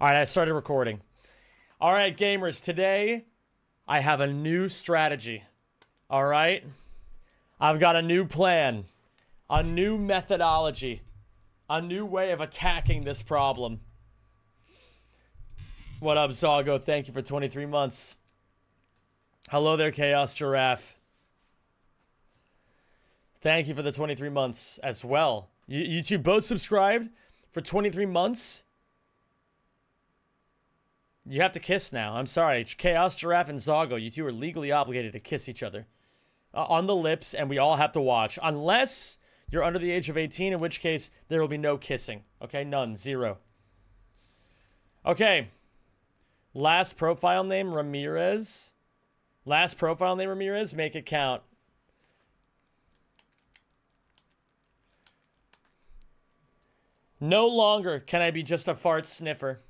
All right, I started recording. All right, gamers, today I have a new strategy. All right? I've got a new plan, a new methodology, a new way of attacking this problem. What up, Zago? Thank you for 23 months. Hello there, Chaos Giraffe. Thank you for the 23 months as well. You, you two both subscribed for 23 months. You have to kiss now. I'm sorry. Chaos Giraffe and Zago, you two are legally obligated to kiss each other. Uh, on the lips, and we all have to watch. Unless you're under the age of 18, in which case there will be no kissing. Okay? None. Zero. Okay. Last profile name, Ramirez. Last profile name, Ramirez. Make it count. No longer can I be just a fart sniffer.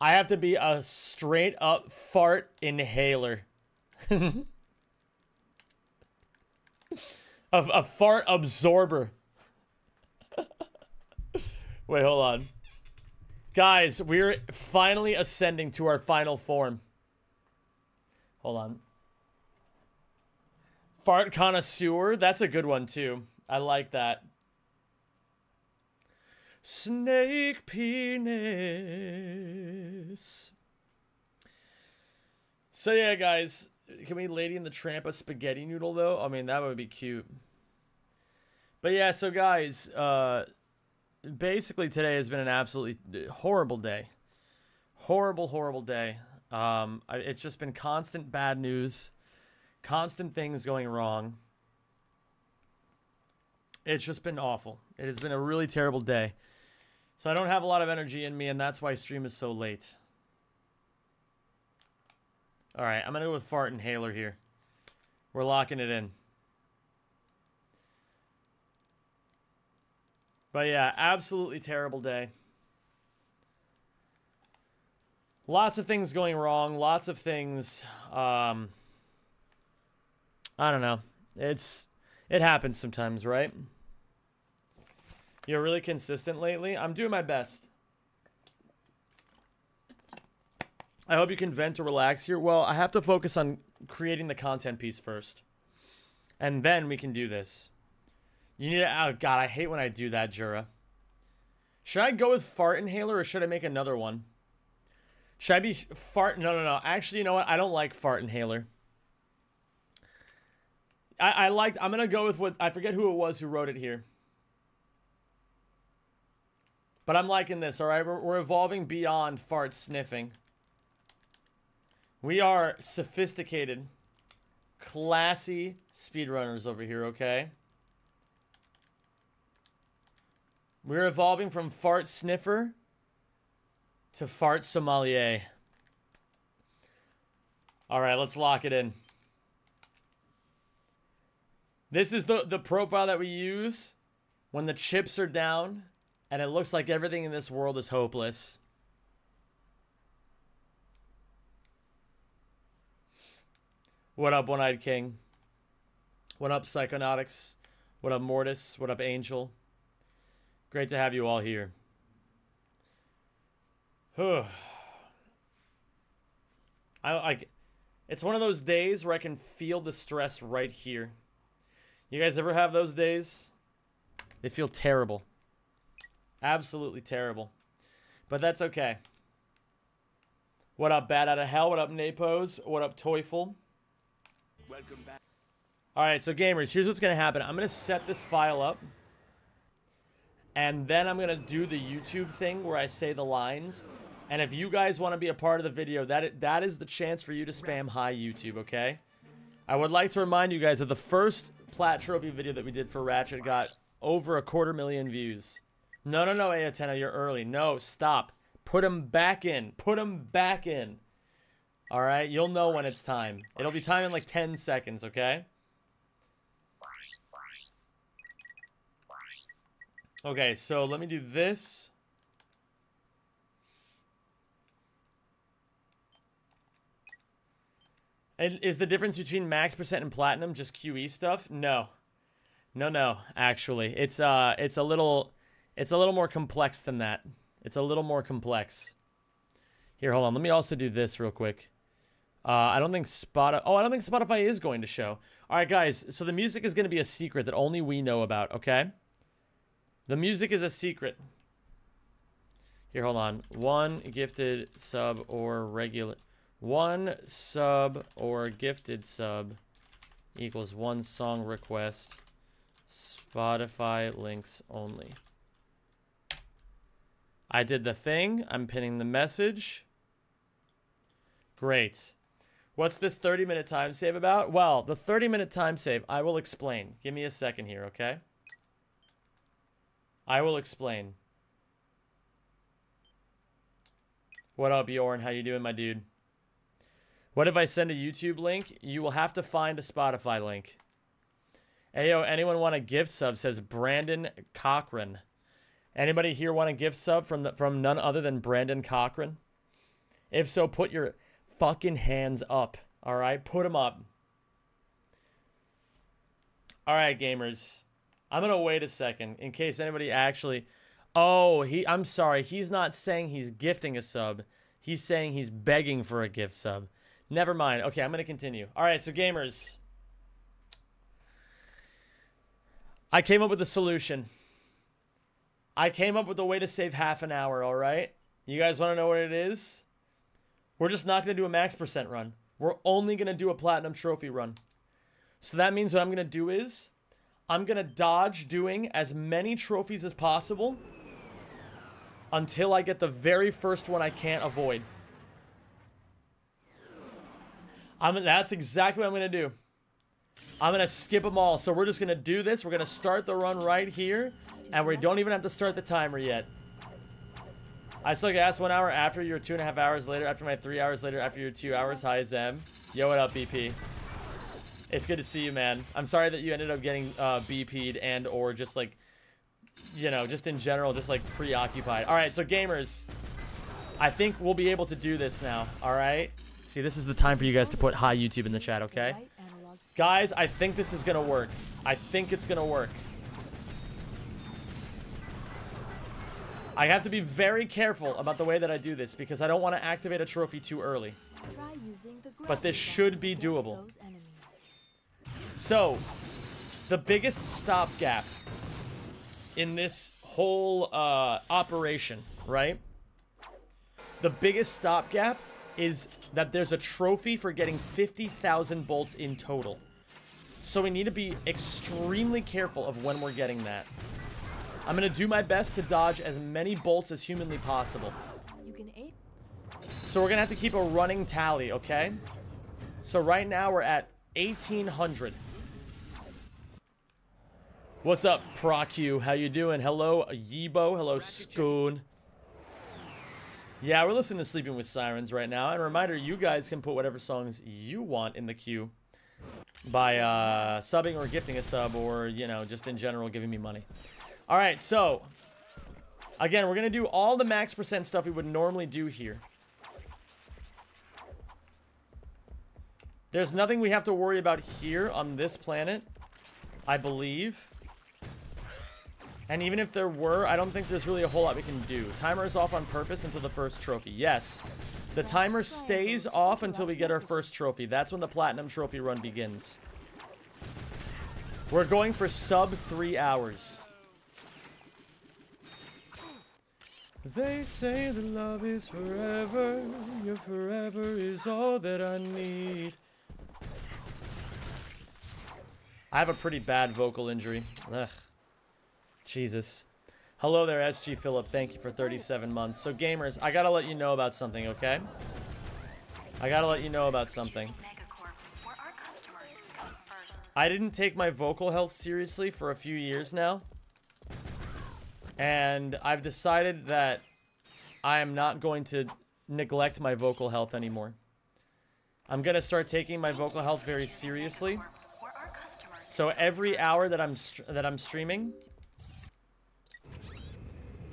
I have to be a straight up fart inhaler. a, a fart absorber. Wait, hold on. Guys, we're finally ascending to our final form. Hold on. Fart connoisseur. That's a good one, too. I like that. Snake penis. So yeah, guys, can we Lady in the Tramp a spaghetti noodle though? I mean, that would be cute. But yeah, so guys, uh, basically today has been an absolutely horrible day. Horrible, horrible day. Um, it's just been constant bad news, constant things going wrong. It's just been awful. It has been a really terrible day. So I don't have a lot of energy in me, and that's why stream is so late. Alright, I'm going to go with Fart Inhaler here. We're locking it in. But yeah, absolutely terrible day. Lots of things going wrong. Lots of things. Um, I don't know. It's it happens sometimes, right? You're really consistent lately. I'm doing my best. I hope you can vent or relax here. Well, I have to focus on creating the content piece first. And then we can do this. You need to... Oh, God, I hate when I do that, Jura. Should I go with fart inhaler or should I make another one? Should I be fart? No, no, no. Actually, you know what? I don't like fart inhaler. I, I liked... I'm going to go with what... I forget who it was who wrote it here. But I'm liking this, alright? We're, we're evolving beyond fart sniffing. We are sophisticated, classy speedrunners over here, okay? We're evolving from fart sniffer to fart sommelier. Alright, let's lock it in. This is the, the profile that we use when the chips are down and it looks like everything in this world is hopeless. What up, One Eyed King? What up, Psychonautics? What up, Mortis? What up, Angel? Great to have you all here. I like it's one of those days where I can feel the stress right here. You guys ever have those days? They feel terrible. Absolutely terrible. But that's okay. What up, Bad Out of Hell? What up, Napos? What up, Toyful? Welcome back. Alright, so gamers, here's what's going to happen. I'm going to set this file up. And then I'm going to do the YouTube thing where I say the lines. And if you guys want to be a part of the video, that that is the chance for you to spam hi YouTube, okay? I would like to remind you guys that the first Plat Trophy video that we did for Ratchet got over a quarter million views. No, no, no, Aotena, you're early. No, stop. Put him back in. Put him back in. All right, you'll know when it's time. It'll be time in like 10 seconds, okay? Okay, so let me do this. And is the difference between max percent and platinum just QE stuff? No. No, no, actually. It's uh it's a little it's a little more complex than that. It's a little more complex. Here, hold on. Let me also do this real quick. Uh, I don't think Spotify... Oh, I don't think Spotify is going to show. All right, guys. So the music is going to be a secret that only we know about, okay? The music is a secret. Here, hold on. One gifted sub or regular... One sub or gifted sub equals one song request. Spotify links only. I did the thing. I'm pinning the message. Great. What's this 30 minute time save about? Well, the 30 minute time save, I will explain. Give me a second here, okay? I will explain. What up, Bjorn? How you doing, my dude? What if I send a YouTube link? You will have to find a Spotify link. Ayo, anyone want a gift sub? Says Brandon Cochran. Anybody here want a gift sub from the, from none other than Brandon Cochran? If so, put your fucking hands up. All right, put them up. All right, gamers. I'm gonna wait a second in case anybody actually. Oh, he. I'm sorry. He's not saying he's gifting a sub. He's saying he's begging for a gift sub. Never mind. Okay, I'm gonna continue. All right, so gamers. I came up with a solution. I came up with a way to save half an hour, all right? You guys want to know what it is? We're just not going to do a max percent run. We're only going to do a platinum trophy run. So that means what I'm going to do is I'm going to dodge doing as many trophies as possible until I get the very first one I can't avoid. I'm, that's exactly what I'm going to do. I'm going to skip them all. So we're just going to do this. We're going to start the run right here. And we don't even have to start the timer yet. I still asked one hour after your two and a half hours later, after my three hours later, after your two hours. Hi, Xem. Yo, what up, BP? It's good to see you, man. I'm sorry that you ended up getting uh, BP'd and or just like, you know, just in general, just like preoccupied. All right, so gamers, I think we'll be able to do this now. All right. See, this is the time for you guys to put hi YouTube in the chat, okay? Guys, I think this is gonna work. I think it's gonna work. I have to be very careful about the way that I do this because I don't want to activate a trophy too early. But this should be doable. So, the biggest stopgap in this whole uh, operation, right? The biggest stopgap is that there's a trophy for getting 50,000 bolts in total. So we need to be extremely careful of when we're getting that. I'm going to do my best to dodge as many bolts as humanly possible. So we're going to have to keep a running tally, okay? So right now we're at 1800. What's up, ProQ? How you doing? Hello, Yibo. Hello, Skoon. Yeah, we're listening to Sleeping with Sirens right now. And a reminder, you guys can put whatever songs you want in the queue by uh, subbing or gifting a sub or, you know, just in general giving me money. All right, so again, we're to do all the max percent stuff we would normally do here. There's nothing we have to worry about here on this planet, I believe. And even if there were, I don't think there's really a whole lot we can do. Timer is off on purpose until the first trophy. Yes. The timer stays off until we get our first trophy. That's when the platinum trophy run begins. We're going for sub three hours. They say that love is forever, your forever is all that I need. I have a pretty bad vocal injury. Ugh. Jesus. Hello there, SG Philip. Thank you for 37 months. So, gamers, I gotta let you know about something, okay? I gotta let you know about something. I didn't take my vocal health seriously for a few years now. And I've decided that I am not going to neglect my vocal health anymore. I'm going to start taking my vocal health very seriously. So every hour that I'm that I'm streaming,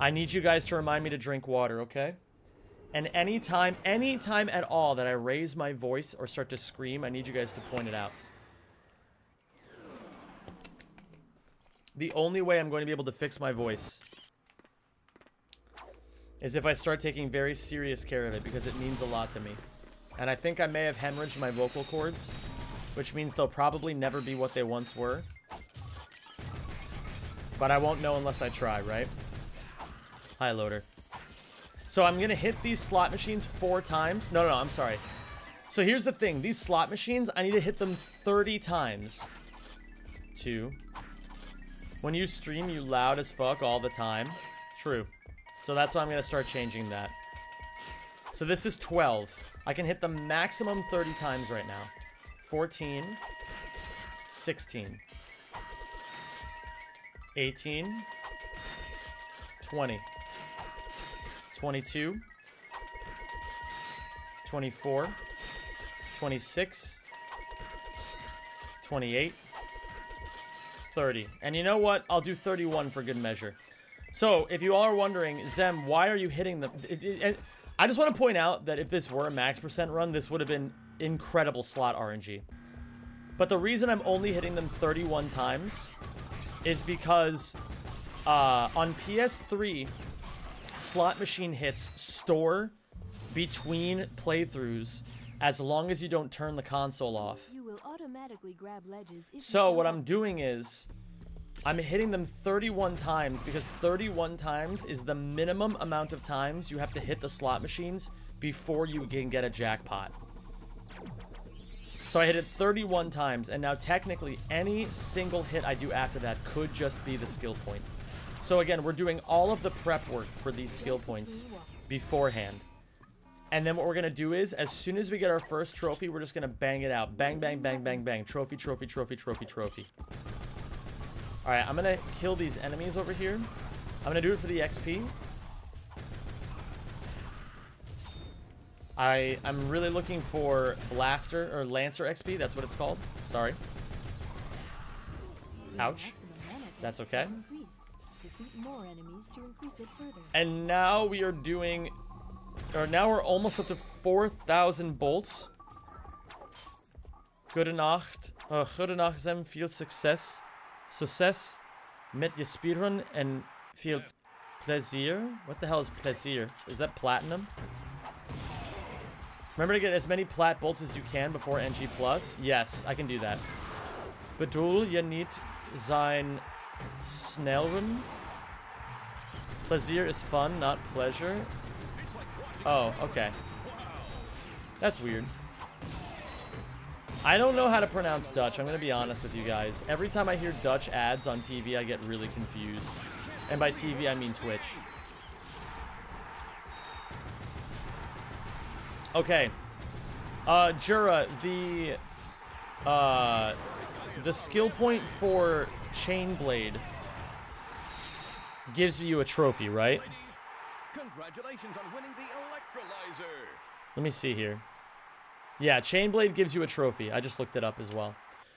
I need you guys to remind me to drink water, okay? And anytime, anytime at all that I raise my voice or start to scream, I need you guys to point it out. The only way I'm going to be able to fix my voice is if I start taking very serious care of it because it means a lot to me. And I think I may have hemorrhaged my vocal cords, which means they'll probably never be what they once were. But I won't know unless I try, right? Hi, loader. So I'm going to hit these slot machines four times. No, no, no, I'm sorry. So here's the thing. These slot machines, I need to hit them 30 times. Two. When you stream, you loud as fuck all the time. True. So that's why I'm going to start changing that. So this is 12. I can hit the maximum 30 times right now. 14. 16. 18. 20. 22. 24. 26. 28. 30. And you know what? I'll do 31 for good measure. So, if you are wondering, Xem, why are you hitting them? It, it, it, I just want to point out that if this were a max percent run, this would have been incredible slot RNG. But the reason I'm only hitting them 31 times is because uh, on PS3, slot machine hits store between playthroughs as long as you don't turn the console off. So what I'm doing is I'm hitting them 31 times because 31 times is the minimum amount of times you have to hit the slot machines before you can get a jackpot. So I hit it 31 times, and now technically any single hit I do after that could just be the skill point. So again, we're doing all of the prep work for these skill points beforehand. And then what we're going to do is, as soon as we get our first trophy, we're just going to bang it out. Bang, bang, bang, bang, bang. Trophy, trophy, trophy, trophy, trophy. Alright, I'm gonna kill these enemies over here. I'm gonna do it for the XP. I, I'm really looking for Blaster, or Lancer XP, that's what it's called. Sorry. Ouch. That's okay. And now we are doing, or now we're almost up to 4,000 bolts. Goedenacht. Uh, goedenacht, Xem. Veel success. Success met je speedrun en veel plezier. What the hell is plezier? Is that platinum? Remember to get as many plat bolts as you can before NG+. Plus. Yes, I can do that. Bedoel je niet zijn snelrun? Plezier is fun, not pleasure. Oh, okay. That's weird. I don't know how to pronounce Dutch. I'm going to be honest with you guys. Every time I hear Dutch ads on TV, I get really confused. And by TV, I mean Twitch. Okay. Uh, Jura, the, uh, the skill point for Chain Blade gives you a trophy, right? Congratulations on winning the. Let me see here. Yeah, Chainblade gives you a trophy. I just looked it up as well.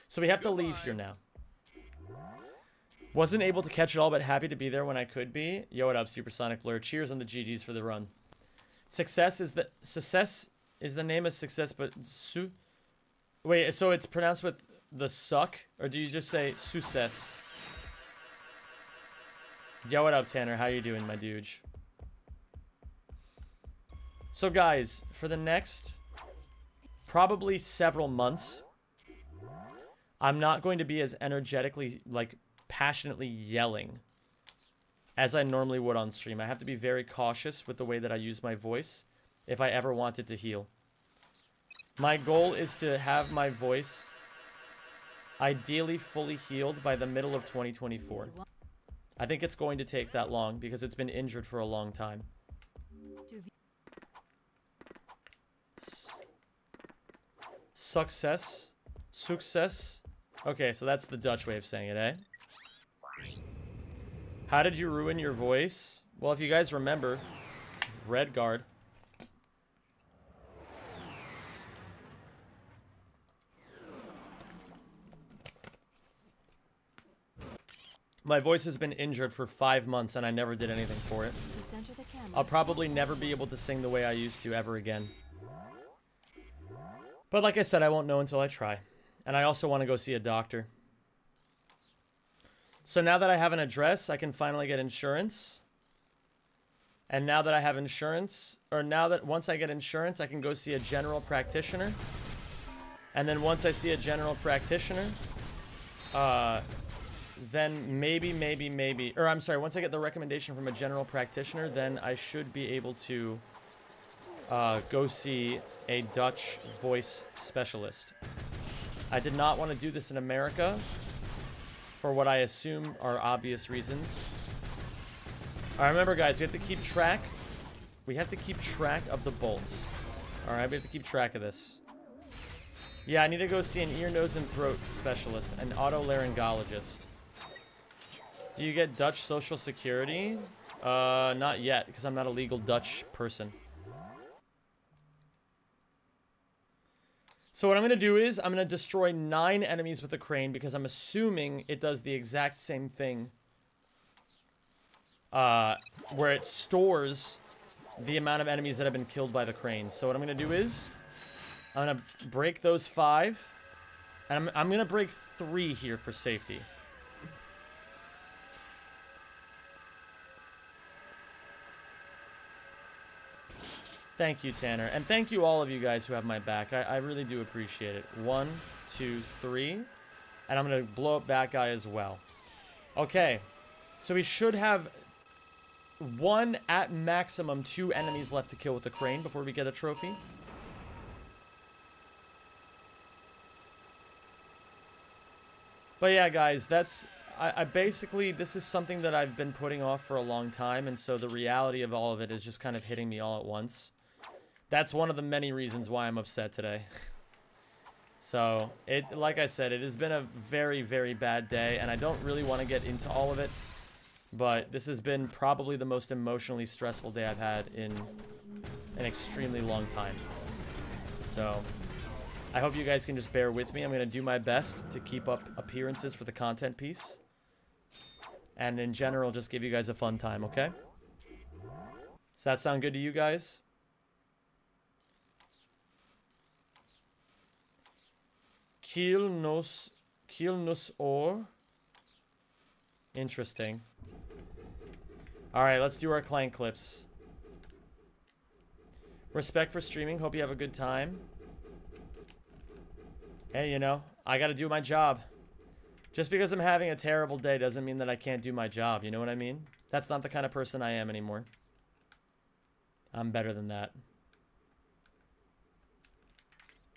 So we have to leave here now. Wasn't able to catch it all, but happy to be there when I could be. Yo, what up, Supersonic Blur? Cheers on the GGs for the run. Success is the success is the name of success, but su. Wait, so it's pronounced with the suck, or do you just say success? Yo, what up, Tanner? How you doing, my dude? So, guys, for the next probably several months, I'm not going to be as energetically, like, passionately yelling as I normally would on stream. I have to be very cautious with the way that I use my voice if I ever wanted to heal. My goal is to have my voice ideally fully healed by the middle of 2024. I think it's going to take that long because it's been injured for a long time. Success. Success. Okay, so that's the Dutch way of saying it, eh? How did you ruin your voice? Well, if you guys remember, Red Guard. My voice has been injured for five months and I never did anything for it. I'll probably never be able to sing the way I used to ever again. But like I said, I won't know until I try. And I also want to go see a doctor. So now that I have an address, I can finally get insurance. And now that I have insurance, or now that once I get insurance, I can go see a general practitioner. And then once I see a general practitioner, uh, then maybe, maybe, maybe, or I'm sorry, once I get the recommendation from a general practitioner, then I should be able to uh, go see a Dutch voice specialist. I did not want to do this in America for what I assume are obvious reasons. Right, remember, guys, we have to keep track. We have to keep track of the bolts. All right, we have to keep track of this. Yeah, I need to go see an ear, nose, and throat specialist, an otolaryngologist. Do you get Dutch social security? Uh, not yet, because I'm not a legal Dutch person. So what I'm going to do is, I'm going to destroy nine enemies with a crane, because I'm assuming it does the exact same thing uh, where it stores the amount of enemies that have been killed by the crane. So what I'm going to do is, I'm going to break those five, and I'm, I'm going to break three here for safety. Thank you, Tanner. And thank you all of you guys who have my back. I, I really do appreciate it. One, two, three. And I'm going to blow up that guy as well. Okay. So we should have one, at maximum, two enemies left to kill with the crane before we get a trophy. But yeah, guys, that's... I, I, basically... This is something that I've been putting off for a long time, and so the reality of all of it is just kind of hitting me all at once. That's one of the many reasons why I'm upset today. so, it like I said, it has been a very, very bad day, and I don't really want to get into all of it. But this has been probably the most emotionally stressful day I've had in an extremely long time. So, I hope you guys can just bear with me. I'm going to do my best to keep up appearances for the content piece. And in general, just give you guys a fun time, okay? Does that sound good to you guys? Kill nos or. Interesting. Alright, let's do our clank clips. Respect for streaming. Hope you have a good time. Hey, you know, I gotta do my job. Just because I'm having a terrible day doesn't mean that I can't do my job. You know what I mean? That's not the kind of person I am anymore. I'm better than that.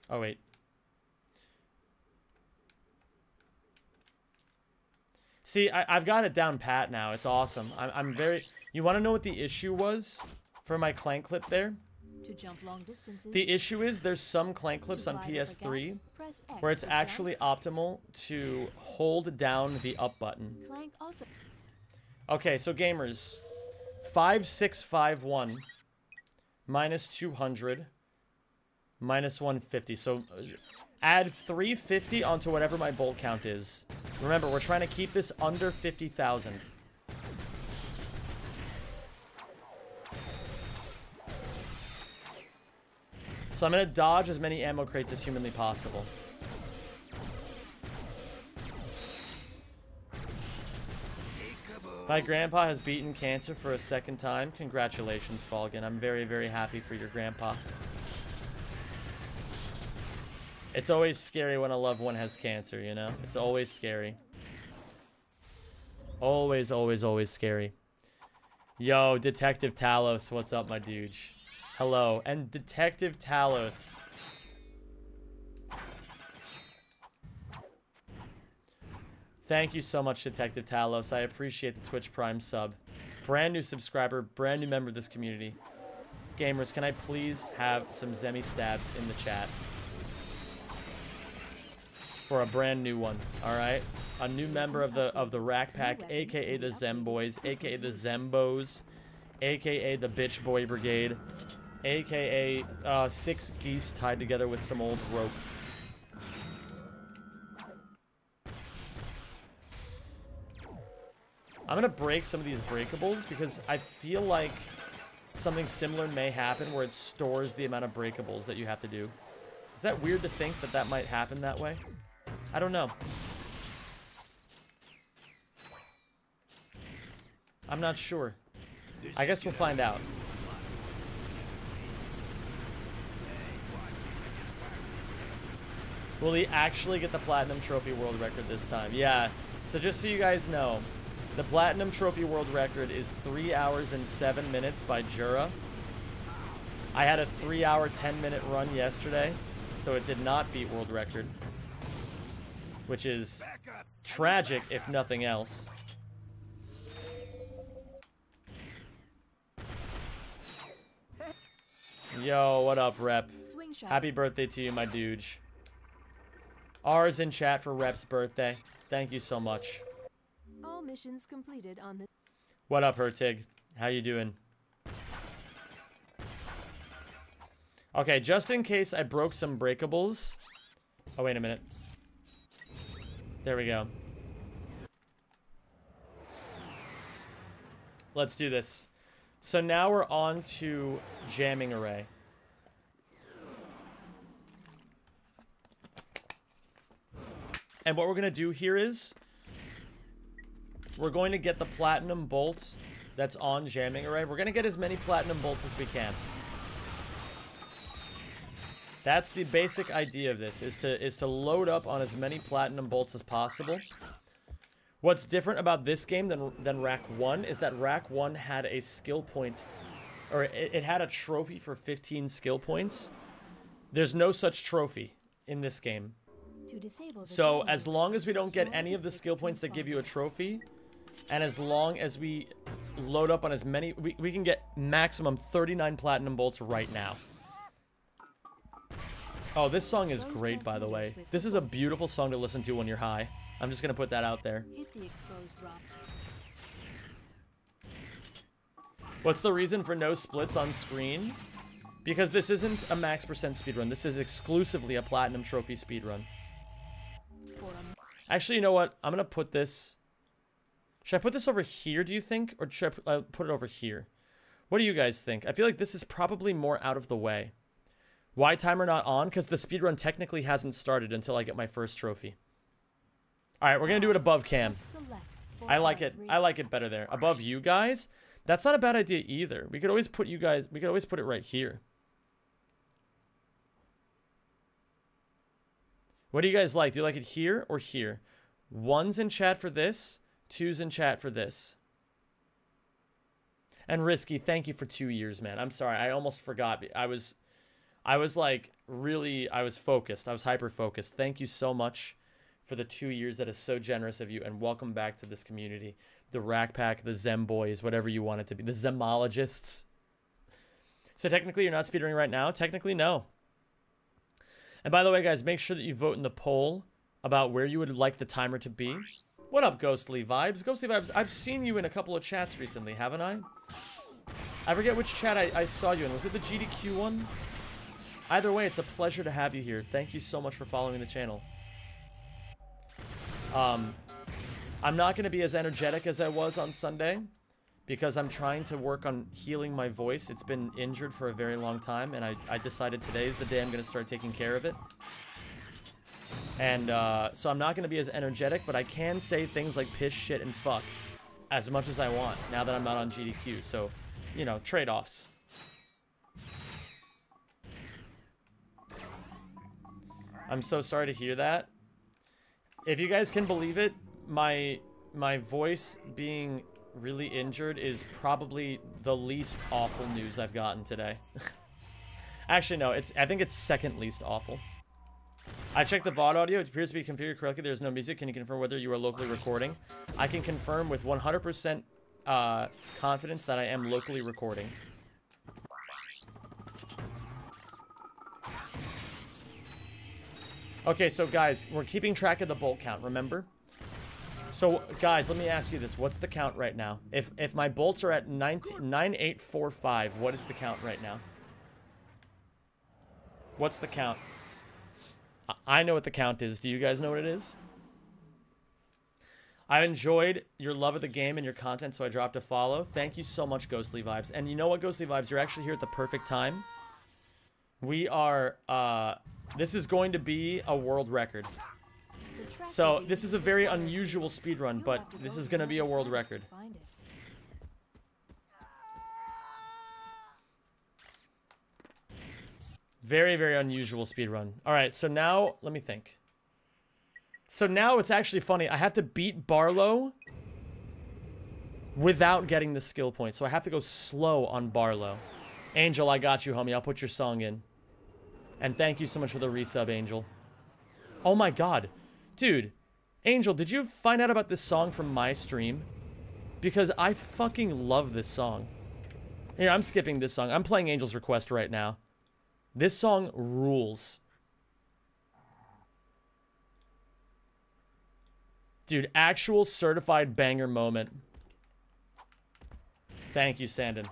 Oh, wait. See, I, have got it down pat now. It's awesome. I'm, I'm very... You want to know what the issue was for my clank clip there? To jump long distances, the issue is there's some clank clips on PS3 where it's actually optimal to hold down the up button. Okay, so gamers, 5651 minus 200 minus 150. So uh, Add 350 onto whatever my bolt count is. Remember, we're trying to keep this under 50,000. So I'm going to dodge as many ammo crates as humanly possible. My grandpa has beaten cancer for a second time. Congratulations, Falcon. I'm very, very happy for your grandpa. It's always scary when a loved one has cancer, you know? It's always scary. Always, always, always scary. Yo, Detective Talos, what's up, my dude? Hello. And Detective Talos. Thank you so much, Detective Talos. I appreciate the Twitch Prime sub. Brand new subscriber, brand new member of this community. Gamers, can I please have some Zemi stabs in the chat? For a brand new one. All right, a new member of the of the Rack Pack, aka the Zemboys, aka the Zembos, aka the Bitch Boy Brigade, aka uh, six geese tied together with some old rope. I'm gonna break some of these breakables because I feel like something similar may happen where it stores the amount of breakables that you have to do. Is that weird to think that that might happen that way? I don't know. I'm not sure. I guess we'll find out. Will he actually get the Platinum Trophy World Record this time? Yeah. So just so you guys know, the Platinum Trophy World Record is 3 hours and 7 minutes by Jura. I had a 3 hour 10 minute run yesterday, so it did not beat world record. Which is tragic, if nothing else. Yo, what up, Rep? Happy birthday to you, my dude. R's in chat for Rep's birthday. Thank you so much. All missions completed on the What up, Hertig? How you doing? Okay, just in case I broke some breakables. Oh, wait a minute. There we go. Let's do this. So now we're on to jamming array. And what we're going to do here is we're going to get the platinum bolt that's on jamming array. We're going to get as many platinum bolts as we can. That's the basic idea of this, is to is to load up on as many platinum bolts as possible. What's different about this game than, than Rack 1 is that Rack 1 had a skill point, or it, it had a trophy for 15 skill points. There's no such trophy in this game. So as long as we don't get any of the skill points that give you a trophy, and as long as we load up on as many, we, we can get maximum 39 platinum bolts right now. Oh, this song is great, by the way. This is a beautiful song to listen to when you're high. I'm just gonna put that out there. What's the reason for no splits on screen? Because this isn't a max percent speedrun. This is exclusively a platinum trophy speedrun. Actually, you know what? I'm gonna put this... Should I put this over here, do you think? Or should I put uh, it over here? What do you guys think? I feel like this is probably more out of the way. Why timer not on? Because the speedrun technically hasn't started until I get my first trophy. Alright, we're going to do it above cam. I like it. I like it better there. Above you guys? That's not a bad idea either. We could always put you guys... We could always put it right here. What do you guys like? Do you like it here or here? One's in chat for this. Two's in chat for this. And Risky, thank you for two years, man. I'm sorry. I almost forgot. I was I was like really, I was focused. I was hyper focused. Thank you so much for the two years. That is so generous of you. And welcome back to this community. The Rack Pack, the Zem Boys, whatever you want it to be. The Zemologists. So technically, you're not speedrunning right now? Technically, no. And by the way, guys, make sure that you vote in the poll about where you would like the timer to be. What up, Ghostly Vibes? Ghostly Vibes, I've seen you in a couple of chats recently, haven't I? I forget which chat I, I saw you in. Was it the GDQ one? Either way, it's a pleasure to have you here. Thank you so much for following the channel. Um, I'm not going to be as energetic as I was on Sunday because I'm trying to work on healing my voice. It's been injured for a very long time, and I, I decided today is the day I'm going to start taking care of it. And uh, so I'm not going to be as energetic, but I can say things like piss, shit, and fuck as much as I want now that I'm not on GDQ. So, you know, trade-offs. I'm so sorry to hear that. If you guys can believe it, my my voice being really injured is probably the least awful news I've gotten today. Actually, no, it's I think it's second least awful. I checked the VOD audio. It appears to be configured correctly. There's no music. Can you confirm whether you are locally recording? I can confirm with 100% uh, confidence that I am locally recording. Okay, so guys, we're keeping track of the bolt count, remember? So, guys, let me ask you this. What's the count right now? If if my bolts are at 19, 9845, what is the count right now? What's the count? I know what the count is. Do you guys know what it is? I enjoyed your love of the game and your content, so I dropped a follow. Thank you so much, Ghostly Vibes. And you know what, Ghostly Vibes? You're actually here at the perfect time. We are, uh, this is going to be a world record. So, this is a very unusual speed run, but this is going to be a world record. Very, very unusual speed run. Alright, so now, let me think. So now it's actually funny. I have to beat Barlow without getting the skill point. So I have to go slow on Barlow. Angel, I got you, homie. I'll put your song in. And thank you so much for the resub, Angel. Oh my god. Dude, Angel, did you find out about this song from my stream? Because I fucking love this song. Here, I'm skipping this song. I'm playing Angel's Request right now. This song rules. Dude, actual certified banger moment. Thank you, Sandon.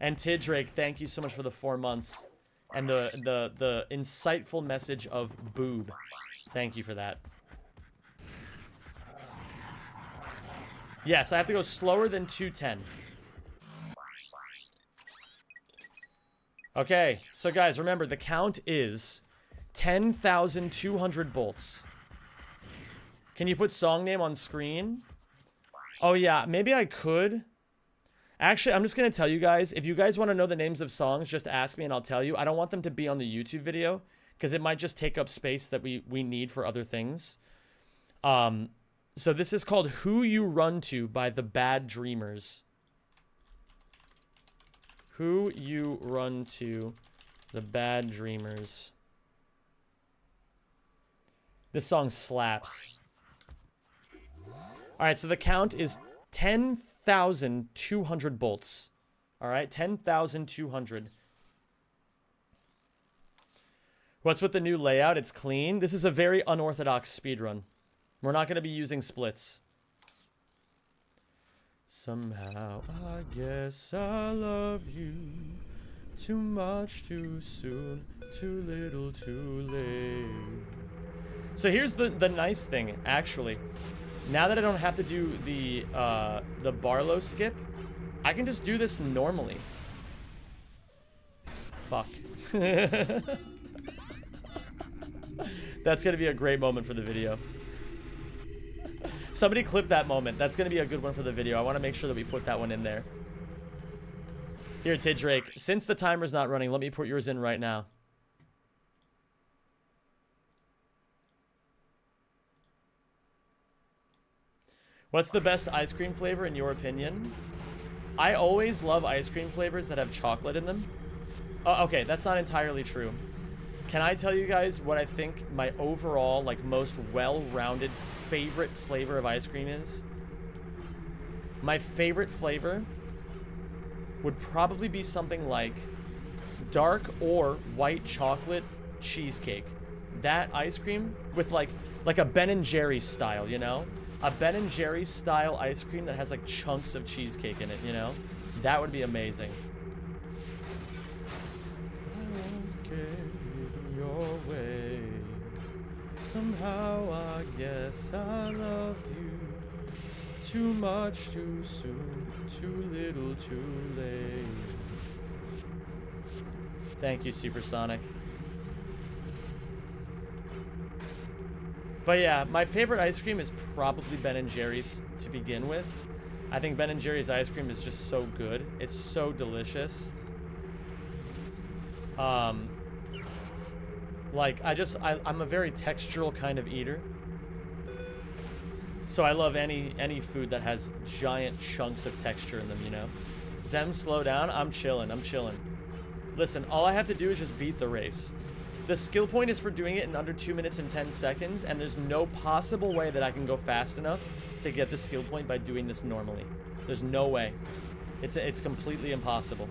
And Tidrake, thank you so much for the four months. And the, the, the insightful message of boob. Thank you for that. Yes, I have to go slower than 210. Okay, so guys, remember, the count is 10,200 bolts. Can you put song name on screen? Oh, yeah, maybe I could. Actually, I'm just going to tell you guys, if you guys want to know the names of songs, just ask me and I'll tell you. I don't want them to be on the YouTube video because it might just take up space that we, we need for other things. Um, so this is called Who You Run To by The Bad Dreamers. Who You Run To, The Bad Dreamers. This song slaps. Alright, so the count is 10,200 bolts. Alright, 10,200. What's with the new layout? It's clean. This is a very unorthodox speedrun. We're not going to be using splits. Somehow I guess I love you Too much too soon Too little too late So here's the, the nice thing, actually. Now that I don't have to do the, uh, the Barlow skip, I can just do this normally. Fuck. That's gonna be a great moment for the video. Somebody clip that moment. That's going to be a good one for the video. I want to make sure that we put that one in there. Here, Tid Drake. Since the timer's not running, let me put yours in right now. What's the best ice cream flavor in your opinion? I always love ice cream flavors that have chocolate in them. Oh, okay, that's not entirely true. Can I tell you guys what I think my overall, like, most well-rounded favorite flavor of ice cream is? My favorite flavor would probably be something like dark or white chocolate cheesecake. That ice cream with, like, like a Ben & Jerry's style, you know? A Ben & Jerry's style ice cream that has, like, chunks of cheesecake in it, you know? That would be amazing. your way. Somehow I guess I loved you. Too much too soon, too little too late. Thank you, Supersonic. But yeah, my favorite ice cream is probably Ben & Jerry's to begin with. I think Ben & Jerry's ice cream is just so good. It's so delicious. Um, like, I just, I, I'm a very textural kind of eater. So I love any any food that has giant chunks of texture in them, you know? Xem, slow down. I'm chilling. I'm chilling. Listen, all I have to do is just beat the race. The skill point is for doing it in under 2 minutes and 10 seconds, and there's no possible way that I can go fast enough to get the skill point by doing this normally. There's no way. It's, it's completely impossible.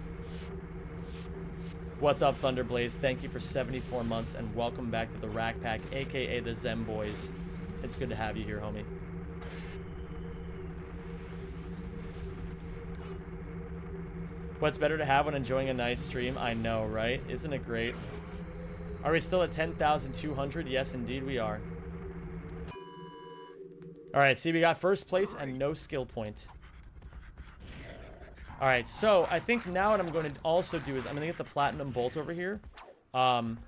What's up, Thunderblaze? Thank you for 74 months and welcome back to the Rack Pack, aka the Zem Boys. It's good to have you here, homie. What's better to have when enjoying a nice stream? I know, right? Isn't it great? Are we still at 10,200? Yes, indeed we are. Alright, see, we got first place and no skill point. All right, so I think now what I'm going to also do is I'm going to get the platinum bolt over here. Um,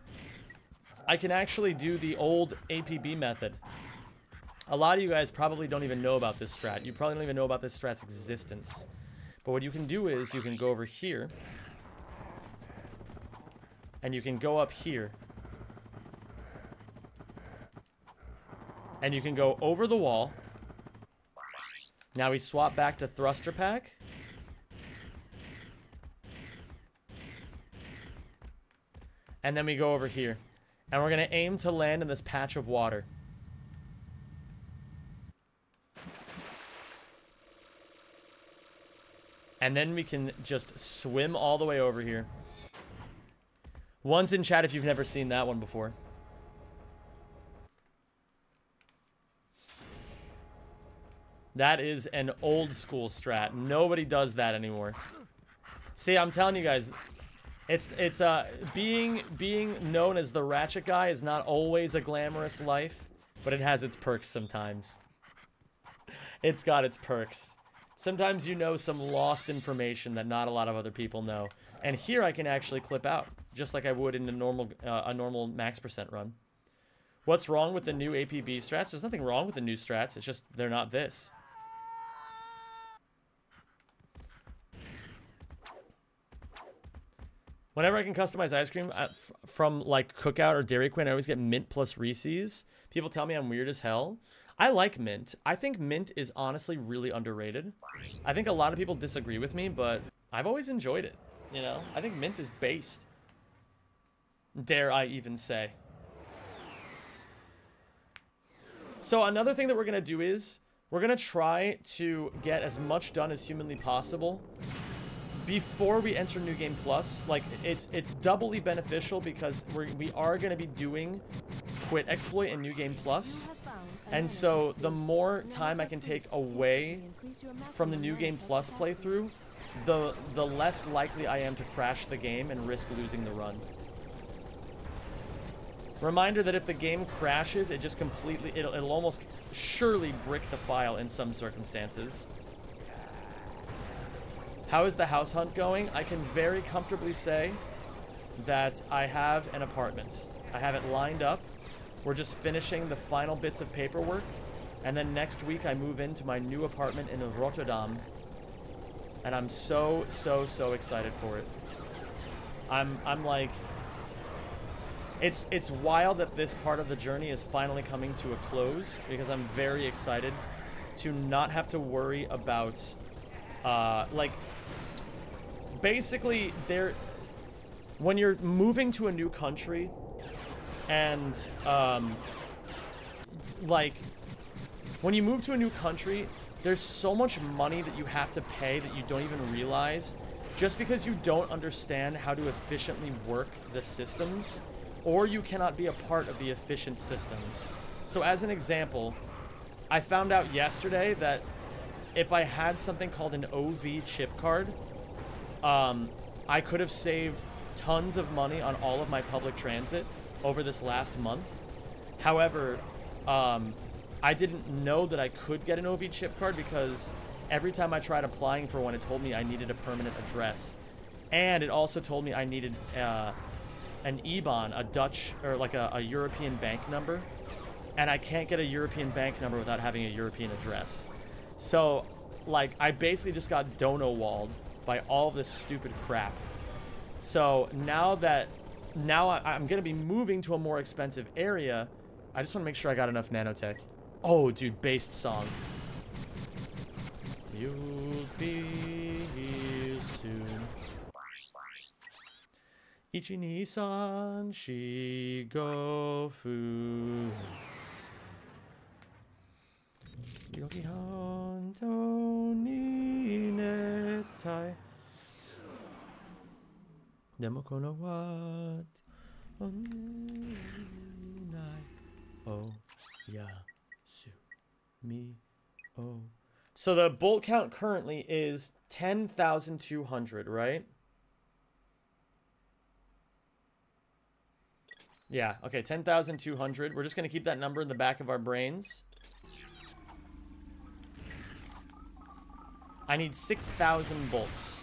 I can actually do the old APB method. A lot of you guys probably don't even know about this strat. You probably don't even know about this strat's existence. But what you can do is you can go over here. And you can go up here. And you can go over the wall. Now we swap back to thruster pack. And then we go over here. And we're going to aim to land in this patch of water. And then we can just swim all the way over here. One's in chat if you've never seen that one before. That is an old school strat. Nobody does that anymore. See, I'm telling you guys, it's it's uh being being known as the ratchet guy is not always a glamorous life, but it has its perks sometimes. It's got its perks. Sometimes you know some lost information that not a lot of other people know. And here I can actually clip out, just like I would in a normal, uh, a normal max percent run. What's wrong with the new APB strats? There's nothing wrong with the new strats. It's just they're not this. Whenever I can customize ice cream uh, from like Cookout or Dairy Queen, I always get mint plus Reese's. People tell me I'm weird as hell. I like mint. I think mint is honestly really underrated. I think a lot of people disagree with me, but I've always enjoyed it. You know, I think mint is based. Dare I even say. So another thing that we're going to do is we're going to try to get as much done as humanly possible before we enter New Game Plus. Like, it's it's doubly beneficial because we're, we are going to be doing Quit Exploit and New Game Plus. And so the more time I can take away from the New Game Plus playthrough, the the less likely I am to crash the game and risk losing the run. Reminder that if the game crashes, it just completely, it'll, it'll almost surely brick the file in some circumstances. How is the house hunt going? I can very comfortably say that I have an apartment. I have it lined up. We're just finishing the final bits of paperwork. And then next week I move into my new apartment in Rotterdam. And I'm so, so, so excited for it. I'm, I'm like... It's, it's wild that this part of the journey is finally coming to a close because I'm very excited to not have to worry about, uh, like, basically there when you're moving to a new country and um like when you move to a new country there's so much money that you have to pay that you don't even realize just because you don't understand how to efficiently work the systems or you cannot be a part of the efficient systems so as an example I found out yesterday that if I had something called an OV chip card um, I could have saved tons of money on all of my public transit over this last month. However, um, I didn't know that I could get an OV chip card because every time I tried applying for one, it told me I needed a permanent address. And it also told me I needed uh, an IBAN, a Dutch, or like a, a European bank number. And I can't get a European bank number without having a European address. So, like, I basically just got dono walled by all this stupid crap. So now that now I, am gonna be moving to a more expensive area, I just want to make sure I got enough nanotech. Oh, dude, based song. You'll be here soon. Ichi-ni-san shigofu. Yogi Hondo ni netai. Demo kono wa nai. Oh, mi oh. So the bolt count currently is 10,200, right? Yeah, okay, 10,200. We're just going to keep that number in the back of our brains. I need 6,000 bolts.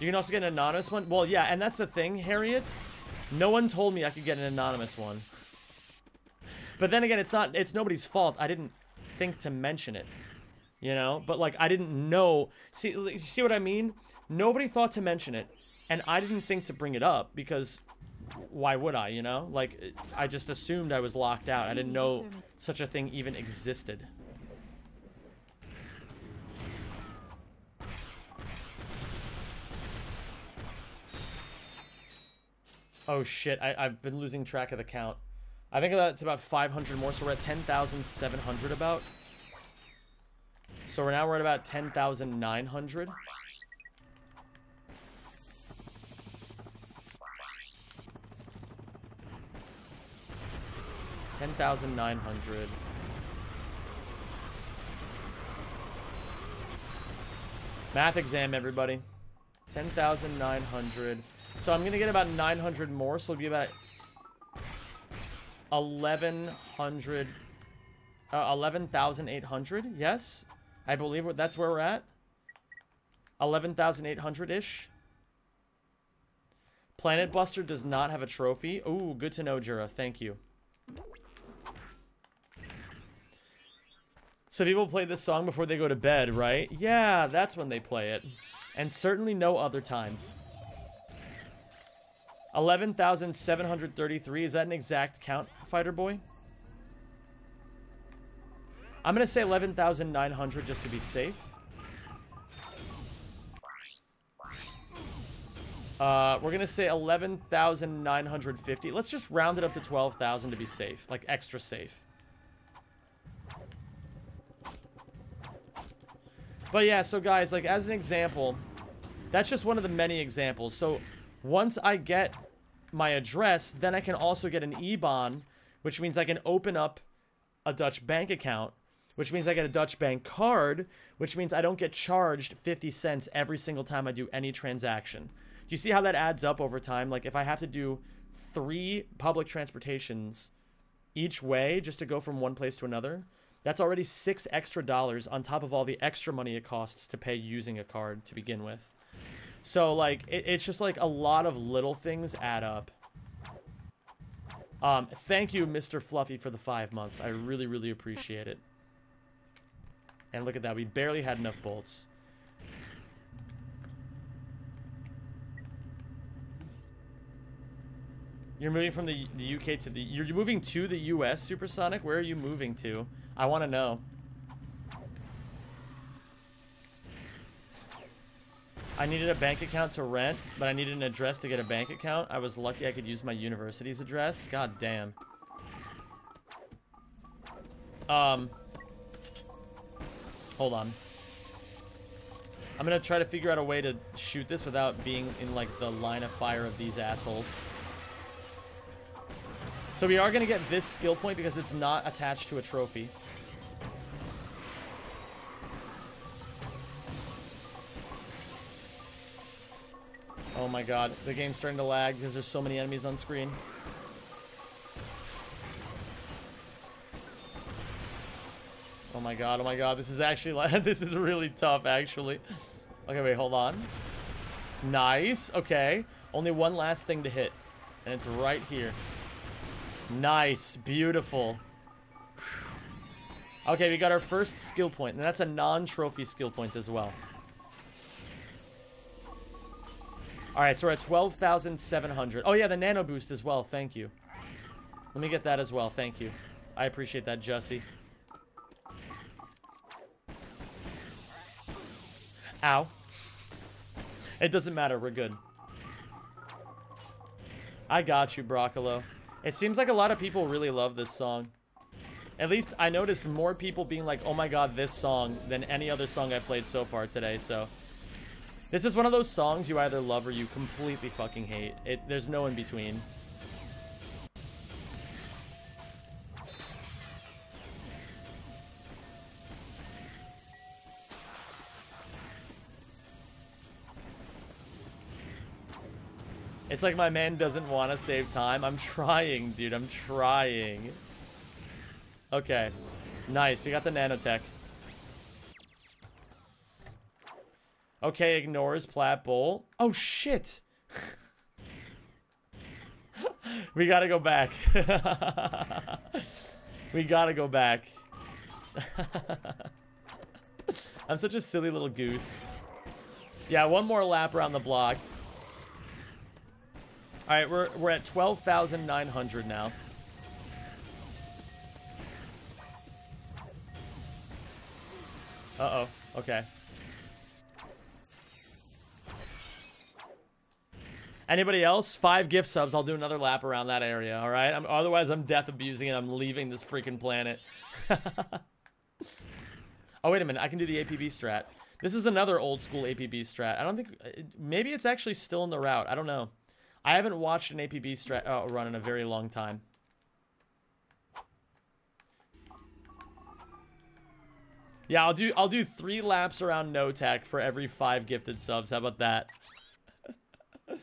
You can also get an anonymous one? Well, yeah, and that's the thing, Harriet. No one told me I could get an anonymous one. But then again, it's not, it's nobody's fault. I didn't think to mention it. You know? But, like, I didn't know. See, you see what I mean? Nobody thought to mention it. And I didn't think to bring it up because why would I, you know? Like, I just assumed I was locked out. I didn't know such a thing even existed. Oh shit, I, I've been losing track of the count. I think that's about 500 more, so we're at 10,700 about. So we're now we're at about 10,900. Ten thousand nine hundred. Math exam, everybody. Ten thousand nine hundred. So I'm gonna get about 900 more, so it'll be about 1100, uh, 11,800. Yes, I believe that's where we're at. 11,800-ish. Planet Buster does not have a trophy. Ooh, good to know, Jura. Thank you. So people play this song before they go to bed, right? Yeah, that's when they play it. And certainly no other time. 11,733. Is that an exact count, Fighter Boy? I'm going to say 11,900 just to be safe. Uh, we're going to say 11,950. Let's just round it up to 12,000 to be safe. Like, extra safe. But yeah, so guys, like, as an example, that's just one of the many examples. So, once I get my address, then I can also get an IBAN, which means I can open up a Dutch bank account, which means I get a Dutch bank card, which means I don't get charged 50 cents every single time I do any transaction. Do you see how that adds up over time? Like if I have to do three public transportations each way just to go from one place to another, that's already six extra dollars on top of all the extra money it costs to pay using a card to begin with. So, like, it, it's just, like, a lot of little things add up. Um, thank you, Mr. Fluffy, for the five months. I really, really appreciate it. And look at that. We barely had enough bolts. You're moving from the, the UK to the... You're moving to the US, Supersonic? Where are you moving to? I want to know. I needed a bank account to rent, but I needed an address to get a bank account. I was lucky I could use my university's address. God damn. Um. Hold on. I'm gonna try to figure out a way to shoot this without being in, like, the line of fire of these assholes. So we are gonna get this skill point because it's not attached to a trophy. Oh my god, the game's starting to lag because there's so many enemies on screen. Oh my god, oh my god, this is actually this is really tough actually. Okay, wait, hold on. Nice, okay. Only one last thing to hit. And it's right here. Nice, beautiful. Okay, we got our first skill point, and that's a non-trophy skill point as well. All right, so we're at 12,700. Oh, yeah, the nano boost as well. Thank you. Let me get that as well. Thank you. I appreciate that, Jussie. Ow. It doesn't matter. We're good. I got you, Broccolo. It seems like a lot of people really love this song. At least I noticed more people being like, oh my god, this song than any other song I played so far today, so... This is one of those songs you either love or you completely fucking hate. It, there's no in between. It's like my man doesn't want to save time. I'm trying, dude. I'm trying. Okay. Nice. We got the nanotech. Okay, ignores Plat Bowl. Oh, shit! we gotta go back. we gotta go back. I'm such a silly little goose. Yeah, one more lap around the block. All right, we're we're at 12,900 now. Uh-oh. Okay. Anybody else? Five gift subs. I'll do another lap around that area, all right? I'm, otherwise, I'm death abusing and I'm leaving this freaking planet. oh, wait a minute. I can do the APB strat. This is another old school APB strat. I don't think... Uh, maybe it's actually still in the route. I don't know. I haven't watched an APB strat uh, run in a very long time. Yeah, I'll do I'll do three laps around Notak for every five gifted subs. How about that?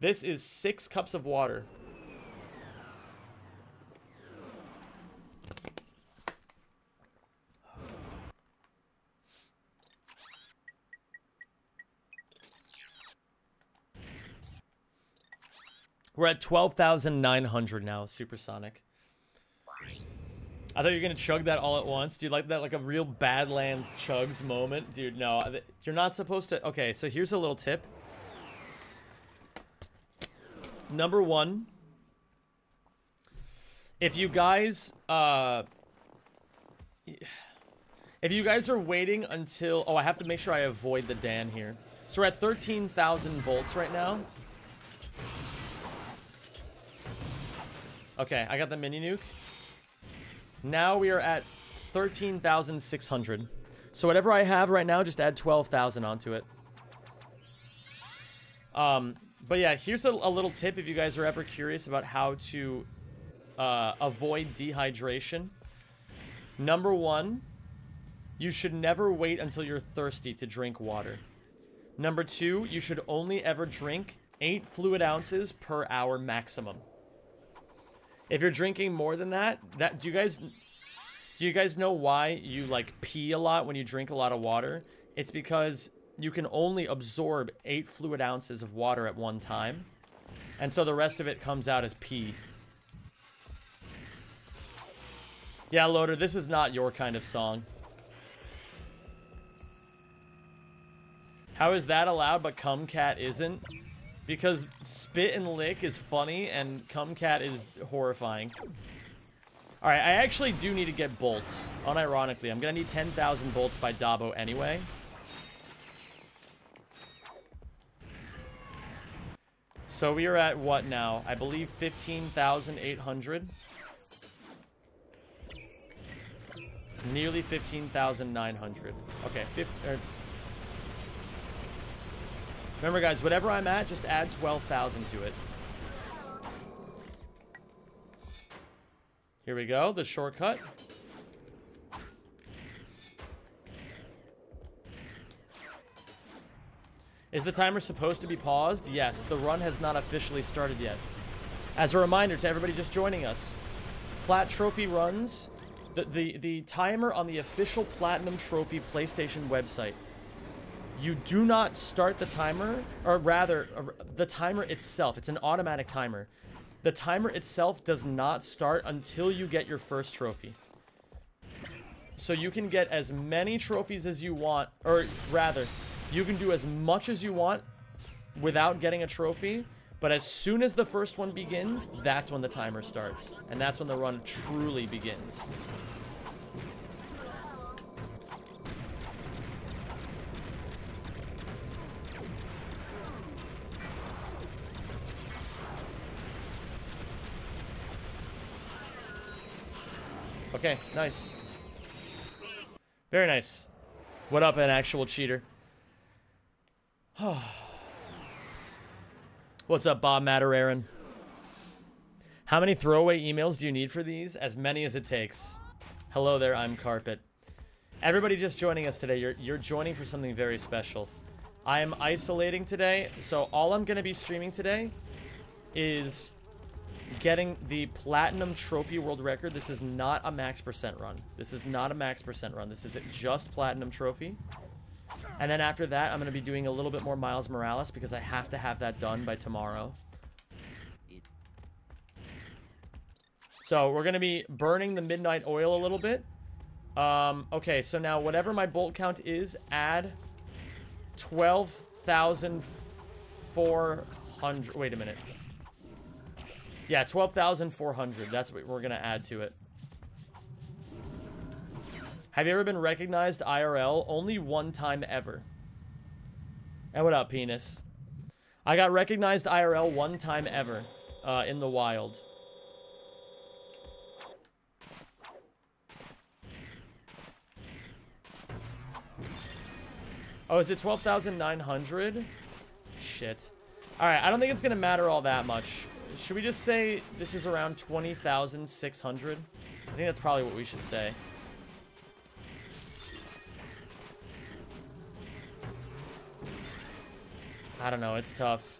this is six cups of water. We're at 12,900 now, supersonic. I thought you were gonna chug that all at once. Dude, like that like a real Badland chugs moment? Dude, no. You're not supposed to... Okay, so here's a little tip. Number one. If you guys... Uh, if you guys are waiting until... Oh, I have to make sure I avoid the Dan here. So we're at 13,000 bolts right now. Okay, I got the mini nuke. Now we are at 13,600. So whatever I have right now, just add 12,000 onto it. Um, but yeah, here's a, a, little tip if you guys are ever curious about how to uh, avoid dehydration. Number one, you should never wait until you're thirsty to drink water. Number two, you should only ever drink 8 fluid ounces per hour maximum. If you're drinking more than that, that do you guys do you guys know why you like pee a lot when you drink a lot of water? It's because you can only absorb 8 fluid ounces of water at one time. And so the rest of it comes out as pee. Yeah, Loader, this is not your kind of song. How is that allowed but Cumcat isn't? Because spit and lick is funny and cumcat is horrifying. Alright, I actually do need to get bolts. Unironically, I'm gonna need 10,000 bolts by Dobbo anyway. So we are at what now? I believe 15,800. Nearly 15,900. Okay, 50, er, Remember, guys, whatever I'm at, just add 12,000 to it. Here we go, the shortcut. Is the timer supposed to be paused? Yes, the run has not officially started yet. As a reminder to everybody just joining us, Plat Trophy runs, the, the, the timer on the official Platinum Trophy PlayStation website you do not start the timer, or rather, uh, the timer itself. It's an automatic timer. The timer itself does not start until you get your first trophy. So you can get as many trophies as you want, or rather, you can do as much as you want without getting a trophy, but as soon as the first one begins, that's when the timer starts. And that's when the run truly begins. Okay, nice. Very nice. What up, an actual cheater? What's up, Bob Matter Aaron? How many throwaway emails do you need for these? As many as it takes. Hello there, I'm Carpet. Everybody just joining us today, you're, you're joining for something very special. I am isolating today, so all I'm going to be streaming today is getting the Platinum Trophy World Record. This is not a max percent run. This is not a max percent run. This is just Platinum Trophy. And then after that, I'm going to be doing a little bit more Miles Morales because I have to have that done by tomorrow. So we're going to be burning the midnight oil a little bit. Um, okay, so now whatever my bolt count is, add 12,400. Wait a minute. Yeah, 12,400. That's what we're going to add to it. Have you ever been recognized IRL? Only one time ever. And what up, penis? I got recognized IRL one time ever uh, in the wild. Oh, is it 12,900? Shit. Alright, I don't think it's going to matter all that much. Should we just say this is around 20,600? I think that's probably what we should say. I don't know, it's tough.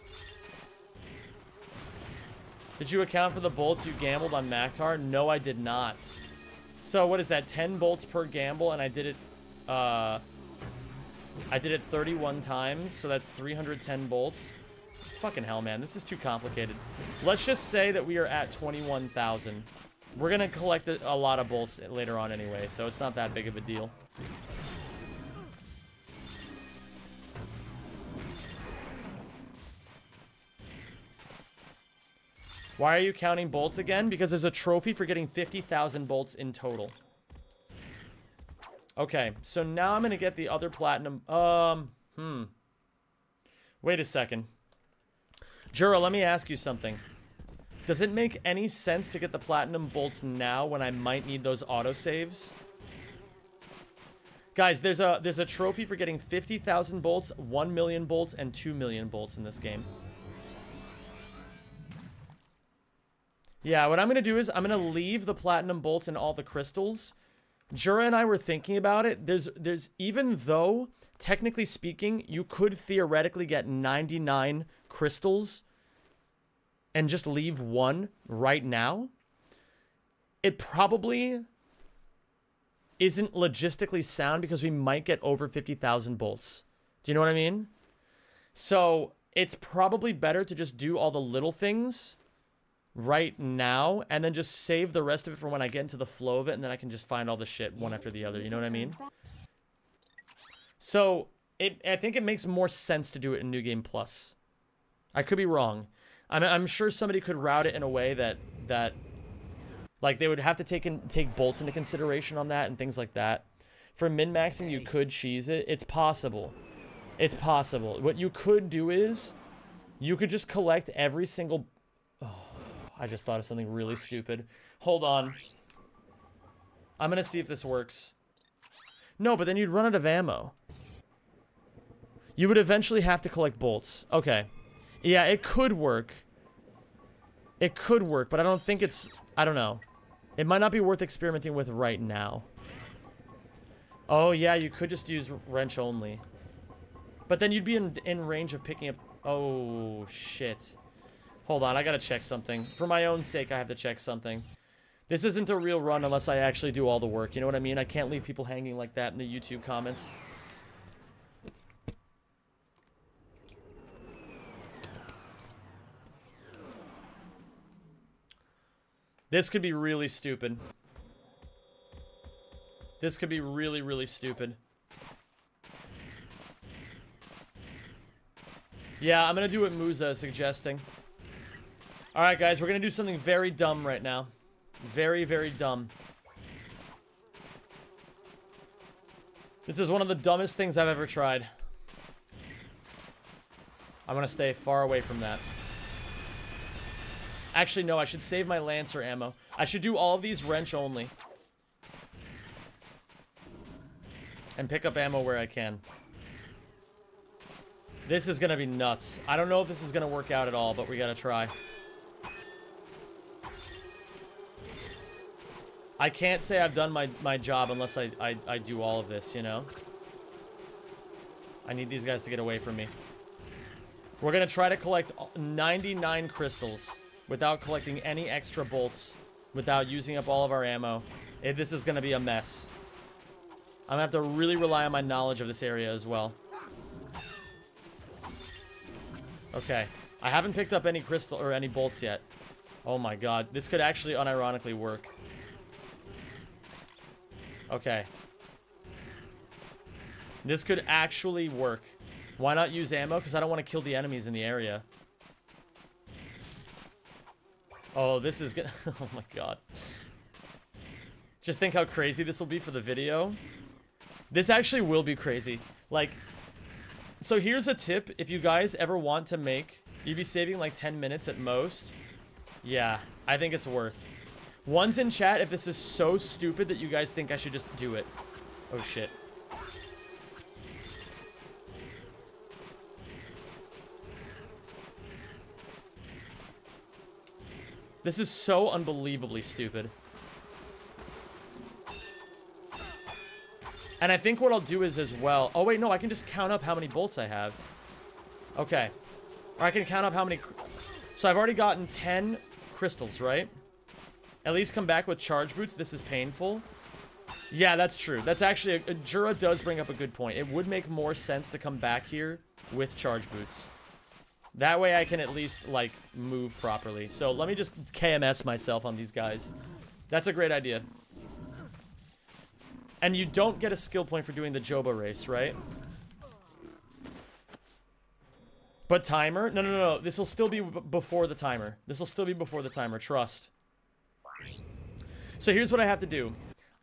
Did you account for the bolts you gambled on Maktar? No, I did not. So what is that, 10 bolts per gamble, and I did it, uh, I did it 31 times, so that's 310 bolts. Fucking hell, man, this is too complicated. Let's just say that we are at 21,000. We're gonna collect a, a lot of bolts later on anyway, so it's not that big of a deal. Why are you counting bolts again? Because there's a trophy for getting 50,000 bolts in total. Okay, so now I'm going to get the other platinum. Um, hmm. Wait a second. Jura, let me ask you something. Does it make any sense to get the platinum bolts now when I might need those autosaves? Guys, there's a there's a trophy for getting 50,000 bolts, 1 million bolts, and 2 million bolts in this game. Yeah, what I'm going to do is I'm going to leave the platinum bolts and all the crystals. Jura and I were thinking about it. There's, there's, even though, technically speaking, you could theoretically get 99 crystals and just leave one right now, it probably isn't logistically sound because we might get over 50,000 bolts. Do you know what I mean? So it's probably better to just do all the little things right now and then just save the rest of it for when I get into the flow of it and then I can just find all the shit one after the other. You know what I mean? So it, I think it makes more sense to do it in New Game Plus. I could be wrong. I'm, I'm sure somebody could route it in a way that that like they would have to take in, take bolts into consideration on that and things like that. For min maxing, you could cheese it. It's possible. It's possible. What you could do is you could just collect every single oh, I just thought of something really stupid. Hold on. I'm gonna see if this works. No, but then you'd run out of ammo. You would eventually have to collect bolts. Okay. Yeah, it could work. It could work, but I don't think it's... I don't know. It might not be worth experimenting with right now. Oh, yeah, you could just use wrench only. But then you'd be in, in range of picking up... Oh, shit. Hold on, I gotta check something. For my own sake, I have to check something. This isn't a real run unless I actually do all the work. You know what I mean? I can't leave people hanging like that in the YouTube comments. This could be really stupid. This could be really, really stupid. Yeah, I'm gonna do what Musa is suggesting. Alright, guys, we're gonna do something very dumb right now. Very, very dumb. This is one of the dumbest things I've ever tried. I'm gonna stay far away from that. Actually, no, I should save my Lancer ammo. I should do all of these wrench only. And pick up ammo where I can. This is gonna be nuts. I don't know if this is gonna work out at all, but we gotta try. I can't say I've done my, my job unless I, I, I do all of this, you know? I need these guys to get away from me. We're to try to collect 99 crystals without collecting any extra bolts, without using up all of our ammo. It, this is going to be a mess. I'm going to have to really rely on my knowledge of this area as well. Okay. I haven't picked up any crystal or any bolts yet. Oh my god. This could actually unironically work. Okay. This could actually work. Why not use ammo? Because I don't want to kill the enemies in the area. Oh, this is good. oh my god. Just think how crazy this will be for the video. This actually will be crazy. Like, so here's a tip. If you guys ever want to make, you'd be saving like 10 minutes at most. Yeah, I think it's worth. One's in chat if this is so stupid that you guys think I should just do it. Oh shit. This is so unbelievably stupid. And I think what I'll do is as well... Oh, wait, no, I can just count up how many bolts I have. Okay. Or I can count up how many... So I've already gotten 10 crystals, right? At least come back with charge boots. This is painful. Yeah, that's true. That's actually... A, a Jura does bring up a good point. It would make more sense to come back here with charge boots. That way I can at least, like, move properly. So let me just KMS myself on these guys. That's a great idea. And you don't get a skill point for doing the Joba race, right? But timer? No, no, no, no. This will still be before the timer. This will still be before the timer. Trust. So here's what I have to do.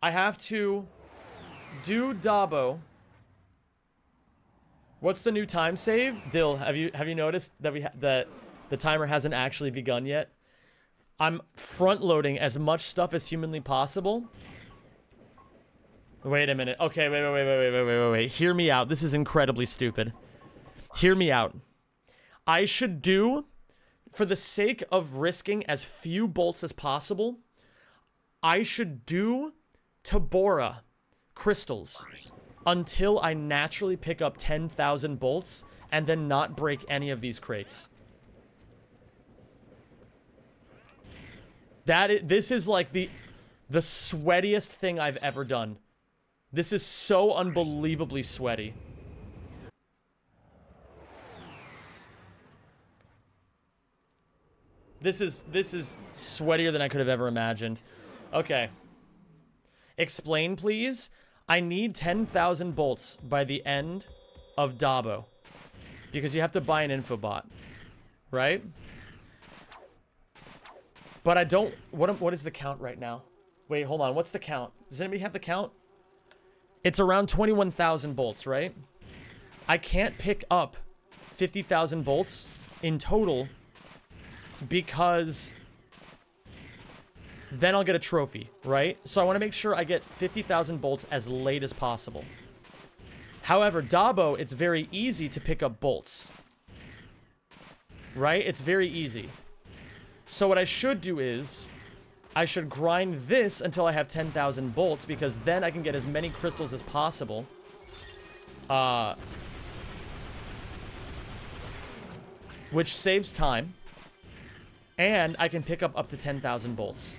I have to do Dobbo. What's the new time save? Dill, have you have you noticed that we that the timer hasn't actually begun yet? I'm front loading as much stuff as humanly possible Wait a minute. Okay, wait, wait, wait, wait, wait, wait, wait, wait. Hear me out. This is incredibly stupid. Hear me out. I should do, for the sake of risking as few bolts as possible, I should do Tabora crystals until I naturally pick up 10,000 bolts and then not break any of these crates. That is, this is like the the sweatiest thing I've ever done. This is so unbelievably sweaty. This is this is sweatier than I could have ever imagined. Okay. Explain, please. I need 10,000 bolts by the end of Dobbo. Because you have to buy an infobot. Right? But I don't... What, what is the count right now? Wait, hold on. What's the count? Does anybody have the count? It's around 21,000 bolts, right? I can't pick up 50,000 bolts in total because then I'll get a trophy, right? So I want to make sure I get 50,000 bolts as late as possible. However, Dobbo, it's very easy to pick up bolts. Right? It's very easy. So what I should do is I should grind this until I have 10,000 bolts because then I can get as many crystals as possible. Uh, which saves time. And I can pick up up to 10,000 bolts.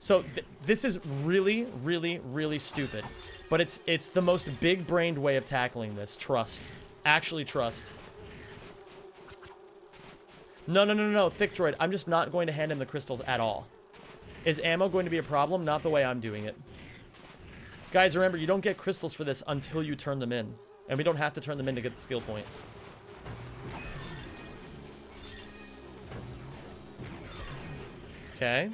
So th this is really, really, really stupid. But it's it's the most big-brained way of tackling this. Trust. Actually trust. No, no, no, no, no, Thick Droid. I'm just not going to hand him the crystals at all. Is ammo going to be a problem? Not the way I'm doing it. Guys, remember, you don't get crystals for this until you turn them in. And we don't have to turn them in to get the skill point. Okay.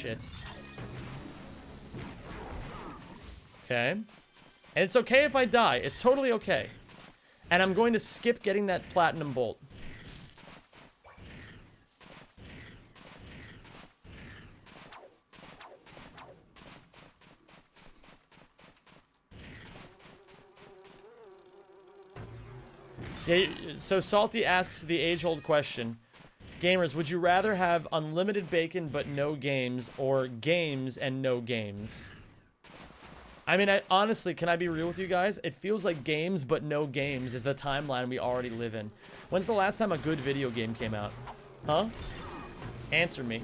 Shit. Okay. And it's okay if I die. It's totally okay. And I'm going to skip getting that platinum bolt. Yeah, so Salty asks the age-old question. Gamers, would you rather have unlimited bacon but no games, or games and no games? I mean, I, honestly, can I be real with you guys? It feels like games but no games is the timeline we already live in. When's the last time a good video game came out? Huh? Answer me.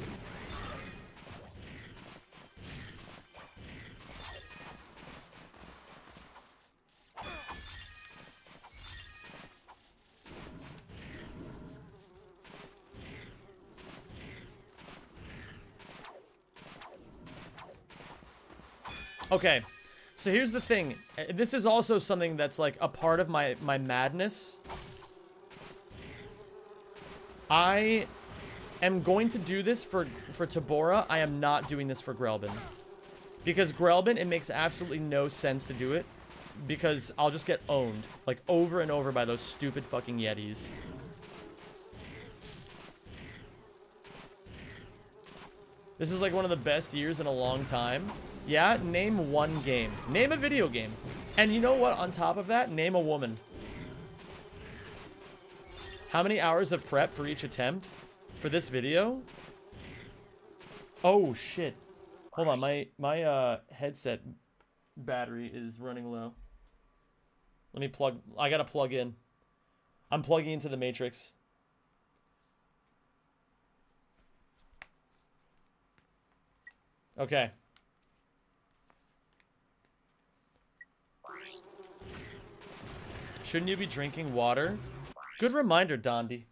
Okay, so here's the thing. This is also something that's like a part of my my madness. I am going to do this for for Tabora. I am not doing this for Grelbin. Because Grelbin, it makes absolutely no sense to do it. Because I'll just get owned. Like, over and over by those stupid fucking Yetis. This is like one of the best years in a long time. Yeah, name one game. Name a video game. And you know what? On top of that, name a woman. How many hours of prep for each attempt for this video? Oh shit. Hold on, my my uh headset battery is running low. Let me plug I got to plug in. I'm plugging into the matrix. Okay. Shouldn't you be drinking water? Good reminder, Dondi.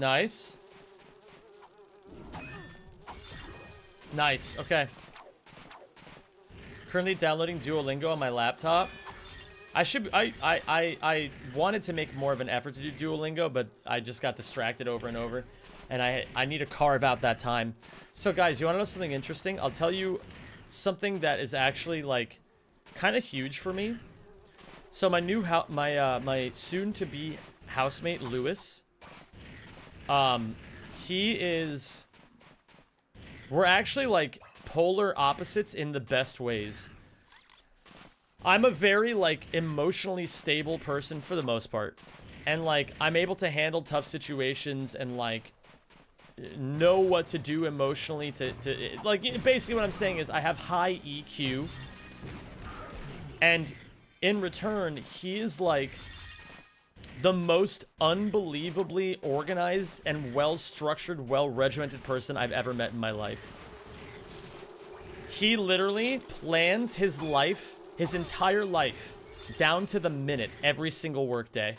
Nice. Nice, okay. Currently downloading Duolingo on my laptop. I should, I, I, I, I wanted to make more of an effort to do Duolingo, but I just got distracted over and over. And I, I need to carve out that time. So guys, you want to know something interesting? I'll tell you something that is actually, like, kind of huge for me. So my new, house, my, uh, my soon-to-be housemate, Lewis, um, he is. We're actually like polar opposites in the best ways. I'm a very like emotionally stable person for the most part. And like I'm able to handle tough situations and like know what to do emotionally to, to like basically what I'm saying is I have high EQ. And in return, he is like the most unbelievably organized and well-structured, well-regimented person I've ever met in my life. He literally plans his life, his entire life, down to the minute every single workday.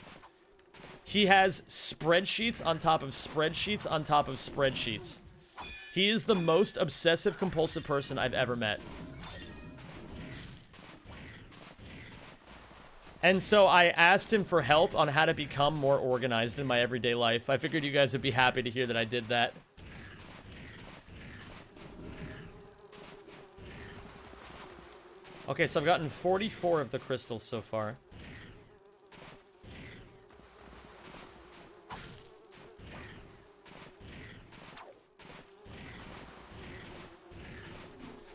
He has spreadsheets on top of spreadsheets on top of spreadsheets. He is the most obsessive compulsive person I've ever met. And so I asked him for help on how to become more organized in my everyday life. I figured you guys would be happy to hear that I did that. Okay, so I've gotten 44 of the crystals so far.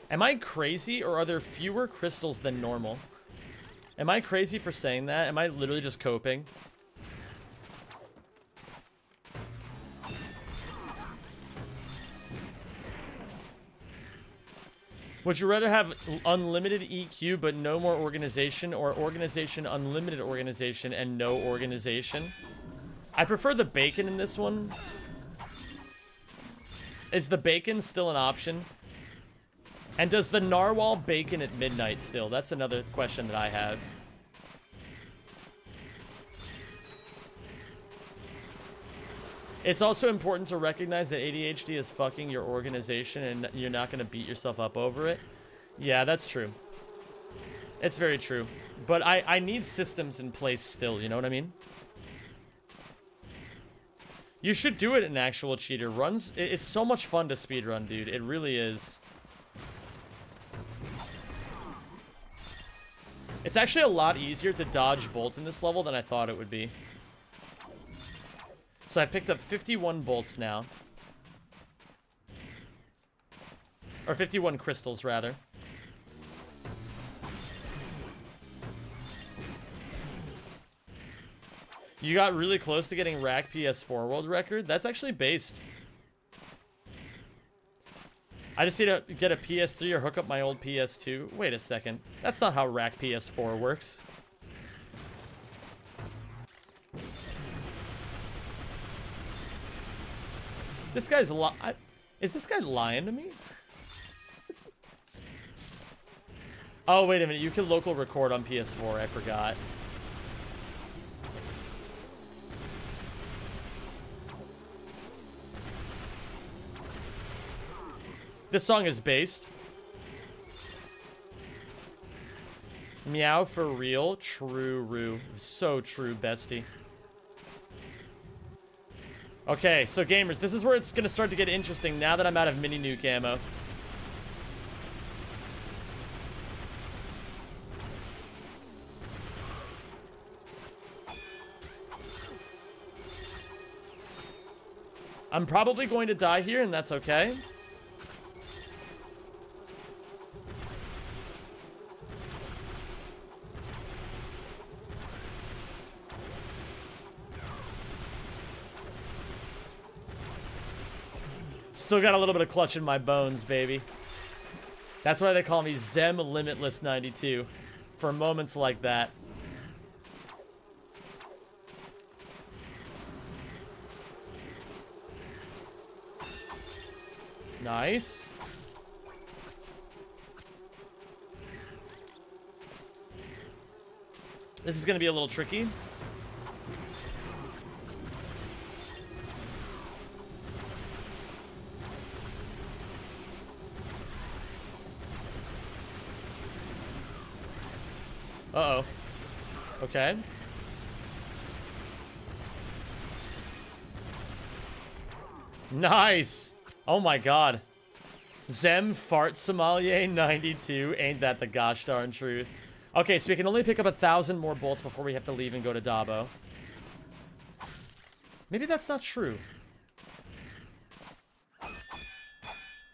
Am I crazy, or are there fewer crystals than normal? Am I crazy for saying that? Am I literally just coping? Would you rather have unlimited EQ but no more organization or organization, unlimited organization, and no organization? I prefer the bacon in this one. Is the bacon still an option? And does the narwhal bacon at midnight still? That's another question that I have. It's also important to recognize that ADHD is fucking your organization and you're not going to beat yourself up over it. Yeah, that's true. It's very true. But I, I need systems in place still, you know what I mean? You should do it in actual cheater. Runs, it's so much fun to speedrun, dude. It really is. It's actually a lot easier to dodge bolts in this level than I thought it would be. So I picked up 51 bolts now. Or 51 crystals, rather. You got really close to getting rack PS4 world record? That's actually based. I just need to get a PS3 or hook up my old PS2. Wait a second. That's not how rack PS4 works. This guy's li- Is this guy lying to me? oh, wait a minute. You can local record on PS4. I forgot. This song is based. Meow for real. True, Rue. So true, bestie. Okay, so gamers, this is where it's gonna start to get interesting now that I'm out of mini nuke ammo. I'm probably going to die here, and that's okay. Still got a little bit of clutch in my bones, baby. That's why they call me Xem Limitless 92. For moments like that. Nice. This is going to be a little tricky. Uh-oh. Okay. Nice! Oh my god. Xem Fart Sommelier 92. Ain't that the gosh darn truth. Okay, so we can only pick up a thousand more bolts before we have to leave and go to Dobbo. Maybe that's not true.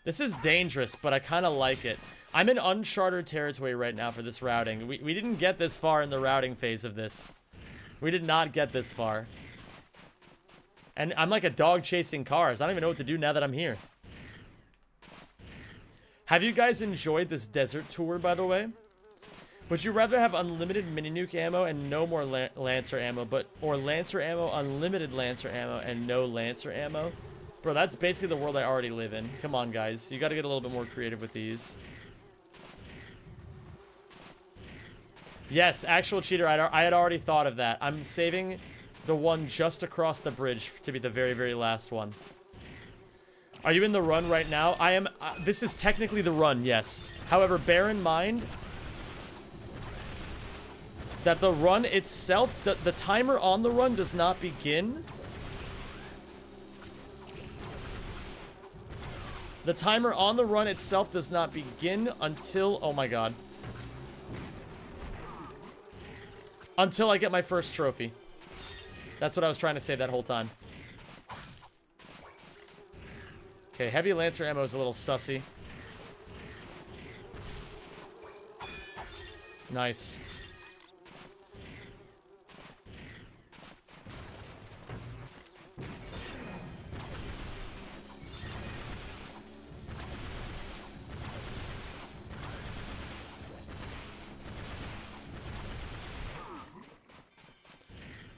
This is dangerous, but I kind of like it. I'm in uncharted territory right now for this routing. We, we didn't get this far in the routing phase of this. We did not get this far. And I'm like a dog chasing cars. I don't even know what to do now that I'm here. Have you guys enjoyed this desert tour, by the way? Would you rather have unlimited mini nuke ammo and no more la Lancer ammo, but or Lancer ammo, unlimited Lancer ammo, and no Lancer ammo? Bro, that's basically the world I already live in. Come on, guys. You gotta get a little bit more creative with these. Yes, actual cheater. I had already thought of that. I'm saving the one just across the bridge to be the very, very last one. Are you in the run right now? I am. Uh, this is technically the run, yes. However, bear in mind that the run itself, the, the timer on the run does not begin. The timer on the run itself does not begin until, oh my god. Until I get my first trophy. That's what I was trying to say that whole time. Okay, heavy lancer ammo is a little sussy. Nice.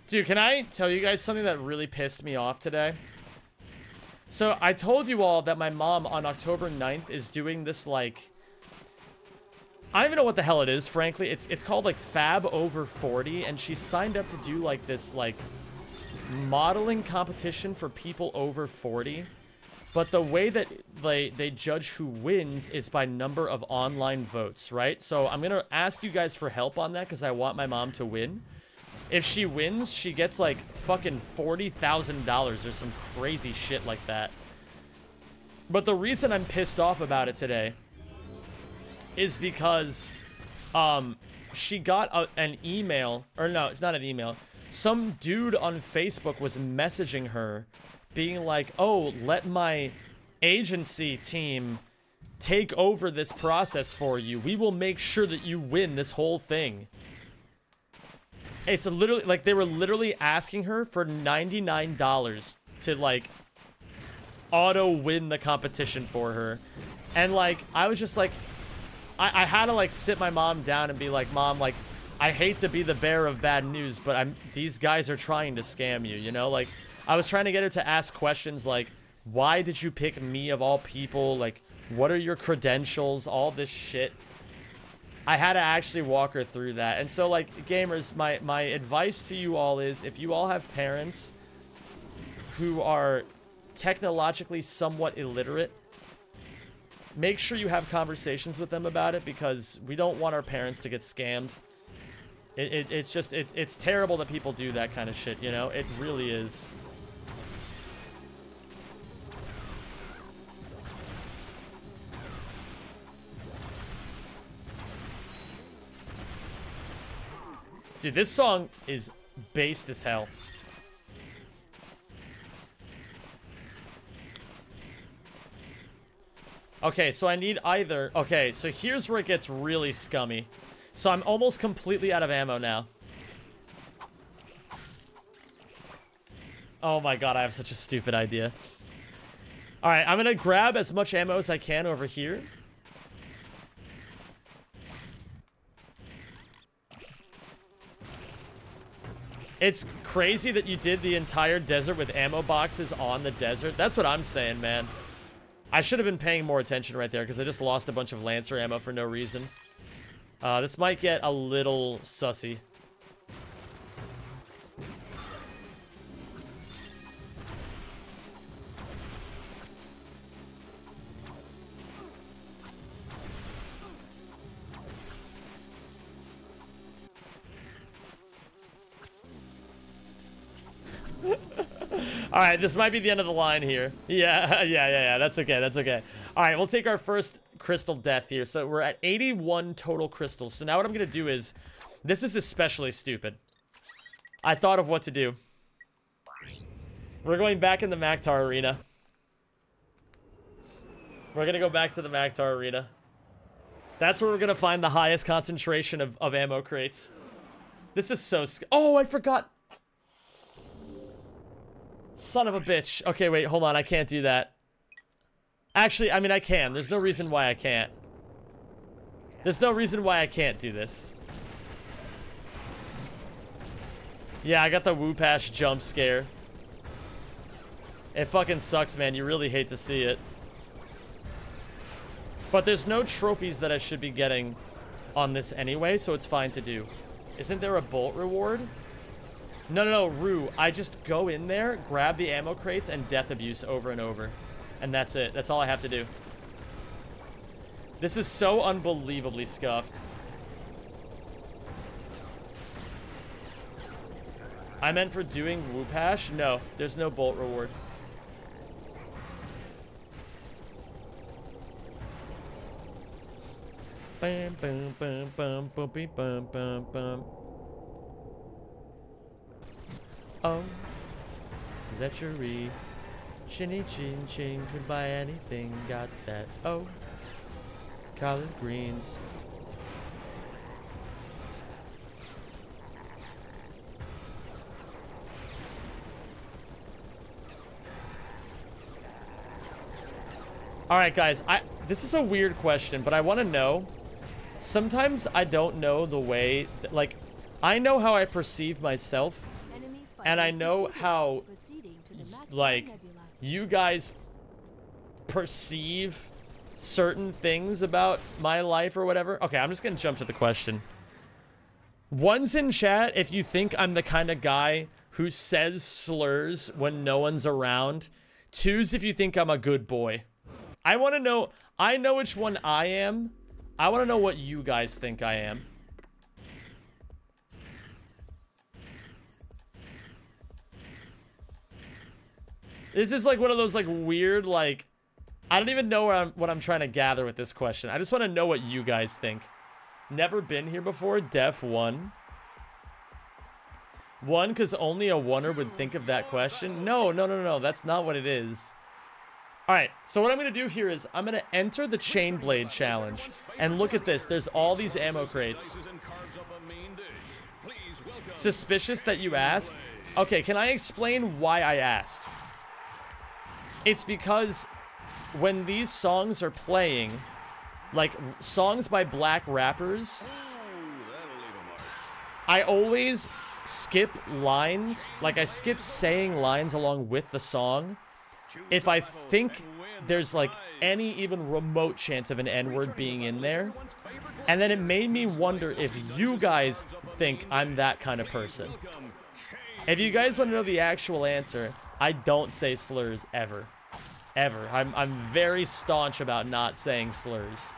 Dude, can I tell you guys something that really pissed me off today? So, I told you all that my mom on October 9th is doing this, like... I don't even know what the hell it is, frankly. It's it's called, like, Fab Over 40, and she signed up to do, like, this, like, modeling competition for people over 40. But the way that they, they judge who wins is by number of online votes, right? So I'm going to ask you guys for help on that because I want my mom to win. If she wins, she gets like fucking $40,000 or some crazy shit like that. But the reason I'm pissed off about it today is because um, she got a, an email, or no, it's not an email. Some dude on Facebook was messaging her being like, oh, let my agency team take over this process for you. We will make sure that you win this whole thing. It's literally, like, they were literally asking her for $99 to, like, auto-win the competition for her. And like, I was just like, I, I had to like sit my mom down and be like, Mom, like, I hate to be the bearer of bad news, but I'm these guys are trying to scam you, you know? Like, I was trying to get her to ask questions like, why did you pick me of all people? Like, what are your credentials? All this shit. I had to actually walk her through that. And so, like, gamers, my, my advice to you all is, if you all have parents who are technologically somewhat illiterate, make sure you have conversations with them about it because we don't want our parents to get scammed. It, it, it's just, it, it's terrible that people do that kind of shit, you know? It really is. Dude, this song is based as hell. Okay, so I need either... Okay, so here's where it gets really scummy. So I'm almost completely out of ammo now. Oh my god, I have such a stupid idea. Alright, I'm gonna grab as much ammo as I can over here. It's crazy that you did the entire desert with ammo boxes on the desert. That's what I'm saying, man. I should have been paying more attention right there because I just lost a bunch of Lancer ammo for no reason. Uh, this might get a little sussy. All right, this might be the end of the line here. Yeah, yeah, yeah, yeah. That's okay. That's okay. All right, we'll take our first crystal death here. So we're at 81 total crystals. So now what I'm going to do is, this is especially stupid. I thought of what to do. We're going back in the Maktar arena. We're going to go back to the Maktar arena. That's where we're going to find the highest concentration of, of ammo crates. This is so... Oh, I forgot. Son of a bitch. Okay, wait, hold on. I can't do that. Actually, I mean, I can. There's no reason why I can't. There's no reason why I can't do this. Yeah, I got the Whoopash jump scare. It fucking sucks, man. You really hate to see it. But there's no trophies that I should be getting on this anyway, so it's fine to do. Isn't there a bolt reward? No, no, no, Rue. I just go in there, grab the ammo crates, and death abuse over and over. And that's it. That's all I have to do. This is so unbelievably scuffed. I meant for doing Whoopash? No, there's no bolt reward. Oh, lechery. Chinny chin chin could buy anything, got that. Oh, collard greens. All right, guys. I this is a weird question, but I want to know. Sometimes I don't know the way. Like, I know how I perceive myself, and I know how, like, you guys perceive certain things about my life or whatever. Okay, I'm just gonna jump to the question. One's in chat if you think I'm the kind of guy who says slurs when no one's around. Two's if you think I'm a good boy. I want to know, I know which one I am. I want to know what you guys think I am. This is like one of those like weird like I don't even know what I'm what I'm trying to gather with this question. I just want to know what you guys think. Never been here before. Def one. One, because only a oneer would think of that question. No, no, no, no. That's not what it is. All right, so what I'm going to do here is I'm going to enter the Chain Blade Challenge. And look at this. There's all these ammo crates. Suspicious that you ask? Okay, can I explain why I asked? It's because when these songs are playing, like songs by black rappers, I always skip lines. Like I skip saying lines along with the song if I think there's like any even remote chance of an N-word being in there. And then it made me wonder if you guys think I'm that kind of person. If you guys want to know the actual answer, I don't say slurs ever. Ever. I'm, I'm very staunch about not saying slurs.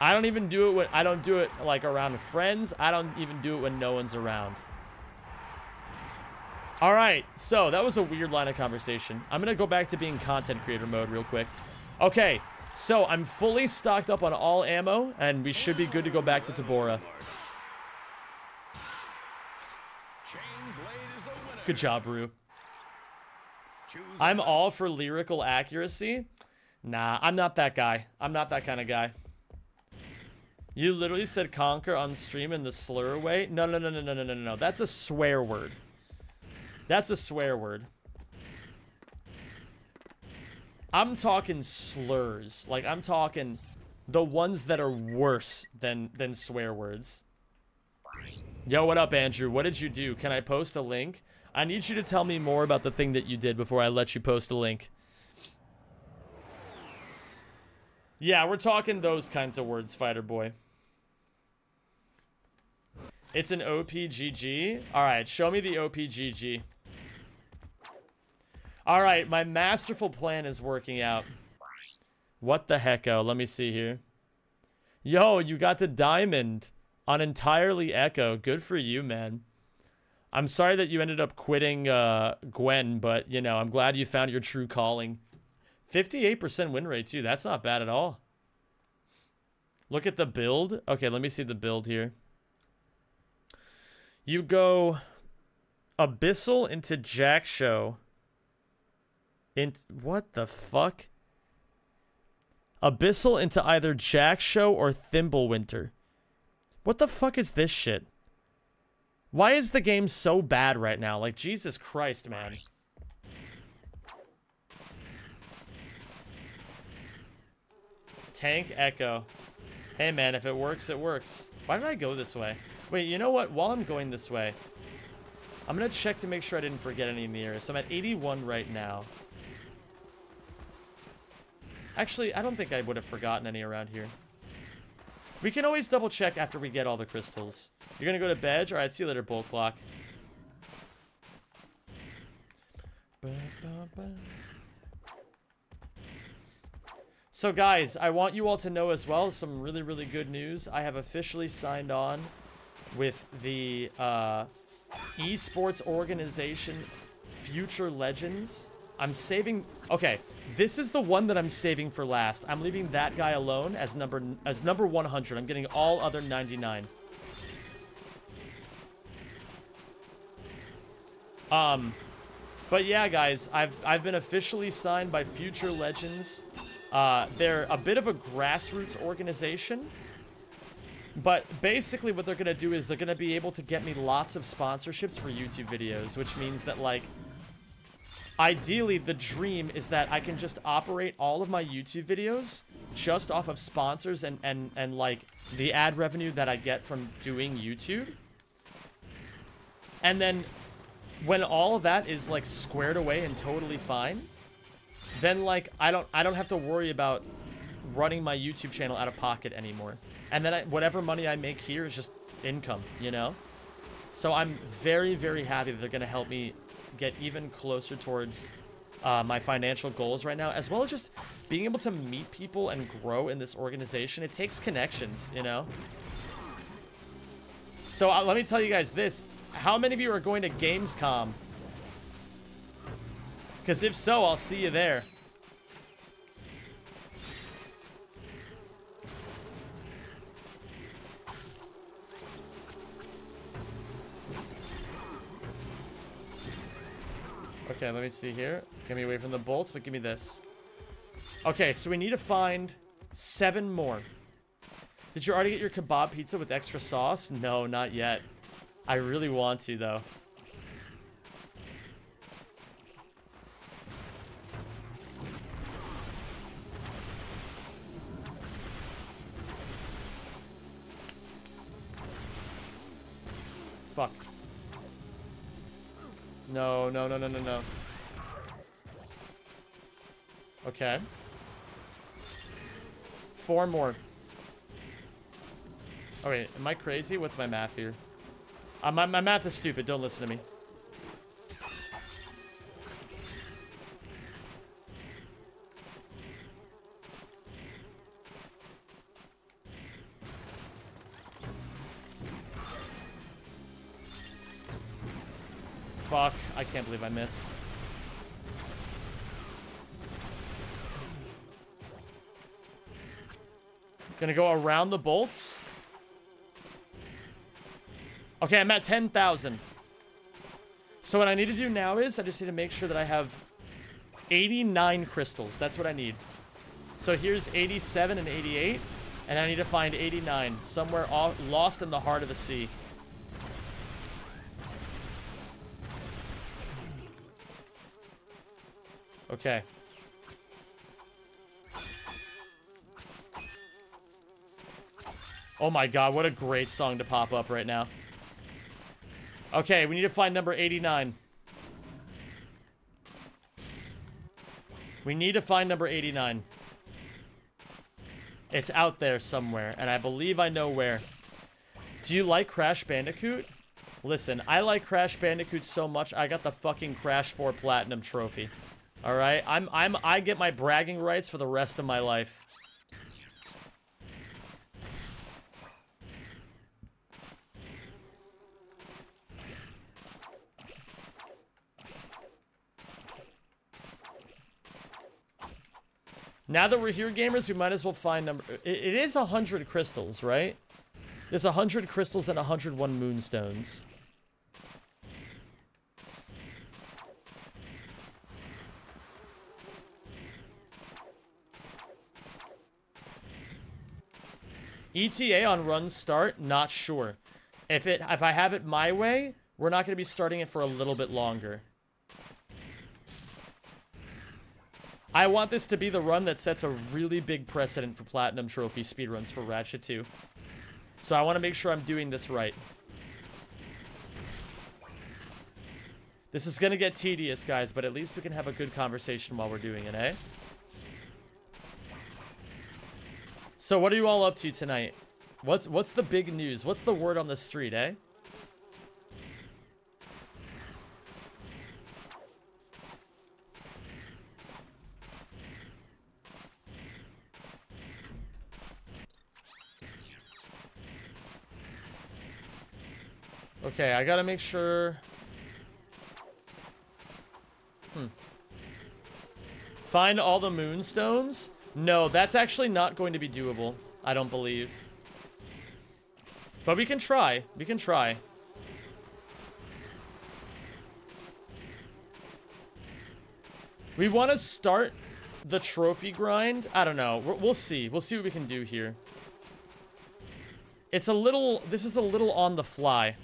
I don't even do it when I don't do it like around friends. I don't even do it when no one's around. All right, so that was a weird line of conversation. I'm gonna go back to being content creator mode real quick. Okay, so I'm fully stocked up on all ammo, and we should be good to go back to Tabora. Good job, Rue. I'm all for lyrical accuracy. Nah, I'm not that guy. I'm not that kind of guy. You literally said conquer on stream in the slur way? No, no, no, no, no, no, no, no. That's a swear word. That's a swear word. I'm talking slurs. Like, I'm talking the ones that are worse than, than swear words. Yo, what up, Andrew? What did you do? Can I post a link? I need you to tell me more about the thing that you did before I let you post a link. Yeah, we're talking those kinds of words, Fighter Boy. It's an OPGG. All right, show me the OPGG. All right, my masterful plan is working out. What the hecko? Oh, let me see here. Yo, you got the diamond on entirely Ekko. Good for you, man. I'm sorry that you ended up quitting uh, Gwen, but, you know, I'm glad you found your true calling. 58% win rate, too. That's not bad at all. Look at the build. Okay, let me see the build here. You go Abyssal into Jak'Sho. In what the fuck? Abyssal into either Jak'Sho or Fimbulwinter. What the fuck is this shit? Why is the game so bad right now? Like, Jesus Christ, man. Tank Ekko. Hey, man, if it works, it works. Why did I go this way? Wait, you know what? While I'm going this way, I'm going to check to make sure I didn't forget any in the area. So I'm at 81 right now. Actually, I don't think I would have forgotten any around here. We can always double check after we get all the crystals. You're to go to bed? Alright, see you later, Bull Clock. So guys, I want you all to know as well some really, really good news. I have officially signed on with the uh, esports organization Future Legends. I'm saving... Okay, this is the one that I'm saving for last. I'm leaving that guy alone as number as number 100. I'm getting all other 99. Um, but yeah, guys, I've I've been officially signed by Future Legends. Uh, they're a bit of a grassroots organization. But basically what they're going to do is they're going to be able to get me lots of sponsorships for YouTube videos, which means that, like, ideally the dream is that I can just operate all of my YouTube videos just off of sponsors and, and, and like, the ad revenue that I get from doing YouTube. And then when all of that is, like, squared away and totally fine, then like I don't I don't have to worry about running my YouTube channel out of pocket anymore. And then I, whatever money I make here is just income, you know? So I'm very, very happy that they're going to help me get even closer towards uh, my financial goals right now, as well as just being able to meet people and grow in this organization. It takes connections, you know? So uh, let me tell you guys this. How many of you are going to Gamescom because if so, I'll see you there. Okay, let me see here. Get me away from the bolts, but give me this. Okay, so we need to find seven more. Did you already get your kebab pizza with extra sauce? No, not yet. I really want to, though. No, no, no, no, no, no. Okay. Four more. Wait. Am I crazy? What's my math here? Uh, my, my math is stupid. Don't listen to me. Fuck. I can't believe I missed. Gonna go around the bolts. Okay, I'm at 10,000. So what I need to do now is I just need to make sure that I have 89 crystals. That's what I need. So here's 87 and 88. And I need to find 89 somewhere lost in the heart of the sea. Okay. Oh my god, what a great song to pop up right now. Okay, we need to find number 89. We need to find number 89. It's out there somewhere, and I believe I know where. Do you like Crash Bandicoot? Listen, I like Crash Bandicoot so much, I got the fucking Crash 4 Platinum trophy. Alright? I'm I'm I get my bragging rights for the rest of my life. Now that we're here, gamers, we might as well find number... It, it is 100 crystals, right? There's 100 crystals and 101 moonstones. ETA on run start, not sure. If it if I have it my way, we're not going to be starting it for a little bit longer. I want this to be the run that sets a really big precedent for Platinum Trophy speedruns for Ratchet 2. So I want to make sure I'm doing this right. This is going to get tedious, guys, but at least we can have a good conversation while we're doing it, eh? So what are you all up to tonight? What's what's the big news? What's the word on the street, eh? Okay, I gotta make sure... Hmm. Find all the moonstones? No, that's actually not going to be doable. I don't believe. But we can try. We can try. We want to start the trophy grind. I don't know. We'll see. We'll see what we can do here. It's a little... This is a little on the fly.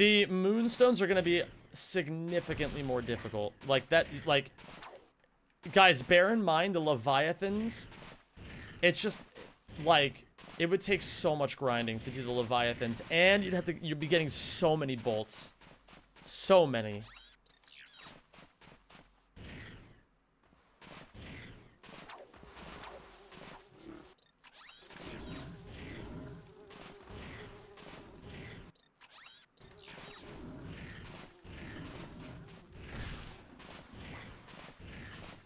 The moonstones are going to be significantly more difficult. Like, that, like... Guys, bear in mind the Leviathans. It's just, like... It would take so much grinding to do the Leviathans. And you'd have to... You'd be getting so many bolts. So many.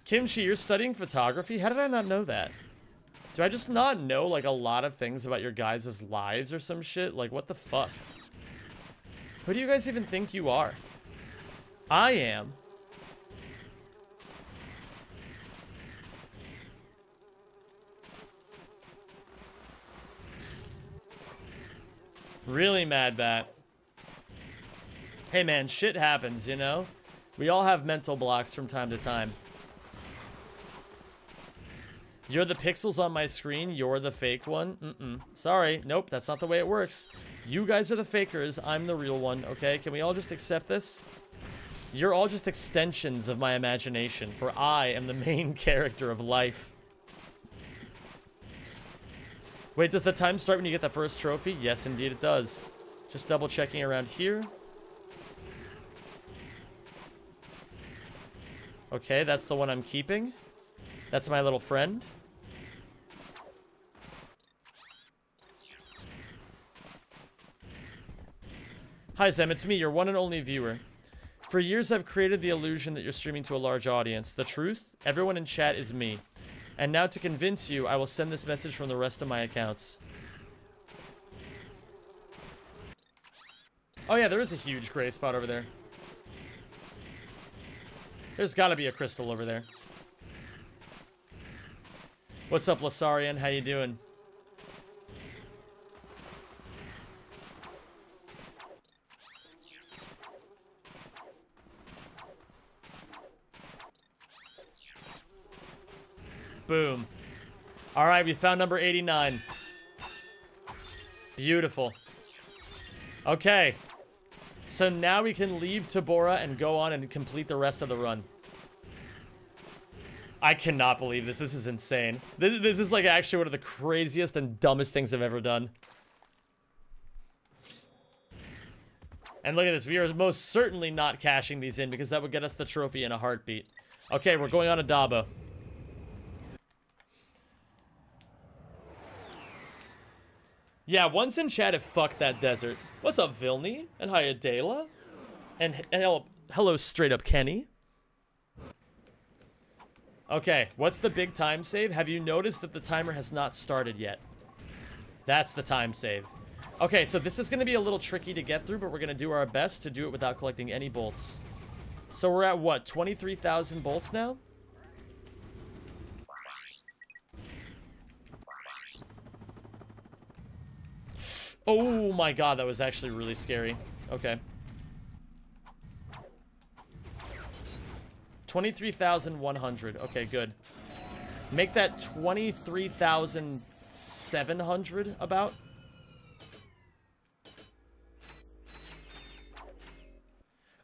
Kimchi, you're studying photography? How did I not know that? Do I just not know, like, a lot of things about your guys' lives or some shit? Like, what the fuck? Who do you guys even think you are? I am. Really mad bat. Hey man, shit happens, you know? We all have mental blocks from time to time. You're the pixels on my screen. You're the fake one. Mm-mm. Sorry. Nope, that's not the way it works. You guys are the fakers. I'm the real one, okay? Can we all just accept this? You're all just extensions of my imagination, for I am the main character of life. Wait, does the time start when you get the first trophy? Yes, indeed it does. Just double checking around here. Okay, that's the one I'm keeping. That's my little friend. Hi, Xem. It's me, your one and only viewer. For years, I've created the illusion that you're streaming to a large audience. The truth? Everyone in chat is me. And now to convince you, I will send this message from the rest of my accounts. Oh yeah, there is a huge gray spot over there. There's gotta be a crystal over there. What's up, Lasarian? How you doing? Boom. All right, we found number 89. Beautiful. Okay. So now we can leave Tabora and go on and complete the rest of the run. I cannot believe this. This is insane. This, this is like actually one of the craziest and dumbest things I've ever done. And look at this. We are most certainly not cashing these in because that would get us the trophy in a heartbeat. Okay, we're going on a Dobbo. Yeah, once in chat, it fucked that desert. What's up, Vilni? And hi, Adela? And, and hello, hello, straight up Kenny. Okay, what's the big time save? Have you noticed that the timer has not started yet? That's the time save. Okay, so this is going to be a little tricky to get through, but we're going to do our best to do it without collecting any bolts. So we're at, what, 23,000 bolts now? Oh my god, that was actually really scary. Okay. 23,100. Okay, good. Make that 23,700 about.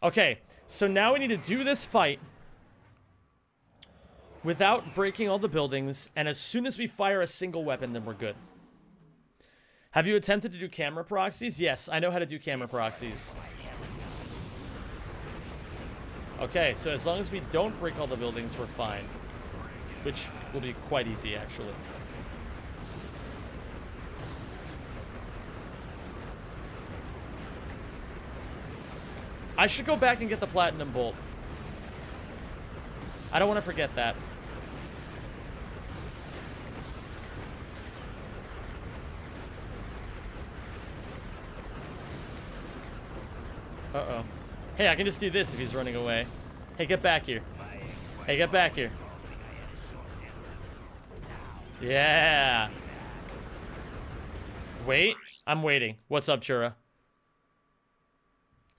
Okay, so now we need to do this fight without breaking all the buildings, and as soon as we fire a single weapon, then we're good. Have you attempted to do camera proxies? Yes, I know how to do camera proxies. Okay, so as long as we don't break all the buildings, we're fine. Which will be quite easy, actually. I should go back and get the platinum bolt. I don't want to forget that. Uh-oh. Hey, I can just do this if he's running away. Hey, get back here. Hey, get back here. Yeah. Wait. I'm waiting. What's up, Jura?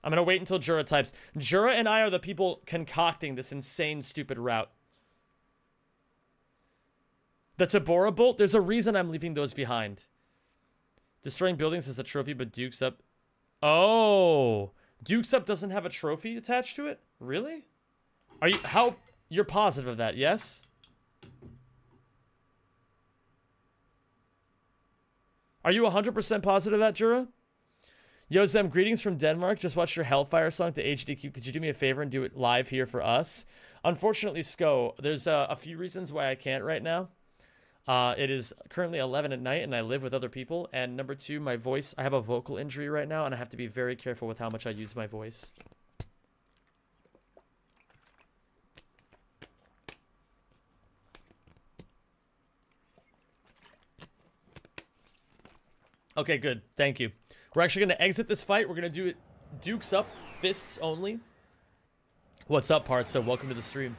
I'm gonna wait until Jura types. Jura and I are the people concocting this insane, stupid route. The Tabora bolt, there's a reason I'm leaving those behind. Destroying buildings is a trophy, but Duke's up. Oh. Duke's Up doesn't have a trophy attached to it? Really? Are you how you're positive of that, yes? Are you 100% positive of that, Jura? Yo, Xem, greetings from Denmark. Just watched your Hellfire song to HDQ. Could you do me a favor and do it live here for us? Unfortunately, Sko, there's uh, a few reasons why I can't right now. Uh, it is currently 11 at night and I live with other people. And number two, my voice, I have a vocal injury right now and I have to be very careful with how much I use my voice. Okay, good. Thank you. We're actually going to exit this fight. We're going to do it dukes up, fists only. What's up, Parts? So welcome to the stream.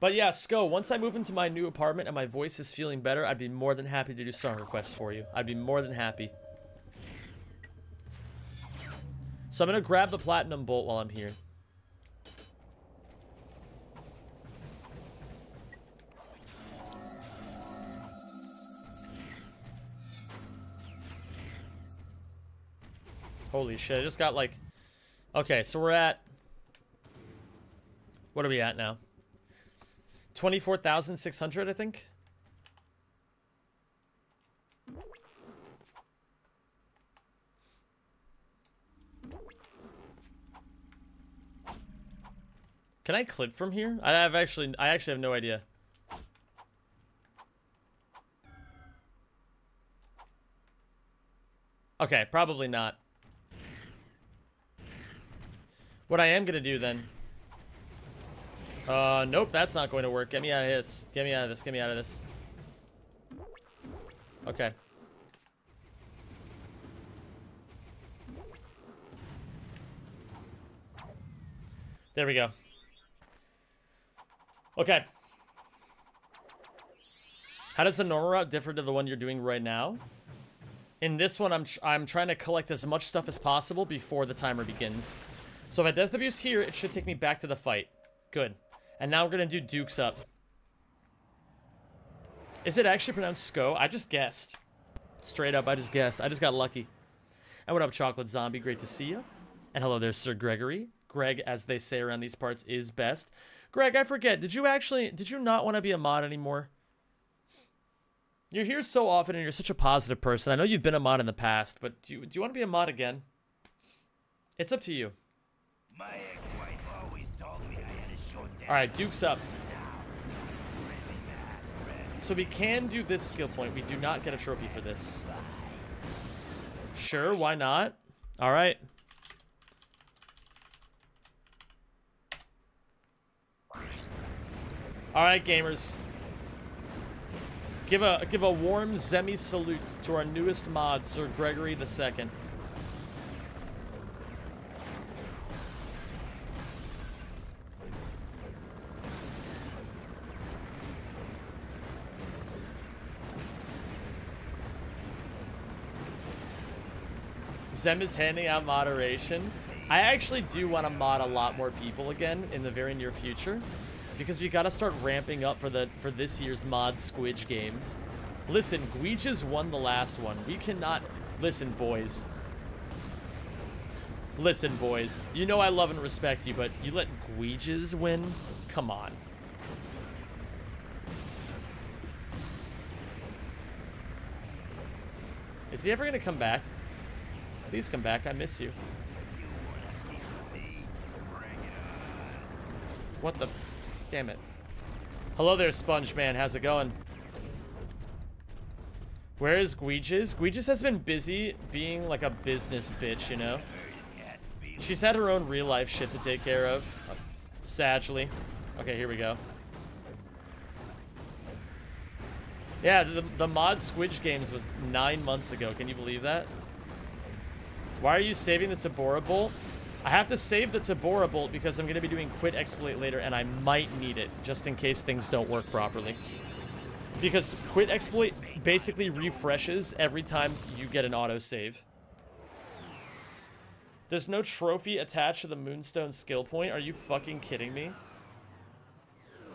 But yeah, Sko, once I move into my new apartment and my voice is feeling better, I'd be more than happy to do song requests for you. I'd be more than happy. So I'm going to grab the platinum bolt while I'm here. Holy shit, I just got like... Okay, so we're at... What are we at now? 24,600, I think. Can I clip from here? I have actually, I actually have no idea. Okay, probably not. What I am gonna do then uh, nope, that's not going to work. Get me out of this. Get me out of this. Get me out of this. Okay. There we go. Okay. How does the normal route differ to the one you're doing right now? In this one, I'm, tr I'm trying to collect as much stuff as possible before the timer begins. So if I death abuse here, it should take me back to the fight. Good. And now we're going to do Dukes up. Is it actually pronounced Sko? I just guessed. Straight up, I just guessed. I just got lucky. And what up, Chocolate Zombie? Great to see you. And hello there, Sir Gregory. Greg, as they say around these parts, is best. Greg, I forget. Did you actually, did you not want to be a mod anymore? You're here so often and you're such a positive person. I know you've been a mod in the past, but do you, do you want to be a mod again? It's up to you. My a short All right, Duke's up. So we can do this skill point. We do not get a trophy for this. Sure, why not? All right. All right, gamers. Give a give a warm Zemi salute to our newest mod, Sir Gregory II. Xem is handing out moderation. I actually do want to mod a lot more people again in the very near future because we got to start ramping up for the for this year's mod Squidge games. Listen, Guija's won the last one. We cannot... Listen, boys. Listen, boys. You know I love and respect you, but you let Guija's win? Come on. Is he ever going to come back? Please come back. I miss you. What the... Damn it. Hello there, Sponge Man. How's it going? Where is Guijas? Guijas has been busy being like a business bitch, you know? She's had her own real life shit to take care of. Sadly. Okay, here we go. Yeah, the, the mod Squidge Games was nine months ago. Can you believe that? Why are you saving the Tabora Bolt? I have to save the Tabora Bolt because I'm going to be doing Quit Exploit later, and I might need it, just in case things don't work properly. Because Quit Exploit basically refreshes every time you get an autosave. There's no trophy attached to the Moonstone skill point. Are you fucking kidding me?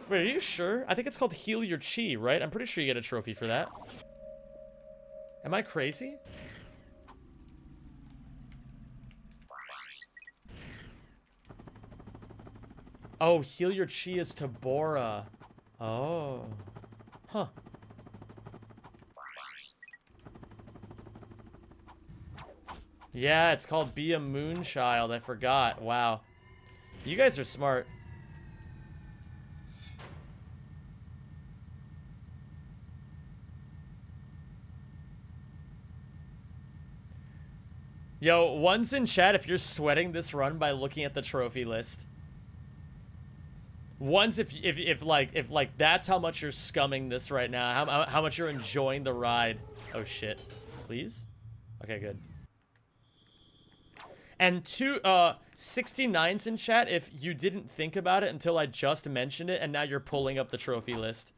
Wait, are you sure? I think it's called Heal Your Chi, right? I'm pretty sure you get a trophy for that. Am I crazy? Oh, heal your chi is Tabora. Oh. Huh. Yeah, it's called Be a Moonchild. I forgot. Wow. You guys are smart. Yo, one's in chat if you're sweating this run by looking at the trophy list. Once if if if like if like that's how much you're scumming this right now, how how much you're enjoying the ride. Oh shit. Please? Okay, good. And two uh 69's in chat if you didn't think about it until I just mentioned it and now you're pulling up the trophy list.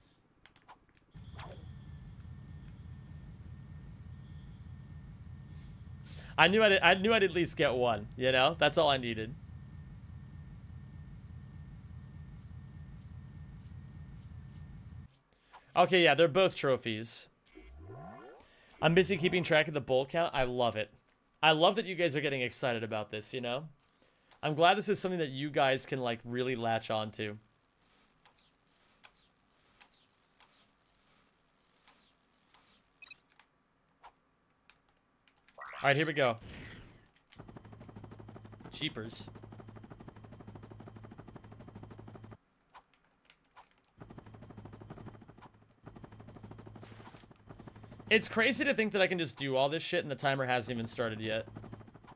I knew I'd, I knew I'd at least get one, you know? That's all I needed. Okay, yeah, they're both trophies. I'm busy keeping track of the bolt count. I love it. I love that you guys are getting excited about this, you know? I'm glad this is something that you guys can, like, really latch onto. Alright, here we go. Cheapers. It's crazy to think that I can just do all this shit and the timer hasn't even started yet.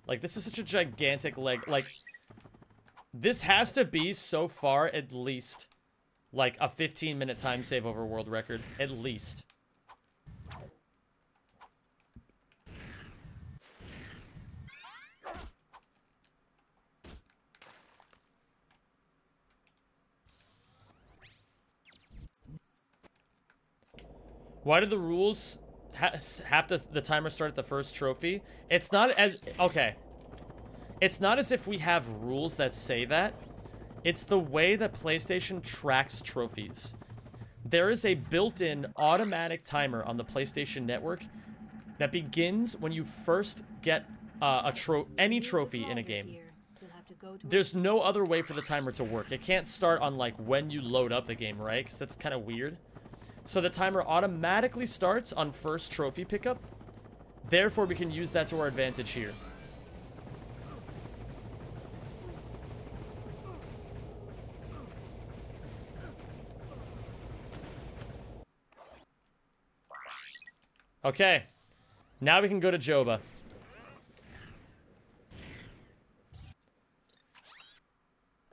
Like, this is such a gigantic leg. Like, this has to be, so far, at least, like, a 15-minute time save over world record. At least. Why do the rules ha have to the timer start at the first trophy? It's not as okay. It's not as if we have rules that say that. It's the way that PlayStation tracks trophies. There is a built-in automatic timer on the PlayStation Network that begins when you first get uh, a tro any trophy in a game. There's no other way for the timer to work. It can't start on like when you load up the game, right? Because that's kind of weird. So the timer automatically starts on first trophy pickup. Therefore, we can use that to our advantage here. Okay. Now we can go to Joba.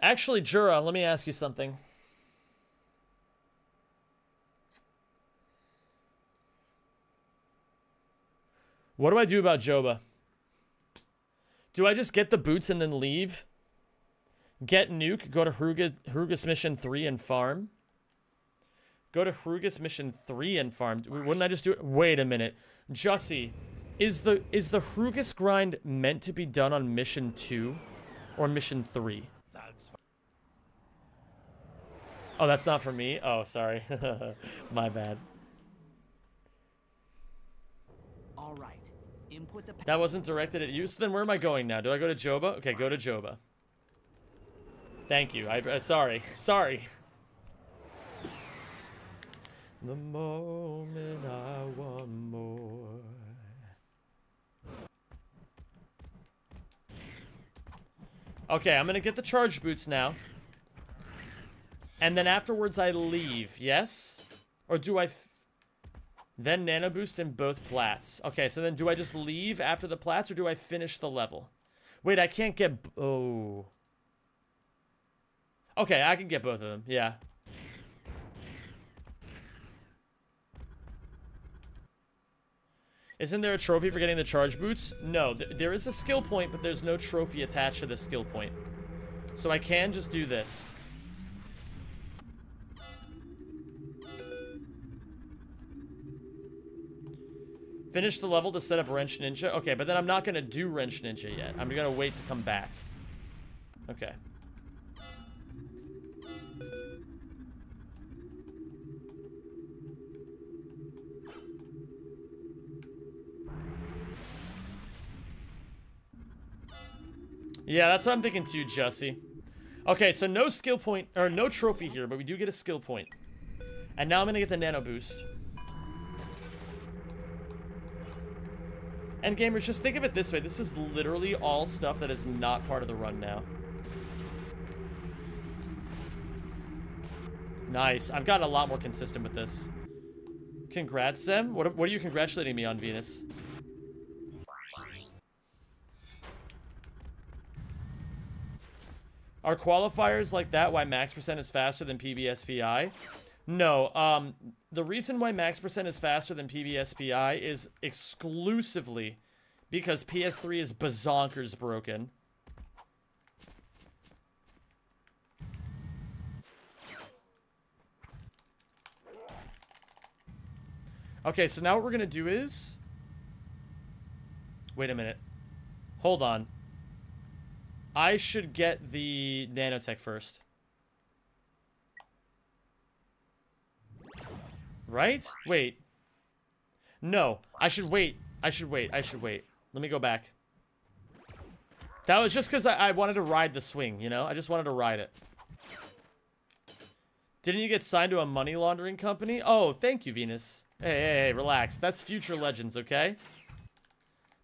Actually, Jura, let me ask you something. What do I do about Joba? Do I just get the boots and then leave? Get nuke, go to Hrugis Mission 3 and farm? Go to Hrugis Mission 3 and farm. Wouldn't I just do it? Wait a minute. Jussie, is the is the Hrugis grind meant to be done on Mission 2 or Mission 3? Oh, that's not for me? Oh, sorry. My bad. All right. That wasn't directed at you. So then where am I going now? Do I go to Joba? Okay, go to Joba. Thank you. I uh, sorry. Sorry. the moment I want more. Okay, I'm gonna get the charge boots now. And then afterwards I leave, yes? Or do I then nano boost in both plats. Okay, so then do I just leave after the plats or do I finish the level? Wait, I can't get... Oh. Okay, I can get both of them. Yeah. Isn't there a trophy for getting the charge boots? No, th there is a skill point, but there's no trophy attached to the skill point. So I can just do this. Finish the level to set up Wrench Ninja. Okay, but then I'm not going to do Wrench Ninja yet. I'm going to wait to come back. Okay. Yeah, that's what I'm thinking too, Jussie. Okay, so no skill point, or no trophy here, but we do get a skill point. And now I'm going to get the Nano Boost. And gamers, just think of it this way. This is literally all stuff that is not part of the run now. Nice. I've gotten a lot more consistent with this. Congrats, Sam. What, what are you congratulating me on, Venus? Are qualifiers like that why max percent is faster than PBSPI? No, um, the reason why max percent is faster than PBSPI is exclusively because PS3 is bazonkers broken. Okay, so now what we're going to do is... Wait a minute. Hold on. I should get the nanotech first. Right? Wait. No. I should wait. I should wait. I should wait. Let me go back. That was just because I, I wanted to ride the swing, you know? I just wanted to ride it. Didn't you get signed to a money laundering company? Oh, thank you, Venus. Hey, hey, hey, relax. That's Future Legends, okay?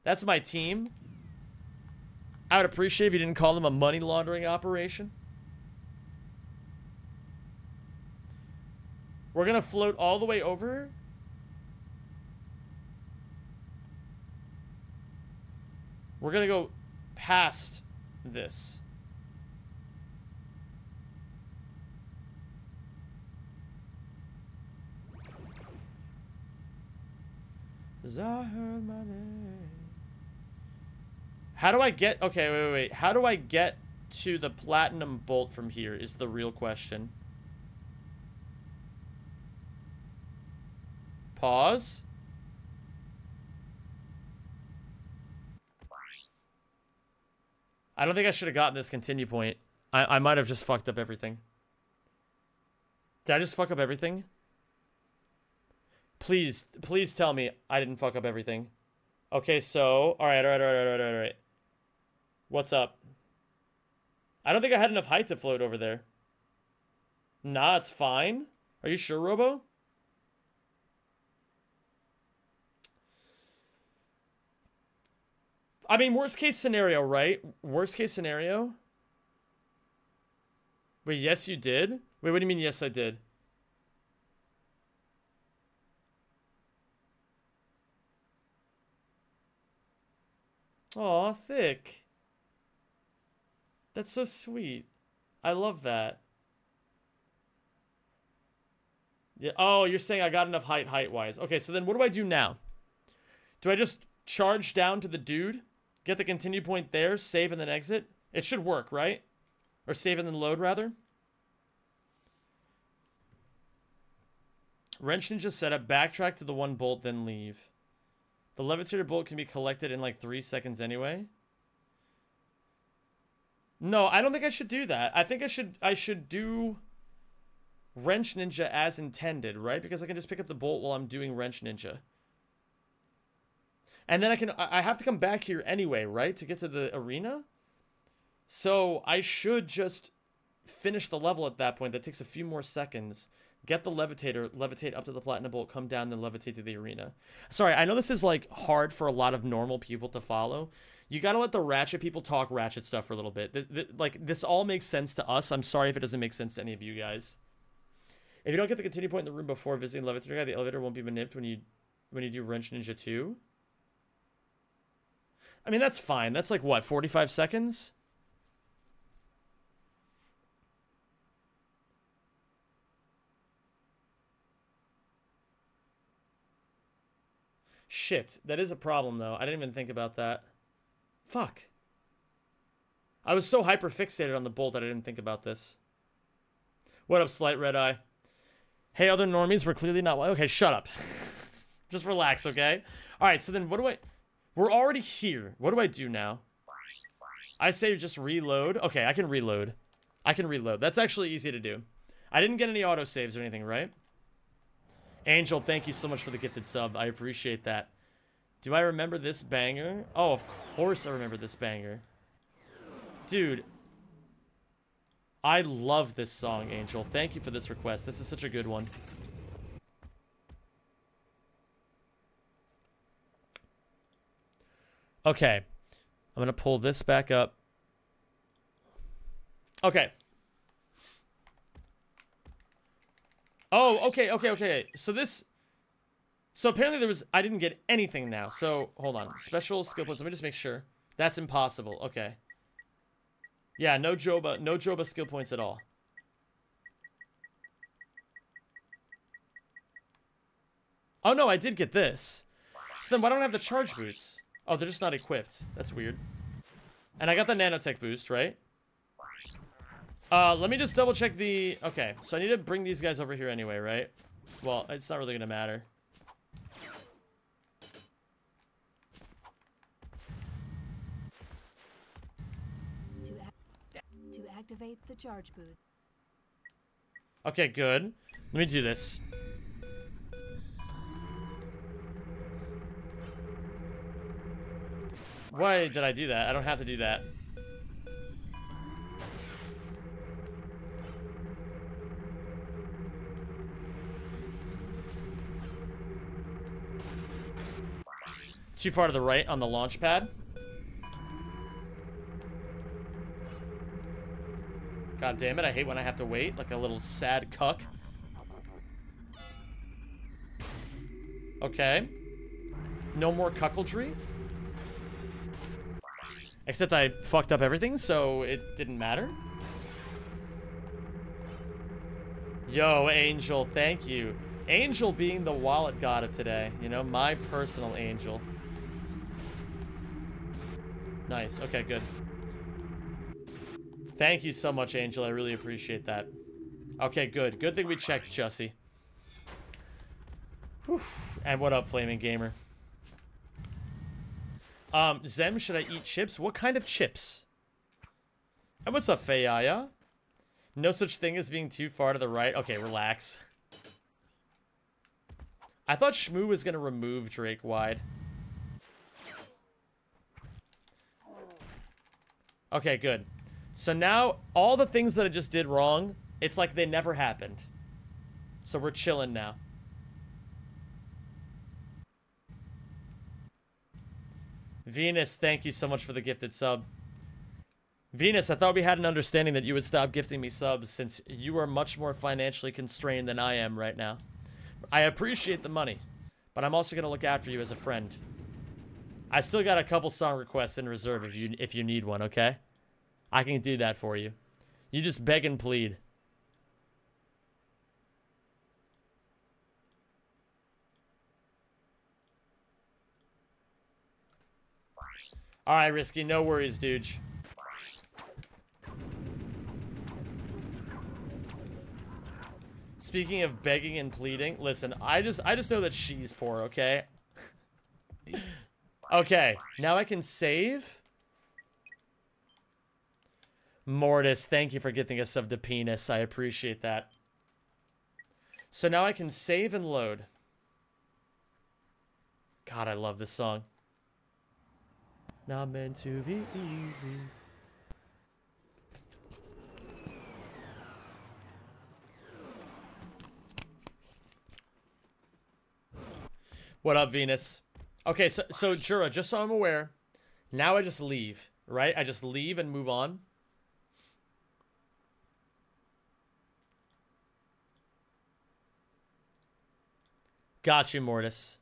That's my team. I would appreciate if you didn't call them a money laundering operation. We're going to float all the way over. We're going to go past this. I heard my name. How do I get... Okay, wait, wait, wait. How do I get to the platinum bolt from here is the real question. Pause. I don't think I should have gotten this continue point. I, I might have just fucked up everything. Did I just fuck up everything? Please, please tell me I didn't fuck up everything. Okay, so, alright, alright, alright, alright, alright, alright. What's up? I don't think I had enough height to float over there. Nah, it's fine. Are you sure, Robo? I mean, worst case scenario, right? Worst case scenario. Wait, yes, you did? Wait, what do you mean, yes, I did? Aw, thick. That's so sweet. I love that. Yeah. Oh, you're saying I got enough height height-wise. Okay, so then what do I do now? Do I just charge down to the dude? Get the continue point there, save and then exit? It should work, right? Or save and then load, rather? Wrench Ninja setup, backtrack to the one bolt, then leave. The levitator bolt can be collected in like three seconds anyway. No, I don't think I should do that. I think I should I should do Wrench Ninja as intended, right? Because I can just pick up the bolt while I'm doing Wrench Ninja. And then I can I have to come back here anyway, right? To get to the arena. So I should just finish the level at that point. That takes a few more seconds. Get the levitator, levitate up to the platinum bolt, come down, then levitate to the arena. Sorry, I know this is like hard for a lot of normal people to follow. You gotta let the ratchet people talk ratchet stuff for a little bit. Like this all makes sense to us. I'm sorry if it doesn't make sense to any of you guys. If you don't get the continue point in the room before visiting levitator guy, the elevator won't be manipulated when you when you do Wrench Ninja 2. I mean, that's fine. That's like, what, 45 seconds? Shit, that is a problem, though. I didn't even think about that. Fuck. I was so hyper fixated on the bolt that I didn't think about this. What up, Slight Red Eye? Hey, other normies, we're clearly not... Okay, shut up. Just relax, okay? Alright, so then what do I... We're already here. What do I do now? I say just reload. Okay, I can reload. I can reload. That's actually easy to do. I didn't get any autosaves or anything, right? Angel, thank you so much for the gifted sub. I appreciate that. Do I remember this banger? Oh, of course I remember this banger. Dude. I love this song, Angel. Thank you for this request. This is such a good one. Okay. I'm going to pull this back up. Okay. Oh, okay, okay, okay. So this... So apparently there was... I didn't get anything now. So, hold on. Special skill points. Let me just make sure. That's impossible. Okay. Yeah, no Joba, no Joba skill points at all. Oh, no, I did get this. So then why don't I have the charge boots? Oh, they're just not equipped. That's weird. And I got the nanotech boost, right? Uh, let me just double check the... Okay, so I need to bring these guys over here anyway, right? Well, it's not really going to matter. To, to activate the charge boot. Okay, good. Let me do this. Why did I do that? I don't have to do that. Too far to the right on the launch pad. God damn it, I hate when I have to wait like a little sad cuck. Okay. No more cuckoldry? Except I fucked up everything, so it didn't matter. Yo, Angel, thank you. Angel being the wallet god of today. You know, my personal angel. Nice. Okay, good. Thank you so much, Angel. I really appreciate that. Okay, good. Good thing we checked, Jussie. And what up, Flaming Gamer? Um, Xem, should I eat chips? What kind of chips? And what's up, Fayaya? No such thing as being too far to the right. Okay, relax. I thought Shmoo was going to remove Drake wide. Okay, good. So now, all the things that I just did wrong, it's like they never happened. So we're chilling now. Venus, thank you so much for the gifted sub. Venus, I thought we had an understanding that you would stop gifting me subs since you are much more financially constrained than I am right now. I appreciate the money, but I'm also going to look after you as a friend. I still got a couple song requests in reserve if you if you need one, okay? I can do that for you. You just beg and plead. Alright, Risky, no worries, dude. Speaking of begging and pleading, listen, I just I just know that she's poor, okay? okay, now I can save. Mortis, thank you for getting us sub to penis. I appreciate that. So now I can save and load. God, I love this song. Not meant to be easy. What up, Venus? Okay, so so Jura, just so I'm aware, now I just leave, right? I just leave and move on. Got you, Mortis.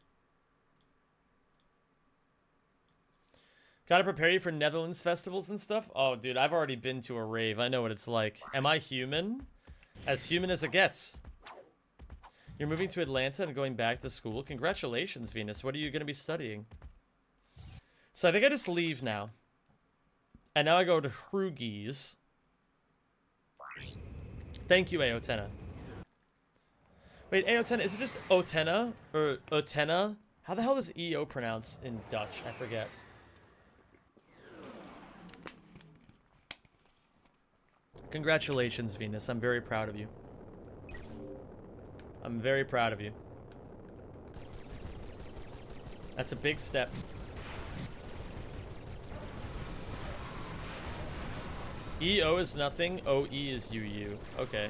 Gotta prepare you for Netherlands festivals and stuff? Oh, dude, I've already been to a rave. I know what it's like. Am I human? As human as it gets. You're moving to Atlanta and going back to school? Congratulations, Venus. What are you going to be studying? So I think I just leave now. And now I go to Hrugis. Thank you, Aotena. Wait, Aotena, is it just Otena? Or Otena? How the hell does EO pronounce in Dutch? I forget. Congratulations, Venus. I'm very proud of you. I'm very proud of you. That's a big step. EO is nothing, OE is UU. Okay.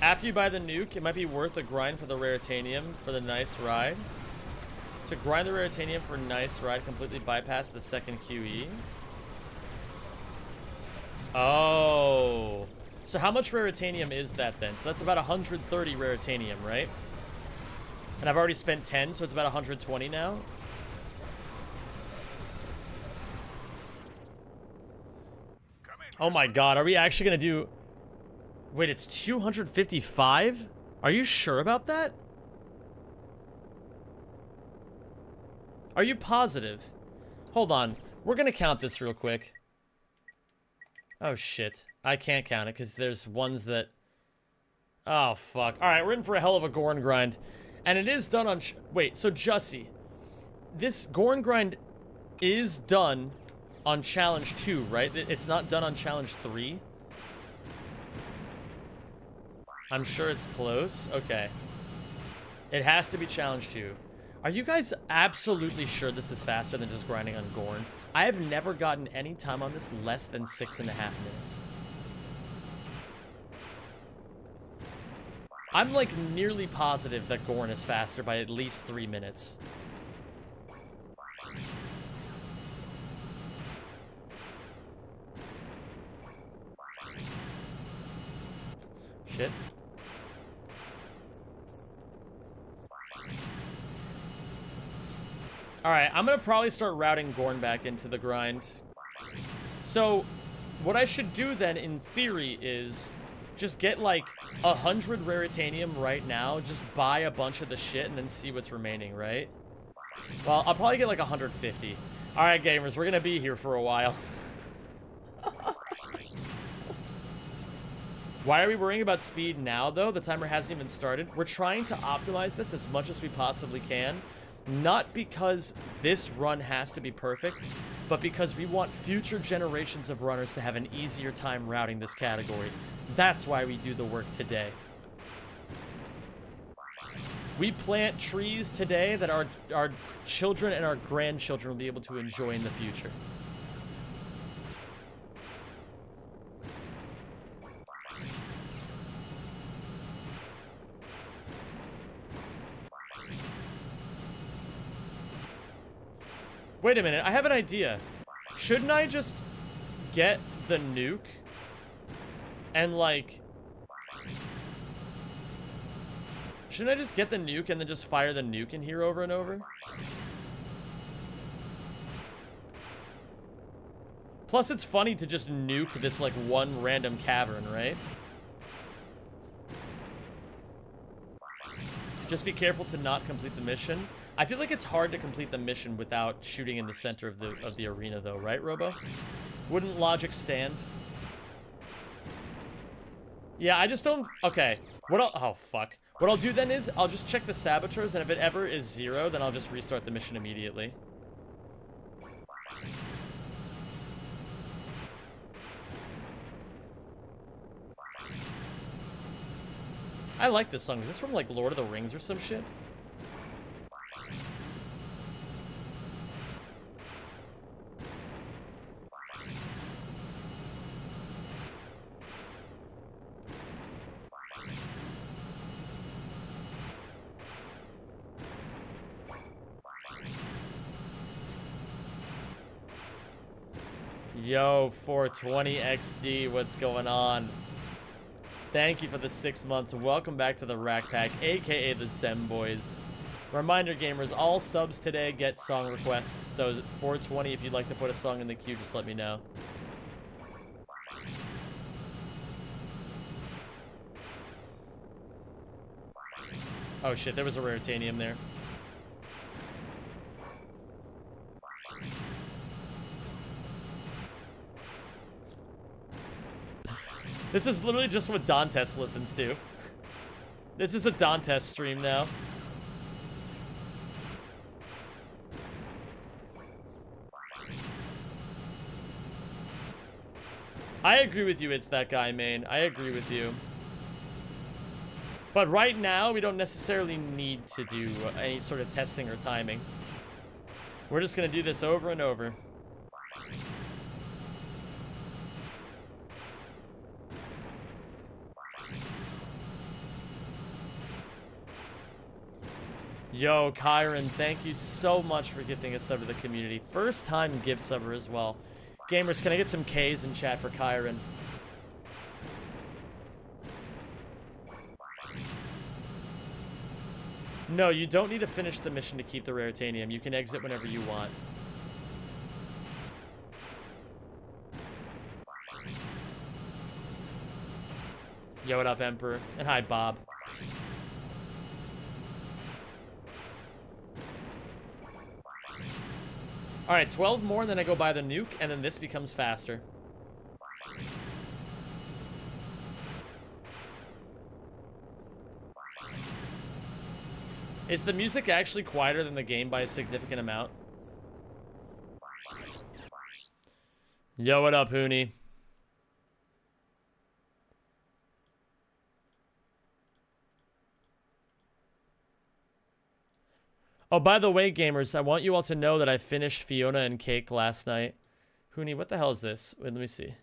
After you buy the nuke, it might be worth a grind for the Raritanium for the nice ride. To grind the Raritanium for nice ride, completely bypass the second QE. Oh. So how much Raritanium is that then? So that's about 130 Raritanium, right? And I've already spent 10, so it's about 120 now. Oh my god, are we actually gonna do... Wait, it's 255? Are you sure about that? Are you positive? Hold on. We're gonna count this real quick. Oh, shit. I can't count it, because there's ones that... Oh, fuck. Alright, we're in for a hell of a Gorn grind. And it is done on... Wait, so Jussie. This Gorn grind is done on Challenge 2, right? It's not done on Challenge 3? I'm sure it's close. Okay. It has to be Challenge 2. Are you guys absolutely sure this is faster than just grinding on Gorn? I have never gotten any time on this less than six and a half minutes. I'm like nearly positive that Gorn is faster by at least three minutes. Shit. Alright, I'm gonna probably start routing Gorn back into the grind. So, what I should do then, in theory, is just get like a hundred Raritanium right now, just buy a bunch of the shit and then see what's remaining, right? Well, I'll probably get like 150. Alright, gamers, we're gonna be here for a while. Why are we worrying about speed now, though? The timer hasn't even started. We're trying to optimize this as much as we possibly can. Not because this run has to be perfect, but because we want future generations of runners to have an easier time routing this category. That's why we do the work today. We plant trees today that our, our children and our grandchildren will be able to enjoy in the future. Wait a minute, I have an idea. Shouldn't I just get the nuke and like... Shouldn't I just get the nuke and then just fire the nuke in here over and over? Plus, it's funny to just nuke this, like, one random cavern, right? Just be careful to not complete the mission. I feel like it's hard to complete the mission without shooting in the center of the of the arena, though, right, Robo? Wouldn't logic stand? Yeah, I just don't... Okay. What I'll... Oh, fuck. What I'll do then is, I'll just check the saboteurs, and if it ever is zero, then I'll just restart the mission immediately. I like this song. Is this from, like, Lord of the Rings or some shit? Yo, 420 XD, what's going on? Thank you for the six months. Welcome back to the Rack Pack, aka the Xem Boys. Reminder, gamers, all subs today get song requests. So 420, if you'd like to put a song in the queue, just let me know. Oh shit, there was a Raritanium there. This is literally just what Dantes listens to. This is a Dantes stream now. I agree with you, it's that guy, main. I agree with you. But right now, we don't necessarily need to do any sort of testing or timing. We're just going to do this over and over. Yo, Kyron, thank you so much for gifting a sub to the community. First time gift subber as well. Gamers, can I get some K's in chat for Kyron? No, you don't need to finish the mission to keep the Raritanium. You can exit whenever you want. Yo, what up, Emperor? And hi, Bob. Alright, 12 more, then I go buy the nuke, and then this becomes faster. Is the music actually quieter than the game by a significant amount? Yo, what up, Hooney? Oh, by the way, gamers, I want you all to know that I finished Fionna and Cake last night. Hooney, what the hell is this? Wait, let me see.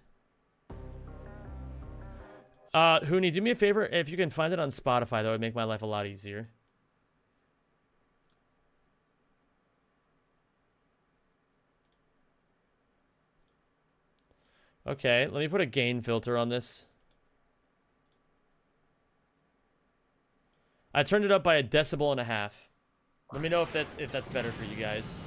Uh, Hooney, do me a favor. If you can find it on Spotify, that would make my life a lot easier. Okay, let me put a gain filter on this. I turned it up by a decibel and a half. Let me know if that if that's better for you guys.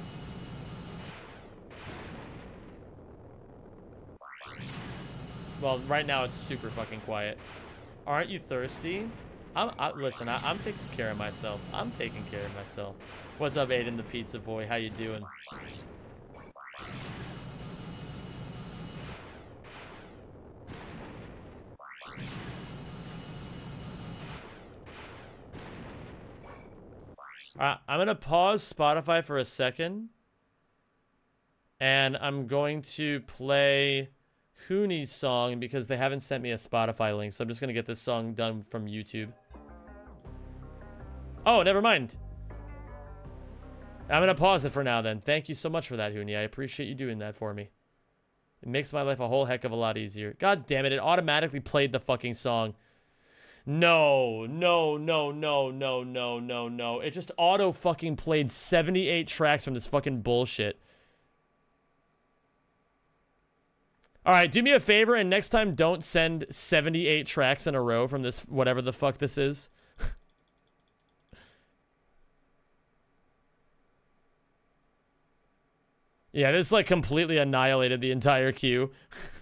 Well, right now it's super fucking quiet. Aren't you thirsty? I'm, I, listen, I, am taking care of myself. I'm taking care of myself. What's up, Aiden the pizza boy? How you doing? I'm gonna pause Spotify for a second. And I'm going to play Hooney's song because they haven't sent me a Spotify link. So I'm just gonna get this song done from YouTube. Oh, never mind. I'm gonna pause it for now then. Thank you so much for that, Hooney. I appreciate you doing that for me. It makes my life a whole heck of a lot easier. God damn it, it automatically played the fucking song. No, no, no, no, no, no, no, no. It just auto fucking played 78 tracks from this fucking bullshit. Alright, do me a favor and next time don't send 78 tracks in a row from this, whatever the fuck this is. yeah, this like completely annihilated the entire queue.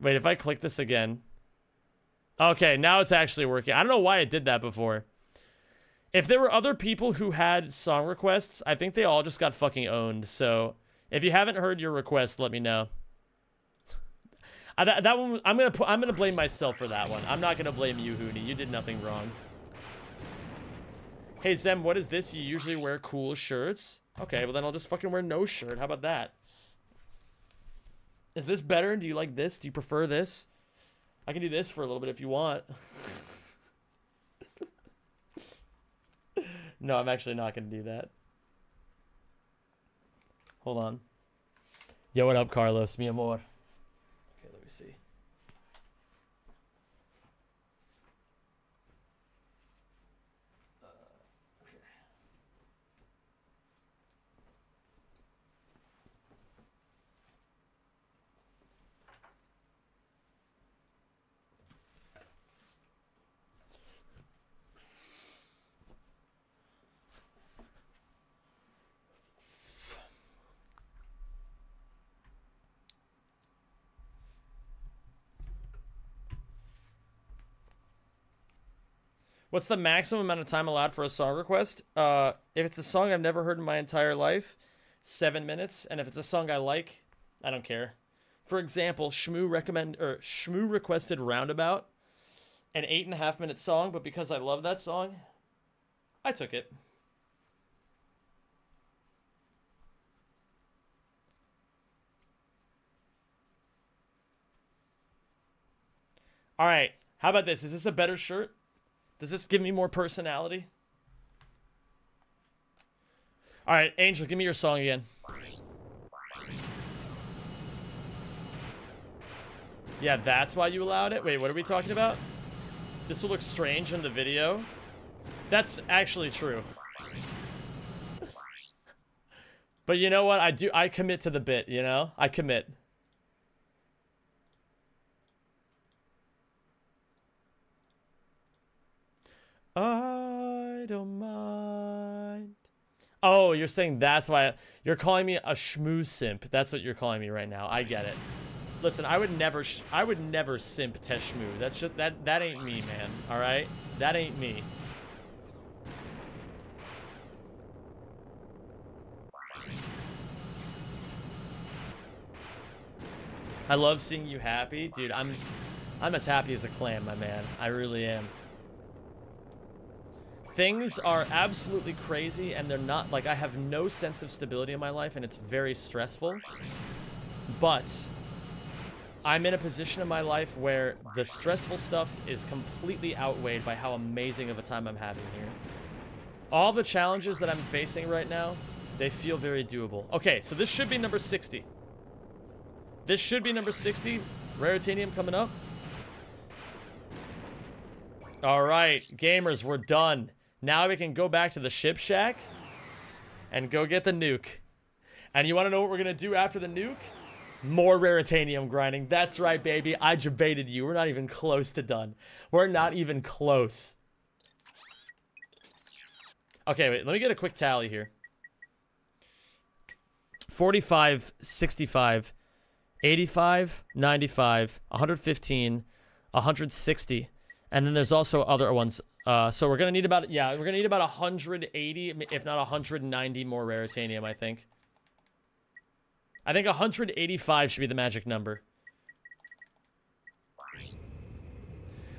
Wait, if I click this again. Okay, now it's actually working. I don't know why it did that before. If there were other people who had song requests, I think they all just got fucking owned. So if you haven't heard your request, let me know. I, that, that one, I'm gonna I'm gonna blame myself for that one. I'm not gonna blame you, Hooney. You did nothing wrong. Hey Xem, what is this? You usually wear cool shirts. Okay, well then I'll just fucking wear no shirt. How about that? Is this better? Do you like this? Do you prefer this? I can do this for a little bit if you want. no, I'm actually not going to do that. Hold on. Yo, what up, Carlos? Mi amor. Okay, let me see. What's the maximum amount of time allowed for a song request? Uh, if it's a song I've never heard in my entire life, seven minutes. And if it's a song I like, I don't care. For example, Shmoo recommend or Shmoo requested Roundabout, an eight and a half minute song, but because I love that song, I took it. All right. How about this? Is this a better shirt? Does this give me more personality? All right, Angel, give me your song again. Yeah, that's why you allowed it? Wait, what are we talking about? This will look strange in the video. That's actually true. but you know what? I do I commit to the bit, you know? I commit. I don't mind. Oh, you're saying that's why I, you're calling me a shmoo simp. That's what you're calling me right now. I get it. Listen, I would never I would never simp Teshmoo. That's just that that ain't me, man. All right? That ain't me. I love seeing you happy. Dude, I'm I'm as happy as a clam, my man. I really am things are absolutely crazy and they're not like I have no sense of stability in my life and it's very stressful. But I'm in a position in my life where the stressful stuff is completely outweighed by how amazing of a time I'm having here. All the challenges that I'm facing right now, they feel very doable. Okay, so this should be number 60. This should be number 60. Raritanium coming up. All right, gamers, we're done. Now we can go back to the ship shack and go get the nuke. And you want to know what we're going to do after the nuke? More raritanium grinding. That's right, baby. I debated you. We're not even close to done. We're not even close. Okay, wait. Let me get a quick tally here. 45, 65, 85, 95, 115, 160, and then there's also other ones. Uh, so we're gonna need about yeah, we're gonna need about 180, if not 190 more raritanium, I think. I think 185 should be the magic number.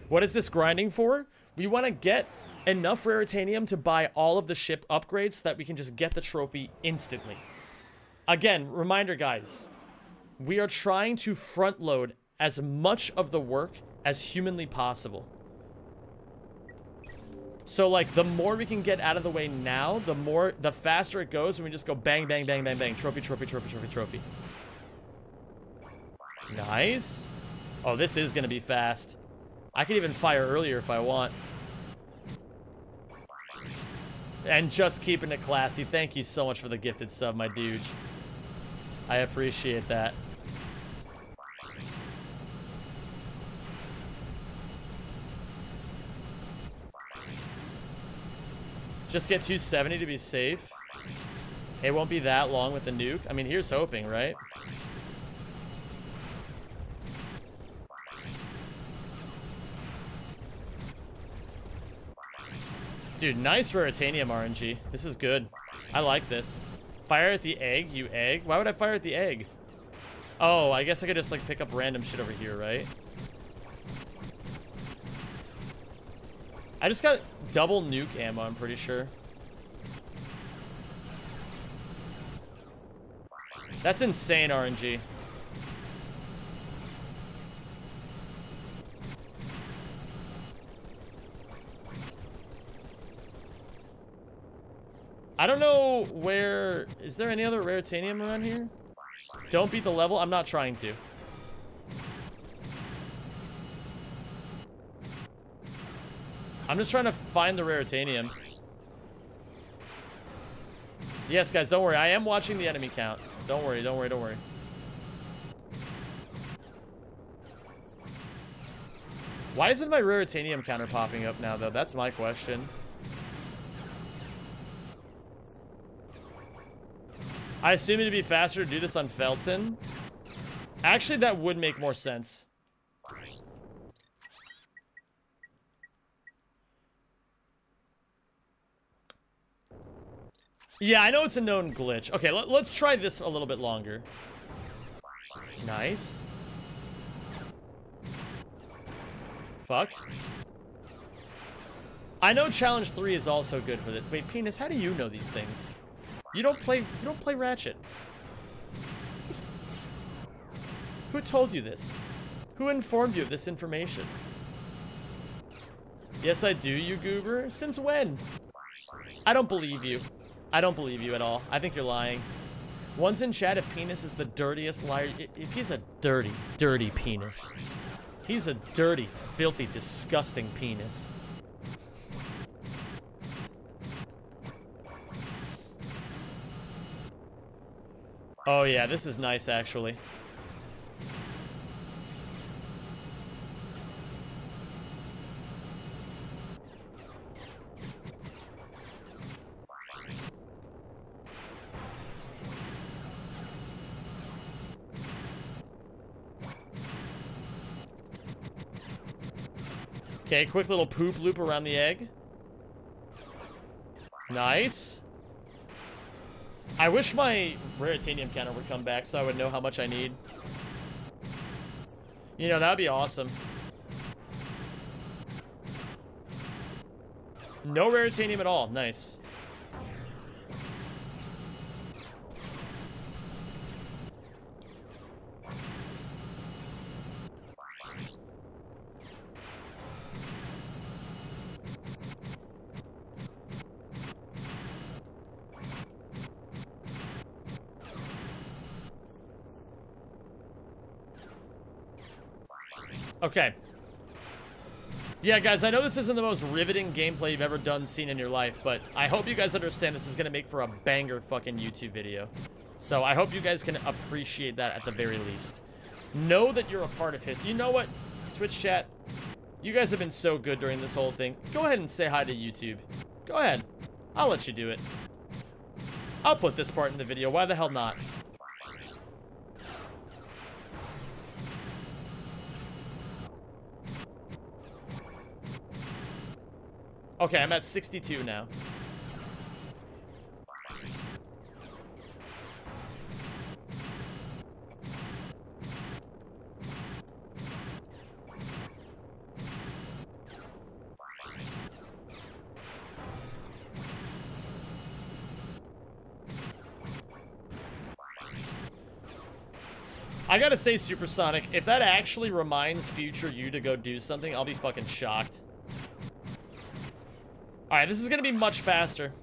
What is this grinding for? We want to get enough raritanium to buy all of the ship upgrades so that we can just get the trophy instantly. Again, reminder guys, we are trying to front load as much of the work as humanly possible. So like the more we can get out of the way now, the more the faster it goes and we just go bang bang bang bang bang trophy trophy trophy trophy trophy. Nice. Oh, this is going to be fast. I could even fire earlier if I want. And just keeping it classy. Thank you so much for the gifted sub, my dude. I appreciate that. Just get 270 to be safe. It won't be that long with the nuke. I mean, here's hoping, right? Dude, nice Raritanium RNG. This is good. I like this. Fire at the egg, you egg? Why would I fire at the egg? Oh, I guess I could just like pick up random shit over here, right? I just got double nuke ammo, I'm pretty sure. That's insane RNG. I don't know where... Is there any other Raritanium around here? Don't beat the level? I'm not trying to. I'm just trying to find the Raritanium. Yes, guys, don't worry. I am watching the enemy count. Don't worry, don't worry, don't worry. Why isn't my Raritanium counter popping up now, though? That's my question. I assume it'd be faster to do this on Feltzin. Actually, that would make more sense. Yeah, I know it's a known glitch. Okay, let, us try this a little bit longer. Nice. Fuck. I know challenge 3 is also good for this. Wait, Penis, how do you know these things? You don't play you don't play Ratchet. Who told you this? Who informed you of this information? Yes, I do, you goober. Since when? I don't believe you. I don't believe you at all. I think you're lying. Once in chat, if penis is the dirtiest liar, if he's a dirty, dirty penis, he's a dirty, filthy, disgusting penis. Oh yeah, this is nice actually. Okay, quick little poop loop around the egg. Nice. I wish my Raritanium counter would come back so I would know how much I need. You know, that would be awesome. No Raritanium at all. Nice. Okay. Yeah, guys, I know this isn't the most riveting gameplay you've ever done, seen in your life, but I hope you guys understand this is going to make for a banger fucking YouTube video. So I hope you guys can appreciate that at the very least. Know that you're a part of history. You know what, Twitch chat? You guys have been so good during this whole thing. Go ahead and say hi to YouTube. Go ahead. I'll let you do it. I'll put this part in the video. Why the hell not? Okay, I'm at 62 now. I gotta say, Supersonic, if that actually reminds future you to go do something, I'll be fucking shocked. Alright, this is gonna be much faster.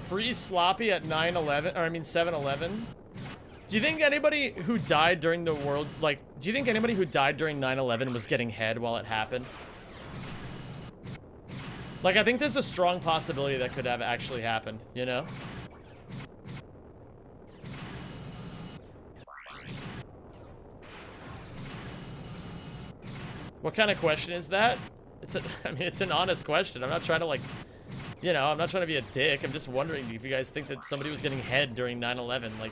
Free sloppy at 9-11, or I mean 7-Eleven. Do you think anybody who died during the world, like, do you think anybody who died during 9-11 was getting head while it happened? Like, I think there's a strong possibility that could have actually happened, you know? What kind of question is that? It's a, I mean, it's an honest question. I'm not trying to, like, you know, I'm not trying to be a dick. I'm just wondering if you guys think that somebody was getting head during 9-11, like...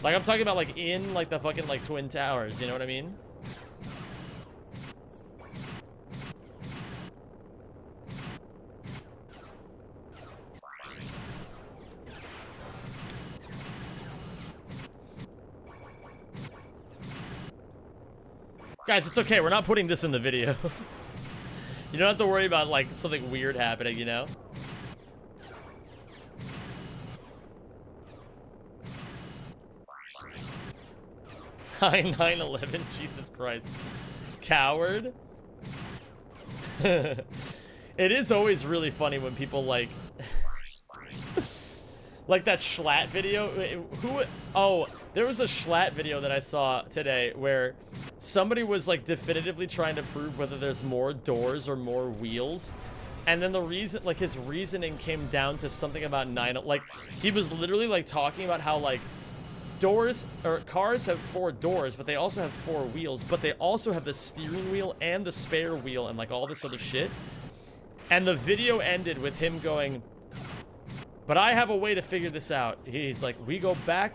Like, I'm talking about, like, in, like, the fucking, like, Twin Towers, you know what I mean? Guys, it's okay. We're not putting this in the video. you don't have to worry about, like, something weird happening, you know? Hi, 9-11. Jesus Christ. Coward. it is always really funny when people, like... like that Schlatt video. Who... Oh, there was a Schlatt video that I saw today where somebody was, like, definitively trying to prove whether there's more doors or more wheels. And then the reason, like, his reasoning came down to something about 9... Like, he was literally, like, talking about how, like, doors or cars have four doors, but they also have four wheels, but they also have the steering wheel and the spare wheel and like all this other shit. And the video ended with him going, but I have a way to figure this out. He's like, we go back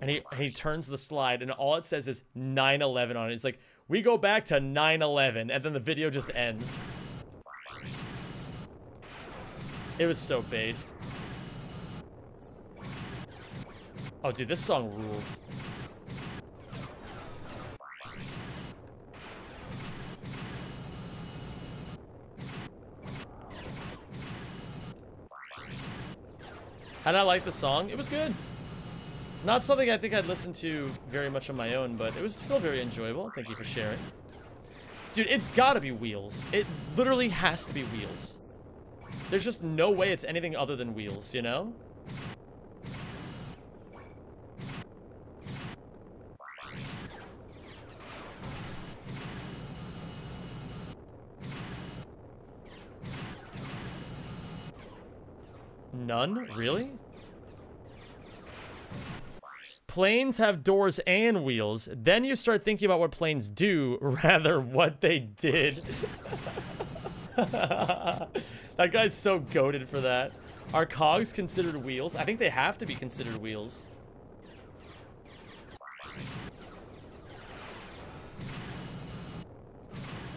and he, oh and he turns the slide and all it says is 9-11 on it. It's like, we go back to 9-11 and then the video just ends. It was so based. Oh, dude, this song rules. How did I like the song? It was good. Not something I think I'd listen to very much on my own, but it was still very enjoyable. Thank you for sharing. Dude, it's gotta be wheels. It literally has to be wheels. There's just no way it's anything other than wheels, you know? None? Really? Planes have doors and wheels. Then you start thinking about what planes do, rather what they did. that guy's so goaded for that. Are cogs considered wheels? I think they have to be considered wheels.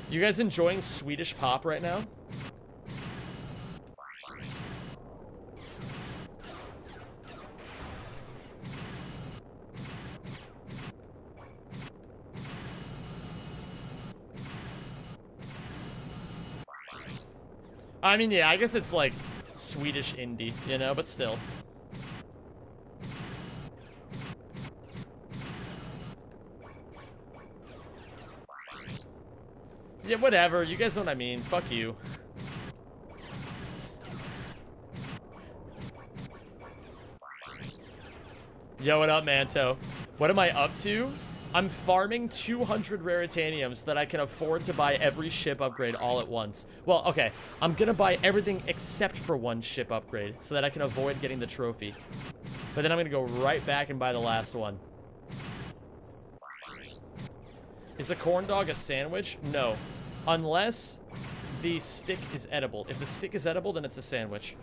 You guys enjoying Swedish pop right now? I mean, yeah, I guess it's like Swedish indie, you know, but still. Yeah, whatever. You guys know what I mean. Fuck you. Yo, what up, Manto? What am I up to? I'm farming 200 Raritaniums that I can afford to buy every ship upgrade all at once. Well, okay, I'm gonna buy everything except for one ship upgrade so that I can avoid getting the trophy. But then I'm gonna go right back and buy the last one. Is a corn dog a sandwich? No. Unless the stick is edible. If the stick is edible, then it's a sandwich.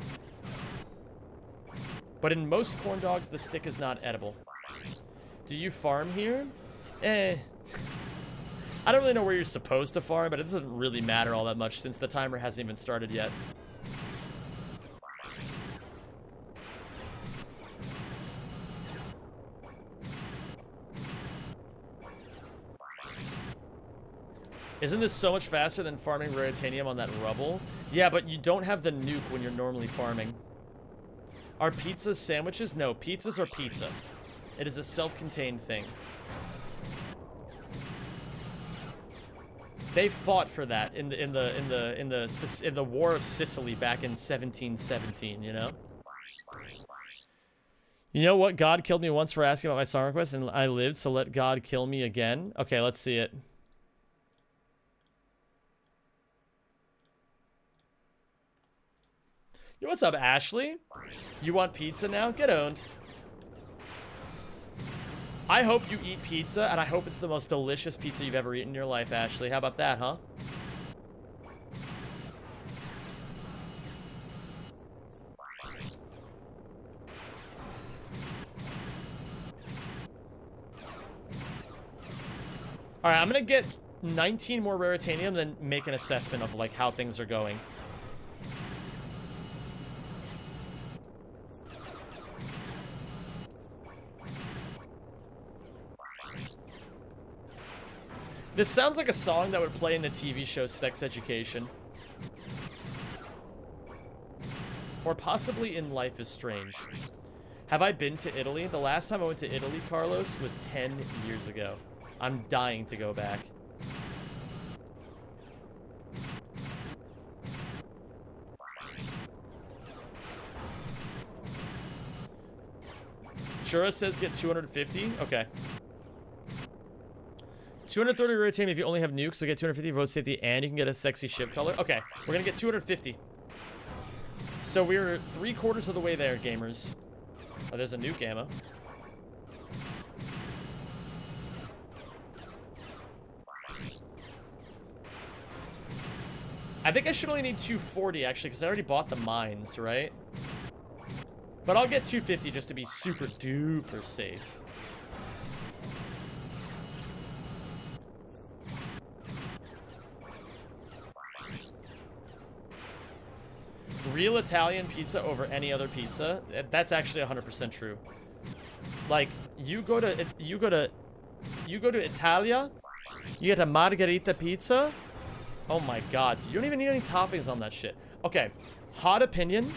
But in most corn dogs, the stick is not edible. Do you farm here? Eh. I don't really know where you're supposed to farm, but it doesn't really matter all that much since the timer hasn't even started yet. Isn't this so much faster than farming Raritanium on that rubble? Yeah, but you don't have the nuke when you're normally farming. Are pizzas sandwiches? No, pizzas are pizza. It is a self-contained thing. They fought for that in the in the in the in the in the War of Sicily back in 1717. You know. You know what? God killed me once for asking about my song request, and I lived. So let God kill me again. Okay, let's see it. Yo, what's up, Ashley? You want pizza now? Get owned. I hope you eat pizza, and I hope it's the most delicious pizza you've ever eaten in your life, Ashley. How about that, huh? Alright, I'm gonna get 19 more Raritanium, then make an assessment of, like, how things are going. This sounds like a song that would play in the TV show Sex Education. Or possibly in Life is Strange. Have I been to Italy? The last time I went to Italy, Carlos, was 10 years ago. I'm dying to go back. Chura says get 250? Okay. 230 rotate if you only have nukes, so get 250 road safety and you can get a sexy ship color. Okay, we're gonna get 250. So we're three quarters of the way there, gamers. Oh, there's a nuke ammo. I think I should only need 240 actually, because I already bought the mines, right? But I'll get 250 just to be super duper safe. Real Italian pizza over any other pizza. Eh, that's actually 100% true. Like, you go to, you go to, you go to Italia, you get a margherita pizza. Oh my god, you don't even need any toppings on that shit. Okay, hot opinion.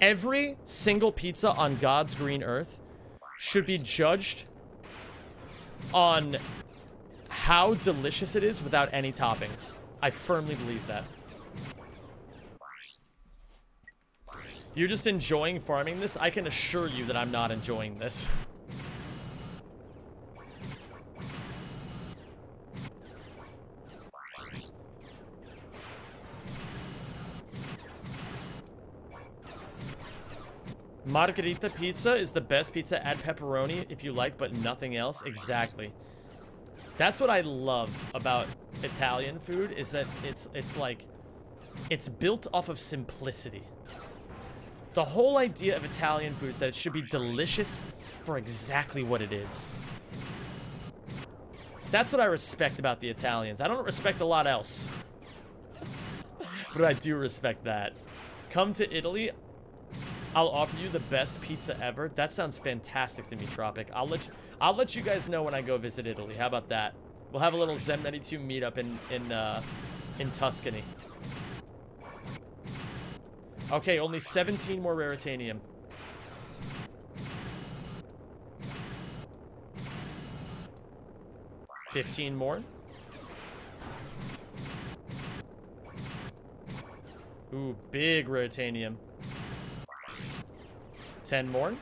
Every single pizza on God's green earth should be judged on how delicious it is without any toppings. I firmly believe that. You're just enjoying farming this? I can assure you that I'm not enjoying this. Margherita pizza is the best pizza. Add pepperoni if you like, but nothing else. Exactly. That's what I love about Italian food is that it's it's like it's built off of simplicity. The whole idea of Italian food is that it should be delicious for exactly what it is. That's what I respect about the Italians. I don't respect a lot else. but I do respect that. Come to Italy. I'll offer you the best pizza ever. That sounds fantastic to me, Tropic. I'll let you, I'll let you guys know when I go visit Italy. How about that? We'll have a little Zen92 meetup in in uh, in Tuscany. Okay, only 17 more Raritanium. Fifteen more. Ooh, big Raritanium. Ten more.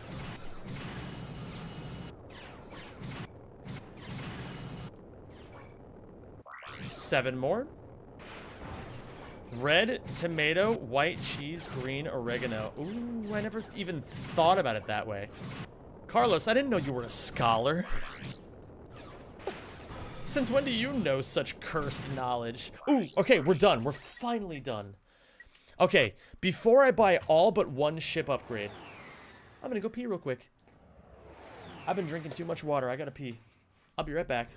Seven more. Red tomato, white cheese, green oregano. Ooh, I never even thought about it that way. Carlos, I didn't know you were a scholar. Since when do you know such cursed knowledge? Ooh, okay, we're done. We're finally done. Okay, before I buy all but one ship upgrade, I'm gonna go pee real quick. I've been drinking too much water. I gotta pee. I'll be right back.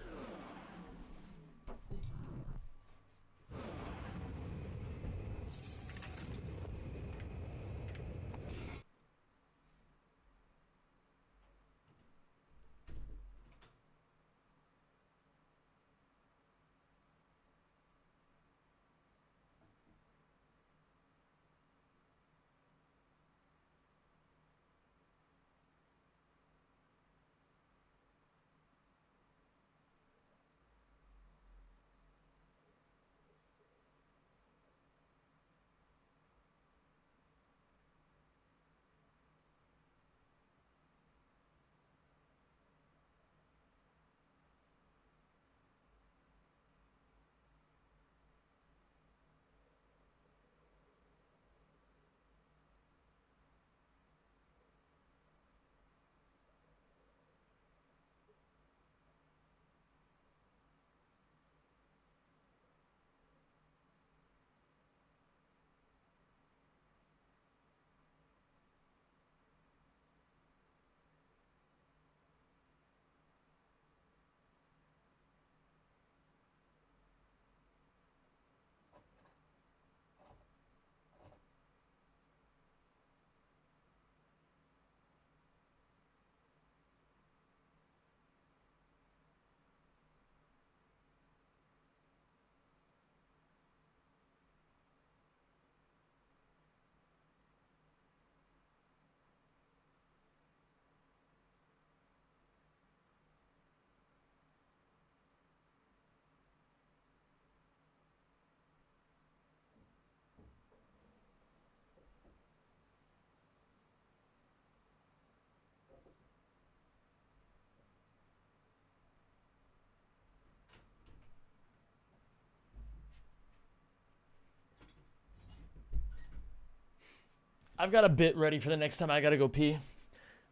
I've got a bit ready for the next time I gotta go pee.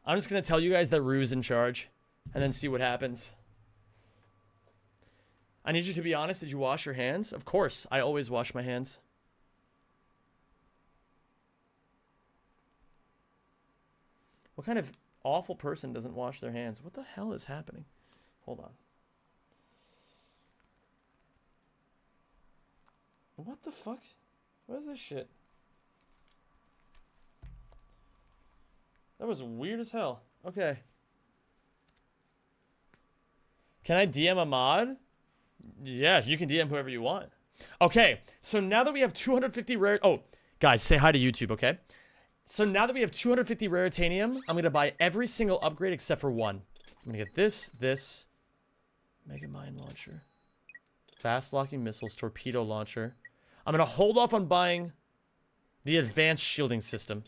I'm just gonna tell you guys that Rue's in charge, and then see what happens. I need you to be honest. Did you wash your hands? Of course, I always wash my hands. What kind of awful person doesn't wash their hands? What the hell is happening? Hold on. What the fuck? What is this shit? That was weird as hell. Okay. Can I DM a mod? Yeah, you can DM whoever you want. Okay, so now that we have 250 rare... Oh, guys, say hi to YouTube, okay? So now that we have 250 Raritanium, I'm going to buy every single upgrade except for one. I'm going to get this, this, Mega Mine Launcher, Fast Locking Missiles, Torpedo Launcher. I'm going to hold off on buying the Advanced Shielding System.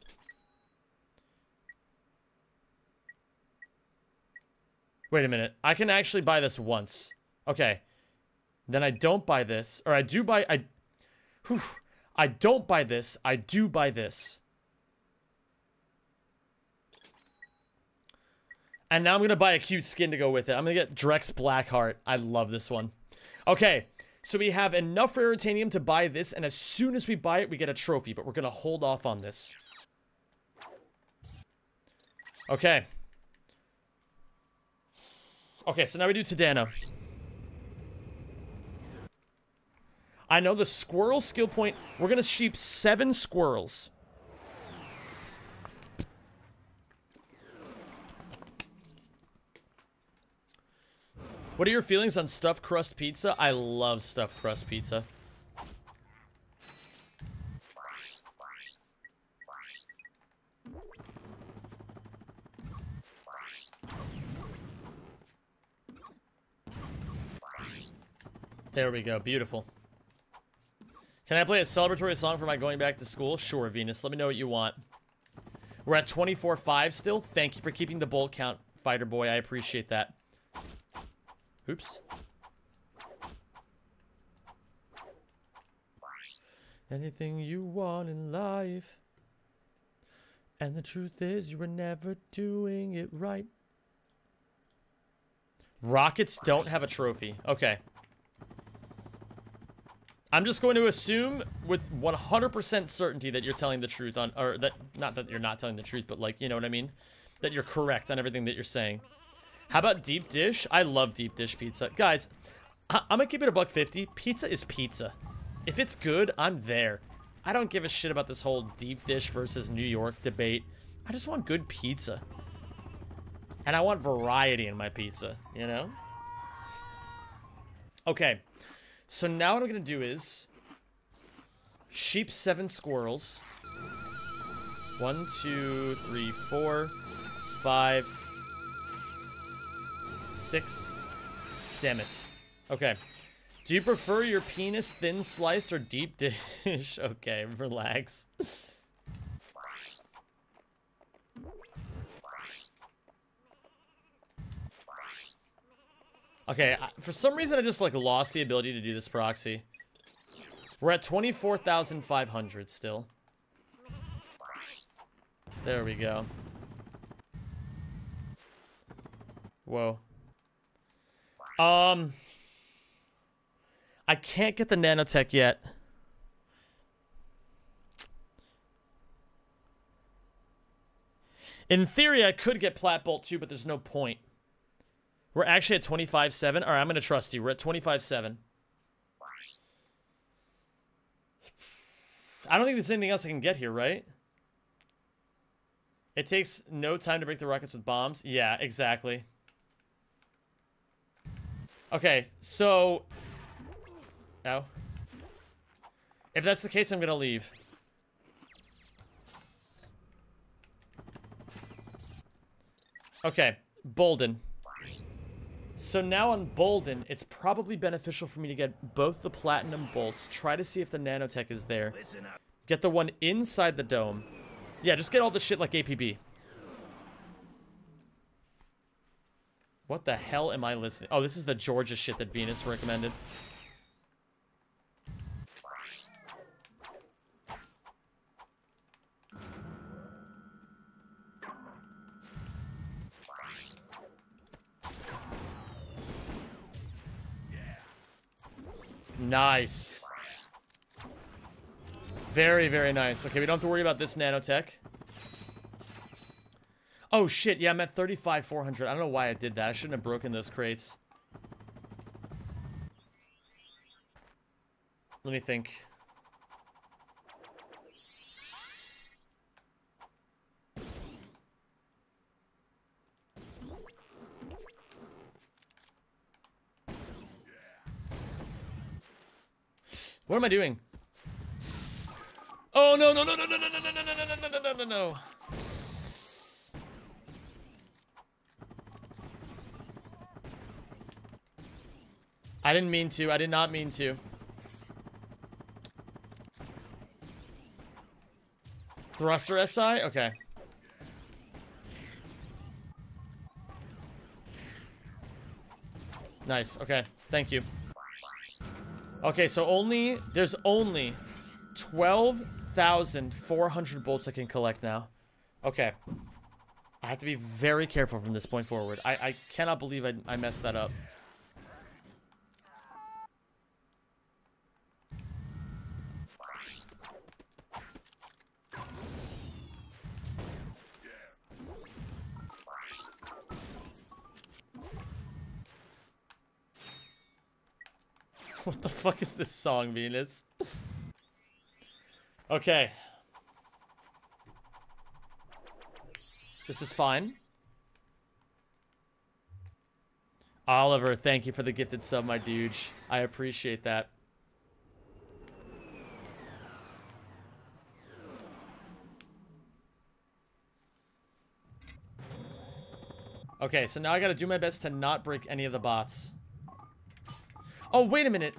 Wait a minute. I can actually buy this once. Okay. Then I don't buy this. Or I do buy... I, whew, I don't buy this. I do buy this. And now I'm going to buy a cute skin to go with it. I'm going to get Drex Blackheart. I love this one. Okay. So we have enough Raritanium to buy this. And as soon as we buy it, we get a trophy. But we're going to hold off on this. Okay. Okay, so now we do Todano. I know the squirrel skill point. We're going to sheep seven squirrels. What are your feelings on stuffed crust pizza? I love stuffed crust pizza. There we go. Beautiful. Can I play a celebratory song for my going back to school? Sure, Venus. Let me know what you want. We're at 24-5 still. Thank you for keeping the bolt count, Fighter Boy. I appreciate that. Oops. Anything you want in life. And the truth is, you were never doing it right. Rockets don't have a trophy. Okay. I'm just going to assume with 100% certainty that you're telling the truth on, or that, not that you're not telling the truth, but like, you know what I mean? that you're correct on everything that you're saying. How about deep dish? I love deep dish pizza. Guys, I am gonna keep it a buck 50. Pizza is pizza. If it's good, I'm there. I don't give a shit about this whole deep dish versus New York debate. I just want good pizza. And I want variety in my pizza, you know? Okay. So now what I'm going to do is... Sheep, seven squirrels. One, two, three, four, five, six. Damn it. Okay. Do you prefer your penis thin sliced or deep dish? okay, relax. Okay, for some reason I just like lost the ability to do this proxy. We're at 24,500 still. There we go. Whoa. Um... I can't get the nanotech yet. In theory, I could get Plat Bolt too, but there's no point. We're actually at 25-7. All right, I'm going to trust you. We're at 25-7. I don't think there's anything else I can get here, right? It takes no time to break the rockets with bombs. Yeah, exactly. Okay, so... Oh. If that's the case, I'm going to leave. Okay, Boldan. So now on Boldan, it's probably beneficial for me to get both the Platinum Bolts, try to see if the Nanotech is there. Get the one inside the dome. Yeah, just get all the shit like APB. What the hell am I listening? Oh, this is the Georgia shit that Venus recommended. Nice. Very, very nice. Okay, we don't have to worry about this nanotech. Oh, shit. Yeah, I'm at 35, 400. I don't know why I did that. I shouldn't have broken those crates. Let me think. What am I doing? Oh no no no no no no no no no no no no no no no I didn't mean to. I did not mean to. Thruster SI? Okay. Nice. Okay. Thank you. Okay, so only, there's only 12,400 bolts I can collect now. Okay. I have to be very careful from this point forward. I, I cannot believe I, I messed that up. What the fuck is this song, Venus? okay. This is fine. Oliver, thank you for the gifted sub, my dude. I appreciate that. Okay, so now I gotta do my best to not break any of the bots. Oh, wait a minute.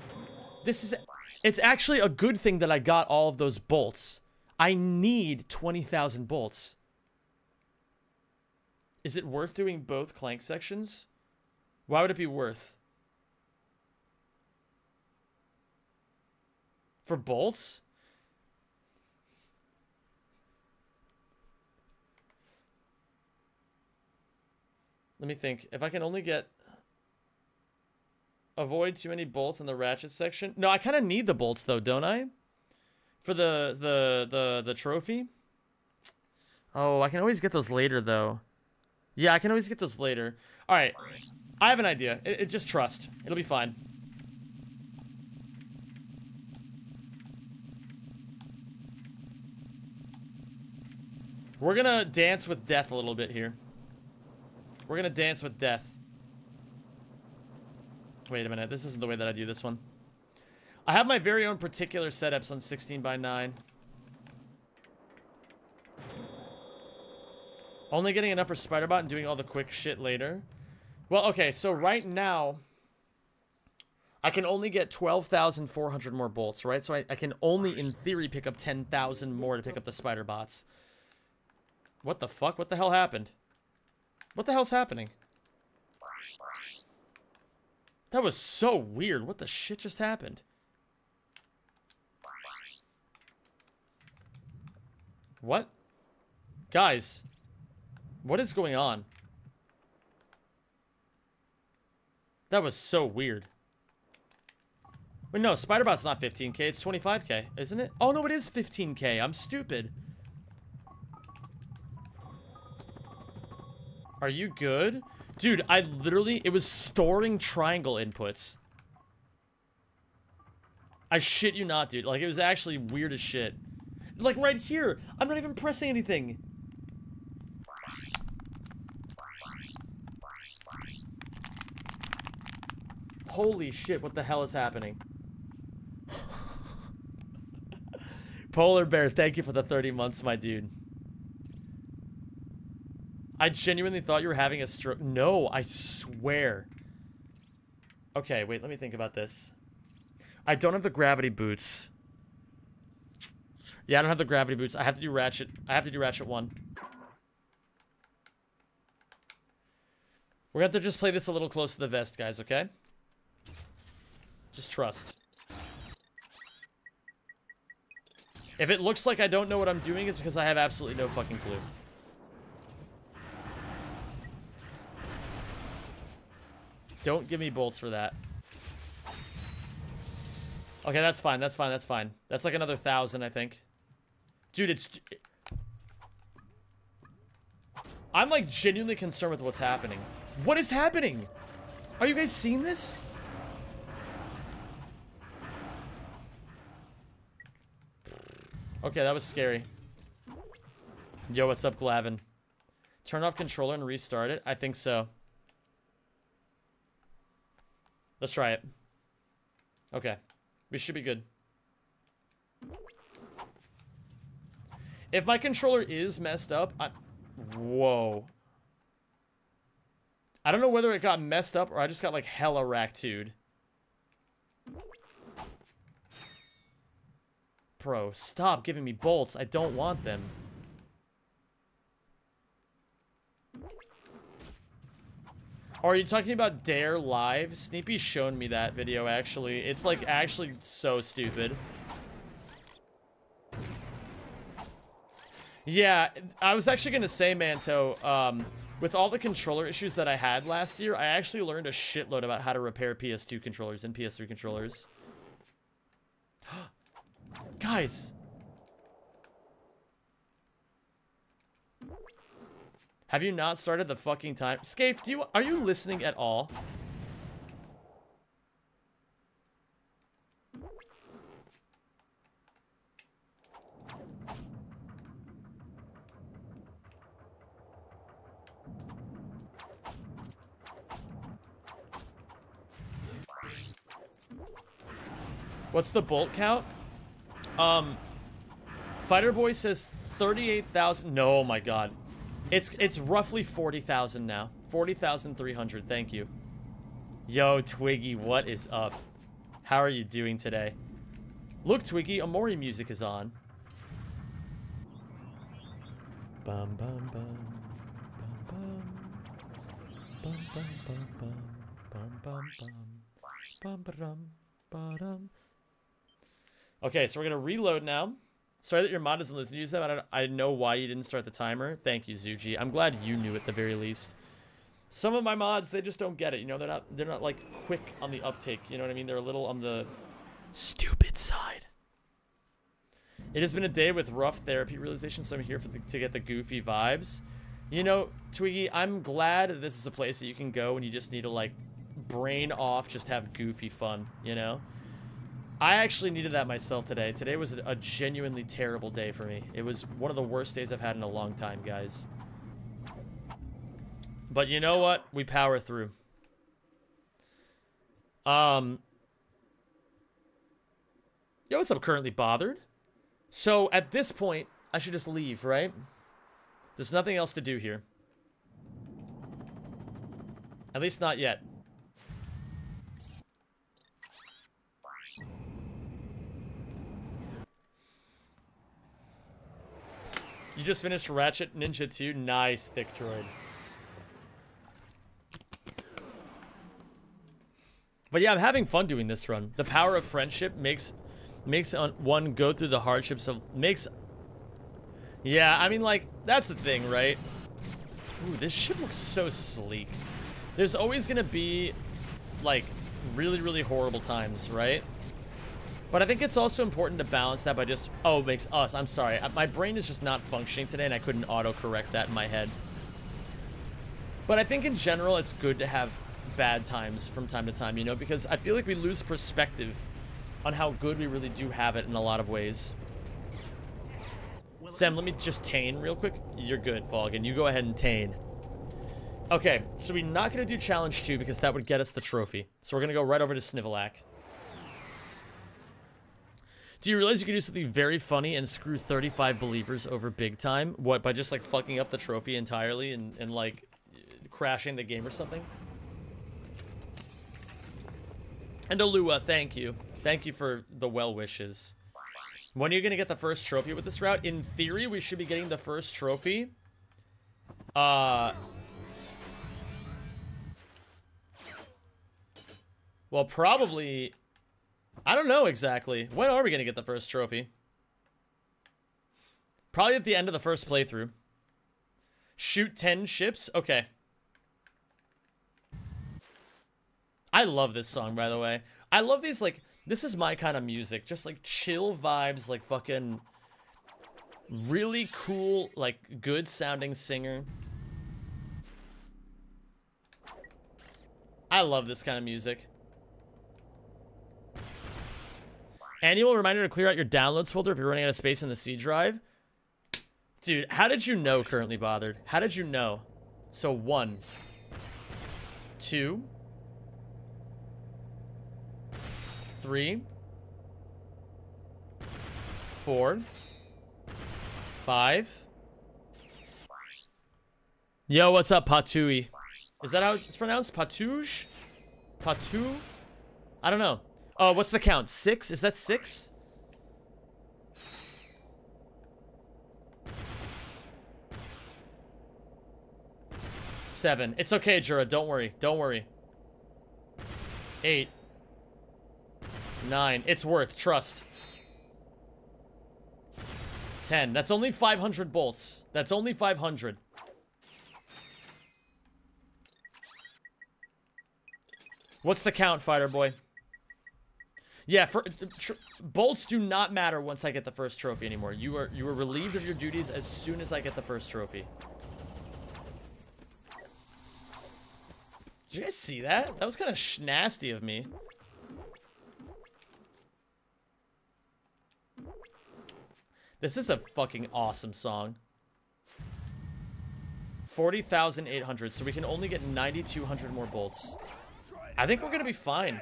This is... It's actually a good thing that I got all of those bolts. I need 20,000 bolts. Is it worth doing both clank sections? Why would it be worth? For bolts? Let me think. If I can only get... Avoid too many bolts in the ratchet section. No, I kind of need the bolts though, don't I? For the the the the trophy. Oh, I can always get those later though. Yeah, I can always get those later. All right. I have an idea. It, it just trust. It'll be fine. We're gonna dance with death a little bit here. We're gonna dance with death. Wait a minute. This isn't the way that I do this one. I have my very own particular setups on 16 by 9. Only getting enough for Spiderbot and doing all the quick shit later. Well, okay, so right now, I can only get 12,400 more bolts, right? So I, I can only, in theory, pick up 10,000 more to pick up the spider bots. What the fuck? What the hell happened? What the hell's happening? That was so weird. What the shit just happened? What? Guys, what is going on? That was so weird. Wait, no, Spiderbot's not 15k, it's 25k, isn't it? Oh, no, it is 15k. I'm stupid. Are you good? Dude, I literally, it was storing triangle inputs. I shit you not, dude. Like, it was actually weird as shit. Like, right here. I'm not even pressing anything. Holy shit, what the hell is happening? Polar Bear, thank you for the 30 months, my dude. I genuinely thought you were having a stroke. No, I swear. Okay, wait, let me think about this. I don't have the gravity boots. Yeah, I don't have the gravity boots. I have to do Ratchet. I have to do Ratchet 1. We're to have to just play this a little close to the vest, guys, okay? Just trust. If it looks like I don't know what I'm doing, it's because I have absolutely no fucking clue. Don't give me bolts for that. Okay, that's fine. That's fine. That's fine. That's like another thousand, I think. Dude, it's... I'm like genuinely concerned with what's happening. What is happening? Are you guys seeing this? Okay, that was scary. Yo, what's up, Glavin? Turn off controller and restart it? I think so. Let's try it. Okay. We should be good. If my controller is messed up, I... Whoa. I don't know whether it got messed up or I just got, like, hella racked Bro, stop giving me bolts. I don't want them. Are you talking about Dare Live? Sneepy's shown me that video, actually. It's, like, actually so stupid. Yeah, I was actually going to say, Manto, um, with all the controller issues that I had last year, I actually learned a shitload about how to repair PS2 controllers and PS3 controllers. Guys. Have you not started the fucking time? Scaife, do you are you listening at all? What's the bolt count? Um, Fighter Boy says 38,000. No, my god. It's it's roughly 40,000 now. 40,300. Thank you. Yo, Twiggy, what is up? How are you doing today? Look, Twiggy, Omori music is on. Bum bum bum. Okay, so we're gonna reload now. Sorry that your mod doesn't listen to you, Zeb. I, don't, I know why you didn't start the timer. Thank you, Zuji. I'm glad you knew at the very least. Some of my mods, they just don't get it. You know, they're not they're not like quick on the uptake. You know what I mean? They're a little on the stupid side. It has been a day with rough therapy realization, so I'm here for the, to get the goofy vibes. You know, Twiggy, I'm glad this is a place that you can go and you just need to, like, brain off, just have goofy fun, you know? I actually needed that myself today. Today was a genuinely terrible day for me. It was one of the worst days I've had in a long time, guys. But you know what? We power through. Um. Yo, what's up, currently bothered? So, at this point, I should just leave, right? There's nothing else to do here. At least not yet. You just finished Ratchet Ninja 2? Nice, Thick Droid. But yeah, I'm having fun doing this run. The power of friendship makes makes one go through the hardships of makes Yeah, I mean like that's the thing, right? Ooh, this ship looks so sleek. There's always to be like really really horrible times, right? But I think it's also important to balance that by just, oh, it makes us, I'm sorry. Uh, my brain is just not functioning today and I couldn't auto-correct that in my head. But I think in general, it's good to have bad times from time to time, you know, because I feel like we lose perspective on how good we really do have it in a lot of ways. Sam, let me just tane real quick. You're good, Falcon. You go ahead and tane. Okay, so we're not going to do challenge 2 because that would get us the trophy. So we're going to go right over to Snivelak. Do you realize you can do something very funny and screw 35 believers over big time? What, by just, like, fucking up the trophy entirely and, and like, crashing the game or something? And Alua, thank you. Thank you for the well wishes. When are you going to get the first trophy with this route? In theory, we should be getting the first trophy. Uh... Well, probably I don't know exactly. When are we going to get the first trophy? Probably at the end of the first playthrough. Shoot 10 ships? Okay. I love this song, by the way. I love these, like, this is my kind of music. Just, like, chill vibes, like, fucking really cool, like, good sounding singer. I love this kind of music. Annual reminder to clear out your downloads folder if you're running out of space in the C drive. Dude, how did you know currently bothered? How did you know? So one, two, three, four, five. Yo, what's up, Patui? Is that how it's pronounced? Patouche? Patou? I don't know. Oh, what's the count? Six? Is that six? Seven. It's okay, Jura. Don't worry. Don't worry. Eight. Nine. It's worth. Trust. Ten. That's only 500 bolts. That's only 500. What's the count, fighter boy? Yeah, for bolts do not matter once I get the first trophy anymore. You are you are relieved of your duties as soon as I get the first trophy. Did you guys see that? That was kind of nasty of me. This is a fucking awesome song. 40,800, so we can only get 9,200 more bolts. I think we're gonna be fine.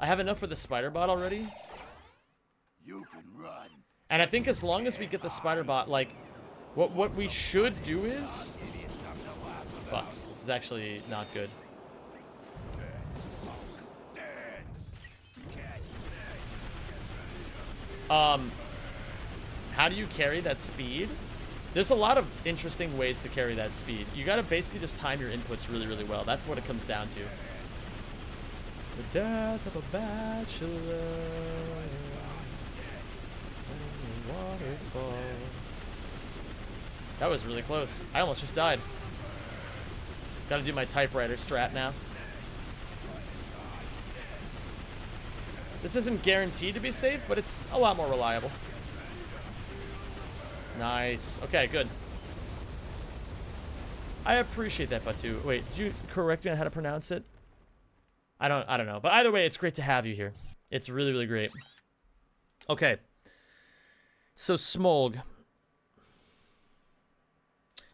I have enough for the spider bot already. You can run. And I think as long as we get the spider bot, like, what what we should do is, fuck, this is actually not good. Um, how do you carry that speed? There's a lot of interesting ways to carry that speed. You gotta basically just time your inputs really, really well. That's what it comes down to. The death of a bachelor. Waterfall. That was really close. I almost just died. Gotta do my typewriter strat now. This isn't guaranteed to be safe, but it's a lot more reliable. Nice. Okay, good. I appreciate that, Batu. Wait, did you correct me on how to pronounce it? I don't I don't know. But either way, it's great to have you here. It's really, really great. Okay. So Smolg.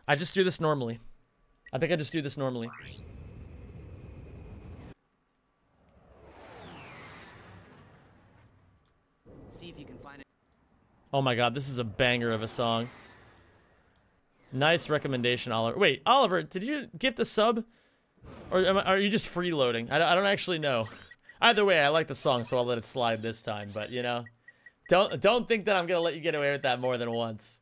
I just do this normally. I think I just do this normally. See if you can find it. Oh my god, this is a banger of a song. Nice recommendation, Oliver. Wait, Oliver, did you gift a sub? Or I, are you just freeloading? I, don't- I don't actually know. Either way, I like the song, so I'll let it slide this time. But, you know, don't don't think that I'm going to let you get away with that more than once.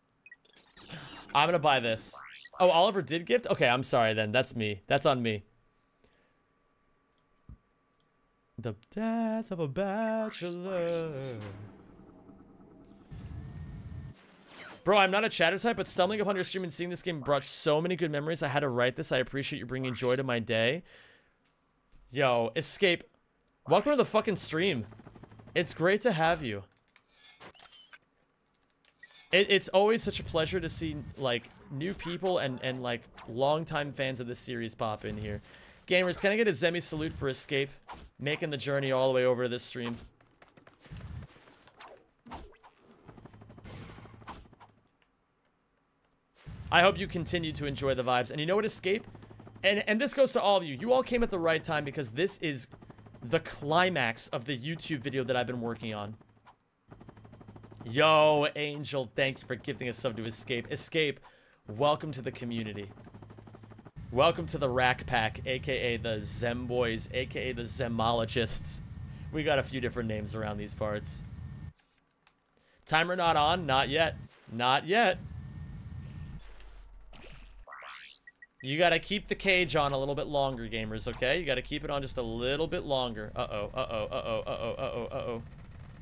I'm going to buy this. Oh, Oliver did gift? Okay, I'm sorry then. That's me. That's on me. The death of a bachelor. Bro, I'm not a chatter type, but stumbling upon your stream and seeing this game brought so many good memories. I had to write this. I appreciate you bringing joy to my day. Yo, Escape. Welcome to the fucking stream. It's great to have you. It, it's always such a pleasure to see, like, new people and, and, like, longtime fans of this series pop in here. Gamers, can I get a Zemi salute for Escape? Making the journey all the way over to this stream. I hope you continue to enjoy the vibes. And you know what, Escape? And, and this goes to all of you. You all came at the right time because this is the climax of the YouTube video that I've been working on. Yo, Angel, thank you for gifting a sub to Escape. Escape, welcome to the community. Welcome to the Rack Pack, aka the Xem Boys, aka the Xemologists. We got a few different names around these parts. Timer not on? Not yet. Not yet. You gotta keep the cage on a little bit longer, gamers, okay? You gotta keep it on just a little bit longer. Uh-oh, uh-oh, uh-oh, uh-oh, uh-oh, uh-oh.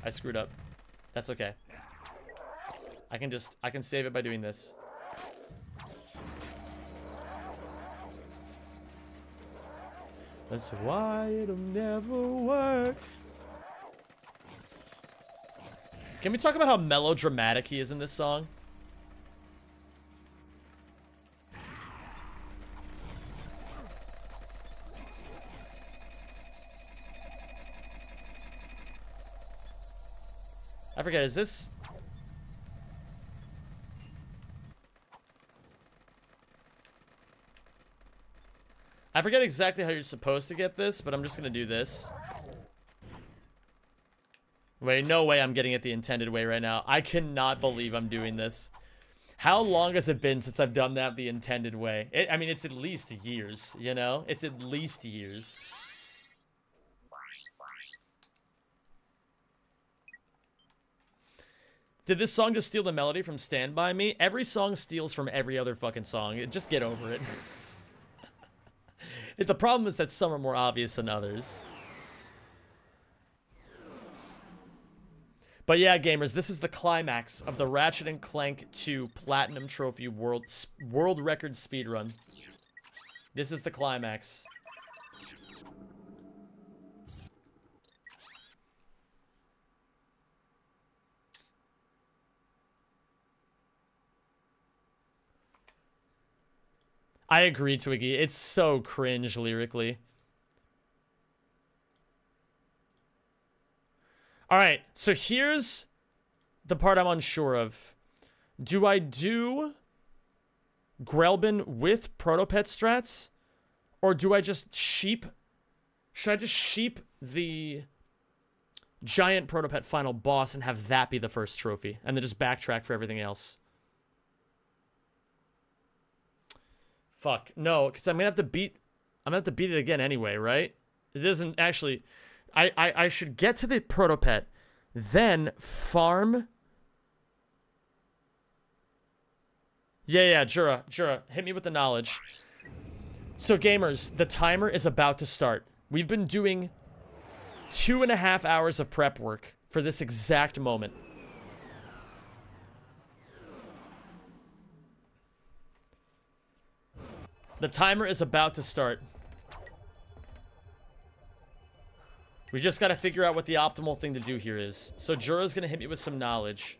I screwed up. That's okay. I can just, I can save it by doing this. That's why it'll never work. Can we talk about how melodramatic he is in this song? I forget, is this... I forget exactly how you're supposed to get this, but I'm just gonna do this. Wait, no way I'm getting it the intended way right now. I cannot believe I'm doing this. How long has it been since I've done that the intended way? It, I mean, it's at least years, you know? It's at least years. Did this song just steal the melody from Stand By Me? Every song steals from every other fucking song. Just get over it. the problem is that some are more obvious than others. But yeah, gamers, this is the climax of the Ratchet and Clank 2 Platinum Trophy World World Record speedrun. This is the climax. I agree, Twiggy. It's so cringe lyrically. All right, so here's the part I'm unsure of. Do I do Grelbin with Protopet strats? Or do I just sheep... Should I just sheep the giant Protopet final boss and have that be the first trophy? And then just backtrack for everything else? Fuck. No, because I'm gonna have to beat I'm gonna have to beat it again anyway, right? It doesn't actually I, I, I should get to the protopet, then farm. Yeah, yeah, Jura, Jura, hit me with the knowledge. So gamers, the timer is about to start. We've been doing two and a half hours of prep work for this exact moment. The timer is about to start. We just got to figure out what the optimal thing to do here is. So Jura's going to hit me with some knowledge.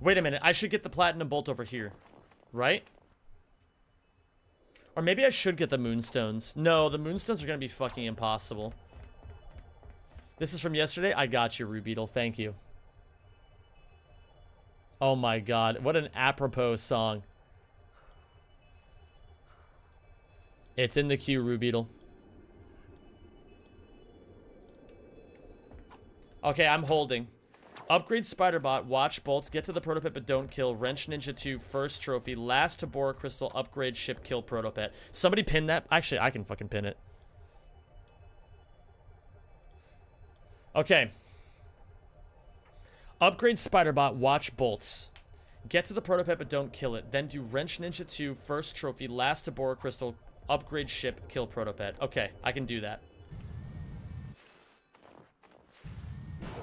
Wait a minute. I should get the platinum bolt over here. Right? Or maybe I should get the moonstones. No, the moonstones are going to be fucking impossible. This is from yesterday. I got you, Rubeetle. Thank you. Oh my god. What an apropos song. It's in the queue, Rubeetle. Okay, I'm holding. Upgrade Spiderbot, watch bolts, get to the protopet but don't kill, wrench ninja 2, first trophy, last Tabora crystal, upgrade ship, kill protopet. Somebody pin that. Actually, I can fucking pin it. Okay. Upgrade Spiderbot, watch bolts. Get to the protopet but don't kill it. Then do wrench ninja 2, first trophy, last Tabora crystal, upgrade ship, kill protopet. Okay, I can do that.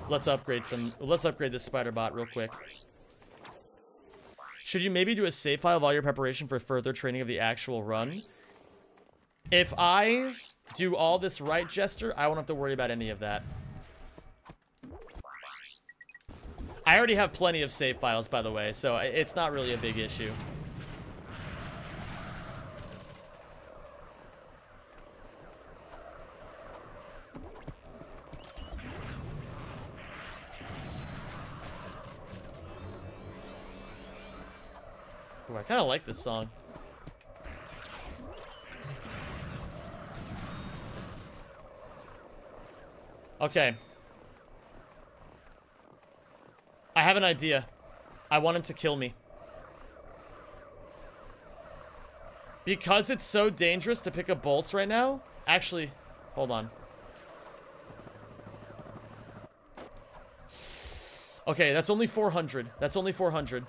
Let's upgrade some. Let's upgrade this spider bot real quick. Should you maybe do a save file of all your preparation for further training of the actual run? If I do all this right, Jester, I won't have to worry about any of that. I already have plenty of save files, by the way, so it's not really a big issue. Ooh, I kind of like this song. Okay. I have an idea. I want him to kill me. Because it's so dangerous to pick up bolts right now? Actually, hold on. Okay, that's only 400. That's only 400.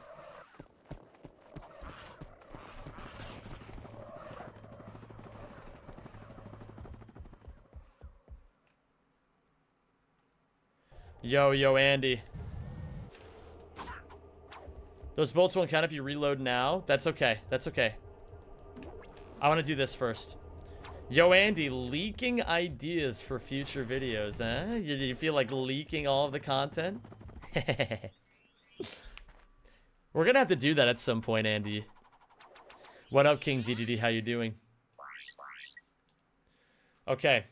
Yo, yo, Andy. Those bolts won't count if you reload now. That's okay. That's okay. I want to do this first. Yo, Andy, leaking ideas for future videos, huh? You, you feel like leaking all of the content? We're gonna have to do that at some point, Andy. What up, King DDD? How you doing? Okay.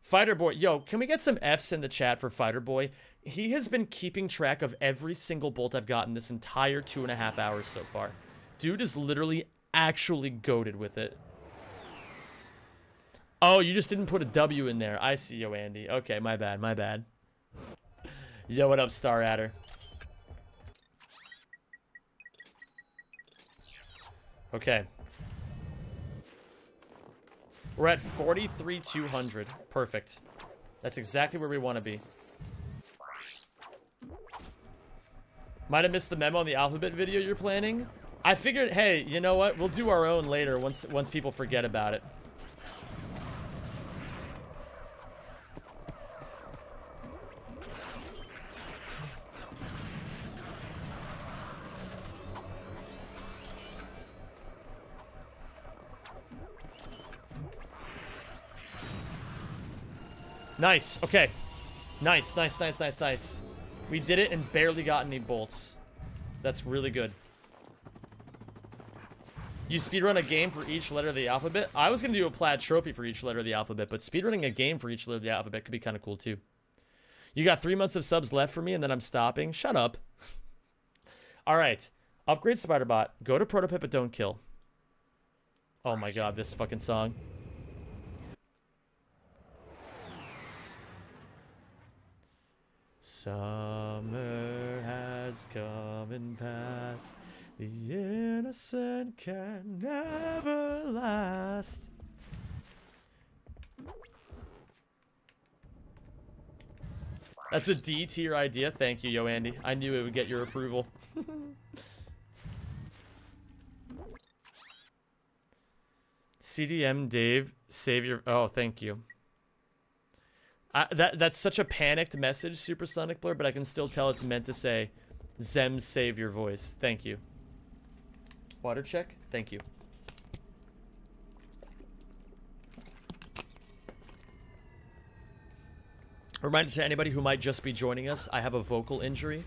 Fighter Boy. Yo, can we get some Fs in the chat for Fighter Boy? He has been keeping track of every single bolt I've gotten this entire two and a half hours so far. Dude is literally actually goaded with it. Oh, you just didn't put a W in there. I see you, Andy. Okay, my bad, my bad. Yo, what up, Star Adder? Okay. We're at 43,200. Perfect. That's exactly where we want to be. Might have missed the memo on the alphabet video you're planning. I figured, hey, you know what? We'll do our own later once once people forget about it. Nice. Okay. Nice, nice, nice, nice, nice. We did it and barely got any bolts. That's really good. You speedrun a game for each letter of the alphabet? I was going to do a plaid trophy for each letter of the alphabet, but speedrunning a game for each letter of the alphabet could be kind of cool too. You got three months of subs left for me and then I'm stopping? Shut up. All right. Upgrade Spiderbot. Go to Protopet but don't kill. Oh my god, this fucking song. Summer has come and passed. The innocent can never last. That's a D tier idea. Thank you, Yo Andy. I knew it would get your approval. CDM Dave, save your. Oh, thank you. I, that that's such a panicked message, Supersonic Blur, but I can still tell it's meant to say, "Xem, save your voice." Thank you. Water check. Thank you. Reminder to anybody who might just be joining us, I have a vocal injury.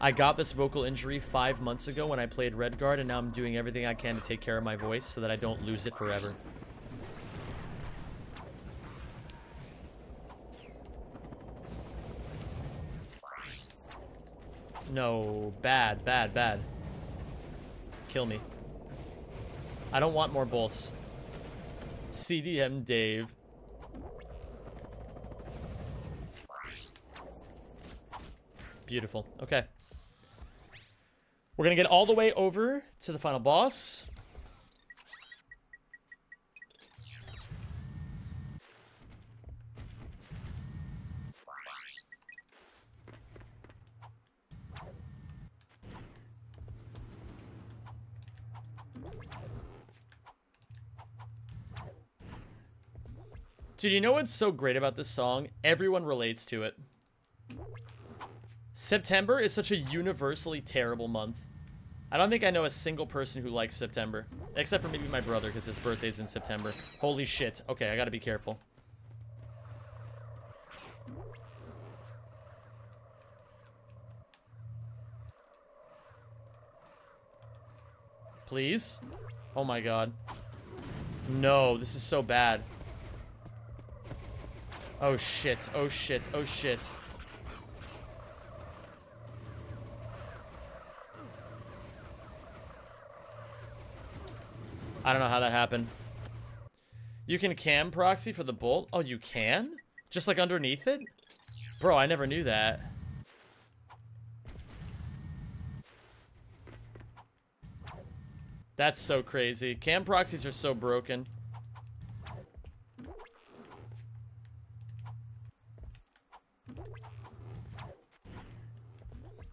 I got this vocal injury five months ago when I played Redguard, and now I'm doing everything I can to take care of my voice so that I don't lose it forever. No, bad, bad, bad. Kill me. I don't want more bolts. CDM Dave. Beautiful. Okay. We're going to get all the way over to the final boss. Dude, you know what's so great about this song? Everyone relates to it. September is such a universally terrible month. I don't think I know a single person who likes September. Except for maybe my brother, because his birthday's in September. Holy shit. Okay, I gotta be careful. Please? Oh my god. No, this is so bad. Oh shit, oh shit, oh shit. I don't know how that happened. You can cam proxy for the bolt? Oh, you can? Just like underneath it? Bro, I never knew that. That's so crazy. Cam proxies are so broken.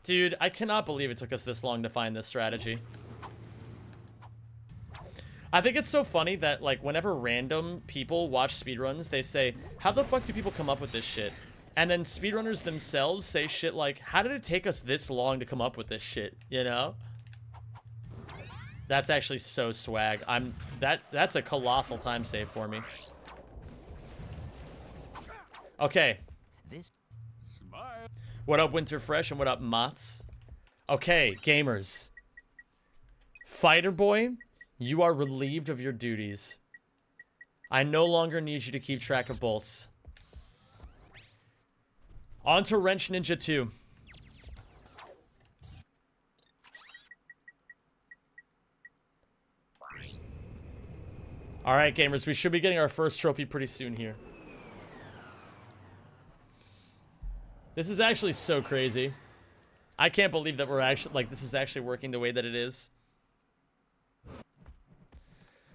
Dude, I cannot believe it took us this long to find this strategy. I think it's so funny that, like, whenever random people watch speedruns, they say, how the fuck do people come up with this shit? And then speedrunners themselves say shit like, how did it take us this long to come up with this shit, you know? That's actually so swag. I'm, that, that's a colossal time save for me. Okay. This What up, Winter Fresh, and what up, Mots? Okay, gamers. Fighter Boy, you are relieved of your duties. I no longer need you to keep track of bolts. On to Wrench Ninja 2. Alright, gamers, we should be getting our first trophy pretty soon here. This is actually so crazy. I can't believe that we're actually, like, this is actually working the way that it is.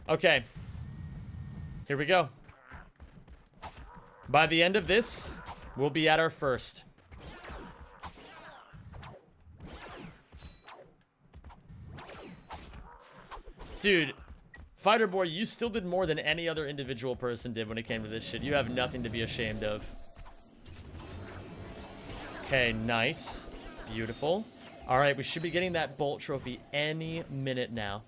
Okay. Here we go. By the end of this, we'll be at our first. Dude, Fighter Boy, you still did more than any other individual person did when it came to this shit. You have nothing to be ashamed of. Okay, nice. Beautiful. Alright, we should be getting that Bolt Trophy any minute now.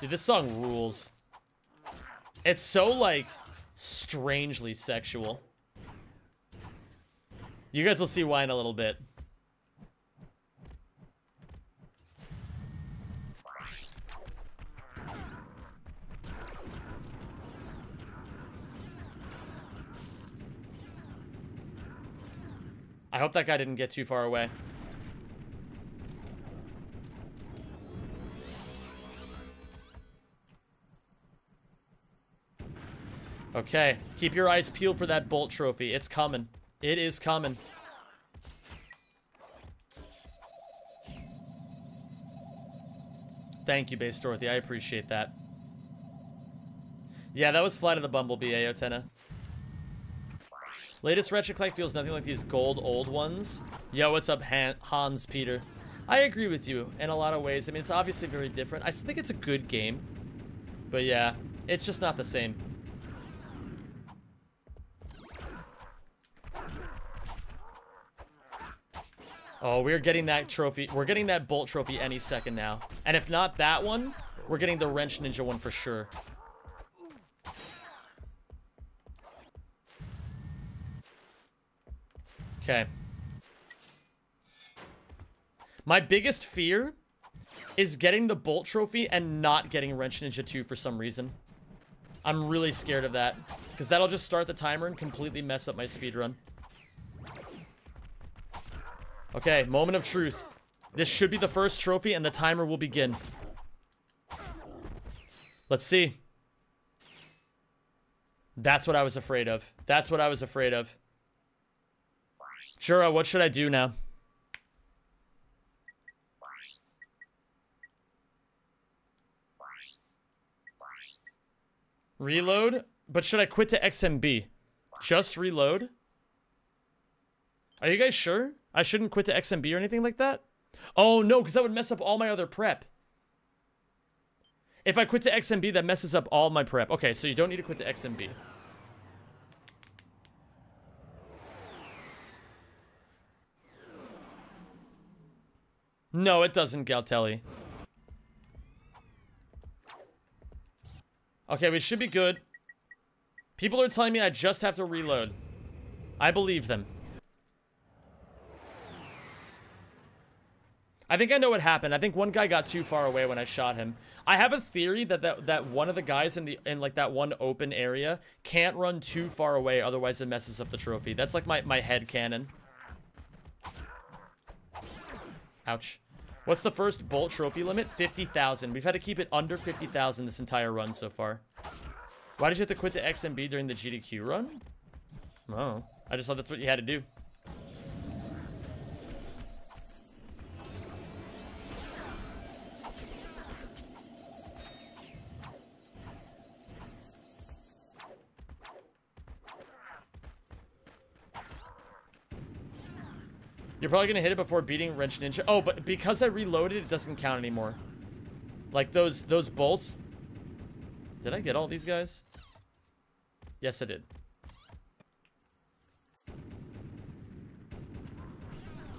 Dude, this song rules. It's so, like, strangely sexual. You guys will see why in a little bit. I hope that guy didn't get too far away. Okay, keep your eyes peeled for that bolt trophy. It's coming. It is coming. Thank you, Base Dorothy. I appreciate that. Yeah, that was Flight of the Bumblebee, eh, Aotena. Latest Retroclike feels nothing like these gold old ones. Yo, what's up, Han Hans Peter? I agree with you in a lot of ways. I mean, it's obviously very different. I still think it's a good game. But yeah, it's just not the same. Oh, we're getting that trophy. We're getting that bolt trophy any second now. And if not that one, we're getting the wrench ninja one for sure. Okay. My biggest fear is getting the bolt trophy and not getting wrench ninja 2 for some reason. I'm really scared of that. Because that'll just start the timer and completely mess up my speed run. Okay, moment of truth. This should be the first trophy and the timer will begin. Let's see. That's what I was afraid of. That's what I was afraid of. Jura, what should I do now? Reload? But should I quit to XMB? Just reload? Are you guys sure? I shouldn't quit to XMB or anything like that? Oh, no, because that would mess up all my other prep. If I quit to XMB, that messes up all my prep. Okay, so you don't need to quit to XMB. No, it doesn't, Galtelli. Okay, we should be good. People are telling me I just have to reload. I believe them. I think I know what happened. I think one guy got too far away when I shot him. I have a theory that that, that one of the guys in the in like that one open area can't run too far away, otherwise it messes up the trophy. That's like my, my head cannon. Ouch. What's the first bolt trophy limit? 50,000. We've had to keep it under 50,000 this entire run so far. Why did you have to quit the XMB during the GDQ run? Oh, I just thought that's what you had to do. You're probably gonna hit it before beating Wrench Ninja. Oh, but because I reloaded, it doesn't count anymore. Like those those bolts. Did I get all these guys? Yes, I did.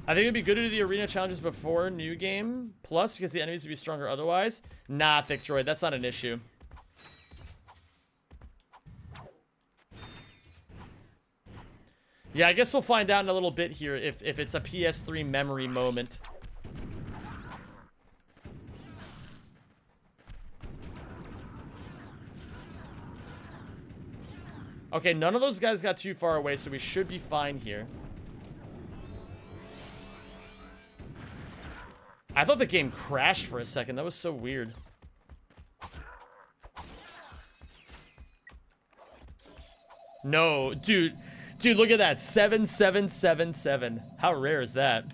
I think it'd be good to do the arena challenges before new game plus because the enemies would be stronger otherwise. Nah, Thick Droid, that's not an issue. Yeah, I guess we'll find out in a little bit here if, if it's a PS3 memory moment. Okay, none of those guys got too far away, so we should be fine here. I thought the game crashed for a second. That was so weird. No, dude. Dude, look at that. 7777. How rare is that?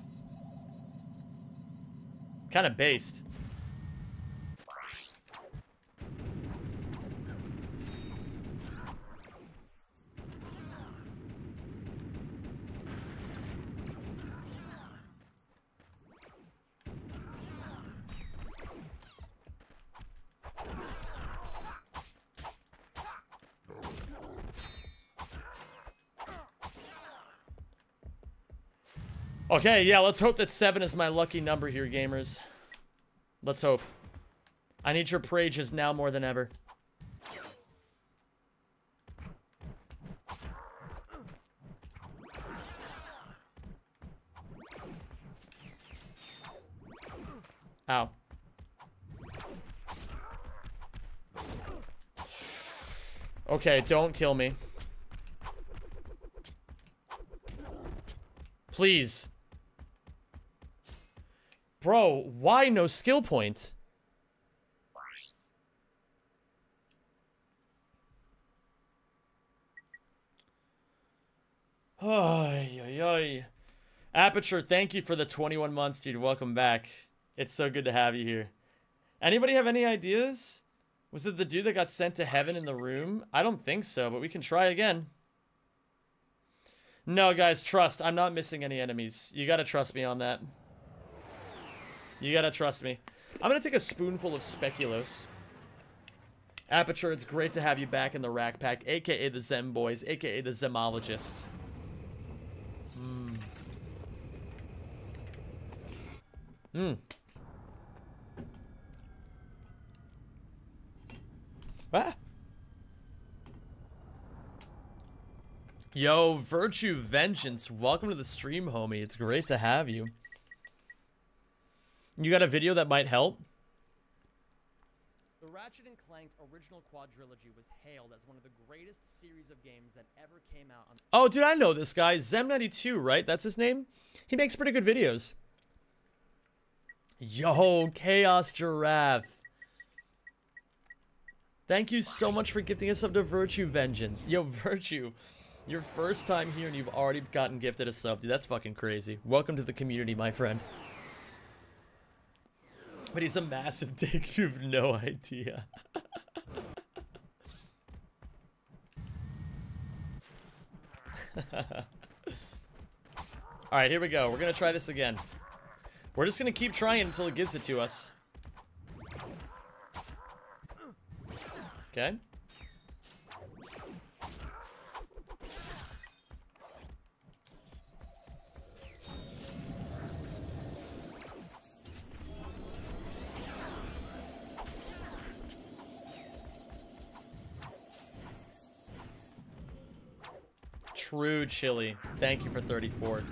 Kind of based. Okay, yeah, let's hope that 7 is my lucky number here, gamers. Let's hope. I need your prages now more than ever. Ow. Okay, don't kill me. Please. Bro, why no skill point? Ay. Aperture, thank you for the 21 months, dude. Welcome back. It's so good to have you here. Anybody have any ideas? Was it the dude that got sent to heaven in the room? I don't think so, but we can try again. No, guys, trust. I'm not missing any enemies. You gotta trust me on that. You gotta trust me. I'm gonna take a spoonful of speculoos. Aperture, it's great to have you back in the rack pack, aka the Xem boys, aka the Xemologists. Mm. Hmm. Ah. Yo, Virtue Vengeance, welcome to the stream, homie. It's great to have you. You got a video that might help? The Ratchet and Clank original quadrilogy was hailed as one of the greatest series of games that ever came out on Oh, dude, I know this guy. Xem92, right? That's his name? He makes pretty good videos. Yo, Chaos Giraffe. Thank you so much for gifting us up to Virtue Vengeance. Yo, Virtue, your first time here and you've already gotten gifted a sub, dude. That's fucking crazy. Welcome to the community, my friend. But he's a massive dick. You've no idea. Alright, here we go. We're gonna try this again. We're just gonna keep trying until it gives it to us. Okay. Chili. Thank you for 34.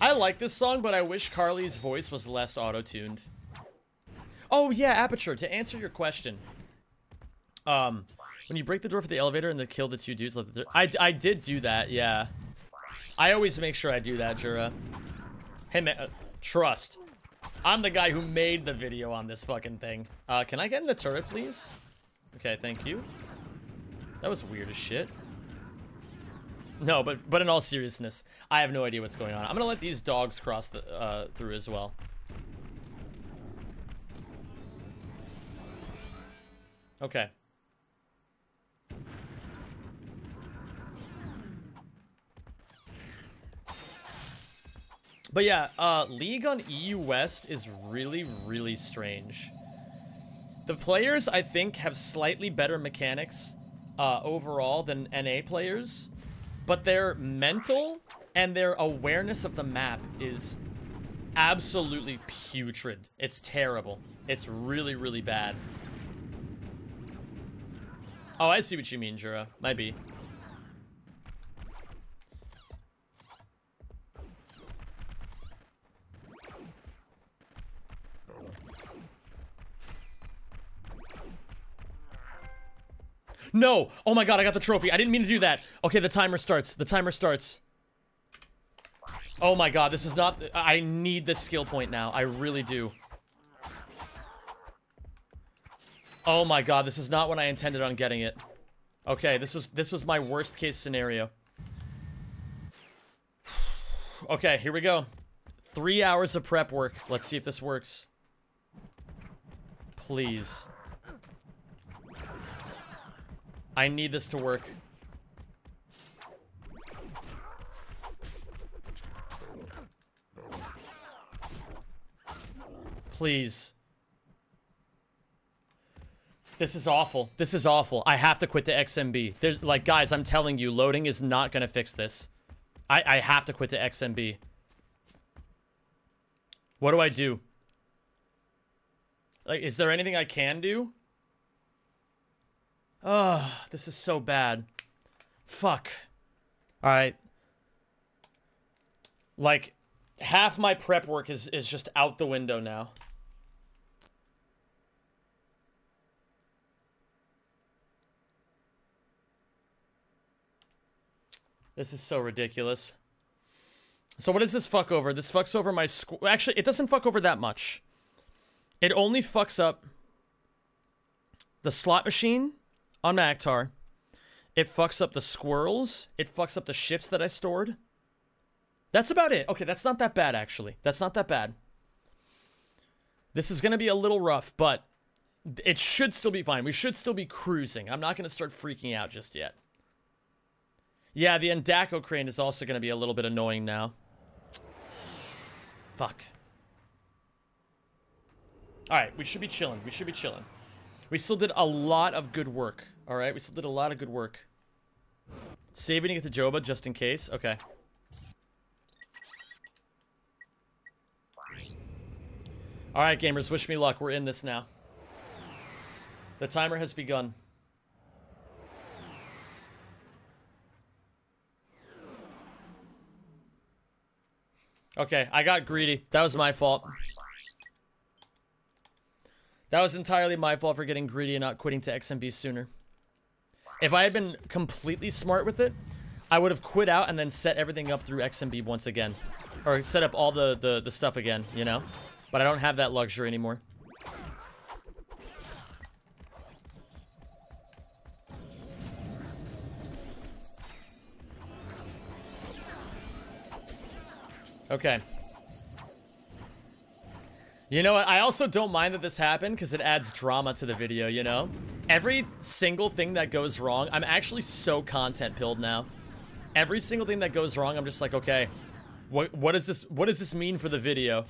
I like this song, but I wish Carly's voice was less auto-tuned. Oh, yeah, Aperture, to answer your question. Um, when you break the door for the elevator and they kill the two dudes, let the I, I did do that, yeah. I always make sure I do that, Jura. Hey, man, uh, trust. I'm the guy who made the video on this fucking thing. Uh, can I get in the turret, please? Okay, thank you. That was weird as shit. No, but but in all seriousness, I have no idea what's going on. I'm gonna let these dogs cross the uh, through as well. Okay. But yeah, uh, League on EU West is really, really strange. The players, I think, have slightly better mechanics uh, overall than NA players, but their mental and their awareness of the map is absolutely putrid. It's terrible. It's really, really bad. Oh, I see what you mean, Jura. Might be. No! Oh my god, I got the trophy. I didn't mean to do that. Okay, the timer starts. The timer starts. Oh my god, this is not... I need this skill point now. I really do. Oh my god, this is not when I intended on getting it. Okay, this was this was my worst case scenario. Okay, here we go. Three hours of prep work. Let's see if this works. Please. I need this to work. Please. This is awful. This is awful. I have to quit the XMB. There's like, guys, I'm telling you, loading is not gonna fix this. I, I have to quit the XMB. What do I do? Like, is there anything I can do? Oh, this is so bad. Fuck. Alright. Like, half my prep work is, is just out the window now. This is so ridiculous. So what does this fuck over? This fucks over my Actually, it doesn't fuck over that much. It only fucks up the slot machine on Maktar. It fucks up the squirrels. It fucks up the ships that I stored. That's about it. Okay, that's not that bad, actually. That's not that bad. This is going to be a little rough, but it should still be fine. We should still be cruising. I'm not going to start freaking out just yet. Yeah, the Endako crane is also going to be a little bit annoying now. Fuck. All right, we should be chilling. We should be chilling. We still did a lot of good work. All right, we still did a lot of good work. Saving to get to Joba just in case. Okay. All right, gamers, wish me luck. We're in this now. The timer has begun. Okay, I got greedy. That was my fault. That was entirely my fault for getting greedy and not quitting to XMB sooner. If I had been completely smart with it, I would have quit out and then set everything up through XMB once again. Or set up all the, the, the stuff again, you know? But I don't have that luxury anymore. Okay. You know what? I also don't mind that this happened because it adds drama to the video, you know? Every single thing that goes wrong, I'm actually so content pilled now. Every single thing that goes wrong, I'm just like, okay, what what does this what does this mean for the video?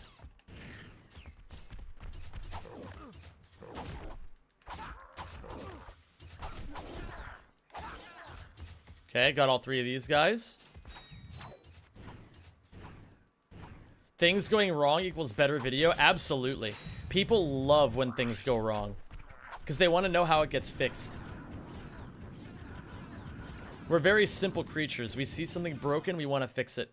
Okay, got all three of these guys. Things going wrong equals better video? Absolutely. People love when things go wrong. Because they want to know how it gets fixed. We're very simple creatures. We see something broken, we want to fix it.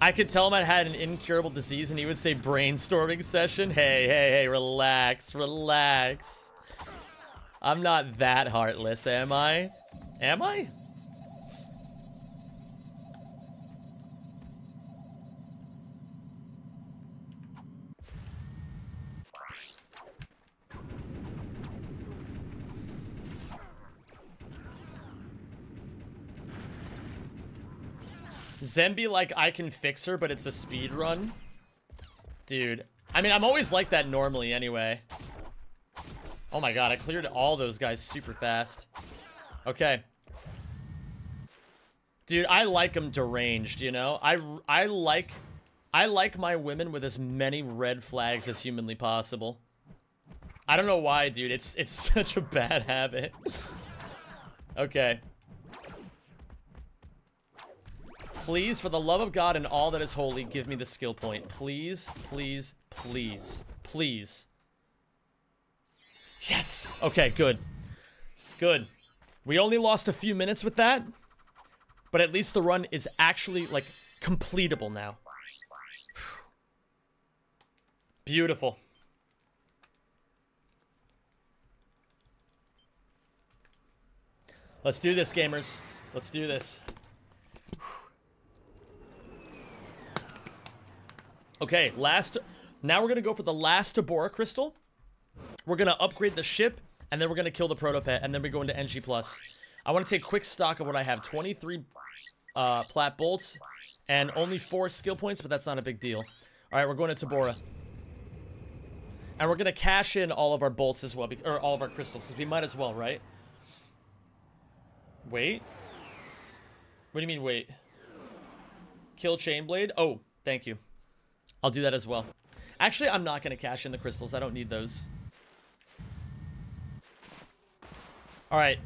I could tell him I had an incurable disease and he would say brainstorming session. Hey, hey, hey, relax, relax. I'm not that heartless, am I? Am I? Zemby like I can fix her, but it's a speed run. Dude. I mean, I'm always like that normally anyway. Oh my god, I cleared all those guys super fast. Okay. Dude, I like them deranged, you know? I, I like... I like my women with as many red flags as humanly possible. I don't know why, dude. It's it's such a bad habit. okay. Please, for the love of God and all that is holy, give me the skill point. Please, please, please, please. Yes! Okay, good. Good. We only lost a few minutes with that, but at least the run is actually, like, completable now. Beautiful. Let's do this, gamers. Let's do this. Okay, last... Now we're going to go for the last Tabora Crystal. We're going to upgrade the ship, and then we're going to kill the Protopet, and then we go into NG+. Plus. I want to take quick stock of what I have. 23 uh, plat bolts, and only 4 skill points, but that's not a big deal. Alright, we're going to Tabora. And we're going to cash in all of our bolts as well, or all of our crystals, because we might as well, right? Wait? What do you mean, wait? Kill Chainblade? Oh, thank you. I'll do that as well. Actually, I'm not going to cash in the crystals. I don't need those. Alright.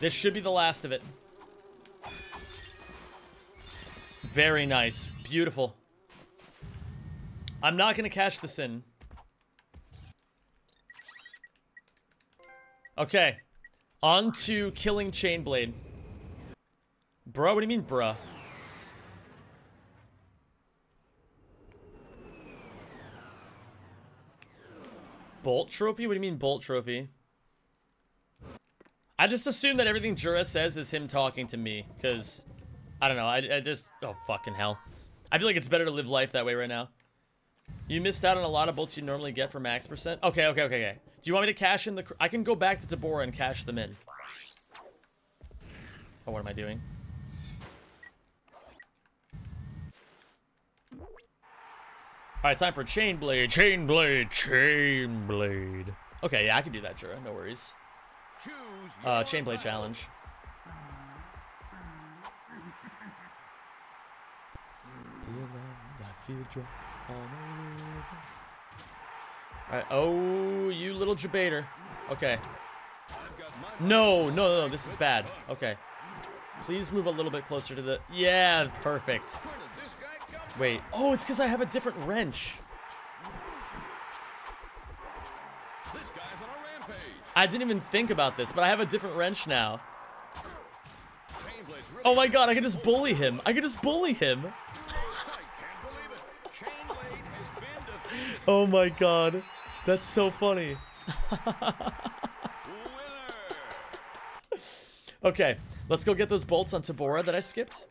This should be the last of it. Very nice. Beautiful. I'm not going to cash this in. Okay. On to killing Chainblade. Bro, what do you mean, bruh? Bolt trophy? What do you mean bolt trophy? I just assume that everything Jura says is him talking to me, because, I don't know, I, I just, oh fucking hell. I feel like it's better to live life that way right now. You missed out on a lot of bolts you normally get for max percent. Okay, okay, okay, okay. Do you want me to cash in the... I can go back to Tabora and cash them in. Oh, what am I doing? Alright, time for Chainblade, Chainblade, Chainblade. Okay, yeah, I can do that, Jura. No worries uh, play Challenge. Alright, oh, you little debater. Okay. No, no, no, this is bad. Okay. Please move a little bit closer to the... Yeah, perfect. Wait. Oh, it's because I have a different wrench. I didn't even think about this, but I have a different wrench now. Oh my god, I can just bully him. I can just bully him. oh my god. That's so funny. okay, let's go get those bolts on Tabora that I skipped.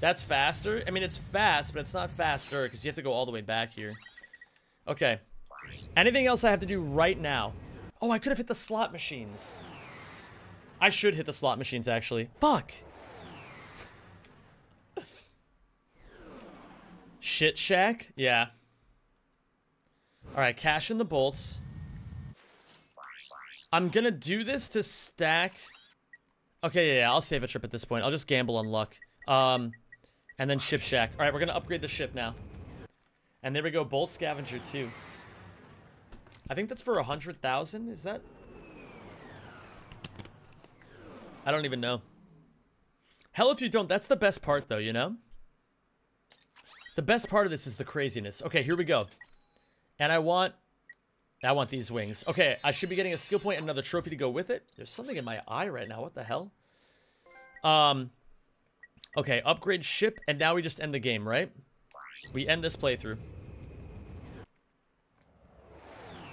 That's faster. I mean, it's fast, but it's not faster because you have to go all the way back here. Okay. Anything else I have to do right now? Oh, I could have hit the slot machines. I should hit the slot machines, actually. Fuck! Shit shack? Yeah. Alright, cash in the bolts. I'm gonna do this to stack... Okay, yeah, yeah, I'll save a trip at this point. I'll just gamble on luck. Um, and then ship shack. Alright, we're gonna upgrade the ship now. And there we go, bolt scavenger too. I think that's for a hundred thousand. Is that? I don't even know. Hell if you don't. That's the best part though, you know? The best part of this is the craziness. Okay, here we go. And I want... I want these wings. Okay, I should be getting a skill point and another trophy to go with it. There's something in my eye right now. What the hell? Um... Okay, upgrade ship, and now we just end the game, right? We end this playthrough.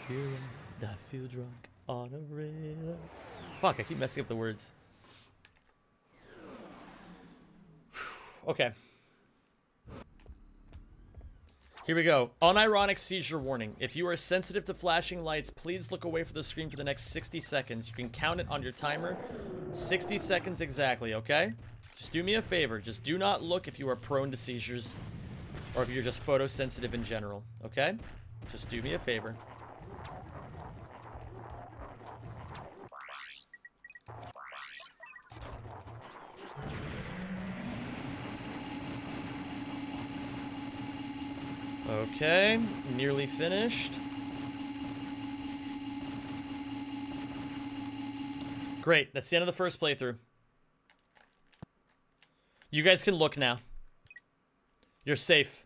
Feeling, I feel drunk on a rhythm. Fuck, I keep messing up the words. okay. Here we go. Unironic seizure warning. If you are sensitive to flashing lights, please look away from the screen for the next 60 seconds. You can count it on your timer. 60 seconds exactly, okay? Just do me a favor. Just do not look if you are prone to seizures. Or if you're just photosensitive in general, okay? Just do me a favor. Okay, nearly finished. Great, that's the end of the first playthrough. You guys can look now. You're safe.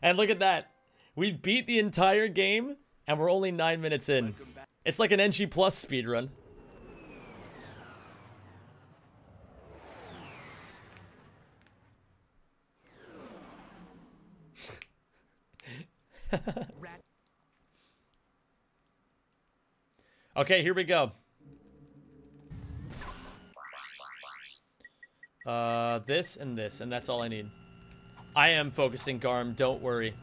And look at that. We beat the entire game, and we're only nine minutes in. It's like an NG Plus speedrun. okay, here we go. Uh, this and this, and that's all I need. I am focusing, Garm, don't worry.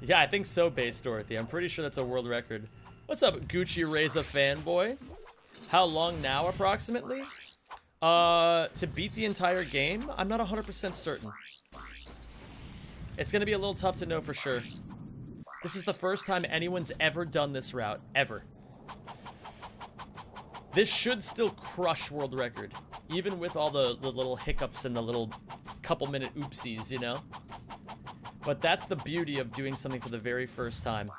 Yeah, I think so, Base Dorothy. I'm pretty sure that's a world record. What's up, Gucci Reza fanboy? How long now, approximately? Uh, to beat the entire game? I'm not 100% certain. It's gonna be a little tough to know for sure. This is the first time anyone's ever done this route. Ever. This should still crush world record. Even with all the, the little hiccups and the little couple minute oopsies, you know? But that's the beauty of doing something for the very first time.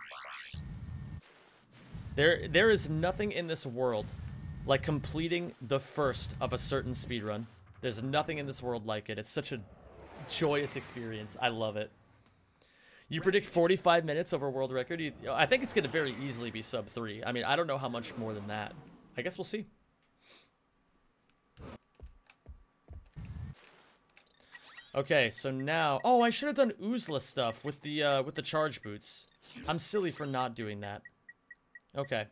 There, there is nothing in this world like completing the first of a certain speedrun. There's nothing in this world like it. It's such a joyous experience. I love it. You predict 45 minutes over world record? You, I think it's going to very easily be sub 3. I mean, I don't know how much more than that. I guess we'll see. Okay, so now... Oh, I should have done Oozla stuff with the, uh, with the charge boots. I'm silly for not doing that. Okay.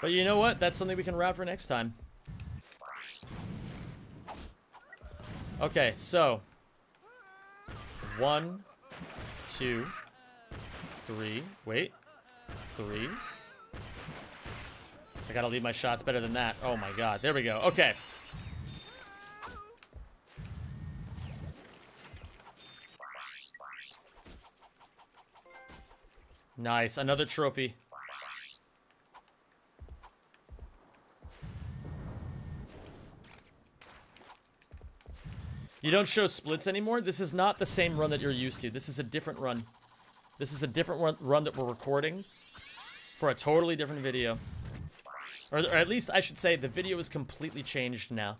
But you know what? That's something we can route for next time. Okay, so one, two, Three. Wait. Three. I gotta leave my shots better than that. Oh my god. There we go. Okay. Nice. Another trophy. You don't show splits anymore? This is not the same run that you're used to. This is a different run. This is a different run, that we're recording for a totally different video. Or, or at least I should say the video is completely changed now.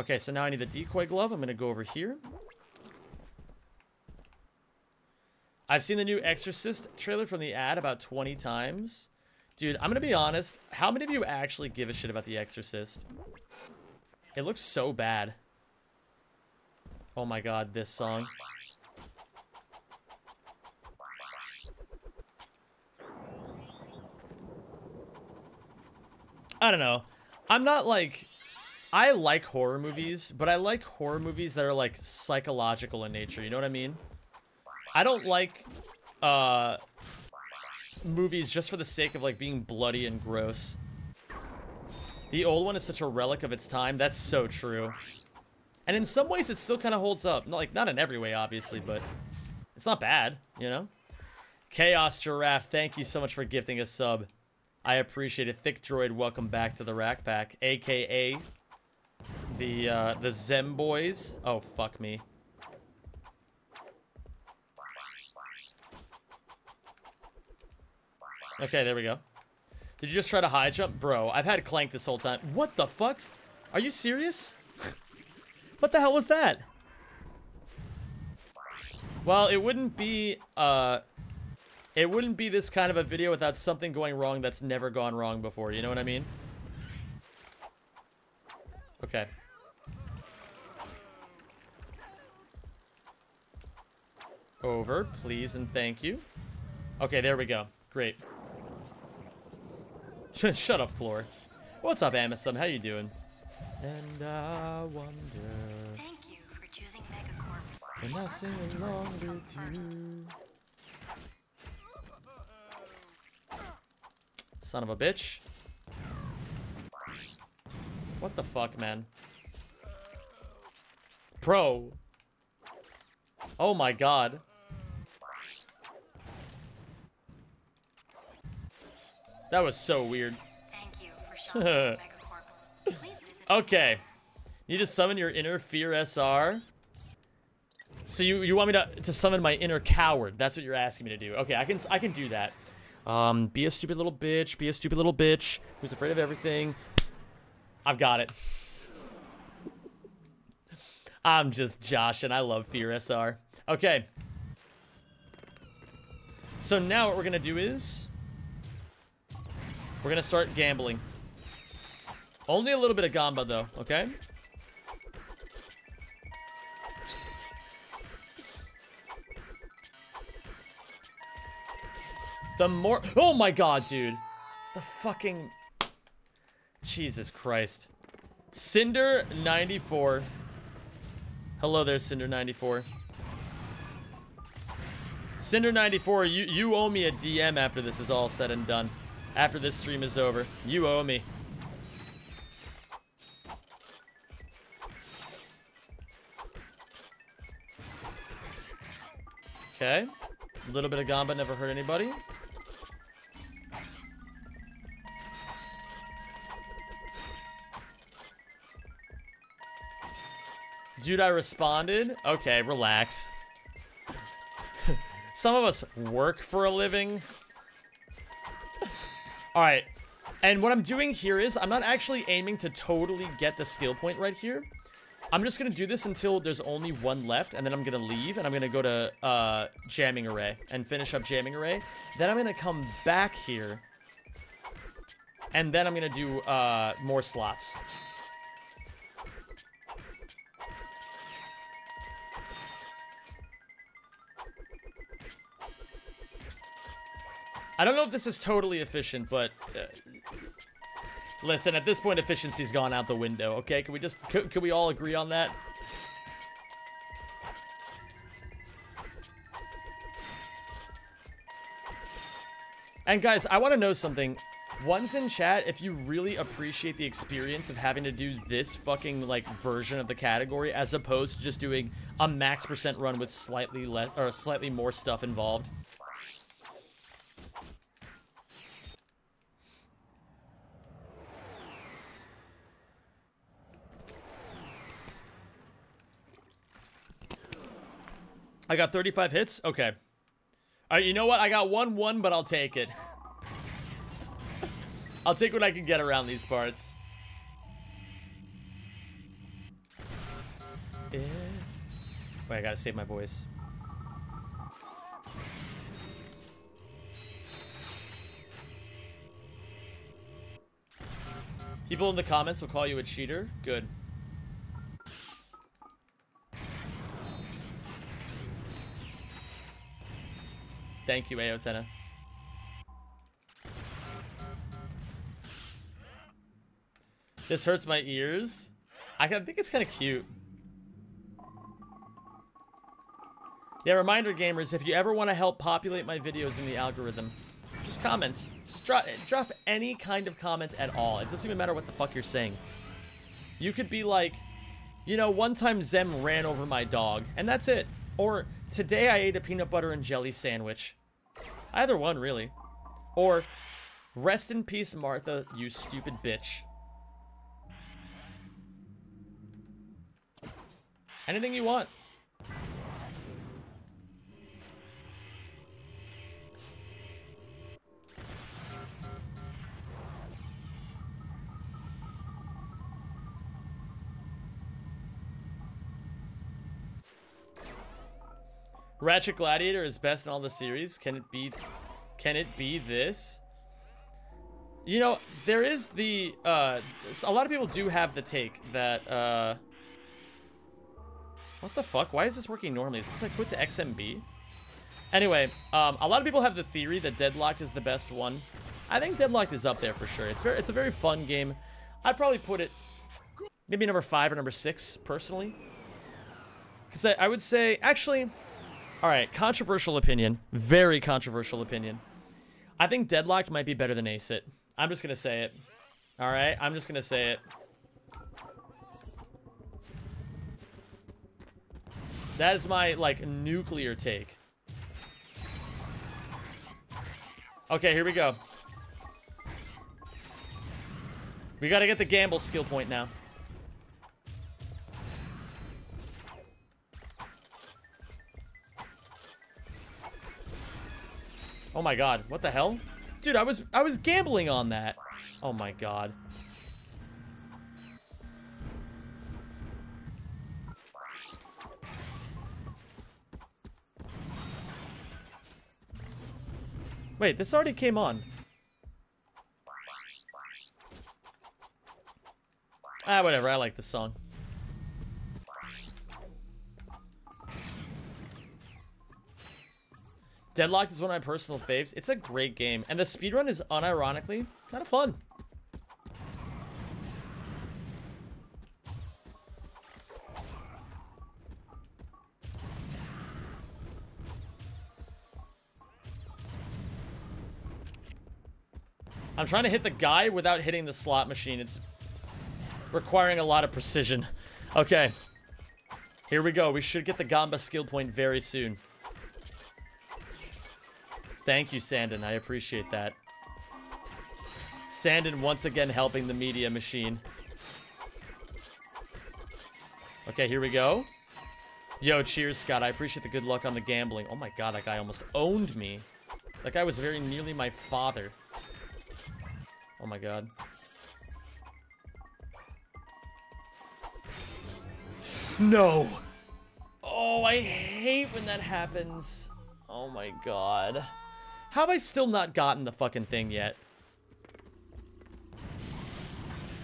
Okay, so now I need the decoy glove. I'm going to go over here. I've seen the new Exorcist trailer from the ad about 20 times. Dude, I'm going to be honest. How many of you actually give a shit about the Exorcist? It looks so bad. Oh my god, this song. I don't know. I'm not like I like horror movies, but I like horror movies that are like psychological in nature, you know what I mean? I don't like uh movies just for the sake of like being bloody and gross. The old one is such a relic of its time. That's so true. And in some ways it still kind of holds up. Not Like not in every way obviously, but it's not bad, you know? Chaos Giraffe, thank you so much for gifting a sub. I appreciate it. Thick Droid, welcome back to the Rack Pack, aka the uh, the Xem Boys. Oh fuck me. Okay, there we go. Did you just try to high jump? Bro, I've had Clank this whole time. What the fuck? Are you serious? what the hell was that? Well, it wouldn't be, uh... It wouldn't be this kind of a video without something going wrong that's never gone wrong before, you know what I mean? Okay. Over, please and thank you. Okay, there we go. Great. Shut up, Chlor. What's up, Amazon? How you doing? And I wonder Thank you for choosing Megacorp. when I sing along with you. Son of a bitch. What the fuck, man? Pro. Oh my god. That was so weird. Thank you for shopping at Megacorp. Please visit Okay. You just summon your inner fear SR. So you you want me to to summon my inner coward? That's what you're asking me to do. Okay, I can I can do that. Um, be a stupid little bitch. Be a stupid little bitch who's afraid of everything. I've got it. I'm just Josh, and I love Fear SR. Okay. So now what we're gonna do is we're gonna start gambling. Only a little bit of gamba though, okay? The more- Oh my god, dude. The fucking... Jesus Christ. Cinder94. Hello there, Cinder94. Cinder94, you, you owe me a DM after this is all said and done. After this stream is over. You owe me. Okay. A little bit of Gamba never hurt anybody. Dude, I responded? Okay, relax. Some of us work for a living. Alright. And what I'm doing here is, I'm not actually aiming to totally get the skill point right here. I'm just gonna do this until there's only one left, and then I'm gonna leave, and I'm gonna go to uh, jamming array and finish up jamming array. Then I'm gonna come back here, and then I'm gonna do uh, more slots. I don't know if this is totally efficient, but uh, listen, at this point, efficiency's gone out the window. Okay, can we just can, can we all agree on that? And guys, I want to know something. Once in chat, if you really appreciate the experience of having to do this fucking like version of the category as opposed to just doing a max percent run with slightly less or slightly more stuff involved. I got 35 hits? Okay. All right, you know what? I got one one, but I'll take it. I'll take what I can get around these parts. Yeah. Wait, I gotta save my voice. People in the comments will call you a cheater. Good. Thank you, Aotena. This hurts my ears. I think it's kind of cute. Yeah, reminder gamers, if you ever want to help populate my videos in the algorithm, just comment. Just drop, drop any kind of comment at all. It doesn't even matter what the fuck you're saying. You could be like, you know, one time Xem ran over my dog, and that's it. Or, today I ate a peanut butter and jelly sandwich. Either one, really. Or, rest in peace, Martha, you stupid bitch. Anything you want. Ratchet Gladiator is best in all the series. Can it be can it be this? You know, there is the uh a lot of people do have the take that uh What the fuck? Why is this working normally? Is this like quit to XMB? Anyway, um, a lot of people have the theory that Deadlocked is the best one. I think Deadlocked is up there for sure. It's very, it's a very fun game. I'd probably put it maybe number five or number six personally, because I, I would say actually, all right, controversial opinion, very controversial opinion. I think Deadlocked might be better than Ace It. I'm just gonna say it. All right, I'm just gonna say it. That is my like nuclear take. Okay, here we go. We gotta get the gamble skill point now. Oh my god, what the hell? Dude, I was I was gambling on that. Oh my god. Wait, this already came on. Ah, whatever. I like this song. Deadlocked is one of my personal faves. It's a great game. And the speedrun is unironically kind of fun. I'm trying to hit the guy without hitting the slot machine. It's requiring a lot of precision. Okay. Here we go. We should get the Gamba skill point very soon. Thank you, Sandon. I appreciate that. Sandon once again helping the media machine. Okay, here we go. Yo, cheers, Scott. I appreciate the good luck on the gambling. Oh my god, that guy almost owned me. That guy was very nearly my father. Oh my god. No! Oh, I hate when that happens. Oh my god. How have I still not gotten the fucking thing yet?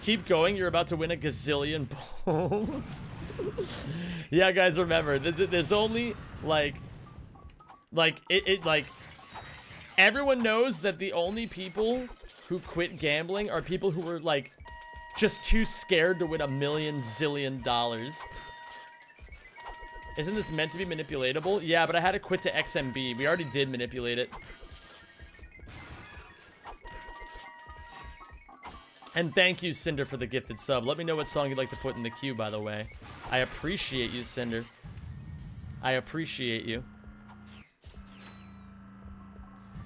Keep going, you're about to win a gazillion balls. yeah, guys, remember, there's only, like, like, it, it, like, everyone knows that the only people who quit gambling are people who were, like, just too scared to win a million zillion dollars. Isn't this meant to be manipulatable? Yeah, but I had to quit to XMB. We already did manipulate it. And thank you, Cinder, for the gifted sub. Let me know what song you'd like to put in the queue, by the way. I appreciate you, Cinder. I appreciate you.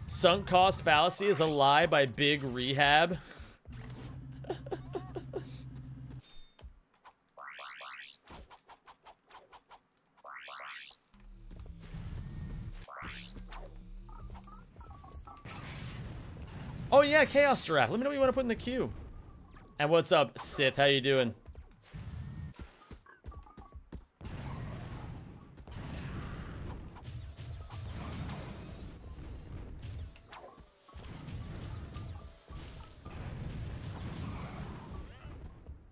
Sunk cost fallacy is a lie by Big Rehab. oh yeah, Chaos Giraffe. Let me know what you want to put in the queue. And what's up, Sith? How you doing?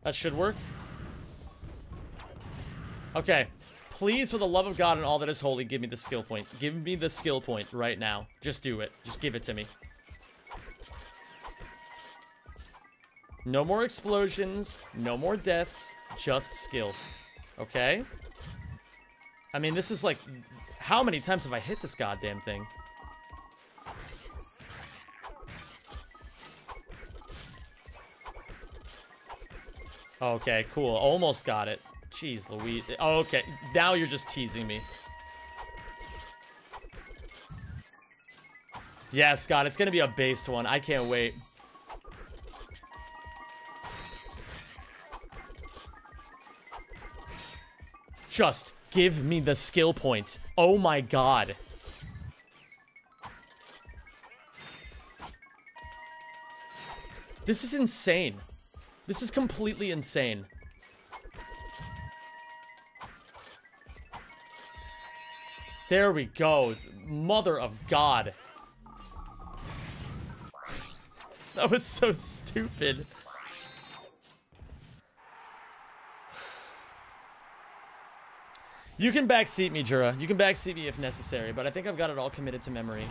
That should work. Okay. Please, for the love of God and all that is holy, give me the skill point. Give me the skill point right now. Just do it. Just give it to me. No more explosions. No more deaths. Just skill. Okay? I mean, this is like... How many times have I hit this goddamn thing? Okay, cool. Almost got it. Jeez, Louise. Okay. Now you're just teasing me. Yeah, Scott, it's gonna be a based one. I can't wait. Just give me the skill point. Oh my god. This is insane. This is completely insane. There we go. Mother of God. That was so stupid. You can backseat me, Jura. You can backseat me if necessary, but I think I've got it all committed to memory.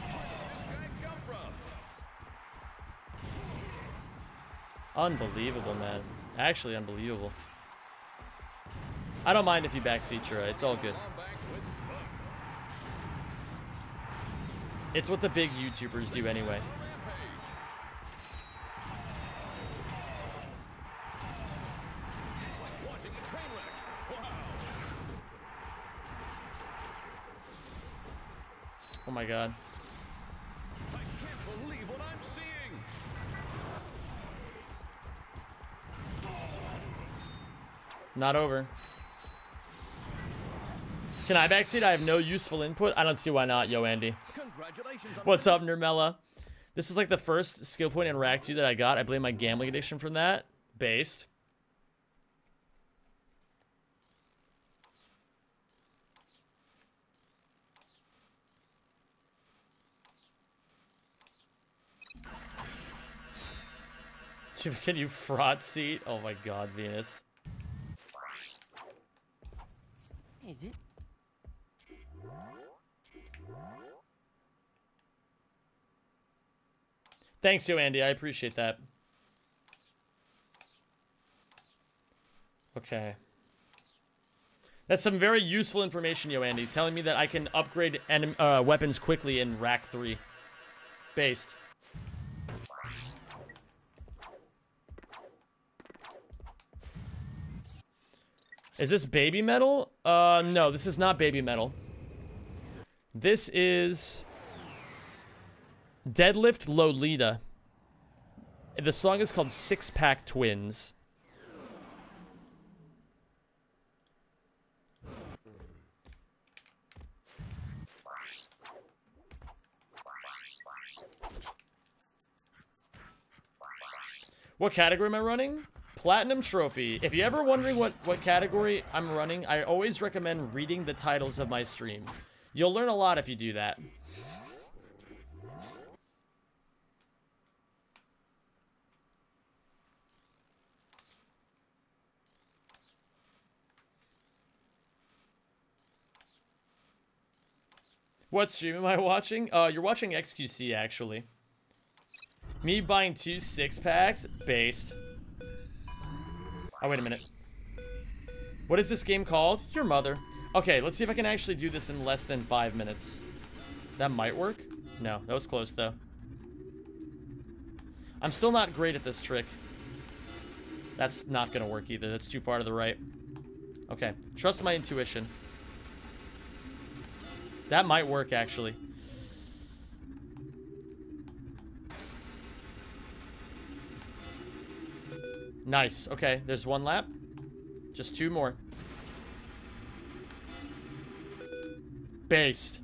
Unbelievable, man. Actually unbelievable. I don't mind if you backseat Jura. It's all good. It's what the big YouTubers do anyway. Oh my god. I can't believe what I'm seeing. Not over. Can I backseat? I have no useful input. I don't see why not, yo, Andy. What's up, Nermella? This is like the first skill point in Rack 2 that I got. I blame my gambling addiction from that. Based. Can you fraud seat? Oh my god, Venus. Thanks, yo, Andy. I appreciate that. Okay. That's some very useful information, yo, Andy. Telling me that I can upgrade uh, weapons quickly in Rack 3. Based. Is this Babymetal? Uh, no, this is not Babymetal. This is Deadlift Lolita. The song is called Six Pack Twins. What category am I running? Platinum Trophy. If you're ever wondering what, what category I'm running, I always recommend reading the titles of my stream. You'll learn a lot if you do that. What stream am I watching? Uh, you're watching XQC, actually. Me buying two six-packs? Based. Oh, wait a minute. What is this game called? Your mother. Okay, let's see if I can actually do this in less than five minutes. That might work. No, that was close, though. I'm still not great at this trick. That's not gonna work either. That's too far to the right. Okay, trust my intuition. That might work, actually. Nice. Okay, there's one lap. Just two more. Based.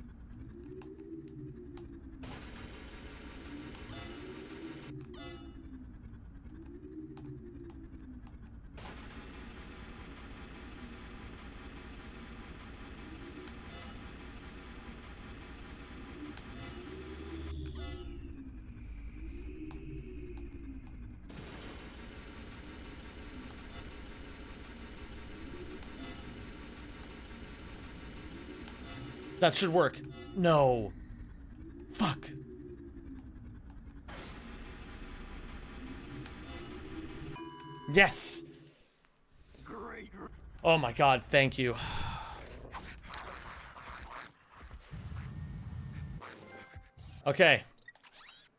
That should work. No. Fuck. Yes. Oh my god, thank you. Okay.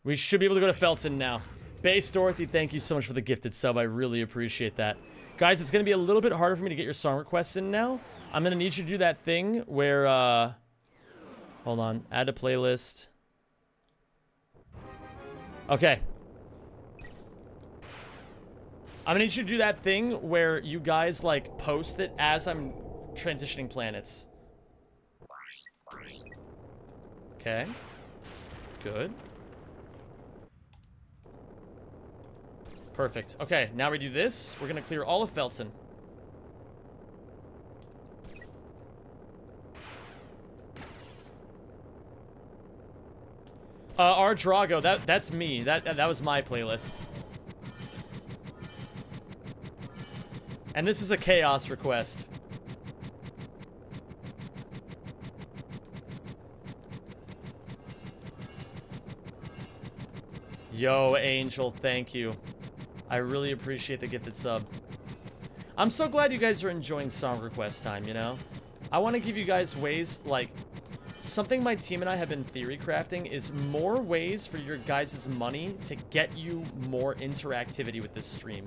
We should be able to go to Feltzin now. Base Dorothy, thank you so much for the gifted sub. I really appreciate that. Guys, it's going to be a little bit harder for me to get your song requests in now. I'm going to need you to do that thing where, uh... Hold on. Add a playlist. Okay. I'm gonna need you to do that thing where you guys, like, post it as I'm transitioning planets. Okay. Good. Perfect. Okay, now we do this. We're gonna clear all of Feltzin. Uh, our Drago, that that's me. That that was my playlist. And this is a chaos request. Yo, Angel, thank you. I really appreciate the gifted sub. I'm so glad you guys are enjoying song request time, you know? I want to give you guys ways, like, something my team and I have been theory crafting is more ways for your guys' money to get you more interactivity with this stream.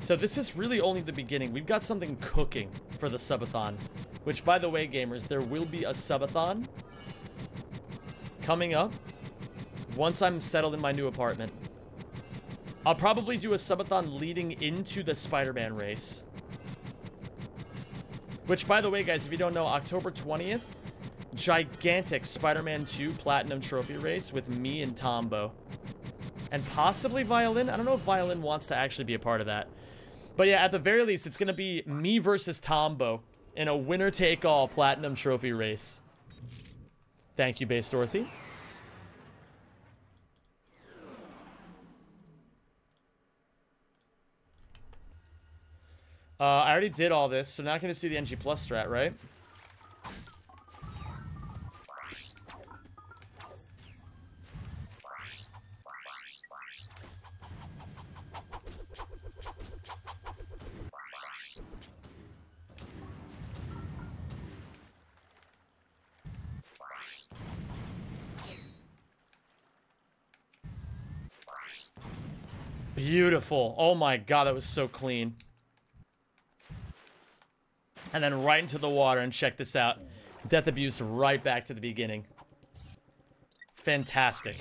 So this is really only the beginning. We've got something cooking for the subathon. Which, by the way, gamers, there will be a subathon coming up once I'm settled in my new apartment. I'll probably do a subathon leading into the Spider-Man race. Which, by the way, guys, if you don't know, October 20th, gigantic Spider-Man 2 Platinum Trophy race with me and Tombo. And possibly Violin. I don't know if Violin wants to actually be a part of that. But yeah, at the very least, it's going to be me versus Tombo in a winner-take-all Platinum Trophy race. Thank you, Base Dorothy. Uh, I already did all this, so now I can just do the NG Plus strat, right? Beautiful. Oh my god, that was so clean. And then right into the water, and check this out. Death abuse right back to the beginning. Fantastic.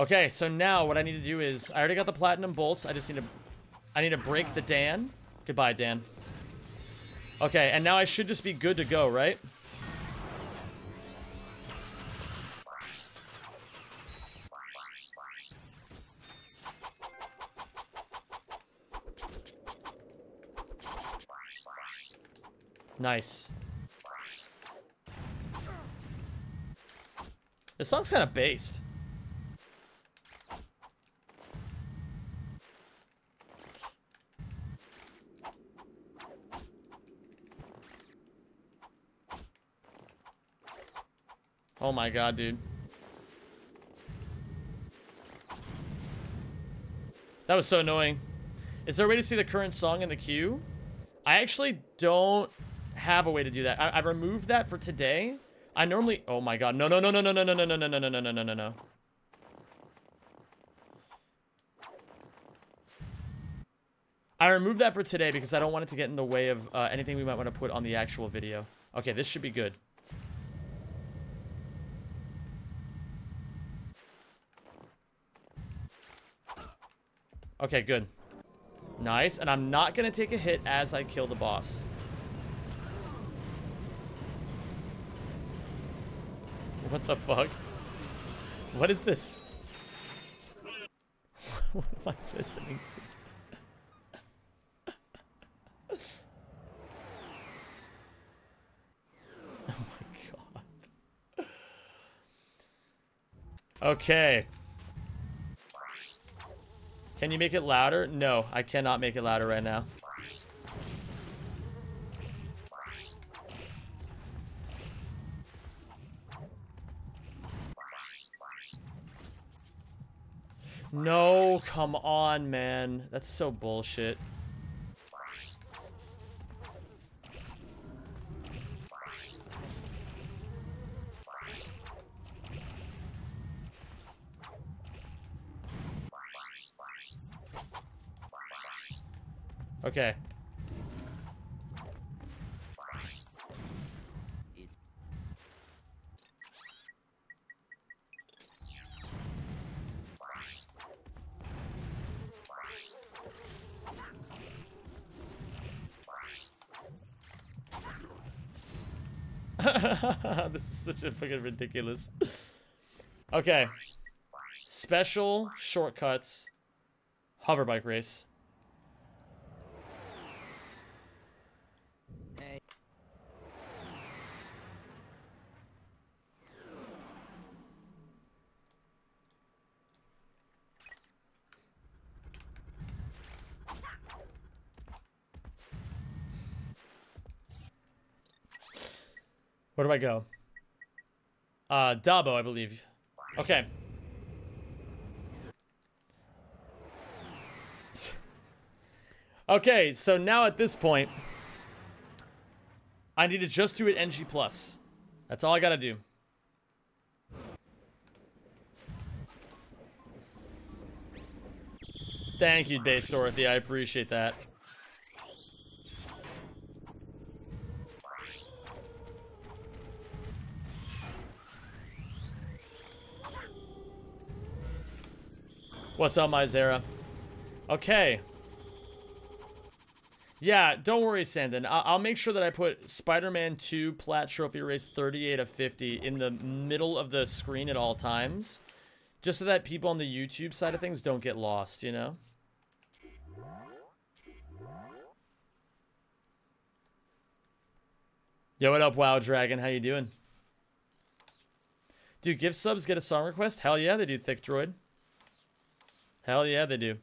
Okay, so now what I need to do is, I already got the platinum bolts. I just need to, I need to break the Dan. Goodbye, Dan. Okay, and now I should just be good to go, right? Nice. This song's kind of based. Oh my god, dude. That was so annoying. Is there a way to see the current song in the queue? I actually don't have a way to do that. I have removed that for today. I normally... Oh my god. No, no, no, no, no, no, no, no, no, no, no, no, no, no, no, no, no. I removed that for today because I don't want it to get in the way of uh, anything we might want to put on the actual video. Okay, this should be good. Okay, good. Nice. And I'm not going to take a hit as I kill the boss. What the fuck? What is this? what am I listening to? oh my god. Okay. Can you make it louder? No, I cannot make it louder right now. No, come on, man. That's so bullshit. Okay. this is such a fucking ridiculous. Okay. Special shortcuts. Hover bike race. Where do I go? Uh, Dobbo, I believe. Okay. Okay, so now at this point, I need to just do it NG+. plus. That's all I gotta do. Thank you, Base Dorothy. I appreciate that. What's up, my Zara? Okay. Yeah, don't worry, Sandin. I I'll make sure that I put Spider-Man 2 Plat Trophy Race 38 of 50 in the middle of the screen at all times. Just so that people on the YouTube side of things don't get lost, you know? Yo, what up, WoW Dragon? How you doing? Do gift subs get a song request? Hell yeah, they do, Thick Droid. Hell yeah, they do.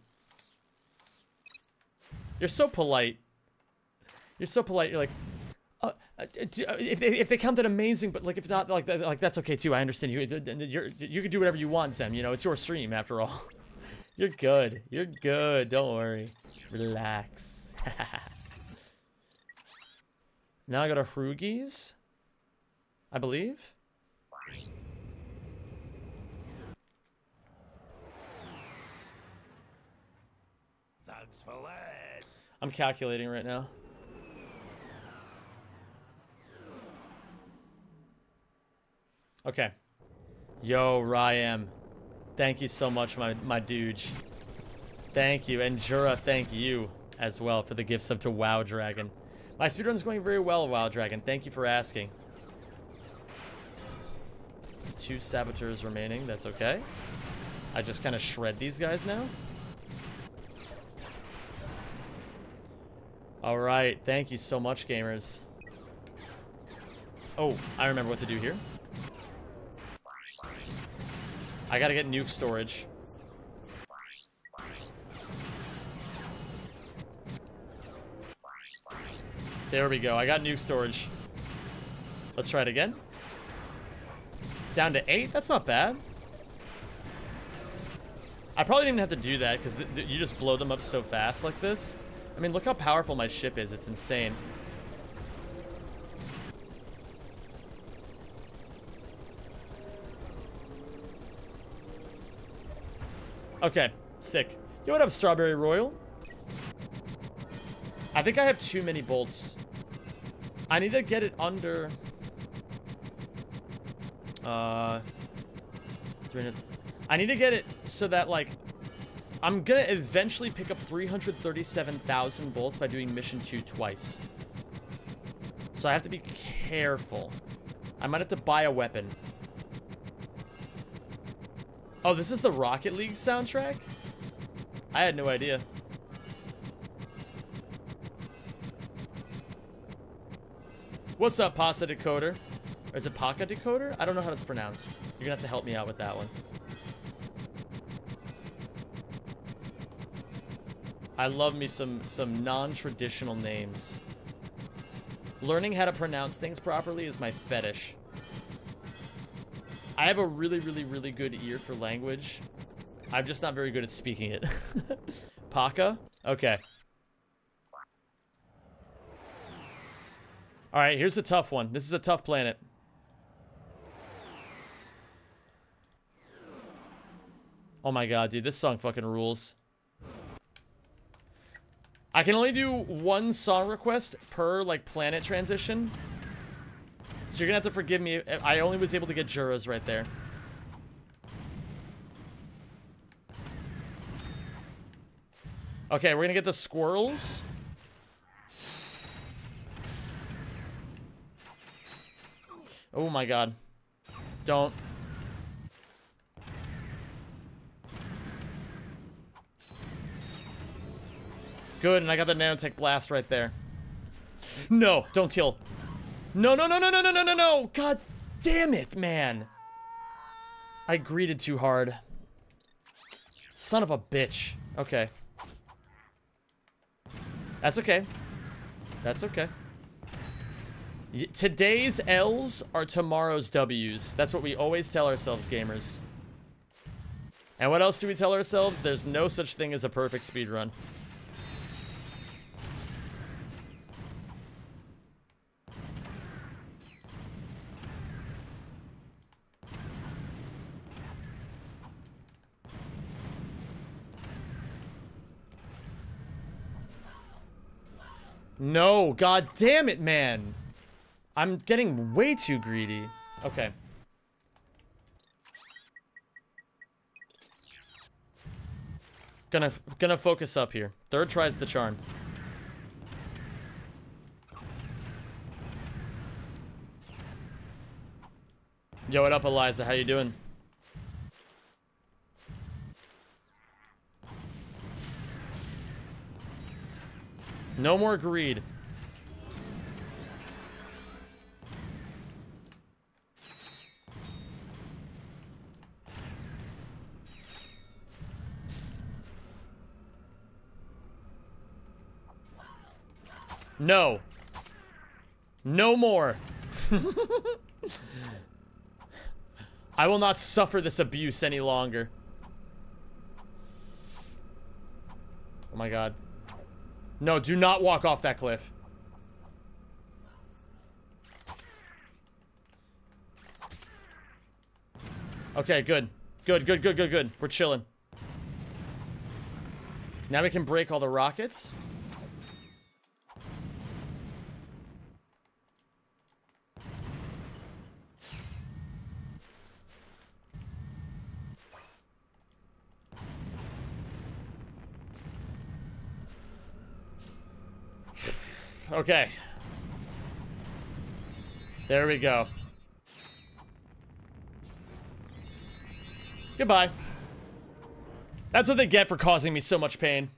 You're so polite. You're so polite. You're like, uh, uh, uh, if they, if they count counted amazing, but like if not, like that, like that's okay too. I understand you. You're, you can do whatever you want, Sam. You know, it's your stream after all. You're good. You're good. Don't worry. Relax. now I go to Hrugis. I believe. Thugs for less. I'm calculating right now. Okay. Yo, Ryam. Thank you so much, my, my dude. Thank you. And Jura, thank you as well for the gifts up to WoW Dragon. My speedrun's going very well, WoW Dragon. Thank you for asking. Two saboteurs remaining. That's okay. I just kind of shred these guys now. All right, thank you so much, gamers. Oh, I remember what to do here. I gotta get nuke storage. There we go. I got nuke storage. Let's try it again. Down to eight? That's not bad. I probably didn't have to do that because you just blow them up so fast like this. I mean, look how powerful my ship is. It's insane. Okay, sick. Yo, what up, Strawberry Royal? I think I have too many bolts. I need to get it under... Uh... 300... I need to get it so that, like... I'm gonna eventually pick up 337,000 bolts by doing mission 2 twice. So I have to be careful. I might have to buy a weapon. Oh, this is the Rocket League soundtrack? I had no idea. What's up, Pasta Decoder? Or is it Paka Decoder? I don't know how it's pronounced. You're gonna have to help me out with that one. I love me some some non-traditional names. Learning how to pronounce things properly is my fetish. I have a really, really, really good ear for language. I'm just not very good at speaking it. Paka? Okay. Alright, here's a tough one. This is a tough planet. Oh my god, dude, this song fucking rules. I can only do one song request per, like, planet transition. So you're gonna have to forgive me. If I only was able to get Juras right there. Okay, we're gonna get the squirrels. Oh my god. Don't. Good, and I got the nanotech blast right there. No, don't kill. No, no, no, no, no, no, no, no, no! God damn it, man! I greeted too hard. Son of a bitch. Okay. That's okay. That's okay. Today's L's are tomorrow's W's. That's what we always tell ourselves, gamers. And what else do we tell ourselves? There's no such thing as a perfect speed No, god damn it, man. I'm getting way too greedy. Okay. Gonna gonna focus up here. Third tries the charm. Yo, what up, Eliza? How you doing? No more greed. No. No more. I will not suffer this abuse any longer. Oh my god. No, do not walk off that cliff. Okay, good. Good, good, good, good, good. We're chilling. Now we can break all the rockets. Okay. There we go. Goodbye. That's what they get for causing me so much pain.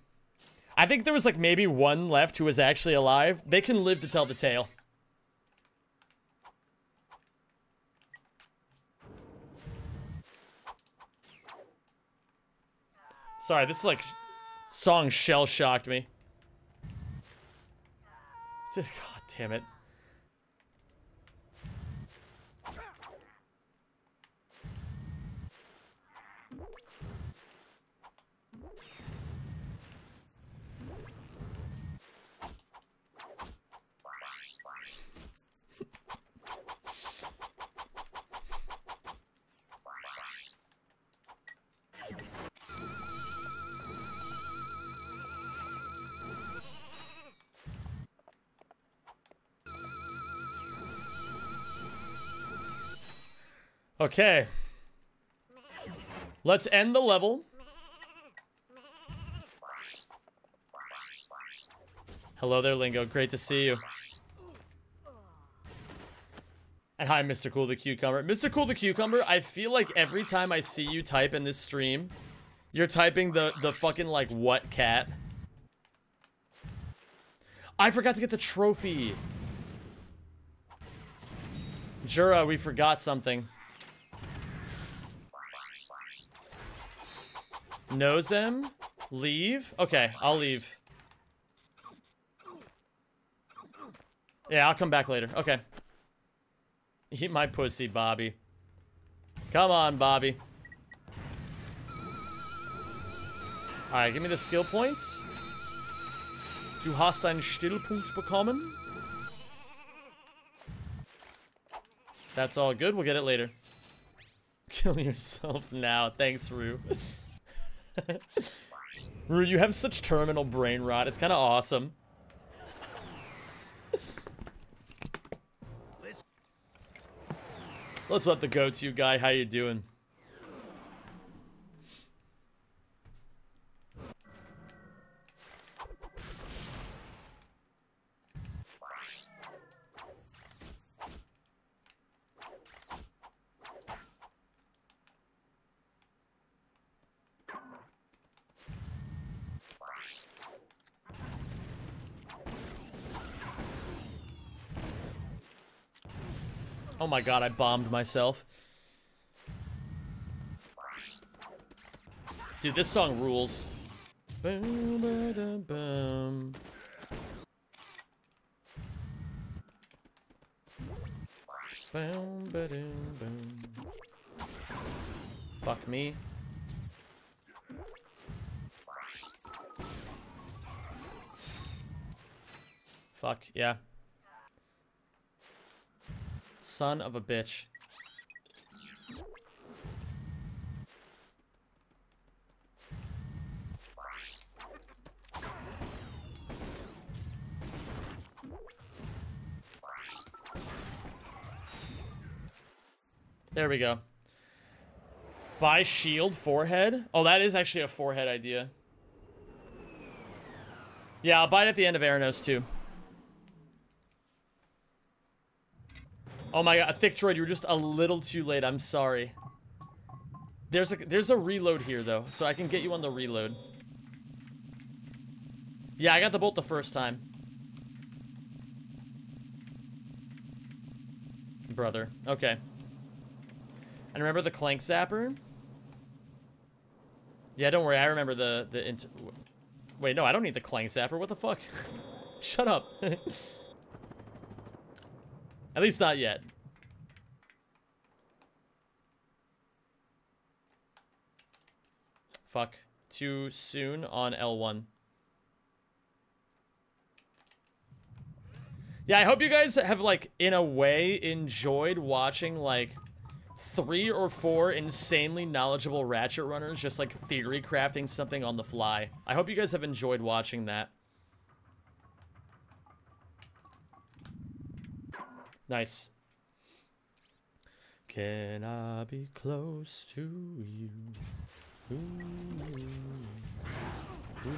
I think there was like maybe one left who was actually alive. They can live to tell the tale. Sorry, this like song shell shocked me. Just god damn it. Okay. Let's end the level. Hello there, Lingo. Great to see you. And hi, Mr. Cool the Cucumber. Mr. Cool the Cucumber, I feel like every time I see you type in this stream, you're typing the, the fucking, like, what cat? I forgot to get the trophy. Jura, we forgot something. Knows him? Leave? Okay, I'll leave. Yeah, I'll come back later. Okay. Eat my pussy, Bobby. Come on, Bobby. Alright, give me the skill points. Du hast einen Skillpunkt bekommen. That's all good. We'll get it later. Kill yourself now. Thanks, Rue. Rue, you have such terminal brain rot. It's kind of awesome. Let's let the go-to guy. How you doing? My god, I bombed myself. Dude, this song rules. Boom, ba-dum, boom. Boom, ba-dum, boom. Fuck me. Fuck, yeah. Son of a bitch. There we go. Buy shield forehead. Oh, that is actually a forehead idea. Yeah, I'll buy it at the end of Aranos too. Oh my god, Thick Droid, you were just a little too late. I'm sorry. There's a there's a reload here though, so I can get you on the reload. Yeah, I got the bolt the first time. Brother. Okay. And remember the clank zapper? Yeah, don't worry. I remember the the Wait, no, I don't need the clank zapper. What the fuck? Shut up. At least not yet. Fuck. Too soon on L1. Yeah, I hope you guys have, like, in a way, enjoyed watching, like, three or four insanely knowledgeable Ratchet runners just, like, theory crafting something on the fly. I hope you guys have enjoyed watching that. Nice. Can I be close to you? Ooh. Ooh.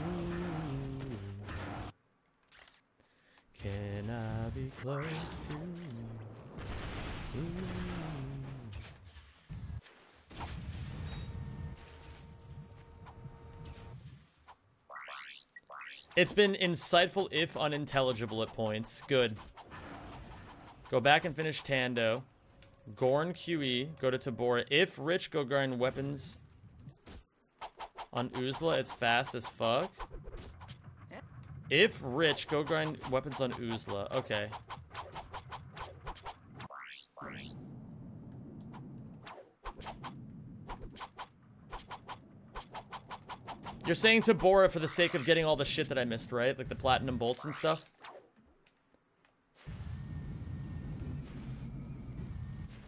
Can I be close to you? Ooh. It's been insightful if unintelligible at points. Good. Go back and finish Todano. Gorn QE. Go to Tabora. If Rich, go grind weapons. On Oozla, it's fast as fuck. If Rich, go grind weapons on Oozla. Okay. You're saying Tabora for the sake of getting all the shit that I missed, right? Like the platinum bolts and stuff?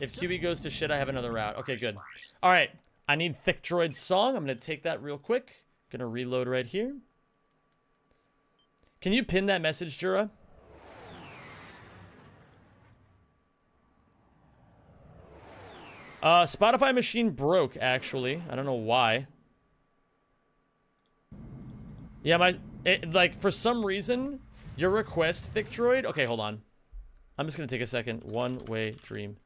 If QB goes to shit, I have another route. Okay, good. All right. I need Thick Droid's song. I'm going to take that real quick. Going to reload right here. Can you pin that message, Jura? Uh, Spotify machine broke, actually. I don't know why. Yeah, my... It, like, for some reason, your request, Thick Droid... Okay, hold on. I'm just going to take a second. One-way dream.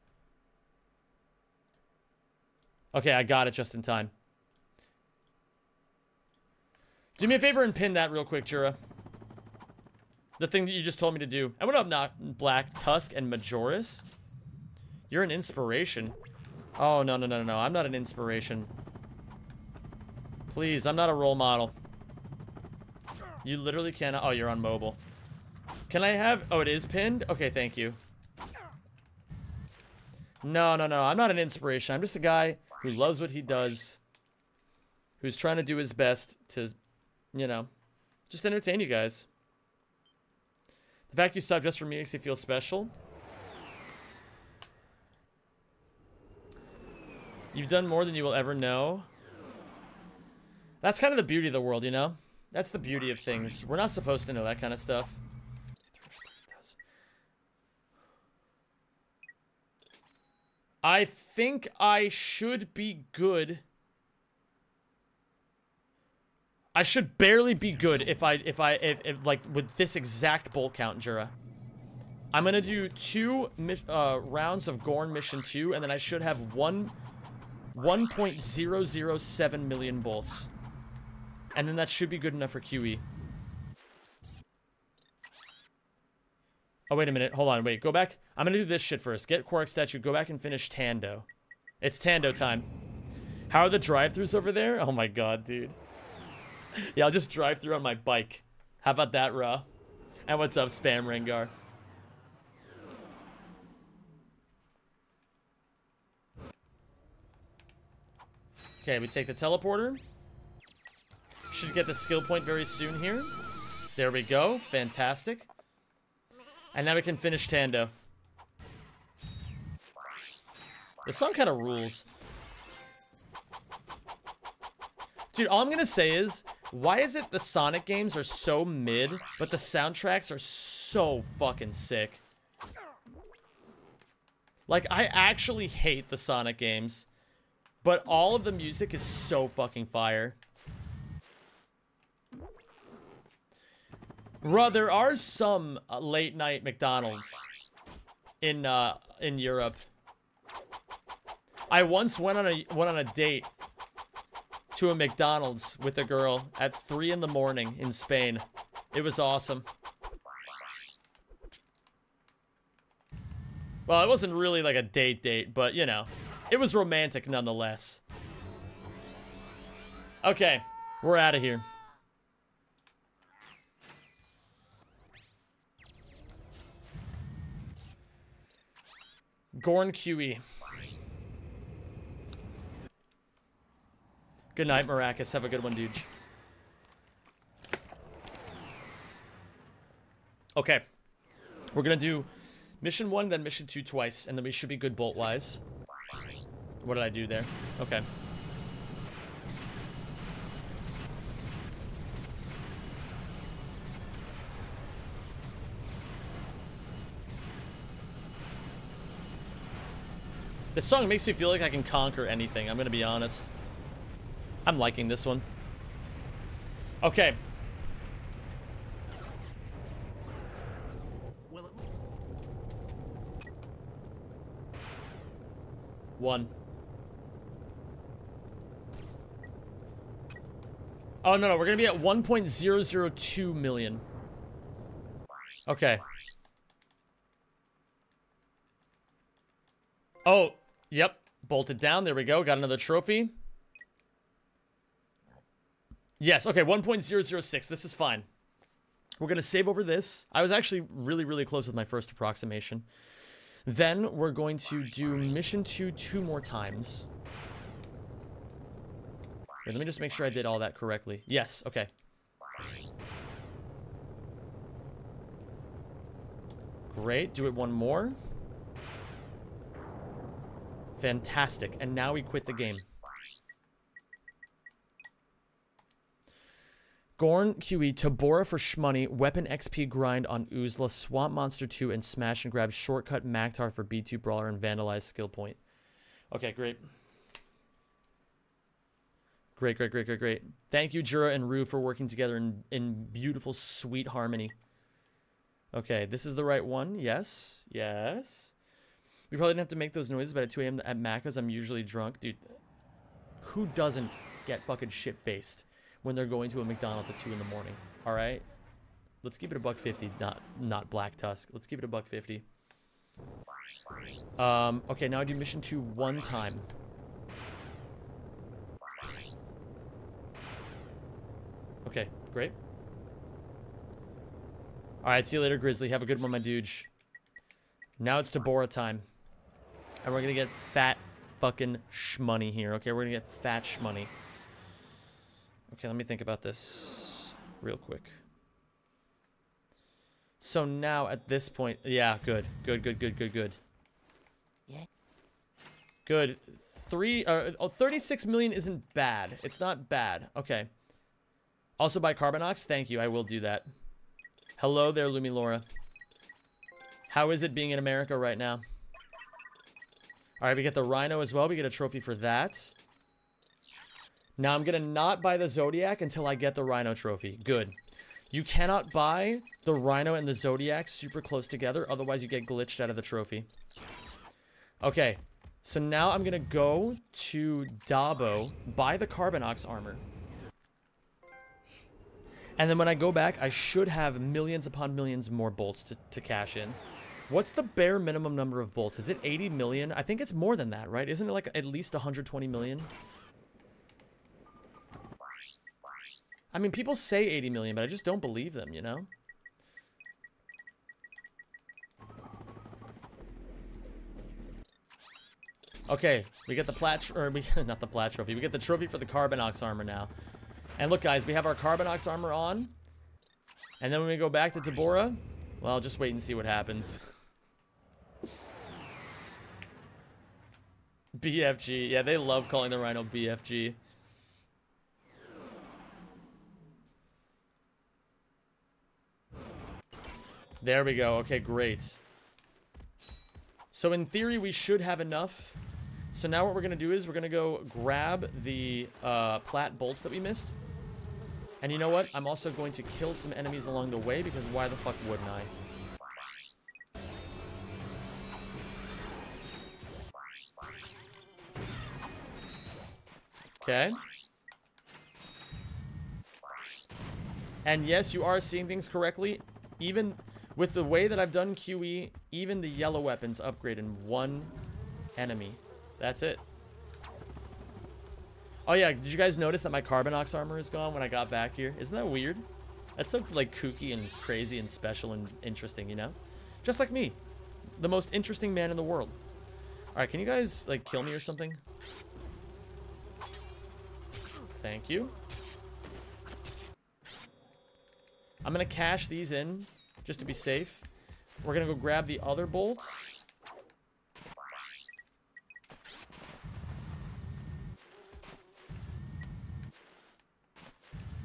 Okay, I got it just in time. Do me a favor and pin that real quick, Jura. The thing that you just told me to do. And what up, not Black, Tusk, and Majoris? You're an inspiration. Oh, no, no, no, no, no. I'm not an inspiration. Please, I'm not a role model. You literally cannot. Oh, you're on mobile. Can I have... Oh, it is pinned? Okay, thank you. No, no, no. I'm not an inspiration. I'm just a guy who loves what he does. Who's trying to do his best to, you know, just entertain you guys. The fact you stopped just for me makes me feel special. You've done more than you will ever know. That's kind of the beauty of the world, you know? That's the beauty of things. We're not supposed to know that kind of stuff. I think I should be good. I should barely be good if I, if I, if, if like, with this exact bolt count, Jura. I'm gonna do two uh, rounds of Gorn Mission 2, and then I should have one 1.007 million bolts. And then that should be good enough for QE. Oh, wait a minute. Hold on. Wait. Go back. I'm going to do this shit first. Get Quark statue. Go back and finish Todano. It's Todano time. How are the drive-thrus over there? Oh my god, dude. Yeah, I'll just drive through on my bike. How about that, Ra? And what's up, Spam Rengar? Okay, we take the teleporter. Should get the skill point very soon here. There we go. Fantastic. And now we can finish Todano. This song kind of rules. Dude, all I'm going to say is, why is it the Sonic games are so mid, but the soundtracks are so fucking sick? Like, I actually hate the Sonic games. But all of the music is so fucking fire. Bruh, there are some uh, late night McDonald's in uh in Europe. I once went on a went on a date to a McDonald's with a girl at three in the morning in Spain. It was awesome. Well, it wasn't really like a date date, but you know. It was romantic nonetheless. Okay, we're out of here. Gorn QE. Good night, Maracas. Have a good one, dude. Okay. We're gonna do mission one, then mission two twice, and then we should be good bolt-wise. What did I do there? Okay. This song makes me feel like I can conquer anything, I'm gonna be honest. I'm liking this one. Okay. One. Oh, no, no. We're to be at 1.002 million. Okay. Oh, yep. Bolted down. There we go. Got another trophy. Yes, okay, 1.006. This is fine. We're going to save over this. I was actually really, really close with my first approximation. Then we're going to do mission 2 two more times. Wait, let me just make sure I did all that correctly. Yes, okay. Great, do it one more. Fantastic, and now we quit the game. Gorn QE, Tabora for Shmoney, Weapon XP grind on Oozla, Swamp Monster 2, and Smash and Grab Shortcut Maktar for B2 Brawler and Vandalize skill point. Okay, great. Great, great, great, great, great. Thank you, Jura and Rue, for working together in, in beautiful, sweet harmony. Okay, this is the right one. Yes, yes. We probably didn't have to make those noises, but at 2 a.m. at Macca's, I'm usually drunk. Dude, who doesn't get fucking shit-faced? when they're going to a McDonald's at 2 in the morning. All right? Let's keep it a buck 50, not not Black Tusk. Let's keep it a buck 50. Um, okay, now I do mission 2 one time. Okay, great. All right, see you later, Grizzly. Have a good one, my dude. Now it's Tabora time. And we're going to get fat fucking shmoney here, okay? We're going to get fat shmoney. Okay, let me think about this real quick. So now at this point, yeah, good. Good, good, good, good, good. Yeah. Good. Three, uh, oh, 36 million isn't bad. It's not bad. Okay. Also buy Carbonox, thank you. I will do that. Hello there, Lumi Laura. How is it being in America right now? All right, we get the RYNO as well. We get a trophy for that. Now I'm going to not buy the Zodiac until I get the RYNO trophy. Good. You cannot buy the RYNO and the Zodiac super close together. Otherwise, you get glitched out of the trophy. Okay. So now I'm going to go to Dobbo, buy the Carbonox armor. And then when I go back, I should have millions upon millions more bolts to, to cash in. What's the bare minimum number of bolts? Is it 80 million? I think it's more than that, right? Isn't it like at least 120 million? I mean, people say 80 million, but I just don't believe them, you know? Okay, we get the plat, or we, not the plat trophy, we get the trophy for the Carbonox armor now. And look, guys, we have our Carbonox armor on. And then when we go back to Tabora, well, just wait and see what happens. BFG. Yeah, they love calling the RYNO BFG. There we go. Okay, great. So in theory, we should have enough. So now what we're going to do is we're going to go grab the uh, plat bolts that we missed. And you know what? I'm also going to kill some enemies along the way because why the fuck wouldn't I? Okay. And yes, you are seeing things correctly. Even with the way that I've done QE, even the yellow weapons upgrade in one enemy. That's it. Oh yeah, did you guys notice that my Carbonox armor is gone when I got back here? Isn't that weird? That's so like kooky and crazy and special and interesting, you know? Just like me. The most interesting man in the world. Alright, can you guys like kill me or something? Thank you. I'm gonna cash these in just to be safe. We're gonna go grab the other bolts.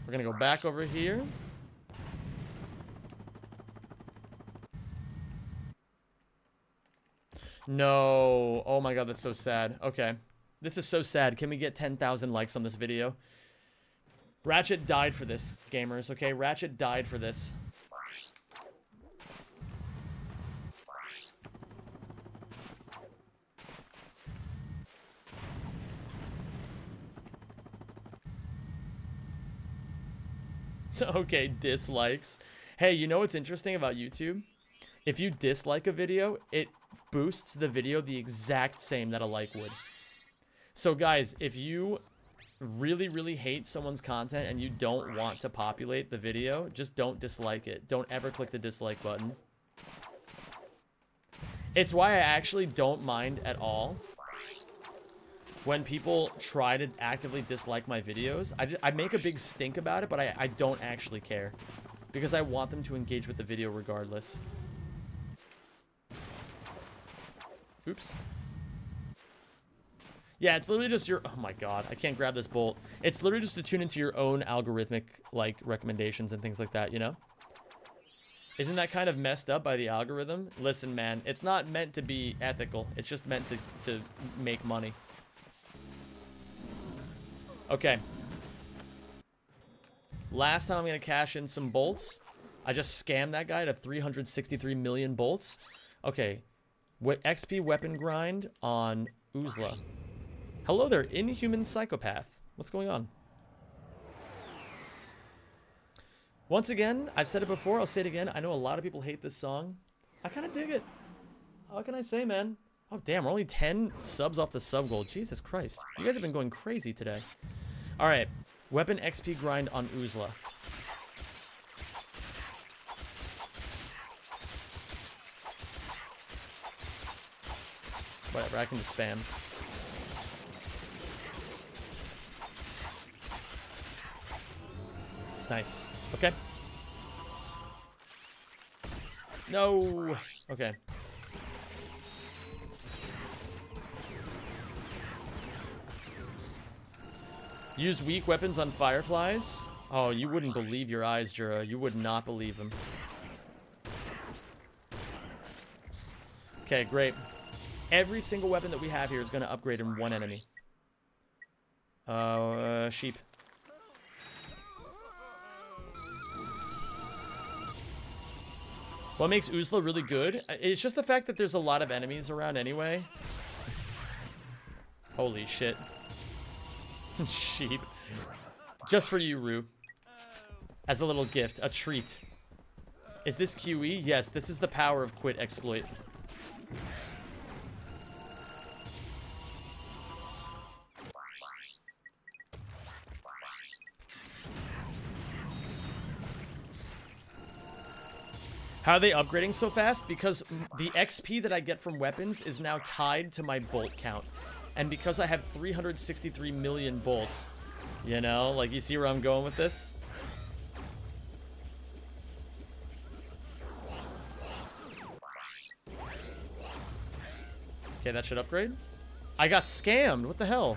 We're gonna go back over here. No. Oh my god, that's so sad. Okay. This is so sad. Can we get 10,000 likes on this video? Ratchet died for this, gamers, okay? Ratchet died for this. okay, dislikes. Hey, you know what's interesting about YouTube? If you dislike a video, it boosts the video the exact same that a like would. So guys, if you really, really hate someone's content and you don't want to populate the video, just don't dislike it. Don't ever click the dislike button. It's why I actually don't mind at all when people try to actively dislike my videos. I, just, I make a big stink about it, but I, I don't actually care. Because I want them to engage with the video regardless. Oops. Yeah, it's literally just your... Oh my god, I can't grab this bolt. It's literally just to tune into your own algorithmic, like, recommendations and things like that, you know? Isn't that kind of messed up by the algorithm? Listen, man, it's not meant to be ethical. It's just meant to, to make money. Okay. Last time I'm going to cash in some bolts. I just scammed that guy to 363 million bolts. Okay. XP weapon grind on Oozla. Hello there, inhuman psychopath. What's going on? Once again, I've said it before, I'll say it again. I know a lot of people hate this song. I kind of dig it. What can I say, man? Oh, damn, we're only 10 subs off the sub goal. Jesus Christ. You guys have been going crazy today. All right. Weapon XP grind on Oozla. Whatever, I can just spam. Nice. Okay. No. Okay. Use weak weapons on fireflies? Oh, you wouldn't believe your eyes, Jura. You would not believe them. Okay, great. Every single weapon that we have here is going to upgrade in one enemy. Uh, sheep. What makes Oozla really good? Uh, It's just the fact that there's a lot of enemies around anyway. Holy shit. Sheep. Just for you, Rue. As a little gift, a treat. Is this QE? Yes, this is the power of quit exploit. How are they upgrading so fast? Because the XP that I get from weapons is now tied to my bolt count. And because I have 363 million bolts, you know, like you see where I'm going with this? Okay, that should upgrade. I got scammed. What the hell?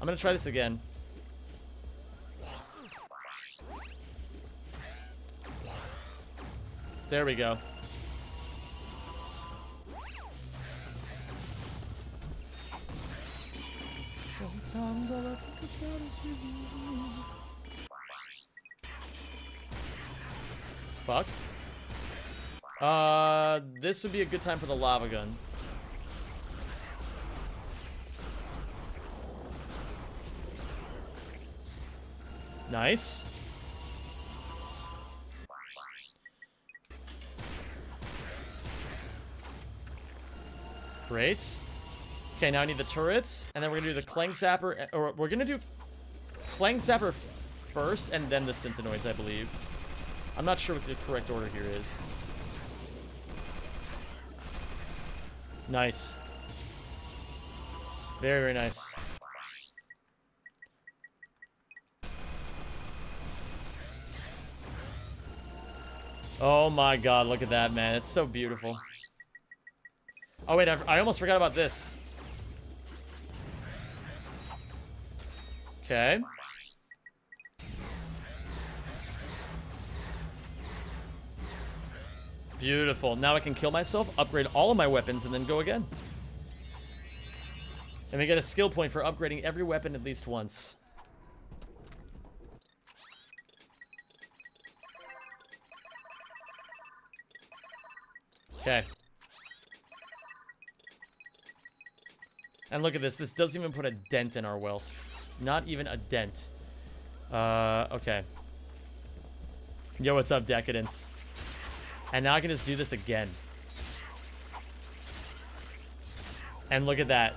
I'm gonna try this again. There we go. Fuck. Uh, this would be a good time for the lava gun. Nice. Great. Okay, now I need the turrets, and then we're gonna do the Clank Zapper, eh, or we're gonna do Clank Zapper first, and then the Synthenoids, I believe. I'm not sure what the correct order here is. Nice. Very, very nice. Oh my god, look at that, man. It's so beautiful. Oh, wait, I, I almost forgot about this. Okay. Beautiful. Now I can kill myself, upgrade all of my weapons, and then go again. And we get a skill point for upgrading every weapon at least once. Okay. And look at this. This doesn't even put a dent in our wealth. Not even a dent. Uh, okay. Yo, what's up, Decadence? And now I can just do this again. And look at that.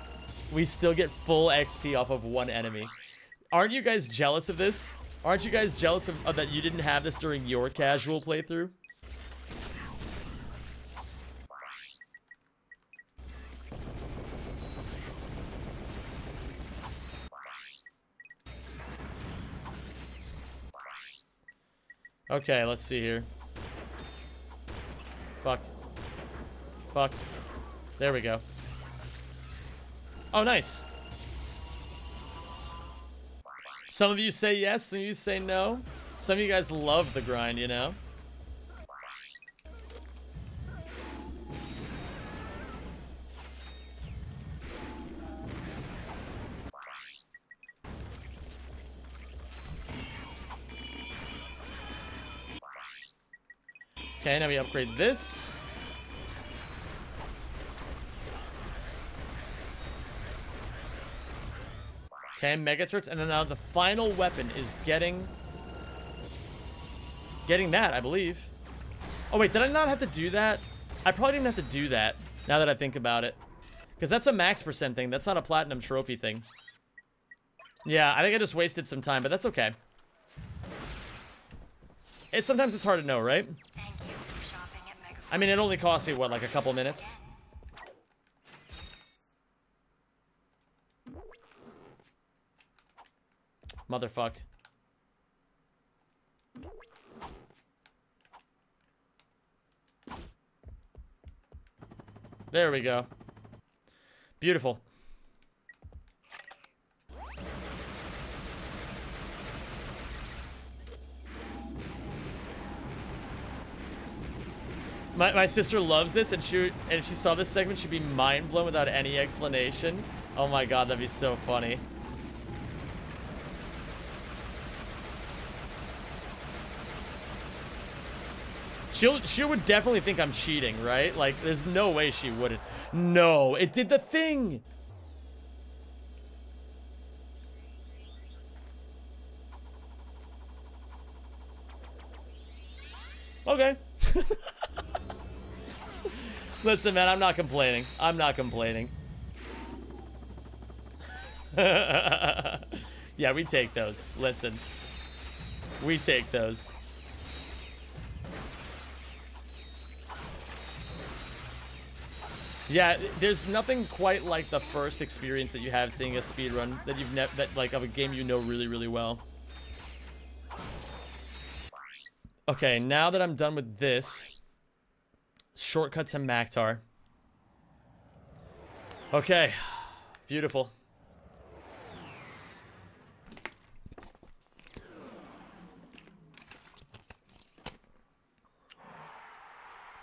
We still get full XP off of one enemy. Aren't you guys jealous of this? Aren't you guys jealous of, of that you didn't have this during your casual playthrough? Okay, let's see here. Fuck. Fuck. There we go. Oh, nice. Some of you say yes, some of you say no. Some of you guys love the grind, you know? Okay, now we upgrade this. Okay, Mega Turrets, and then now the final weapon is getting... Getting that, I believe. Oh, wait, did I not have to do that? I probably didn't have to do that, now that I think about it. Because that's a max percent thing, that's not a platinum trophy thing. Yeah, I think I just wasted some time, but that's okay. It, sometimes it's hard to know, right? Thank you I mean, it only cost me, what, like a couple minutes? Motherfuck. There we go. Beautiful. My, my sister loves this, and she and if she saw this segment, she'd be mind blown without any explanation. Oh my god, that'd be so funny. She'll she would definitely think I'm cheating, right? Like, there's no way she wouldn't. No, it did the thing. Okay. Listen, man, I'm not complaining. I'm not complaining. yeah, we take those. Listen. We take those. Yeah, there's nothing quite like the first experience that you have seeing a speedrun that you've never that like of a game you know really really well. Okay, now that I'm done with this, shortcut to Maktar. Okay, beautiful.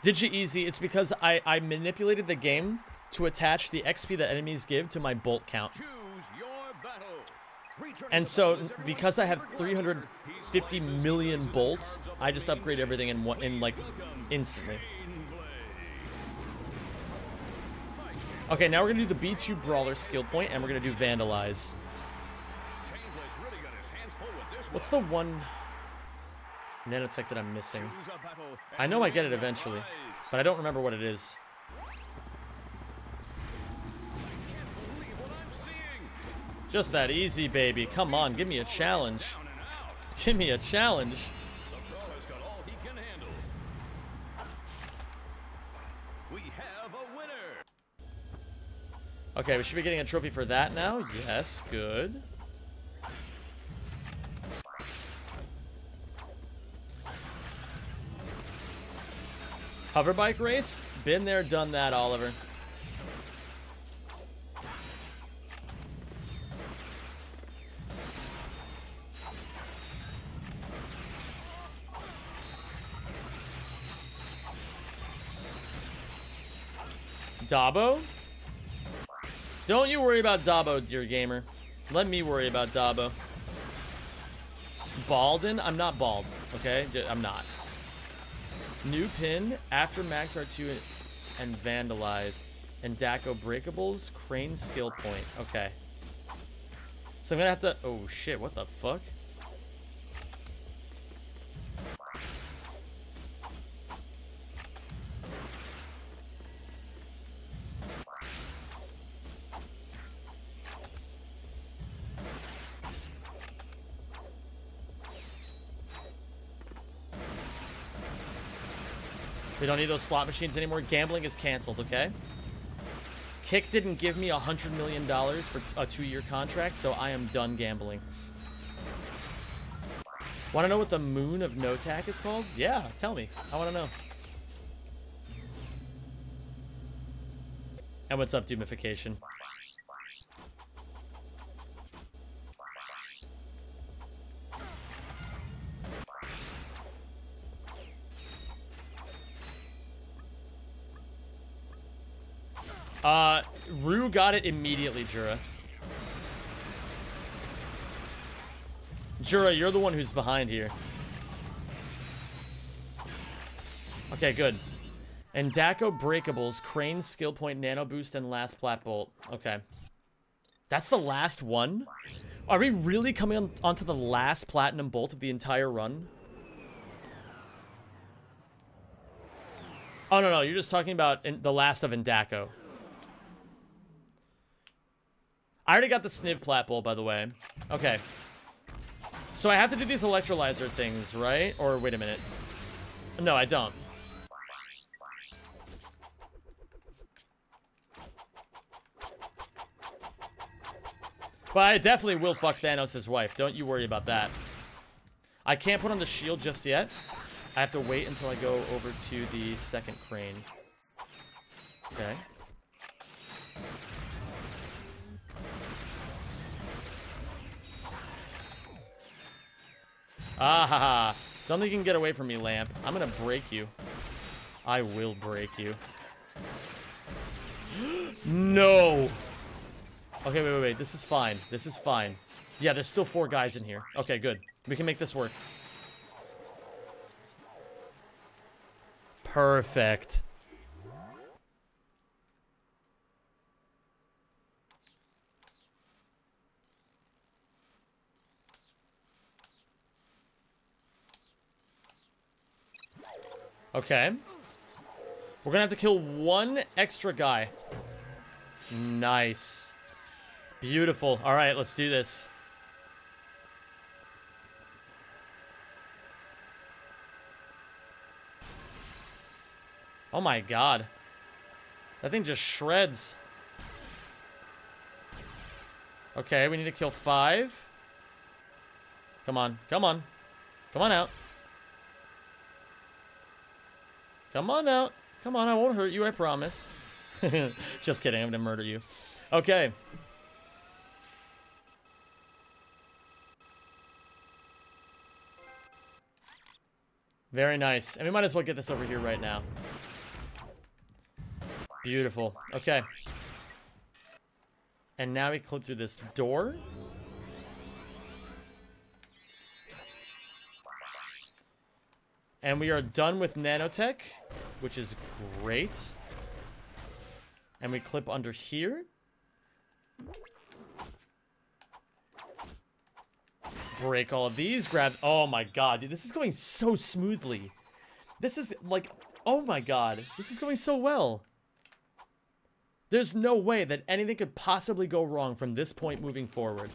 Digi Easy, it's because I, I manipulated the game to attach the XP that enemies give to my bolt count. Choose your battle. Return And so, because I have 350 million bolts, I just upgrade everything in one, in like, instantly. Okay, now we're gonna do the B2 Brawler skill point, and we're gonna do Vandalize. What's the one nanotech that I'm missing? I know I get it eventually, but I don't remember what it is. Just that easy, baby. Come on, give me a challenge. Give me a challenge. The brawler's got all he can handle. We have a winner. Okay, we should be getting a trophy for that now. Yes, good. Hover bike race? Been there, done that, Oliver. Dobbo? Don't you worry about Dobbo, dear gamer. Let me worry about Dobbo. Balden? I'm not bald, okay? I'm not. New pin after Maktar 2 and Vandalize. And Daco Breakables, Crane skill point. Okay. So I'm gonna have to. Oh shit, what the fuck? We don't need those slot machines anymore. Gambling is canceled, okay? Kick didn't give me a $100 million for a two-year contract, so I am done gambling. Want to know what the moon of Notak is called? Yeah, tell me. I want to know. And what's up, Doomification? Uh, Rue got it immediately, Jura. Jura, you're the one who's behind here. Okay, good. And Daco Breakables, Crane Skill Point, Nano Boost, and Last Plat Bolt. Okay. That's the last one? Are we really coming on, onto the last Platinum Bolt of the entire run? Oh, no, no. You're just talking about the last of Endako. I already got the Sniv Plat Bolt, by the way. Okay. So I have to do these electrolyzer things, right? Or wait a minute. No, I don't. But I definitely will fuck Thanos' wife. Don't you worry about that. I can't put on the shield just yet. I have to wait until I go over to the second crane. Okay. Ah ha ha. Don't think you can get away from me, Lamp. I'm gonna break you. I will break you. no! Okay, wait, wait, wait. This is fine. This is fine. Yeah, there's still four guys in here. Okay, good. We can make this work. Perfect. Okay. We're gonna have to kill one extra guy. Nice. Beautiful. All right, let's do this. Oh my god. That thing just shreds. Okay, we need to kill five. Come on. Come on. Come on out. Come on out. Come on, I won't hurt you, I promise. Just kidding, I'm gonna murder you. Okay. Very nice. And we might as well get this over here right now. Beautiful. Okay. And now we clip through this door. And we are done with nanotech, which is great. And we clip under here. Break all of these, grab... Oh my god, dude, this is going so smoothly. This is, like... Oh my god, this is going so well. There's no way that anything could possibly go wrong from this point moving forward.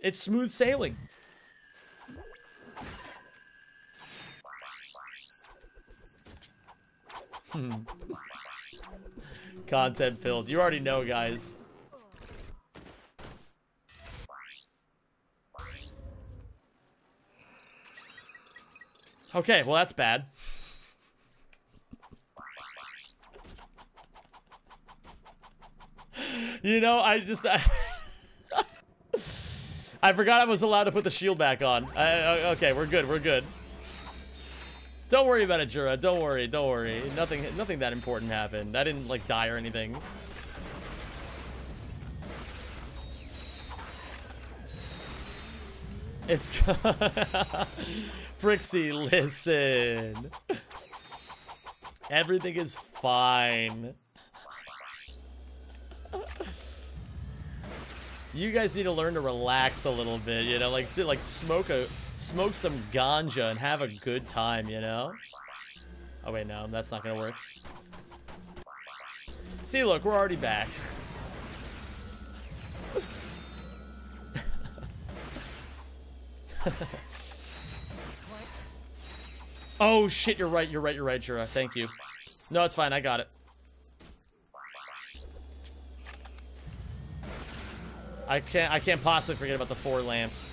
It's smooth sailing. Content filled. You already know, guys. Okay, well that's bad. you know, I just... I, I forgot I was allowed to put the shield back on. I, okay, we're good, we're good. Don't worry about it, Jura. Don't worry, don't worry. Nothing nothing that important happened. I didn't, like, die or anything. It's... Brixie, listen. Everything is fine. You guys need to learn to relax a little bit, you know, like to like smoke a smoke some ganja and have a good time, you know? Oh wait, no, that's not gonna work. See, look, we're already back. oh shit, you're right, you're right, you're right, Jura. Thank you. No, it's fine, I got it. I can't I can't possibly forget about the four lamps.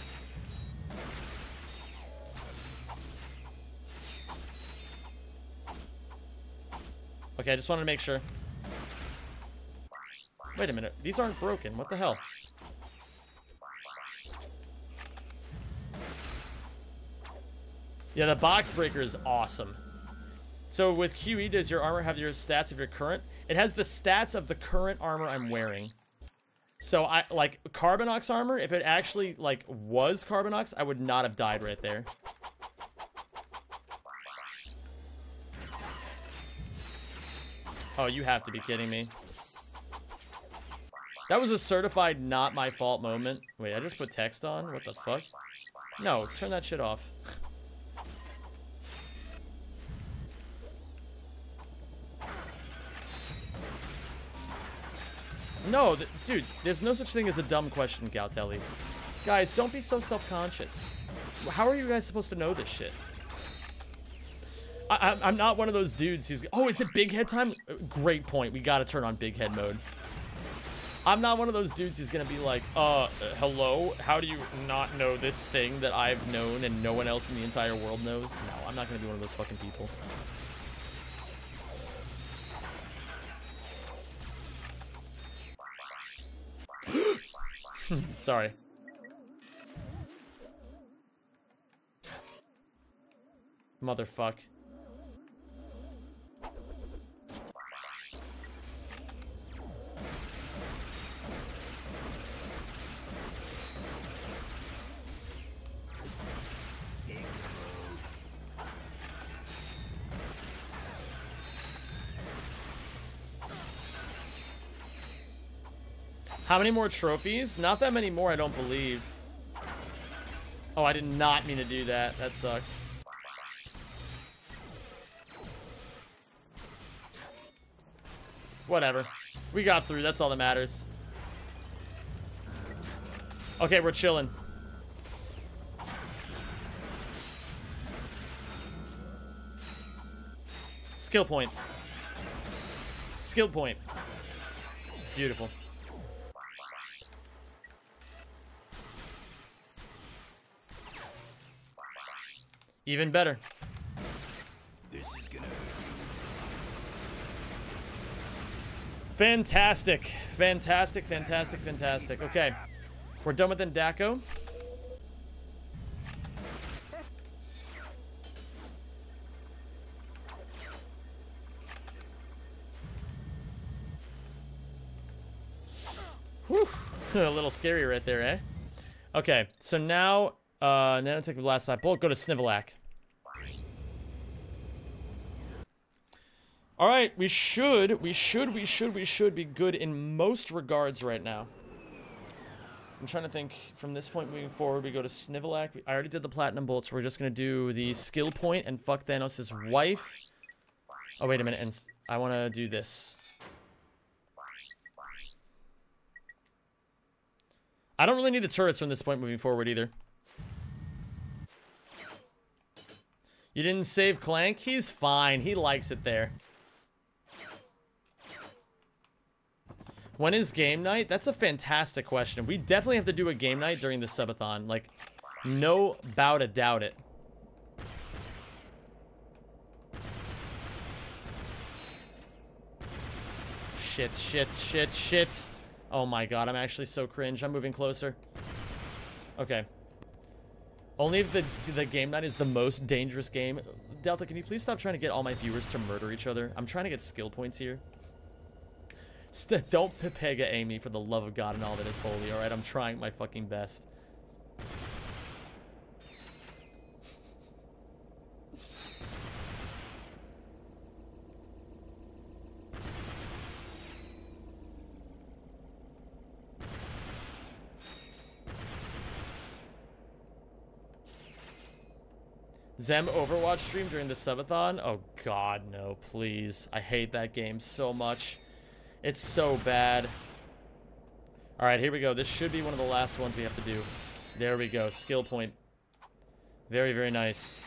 Okay, I just wanted to make sure. Wait a minute. These aren't broken. What the hell? Yeah, the box breaker is awesome. So with QE, does your armor have your stats of your current? It has the stats of the current armor I'm wearing. So I like Carbonox armor, if it actually like was Carbonox, I would not have died right there. Oh, you have to be kidding me. That was a certified not my fault moment. Wait, I just put text on? What the fuck? No, turn that shit off. No, th dude, there's no such thing as a dumb question, Galtelli. Guys, don't be so self-conscious. How are you guys supposed to know this shit? I, am not one of those dudes who's... Oh, is it big head time? Great point. We gotta turn on big head mode. I'm not one of those dudes who's gonna be like, uh, hello, how do you not know this thing that I've known and no one else in the entire world knows? No, I'm not gonna be one of those fucking people. Sorry. Motherfuck. How many more trophies? Not that many more, I don't believe. Oh, I did not mean to do that. That sucks. Whatever. We got through. That's all that matters. Okay, we're chilling. Skill point. Skill point. Beautiful. Even better. This is gonna Fantastic. Fantastic, fantastic, fantastic. Okay. We're done with Endako. Whew. A little scary right there, eh? Okay, so now, uh, nanotech with last five bullet, go to Snivelak. All right, we should, we should, we should, we should be good in most regards right now. I'm trying to think from this point moving forward. We go to Snivelak. I already did the platinum bolt, so we're just gonna do the skill point and fuck Thanos' wife. Oh wait a minute, and I want to do this. I don't really need the turrets from this point moving forward either. You didn't save Clank? He's fine. He likes it there. When is game night? That's a fantastic question. We definitely have to do a game night during the subathon. Like, no bout a doubt it. Shit, shit, shit, shit. Oh my god, I'm actually so cringe. I'm moving closer. Okay. Only if the, the game night is the most dangerous game. Delta, can you please stop trying to get all my viewers to murder each other? I'm trying to get skill points here. St don't Pepega Amy for the love of God and all that is holy, alright? I'm trying my fucking best. Xem Overwatch stream during the subathon? Oh god, no, please. I hate that game so much. It's so bad. Alright, here we go. This should be one of the last ones we have to do. There we go. Skill point. Very, very nice.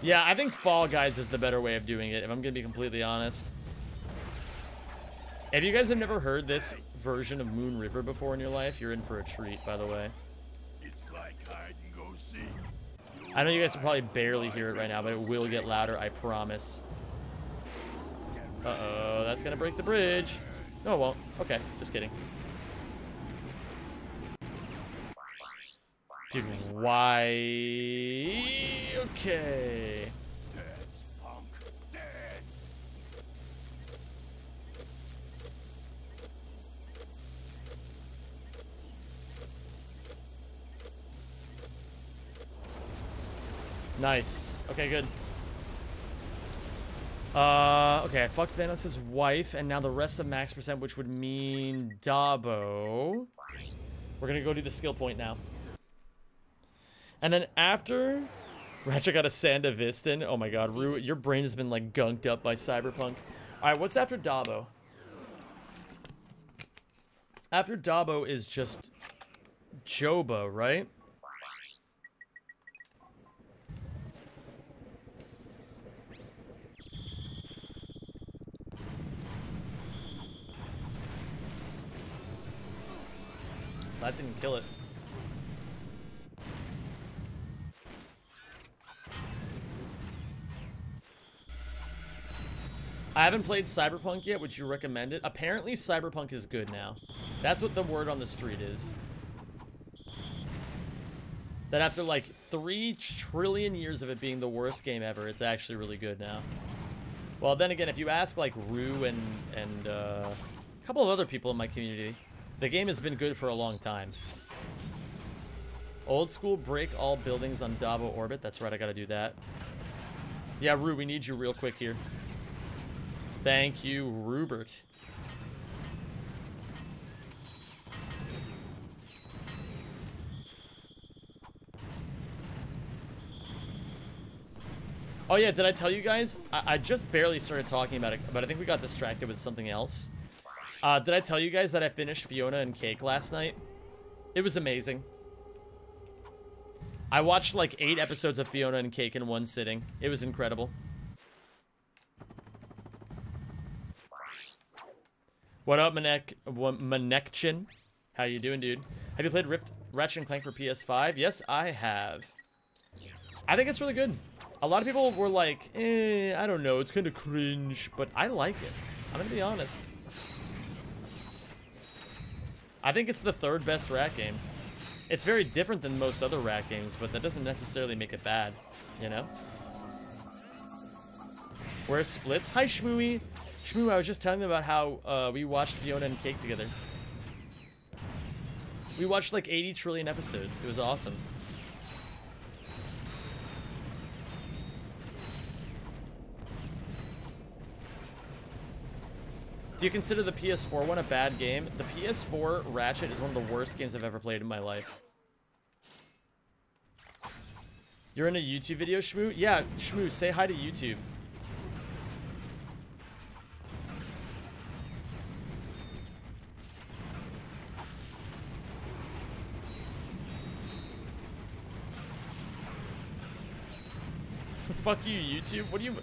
Yeah, I think Fall Guys is the better way of doing it, if I'm gonna be completely honest. If you guys have never heard this version of Moon River before in your life, you're in for a treat, by the way. It's like hide and go seek. I know you guys can probably barely hear it right now, but it will get louder, I promise. Uh-oh, that's gonna break the bridge. No, it won't. Okay, just kidding. Dude, why? Okay. Dance, punk. Dance. Nice. Okay, good. Uh, okay, I fucked Thanos' wife, and now the rest of max percent, which would mean Dobbo. We're gonna go do the skill point now. And then after Ratchet got a Sandevistan. Oh my god, Ru, your brain has been like gunked up by Cyberpunk. Alright, what's after Dobbo? After Dobbo is just Joba, right? That didn't kill it. I haven't played Cyberpunk yet. Would you recommend it? Apparently, Cyberpunk is good now. That's what the word on the street is. That after like three trillion years of it being the worst game ever, it's actually really good now. Well, then again, if you ask like Rue and and uh, a couple of other people in my community, the game has been good for a long time. Old school break all buildings on Dobbo orbit. That's right, I gotta do that. Yeah, Rue, we need you real quick here. Thank you, Rubert. Oh yeah, did I tell you guys? I, I just barely started talking about it, but I think we got distracted with something else. Uh, did I tell you guys that I finished Fionna and Cake last night? It was amazing. I watched like eight episodes of Fionna and Cake in one sitting. It was incredible. What up, Manek Manekchin? How you doing, dude? Have you played Rift Ratchet and Clank for PS5? Yes, I have. I think it's really good. A lot of people were like, eh, I don't know, it's kind of cringe, but I like it. I'm gonna be honest. I think it's the third best rat game. It's very different than most other rat games, but that doesn't necessarily make it bad, you know? Where's Splits? Hi, Shmooey. Shmoo, I was just telling them about how uh, we watched Fionna and Cake together. We watched like 80 trillion episodes. It was awesome. Do you consider the PS4 one a bad game? The PS4 Ratchet is one of the worst games I've ever played in my life. You're in a YouTube video, Shmoo? Yeah, Shmoo, say hi to YouTube. Fuck you, YouTube. What do you...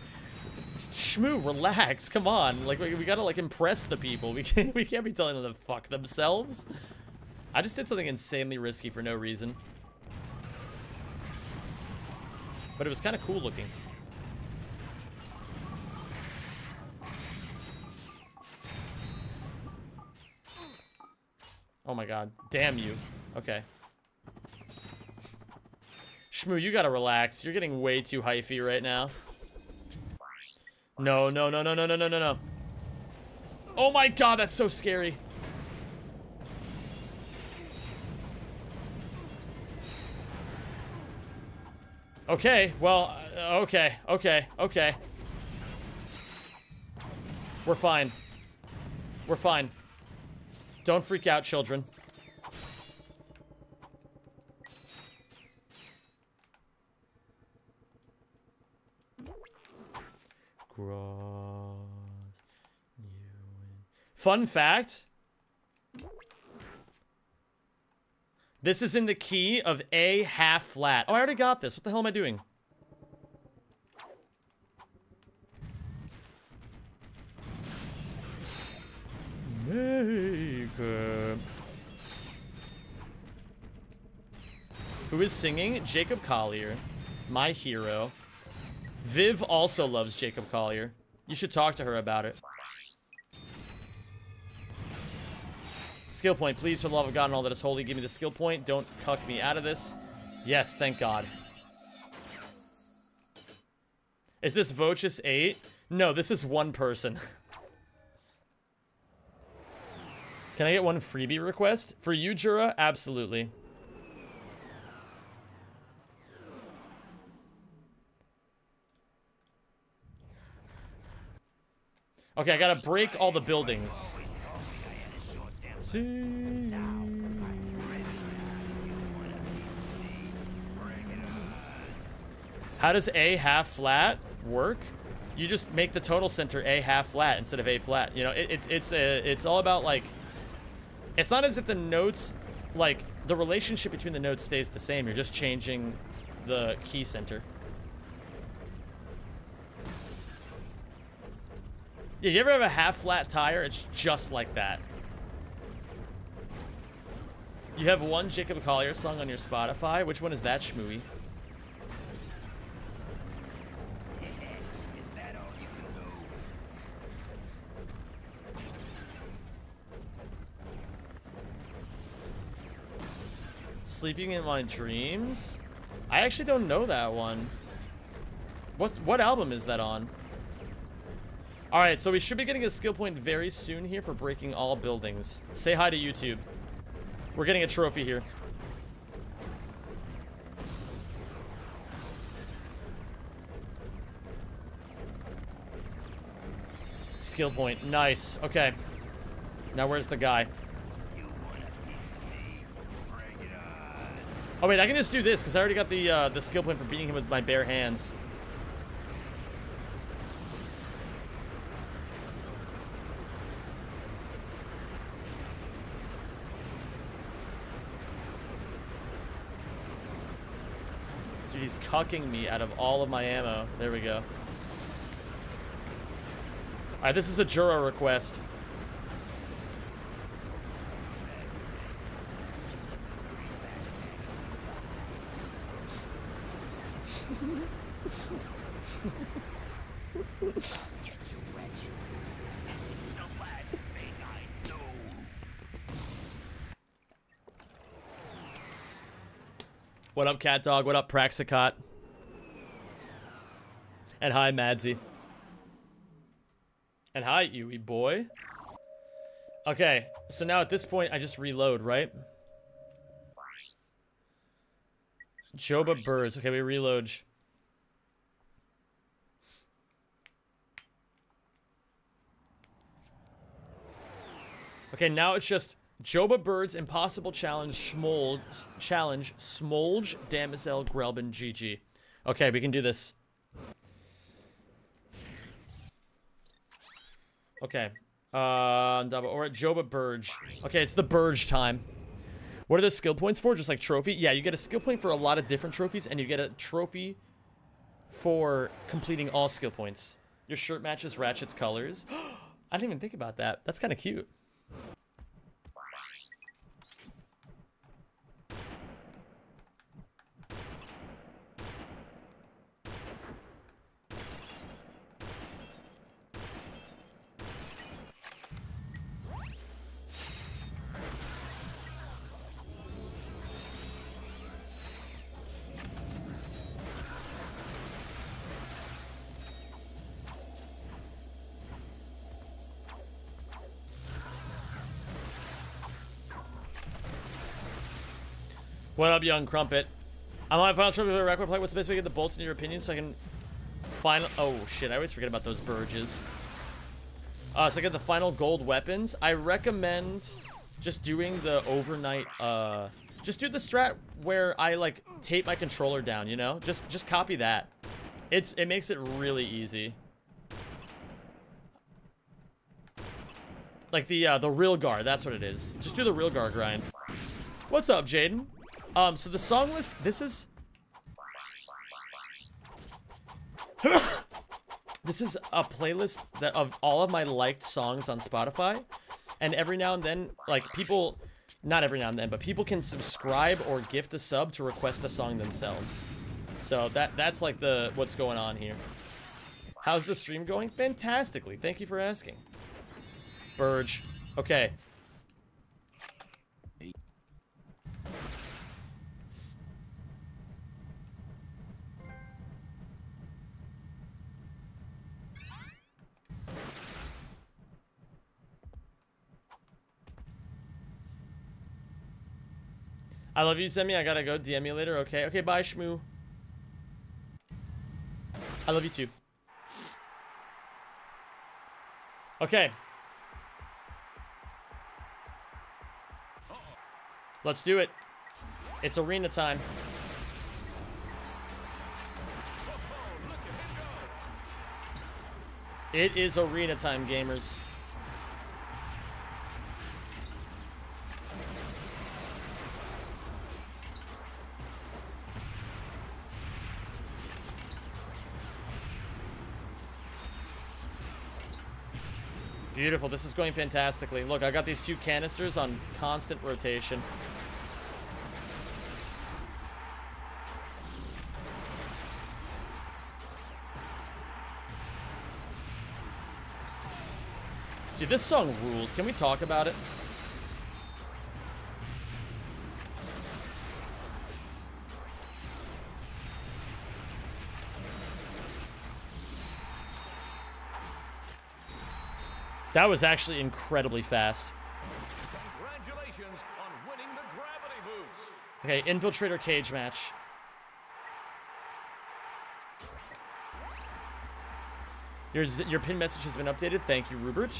Shmoo, relax. Come on. Like, we, we gotta, like, impress the people. We can't, we can't be telling them to fuck themselves. I just did something insanely risky for no reason. But it was kind of cool looking. Oh my god. Damn you. Okay. Shmoo, you gotta relax. You're getting way too hyphy right now. No, no, no, no, no, no, no, no, no. Oh my god, that's so scary. Okay, well, uh, okay, okay, okay. We're fine. We're fine. Don't freak out, children. Cross you Fun fact. This is in the key of A half flat. Oh, I already got this. What the hell am I doing? Maker. Who is singing? Jacob Collier. My hero. Viv also loves Jacob Collier. You should talk to her about it. Skill point, please, for the love of God and all that is holy, give me the skill point. Don't cuck me out of this. Yes, thank God. Is this Vochus 8? No, this is one person. Can I get one freebie request? For you, Jura? Absolutely. Okay, I gotta break all the buildings. How does A half flat work? You just make the total center A half flat instead of A flat. You know, it, it's it's a, it's all about like It's not as if the notes, like, the relationship between the notes stays the same. You're just changing the key center. Yeah, you ever have a half flat tire? It's just like that. You have one Jacob Collier song on your Spotify. Which one is that, Shmooey? Sleeping in my dreams? I actually don't know that one. What what album is that on? Alright, so we should be getting a skill point very soon here for breaking all buildings. Say hi to YouTube. We're getting a trophy here. Skill point. Nice. Okay. Now where's the guy? Oh wait, I can just do this because I already got the uh, the skill point for beating him with my bare hands. Cucking me out of all of my ammo. There we go. Alright, this is a Jura request. What up, Cat Dog? What up, Praxicot? And hi, Madsy. And hi, Yui boy. Okay, so now at this point, I just reload, right? Joba birds. Okay, we reload. Okay, now it's just Joba Birds, Impossible Challenge, Schmold, Challenge, Smolg, Damosel, Grelbin, GG. Okay, we can do this. Okay. Uh, double, or at Joba Burge. Okay, it's the Burge time. What are the skill points for? Just like trophy? Yeah, you get a skill point for a lot of different trophies, and you get a trophy for completing all skill points. Your shirt matches Ratchet's colors. I didn't even think about that. That's kind of cute. What up, young crumpet? I'm on my final trip of a record play. What's the best way to get the bolts in your opinion so I can final... Oh, shit. I always forget about those Burges. Uh, so I get the final gold weapons. I recommend just doing the overnight... Uh, just do the strat where I, like, tape my controller down, you know? Just just copy that. It's It makes it really easy. Like the, uh, the real guard. That's what it is. Just do the real guard grind. What's up, Jaden? Um, so the song list, this is... this is a playlist that of all of my liked songs on Spotify. And every now and then, like, people... Not every now and then, but people can subscribe or gift a sub to request a song themselves. So that that's like the what's going on here. How's the stream going? Fantastically. Thank you for asking. Burge. Okay. I love you, Semi. I gotta go. DM me later. Okay. Okay, bye, Shmoo. I love you too. Okay. Let's do it. It's arena time. It is arena time, gamers. Beautiful. This is going fantastically. Look, I got these two canisters on constant rotation. Dude, this song rules. Can we talk about it? That was actually incredibly fast. Congratulations on winning the gravity boots. Okay, infiltrator cage match. Your, your pin message has been updated. Thank you, Rupert.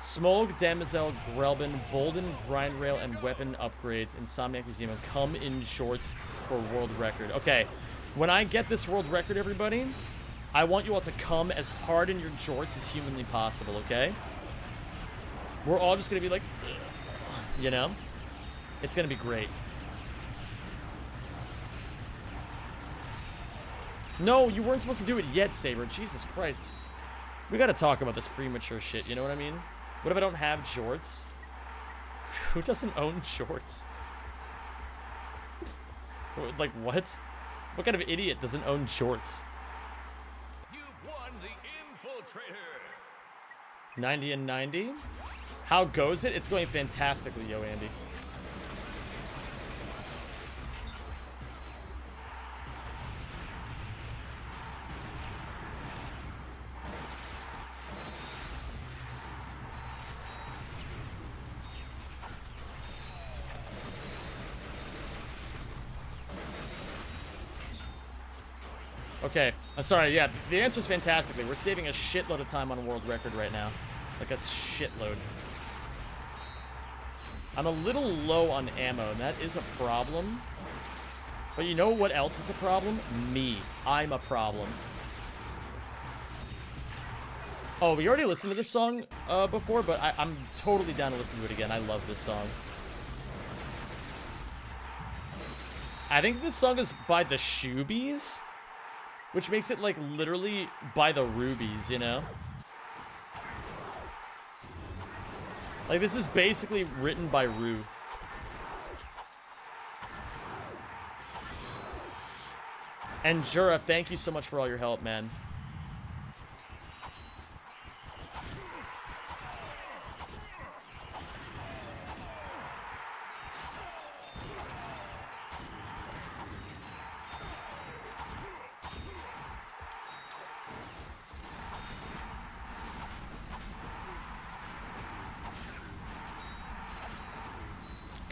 Smolg, Damosel, Grelbin, Boldan, Grind Rail, and weapon upgrades. Insomniac Museum come in shorts for world record. Okay, when I get this world record, everybody, I want you all to come as hard in your jorts as humanly possible, okay? We're all just gonna be like, you know? It's gonna be great. No, you weren't supposed to do it yet, Saber. Jesus Christ. We gotta talk about this premature shit, you know what I mean? What if I don't have jorts? Who doesn't own shorts? What- like, what? What kind of idiot doesn't own shorts? You've won the Infiltrator. 90 and 90? How goes it? It's going fantastically, yo, Andy. I'm sorry, yeah, the answer is fantastically. We're saving a shitload of time on world record right now. Like a shitload. I'm a little low on ammo, and that is a problem. But you know what else is a problem? Me. I'm a problem. Oh, we already listened to this song uh, before, but I I'm totally down to listen to it again. I love this song. I think this song is by the Shoobies, which makes it like literally by the Rubies, you know? Like this is basically written by Rue. And Jura, thank you so much for all your help, man.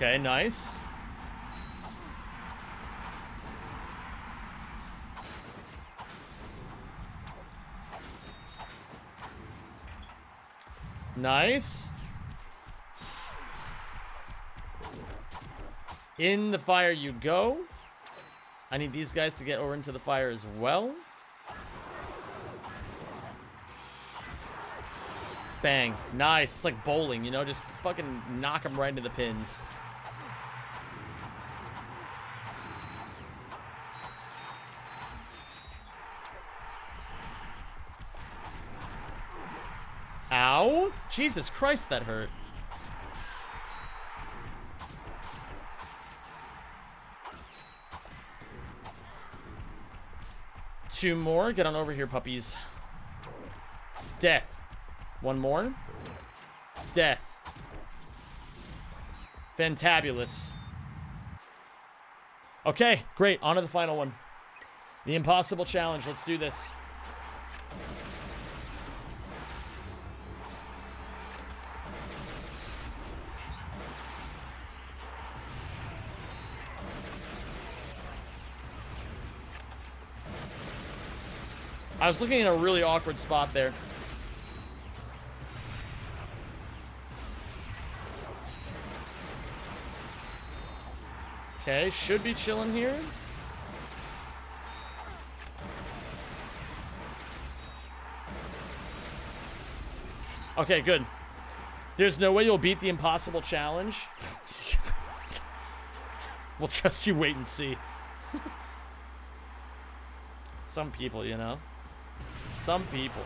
Okay, nice. Nice. In the fire you go. I need these guys to get over into the fire as well. Bang. Nice. It's like bowling, you know? Just fucking knock them right into the pins. Ow! Jesus Christ, that hurt. Two more. Get on over here, puppies. Death. One more. Death. Fantabulous. Okay, great. On to the final one. The impossible challenge. Let's do this. Was looking in a really awkward spot there. Okay, should be chilling here. Okay, good. There's no way you'll beat the impossible challenge. we'll just you wait and see. Some people, you know. Some people.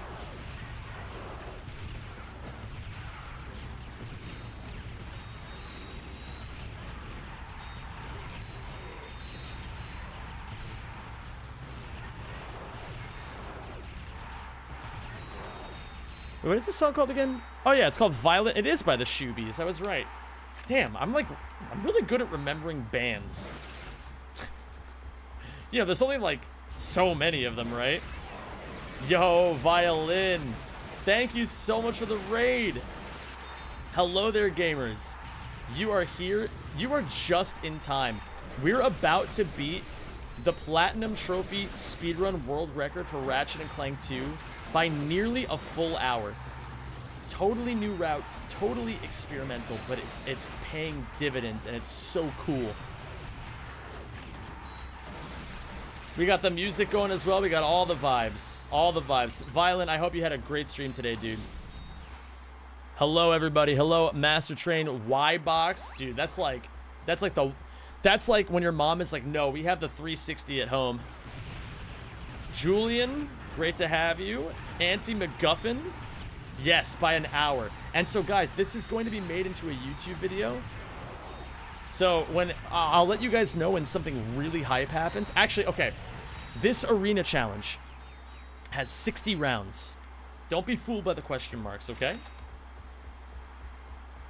What is this song called again? Oh yeah, it's called Violet. It is by the Shoebies. I was right. Damn, I'm like, I'm really good at remembering bands. you know, there's only like so many of them, right? Yo, Violin. Thank you so much for the raid. Hello there, gamers. You are here. You are just in time. We're about to beat the Platinum Trophy Speedrun World Record for Ratchet and Clank 2 by nearly a full hour. Totally new route, totally experimental, but it's it's paying dividends and it's so cool. We got the music going as well. We got all the vibes. All the vibes. Violent, I hope you had a great stream today, dude. Hello, everybody. Hello, Master Train Y Box. Dude, that's like, that's like the, that's like when your mom is like, no, we have the 360 at home. Julian, great to have you. Auntie McGuffin, yes, by an hour. And so, guys, this is going to be made into a YouTube video. So when, uh, I'll let you guys know when something really hype happens. Actually, okay, this arena challenge has 60 rounds. Don't be fooled by the question marks, okay?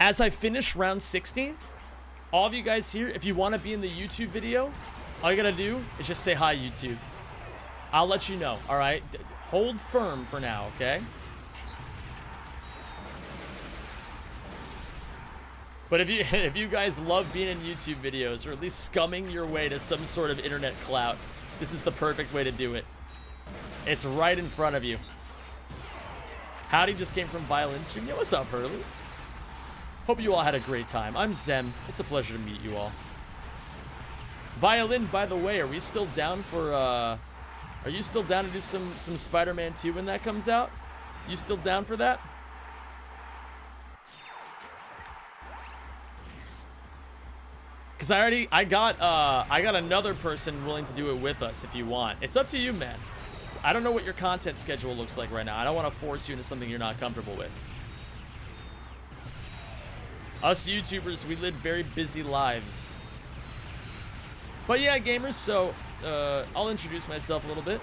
As I finish round 60, all of you guys here, if you want to be in the YouTube video, all you gotta do is just say hi, YouTube. I'll let you know, all right? Hold firm for now, okay? But if you if you guys love being in YouTube videos, or at least scumming your way to some sort of internet clout, this is the perfect way to do it. It's right in front of you. Howdy just came from Violin Stream. Yeah, what's up, Hurley? Hope you all had a great time. I'm Xem. It's a pleasure to meet you all. Violin, by the way, are we still down for, uh... Are you still down to do some, some Spider-Man 2 when that comes out? You still down for that? Cause I already, I got, uh, I got another person willing to do it with us if you want. It's up to you, man. I don't know what your content schedule looks like right now. I don't want to force you into something you're not comfortable with. Us YouTubers, we live very busy lives. But yeah, gamers, so uh, I'll introduce myself a little bit.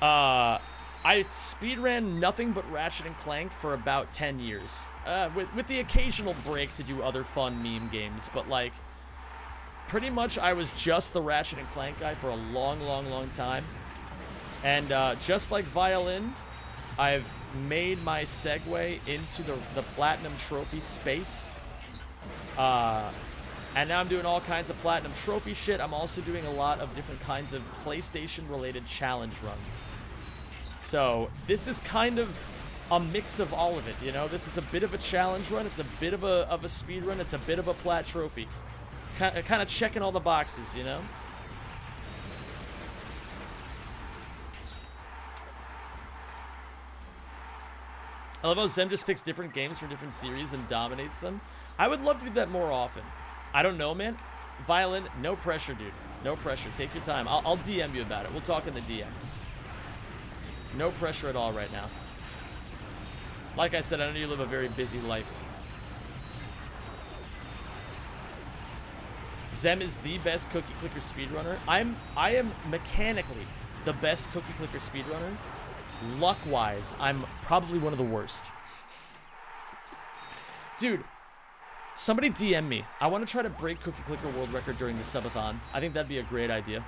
Uh, I speedran nothing but Ratchet and Clank for about 10 years. Uh, with, with the occasional break to do other fun meme games, but like, pretty much I was just the Ratchet and Clank guy for a long, long, long time. And uh, just like Violin, I've made my segue into the, the Platinum Trophy space. Uh, and now I'm doing all kinds of Platinum Trophy shit. I'm also doing a lot of different kinds of PlayStation-related challenge runs. So this is kind of a mix of all of it, you know? This is a bit of a challenge run. It's a bit of a, of a speed run. It's a bit of a plat trophy. Kind, uh, kind of checking all the boxes, you know? I love how Xem just picks different games for different series and dominates them. I would love to do that more often. I don't know, man. Violin, no pressure, dude. No pressure. Take your time. I'll, I'll DM you about it. We'll talk in the DMs. No pressure at all right now. Like I said, I know you live a very busy life. Xem is the best cookie clicker speedrunner. I'm I am mechanically the best cookie clicker speedrunner. Luck-wise, I'm probably one of the worst. Dude, somebody DM me. I want to try to break cookie clicker world record during the subathon. I think that'd be a great idea.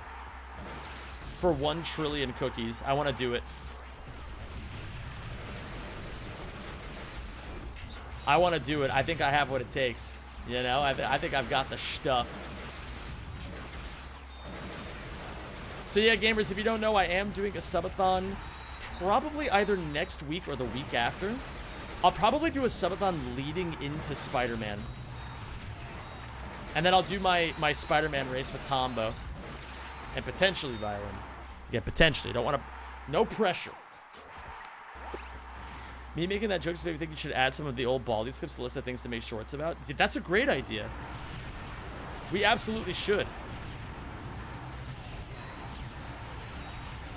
For one trillion cookies, I want to do it. I want to do it. I think I have what it takes. You know, I, th I think I've got the stuff. So yeah, gamers, if you don't know, I am doing a subathon probably either next week or the week after. I'll probably do a subathon leading into Spider-Man. And then I'll do my, my Spider-Man race with Tombo. And potentially Violin. Yeah, potentially. Don't want to... No pressure. Me making that joke just made me think you should add some of the old Baldi clips to the list of things to make shorts about. Dude, that's a great idea. We absolutely should.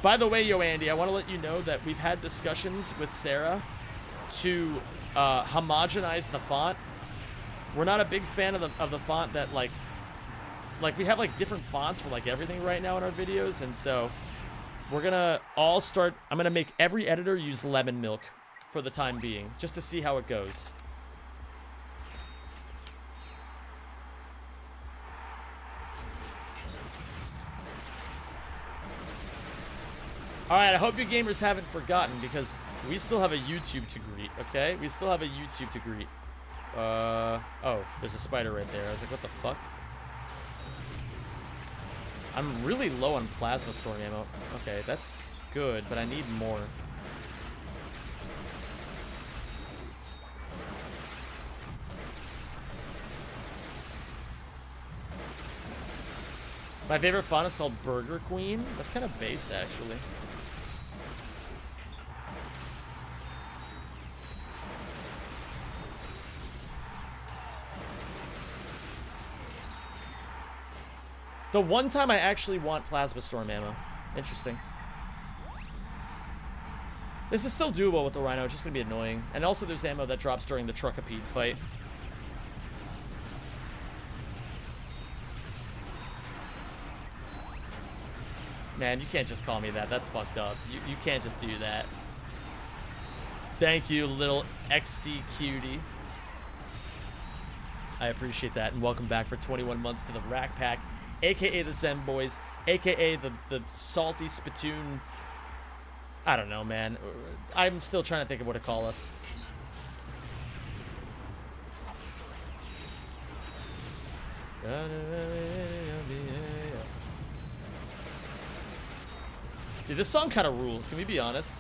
By the way, yo, Andy, I want to let you know that we've had discussions with Sarah to uh, homogenize the font. We're not a big fan of the, of the font that, like, like, we have, like, different fonts for, like, everything right now in our videos, and so we're gonna all start, I'm gonna make every editor use lemon milk for the time being, just to see how it goes. Alright, I hope you gamers haven't forgotten because we still have a YouTube to greet, okay? We still have a YouTube to greet. Uh, oh, there's a spider right there. I was like, what the fuck? I'm really low on plasma storm ammo. Okay, that's good, but I need more. My favorite font is called Burger Queen. That's kind of based, actually. The one time I actually want Plasma Storm ammo. Interesting. This is still doable with the RYNO, it's just gonna be annoying. And also there's ammo that drops during the Truckapede fight. Man, you can't just call me that. That's fucked up. You, you can't just do that. Thank you, little XD cutie. I appreciate that, and welcome back for 21 months to the Rack Pack, aka the Zen Boys, aka the, the salty spittoon. I don't know, man. I'm still trying to think of what to call us. Dude, this song kind of rules. Can we be honest?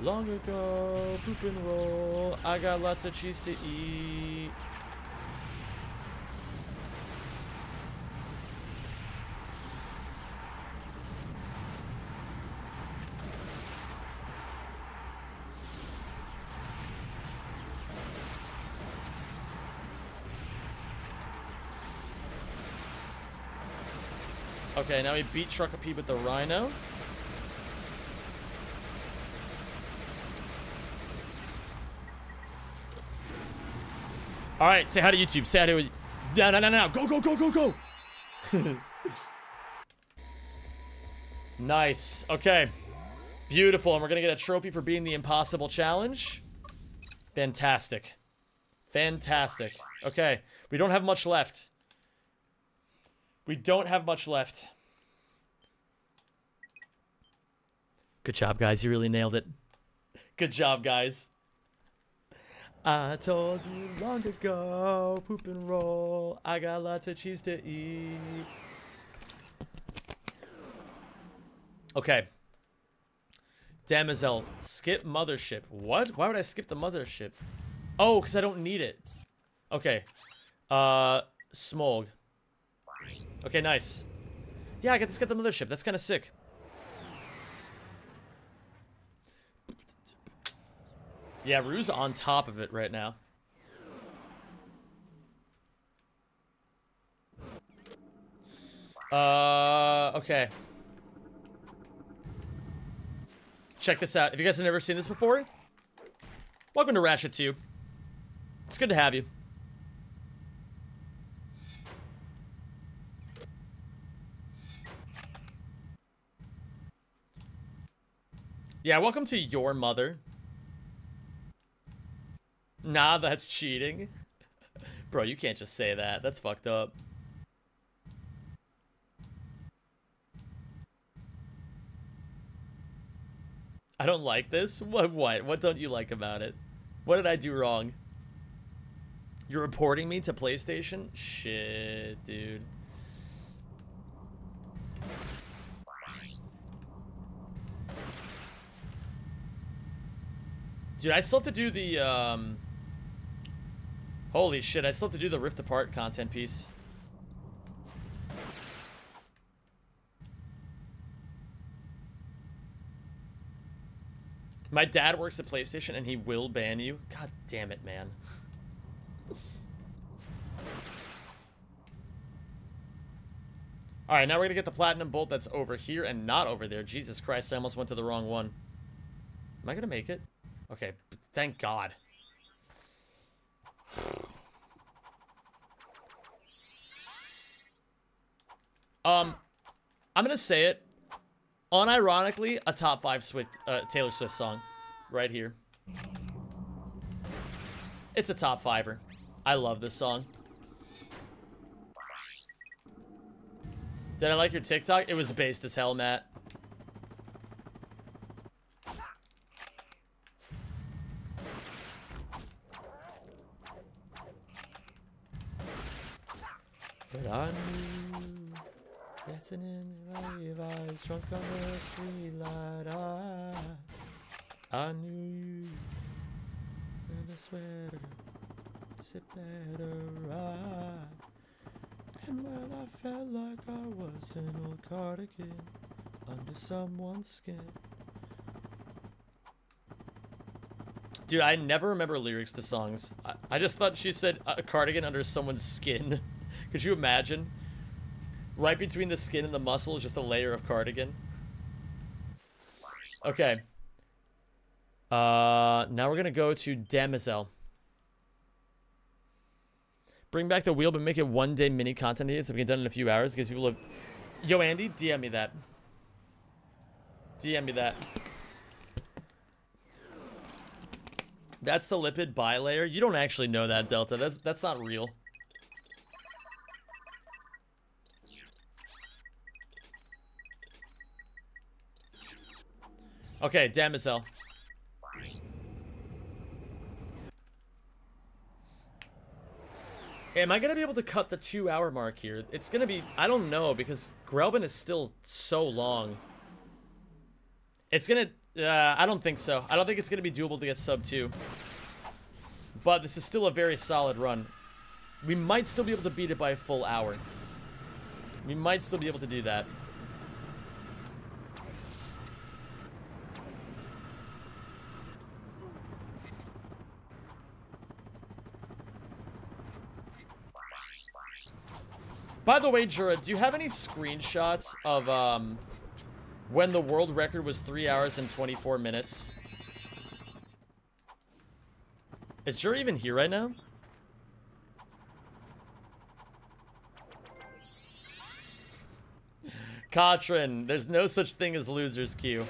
Long ago, poop and roll. I got lots of cheese to eat. Okay, now we beat Truckapee with the RYNO. All right, say hi to YouTube. Say hi to... No, no, no, no. Go, go, go, go, go. nice. Okay. Beautiful. And we're going to get a trophy for being the impossible challenge. Fantastic. Fantastic. Okay. We don't have much left. We don't have much left. Good job, guys. You really nailed it. Good job, guys. I told you long ago, poop and roll. I got lots of cheese to eat. Okay. Damosel, skip mothership. What? Why would I skip the mothership? Oh, because I don't need it. Okay. Uh, Smolg. Okay, nice. Yeah, I get to skip the mothership. That's kind of sick. Yeah, Rue's on top of it right now. Uh, okay. Check this out. If you guys have never seen this before, welcome to Ratchet 2. It's good to have you. Yeah, welcome to your mother. Nah, that's cheating. Bro, you can't just say that. That's fucked up. I don't like this? What, what? What don't you like about it? What did I do wrong? You're reporting me to PlayStation? Shit, dude. Dude, I still have to do the, um... Holy shit, I still have to do the Rift Apart content piece. My dad works at PlayStation and he will ban you. God damn it, man. Alright, now we're gonna get the Platinum Bolt that's over here and not over there. Jesus Christ, I almost went to the wrong one. Am I gonna make it? Okay, thank God. Um, I'm gonna say it. Unironically, a top five Swift, uh, Taylor Swift song, right here. It's a top fiver. I love this song. Did I like your TikTok? It was based as hell, Matt. Getting in the Levi's drunk on the street light. I, I knew you in a sweater. Is it better? I, and when I felt like I was an old cardigan under someone's skin. Dude, I never remember lyrics to songs. I, I just thought she said a cardigan under someone's skin. Could you imagine? Right between the skin and the muscle is just a layer of cardigan. Okay. Uh, now we're gonna go to Damosel. Bring back the wheel, but make it one day mini content so we can get done in a few hours. because people a... Yo, Andy, DM me that. DM me that. That's the lipid bilayer. You don't actually know that, Delta. That's that's not real. Okay, Damosel. Am I going to be able to cut the two hour mark here? It's going to be... I don't know, because Grelbin is still so long. It's going to... Uh, I don't think so. I don't think it's going to be doable to get sub 2. But this is still a very solid run. We might still be able to beat it by a full hour. We might still be able to do that. By the way, Jura, do you have any screenshots of um, when the world record was 3 hours and 24 minutes? Is Jura even here right now? Katrin, there's no such thing as loser's queue.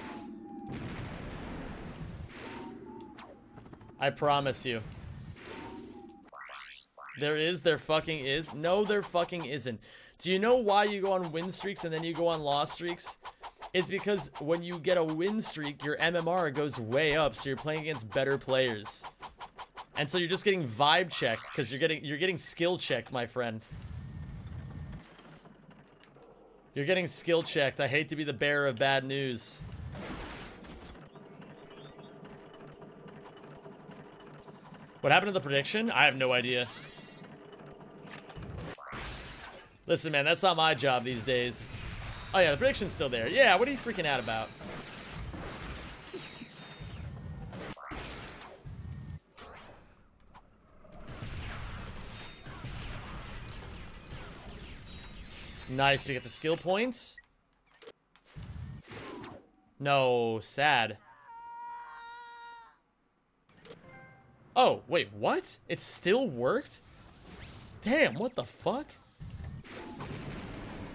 I promise you. There is, there fucking is. No, there fucking isn't. Do you know why you go on win streaks and then you go on loss streaks? It's because when you get a win streak, your MMR goes way up, so you're playing against better players. And so you're just getting vibe checked because you're getting you're getting skill checked, my friend. You're getting skill checked. I hate to be the bearer of bad news. What happened to the prediction? I have no idea. Listen, man, that's not my job these days. Oh, yeah, the prediction's still there. Yeah, what are you freaking out about? Nice, we get the skill points. No, sad. Oh, wait, what? It still worked? Damn, what the fuck?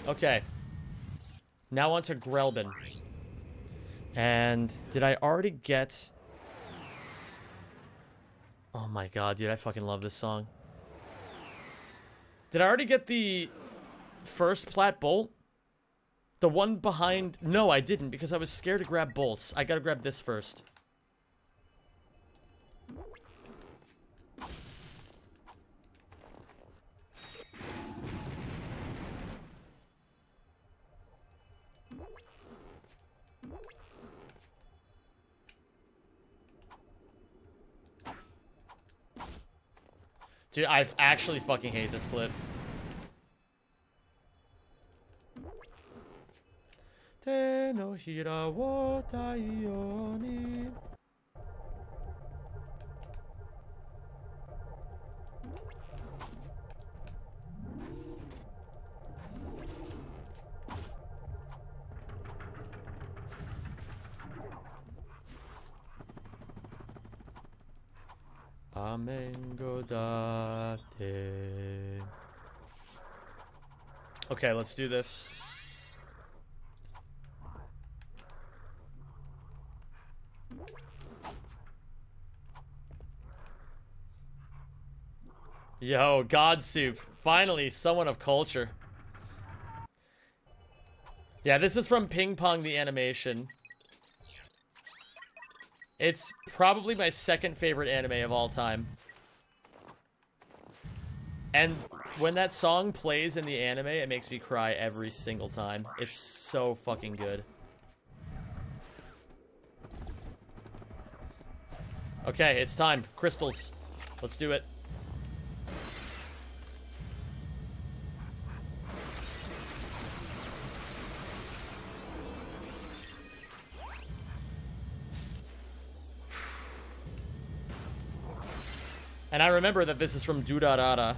Okay. Now on to Grelbin. And did I already get... Oh my god, dude, I fucking love this song. Did I already get the first plat bolt? The one behind... No, I didn't, because I was scared to grab bolts. I gotta grab this first. Dude, I actually fucking hate this clip. Amen, Godate. Okay, let's do this. Yo, God Soup. Finally, someone of culture. Yeah, this is from Ping Pong the Animation. It's probably my second favorite anime of all time. And when that song plays in the anime, it makes me cry every single time. It's so fucking good. Okay, it's time. Crystals. Let's do it. And I remember that this is from Durarara.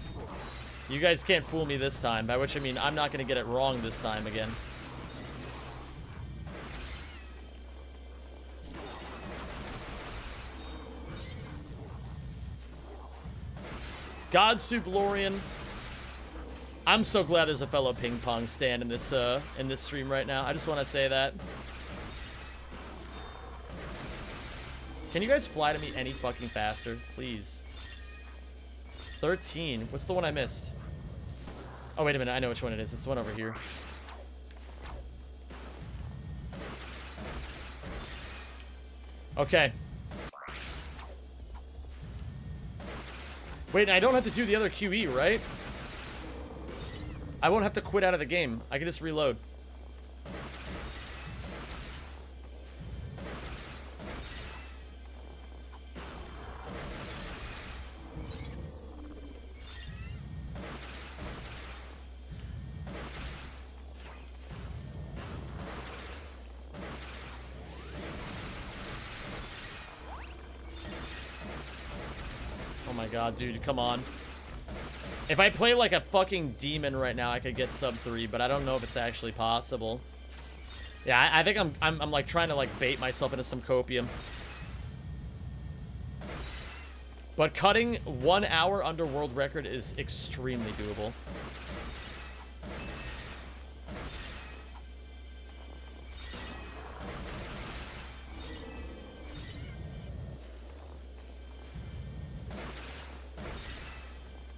You guys can't fool me this time, by which I mean I'm not going to get it wrong this time again. God Soup Lorian. I'm so glad there's a fellow ping pong stand in this uh in this stream right now. I just want to say that. Can you guys fly to me any fucking faster, please? 13. What's the one I missed? Oh, wait a minute. I know which one it is. It's the one over here. Okay. Wait, I don't have to do the other QE, right? I won't have to quit out of the game. I can just reload. God, dude, come on. If I play like a fucking demon right now, I could get sub 3, but I don't know if it's actually possible. Yeah, I, I think I'm, I'm, I'm like trying to like bait myself into some copium. But cutting one hour under world record is extremely doable.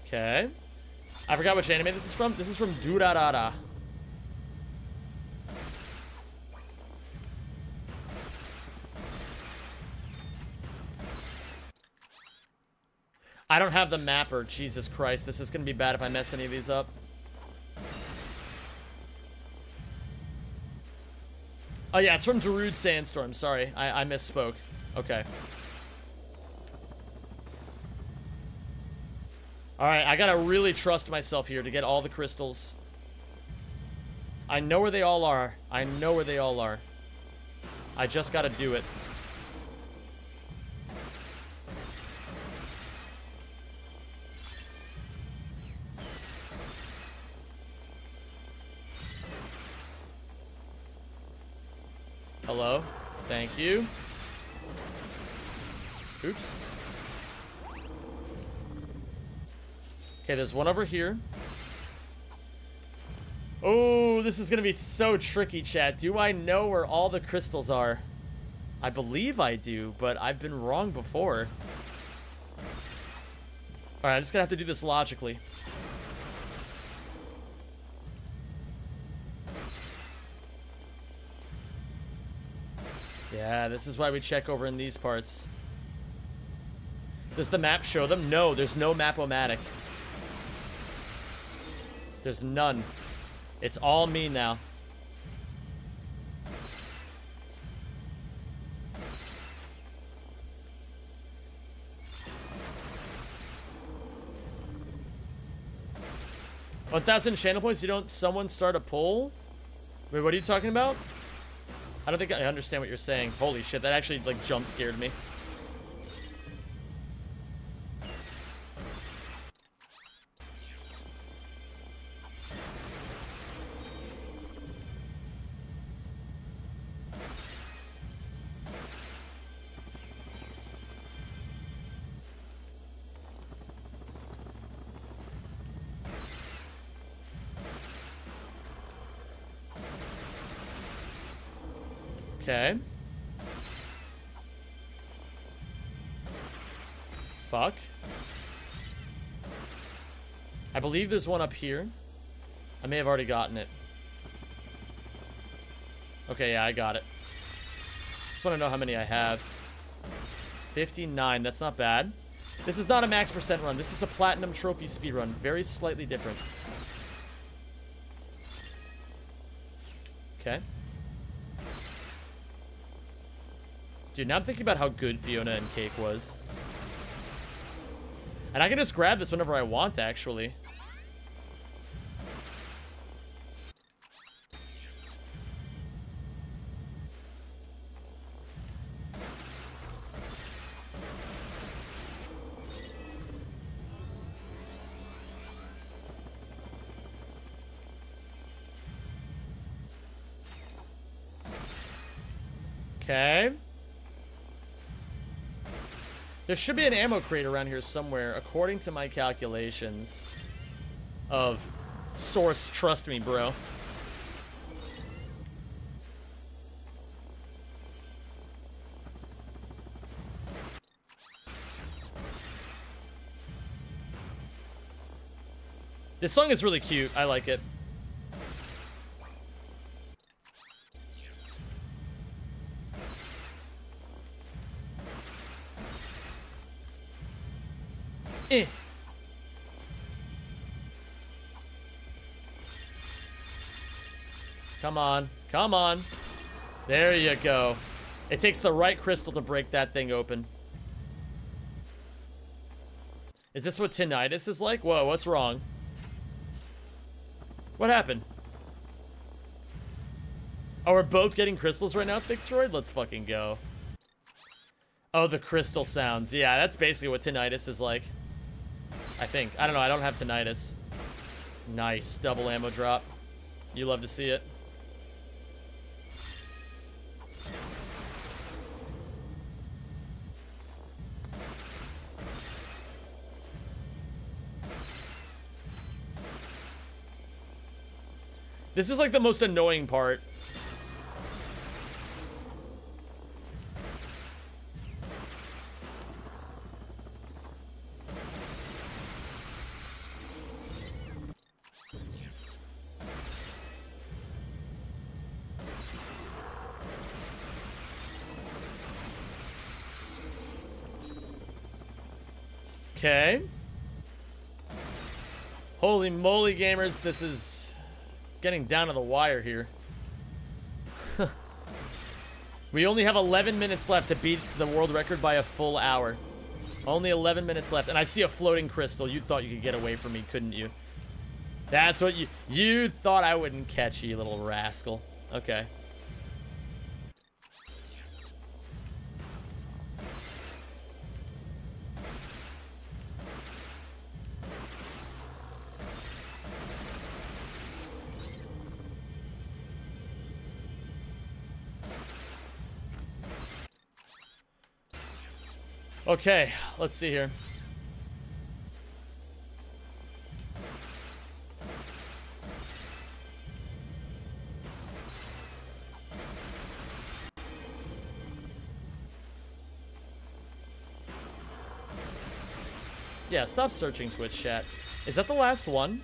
Okay. I forgot which anime this is from. This is from Durarara. I don't have the mapper. Jesus Christ. This is going to be bad if I mess any of these up. Oh, yeah. It's from Darude Sandstorm. Sorry. I, I misspoke. Okay. Alright, I gotta really trust myself here to get all the crystals. I know where they all are. I know where they all are. I just gotta do it. Hello? Thank you. Oops. Okay, there's one over here. Oh, this is going to be so tricky, chat. Do I know where all the crystals are? I believe I do, but I've been wrong before. Alright, I'm just going to have to do this logically. Yeah, this is why we check over in these parts. Does the map show them? No, there's no map-o-matic. There's none. It's all me now. One thousand channel points. You don't. Someone start a poll. Wait, what are you talking about? I don't think I understand what you're saying. Holy shit! That actually like jump scared me. Believe there's one up here. I may have already gotten it. Okay, yeah, I got it. Just want to know how many I have. 59, that's not bad. This is not a max percent run. This is a platinum trophy speed run. Very slightly different. Okay. Dude, now I'm thinking about how good Fionna and Cake was. And I can just grab this whenever I want, actually. There should be an ammo crate around here somewhere, according to my calculations of source. Trust me, bro. This song is really cute. I like it. Come on. Come on. There you go. It takes the right crystal to break that thing open. Is this what tinnitus is like? Whoa, what's wrong? What happened? Oh, we're both getting crystals right now, Thick Droid? Let's fucking go. Oh, the crystal sounds. Yeah, that's basically what tinnitus is like. I think. I don't know. I don't have tinnitus. Nice. Double ammo drop. You love to see it. This is like the most annoying part. Okay. Holy moly, gamers. This is getting down to the wire here. we only have 11 minutes left to beat the world record by a full hour. Only 11 minutes left. And I see a floating crystal. You thought you could get away from me, couldn't you? That's what you... You thought I wouldn't catch you, you little rascal. Okay. Okay, let's see here. Yeah, stop searching Twitch chat. Is that the last one?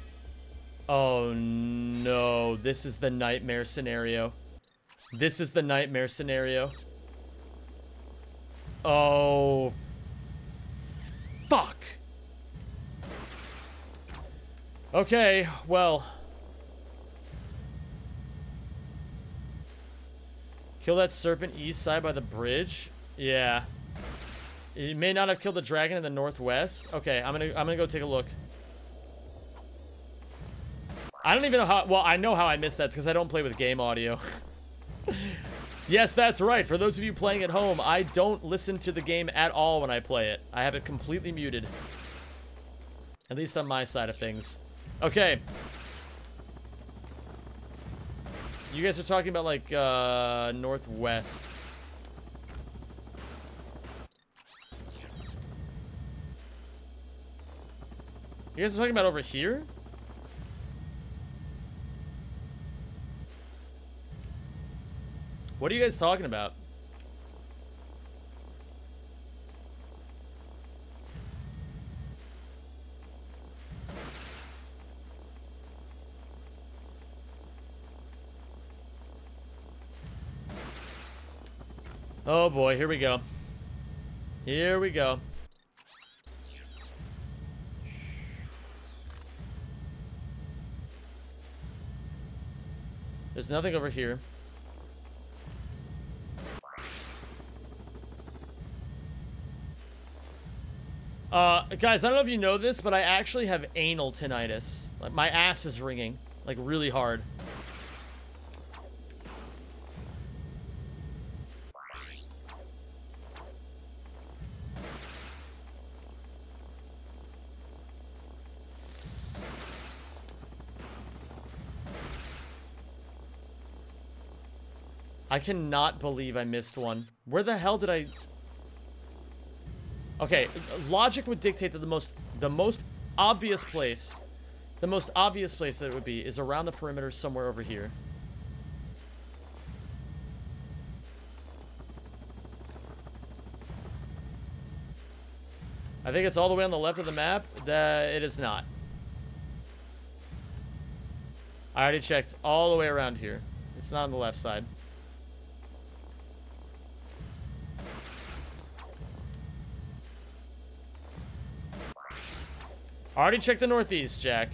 Oh no, this is the nightmare scenario. This is the nightmare scenario. Oh, Okay, well. Kill that serpent east side by the bridge? Yeah. You may not have killed the dragon in the northwest. Okay, I'm gonna I'm gonna go take a look. I don't even know how well I know how I missed that because I don't play with game audio. yes, that's right. For those of you playing at home, I don't listen to the game at all when I play it. I have it completely muted. At least on my side of things. Okay. You guys are talking about like uh northwest. You guys are talking about over here? What are you guys talking about? Oh boy, here we go. Here we go. There's nothing over here. Uh, guys, I don't know if you know this, but I actually have anal tinnitus. Like, my ass is ringing, like, really hard. I cannot believe I missed one. Where the hell did I... Okay, logic would dictate that the most the most obvious place, the most obvious place that it would be is around the perimeter somewhere over here. I think it's all the way on the left of the map. That it is not. I already checked all the way around here. It's not on the left side. Already checked the northeast, Jack.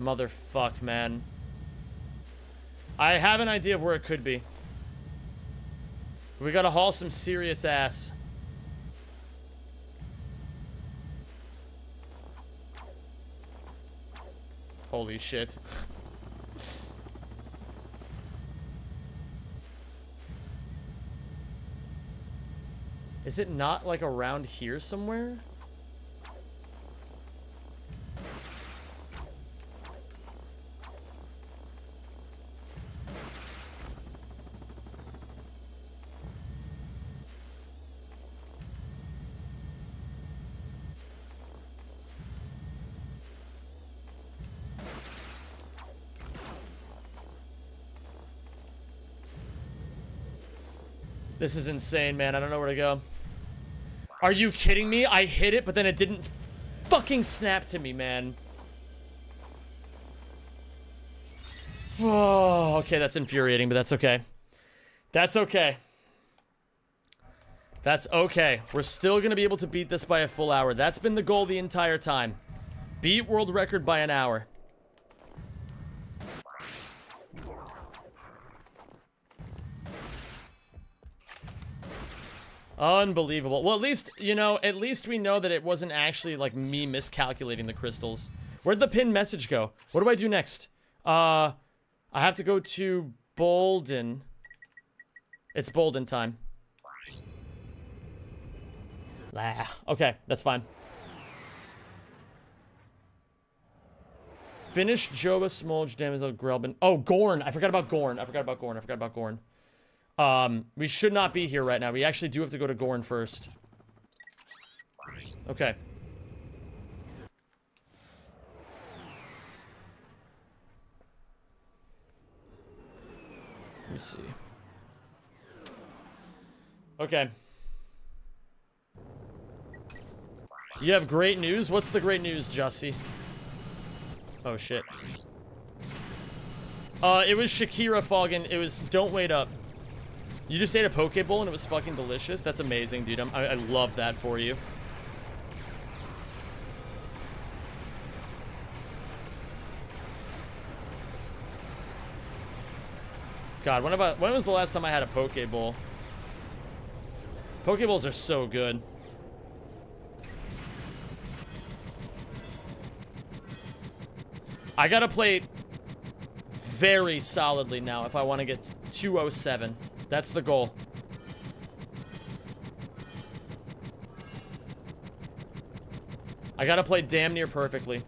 Motherfuck, man. I have an idea of where it could be. We gotta haul some serious ass. Holy shit. Is it not like around here somewhere? This is insane, man. I don't know where to go. Are you kidding me? I hit it, but then it didn't fucking snap to me, man. Oh, okay, that's infuriating, but that's okay. That's okay. That's okay. We're still going to be able to beat this by a full hour. That's been the goal the entire time. Beat world record by an hour. Unbelievable. Well, at least, you know, at least we know that it wasn't actually, like, me miscalculating the crystals. Where'd the pin message go? What do I do next? Uh, I have to go to Boldan. It's Boldan time. Ah, okay, that's fine. Finish Joba, Smolg, Damosel, Grelbin. Oh, Gorn. I forgot about Gorn. I forgot about Gorn. I forgot about Gorn. Um, we should not be here right now. We actually do have to go to Gorn first. Okay. Let me see. Okay. You have great news? What's the great news, Jussie? Oh, shit. Uh, it was Shakira Foggin. It was Don't Wait Up. You just ate a poke bowl and it was fucking delicious. That's amazing, dude. I, I love that for you. God, when, about, when was the last time I had a poke bowl? Poke bowls are so good. I gotta play very solidly now if I want to get 207. That's the goal. I gotta play damn near perfectly.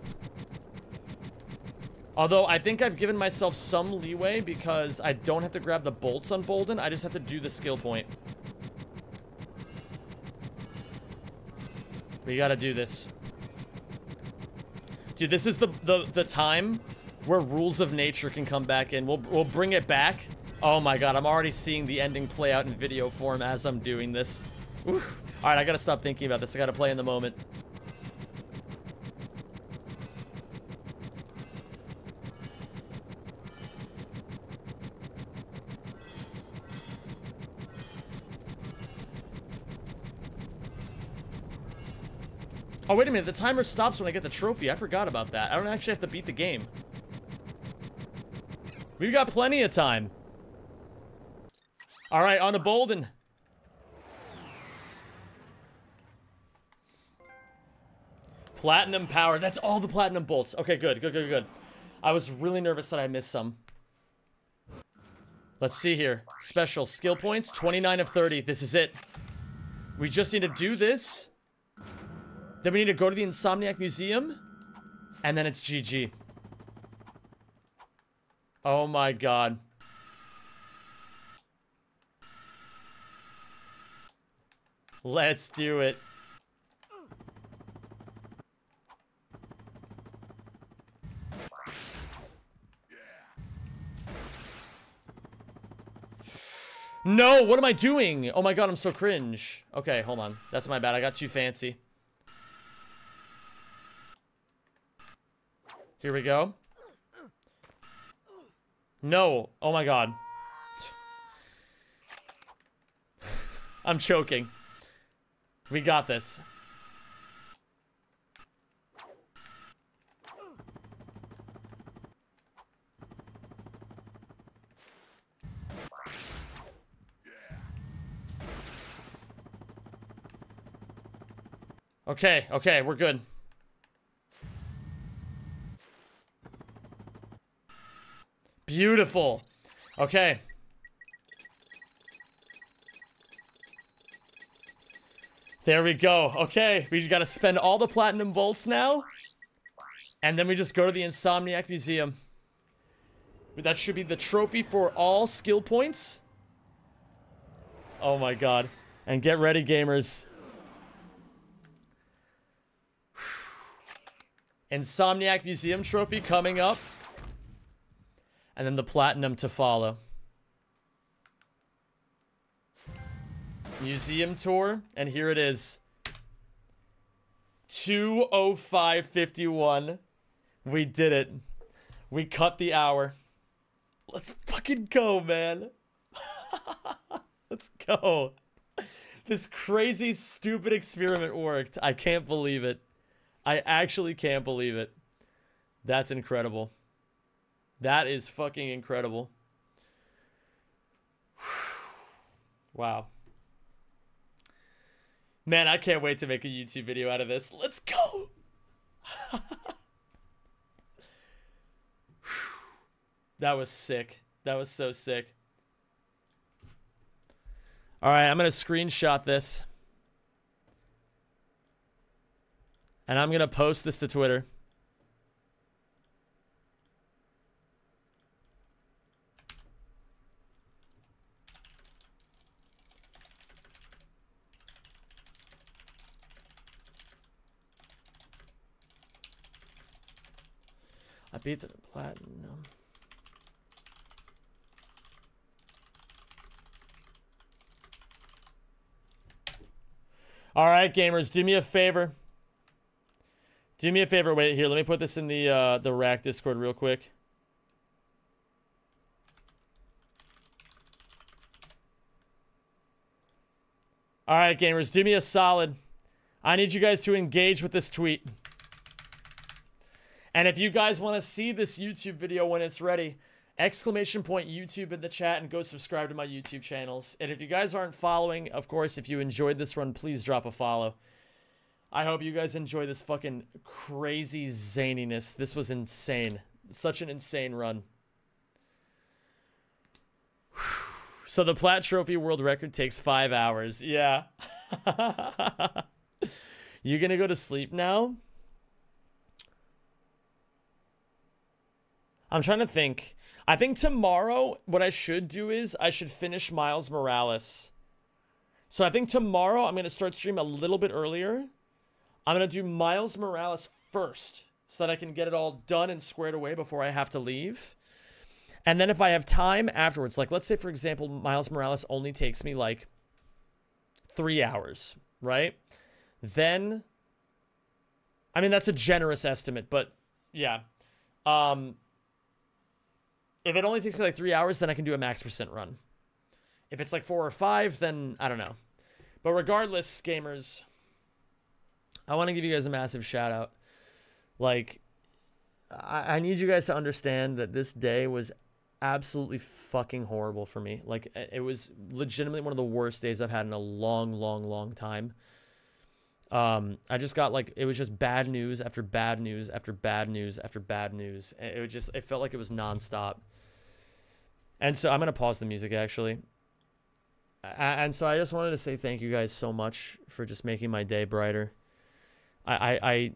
Although, I think I've given myself some leeway because I don't have to grab the bolts on Boldan. I just have to do the skill point. We gotta do this. Dude, this is the, the, the time where rules of nature can come back in. We'll, we'll bring it back Oh my god, I'm already seeing the ending play out in video form as I'm doing this. All right, I gotta stop thinking about this. I gotta play in the moment. Oh, wait a minute. The timer stops when I get the trophy. I forgot about that. I don't actually have to beat the game. We've got plenty of time. All right, on to Boldan. Platinum power. That's all the platinum bolts. Okay, good, good, good, good. I was really nervous that I missed some. Let's see here. Special skill points, 29 of 30. This is it. We just need to do this. Then we need to go to the Insomniac Museum. And then it's GG. Oh my god. Let's do it. No, what am I doing? Oh my god, I'm so cringe. Okay, hold on. That's my bad. I got too fancy. Here we go. No. Oh my god. I'm choking. We got this. Okay, okay, we're good. Beautiful. Okay. There we go. Okay, we gotta spend all the platinum bolts now. And then we just go to the Insomniac Museum. That should be the trophy for all skill points. Oh my god. And get ready, gamers. Insomniac Museum trophy coming up. And then the platinum to follow. Museum tour, and here it is. 205.51. We did it. We cut the hour. Let's fucking go, man. Let's go. This crazy, stupid experiment worked. I can't believe it. I actually can't believe it. That's incredible. That is fucking incredible. wow. Man, I can't wait to make a YouTube video out of this. Let's go. that was sick. That was so sick. All right, I'm going to screenshot this. And I'm going to post this to Twitter. Beat the platinum. All right, gamers, do me a favor. Do me a favor. Wait here. Let me put this in the uh, the rack Discord real quick. All right, gamers, do me a solid. I need you guys to engage with this tweet. And if you guys want to see this YouTube video when it's ready, exclamation point YouTube in the chat and go subscribe to my YouTube channels. And if you guys aren't following, of course, if you enjoyed this run, please drop a follow. I hope you guys enjoy this fucking crazy zaniness. This was insane. Such an insane run. So the Plat Trophy world record takes five hours. Yeah. you gonna go to sleep now? I'm trying to think. I think tomorrow, what I should do is I should finish Miles Morales. So I think tomorrow I'm going to start stream a little bit earlier. I'm going to do Miles Morales first so that I can get it all done and squared away before I have to leave. And then if I have time afterwards, like let's say, for example, Miles Morales only takes me like three hours, right? Then, I mean, that's a generous estimate, but yeah. Um, if it only takes me like three hours, then I can do a max percent run. If it's like four or five, then I don't know. But regardless, gamers, I want to give you guys a massive shout out. Like, I, I need you guys to understand that this day was absolutely fucking horrible for me. Like, it was legitimately one of the worst days I've had in a long, long, long time. Um, I just got like it was just bad news after bad news after bad news after bad news. It was just it felt like it was nonstop. And so I'm gonna pause the music actually. And so I just wanted to say thank you guys so much for just making my day brighter. I I I,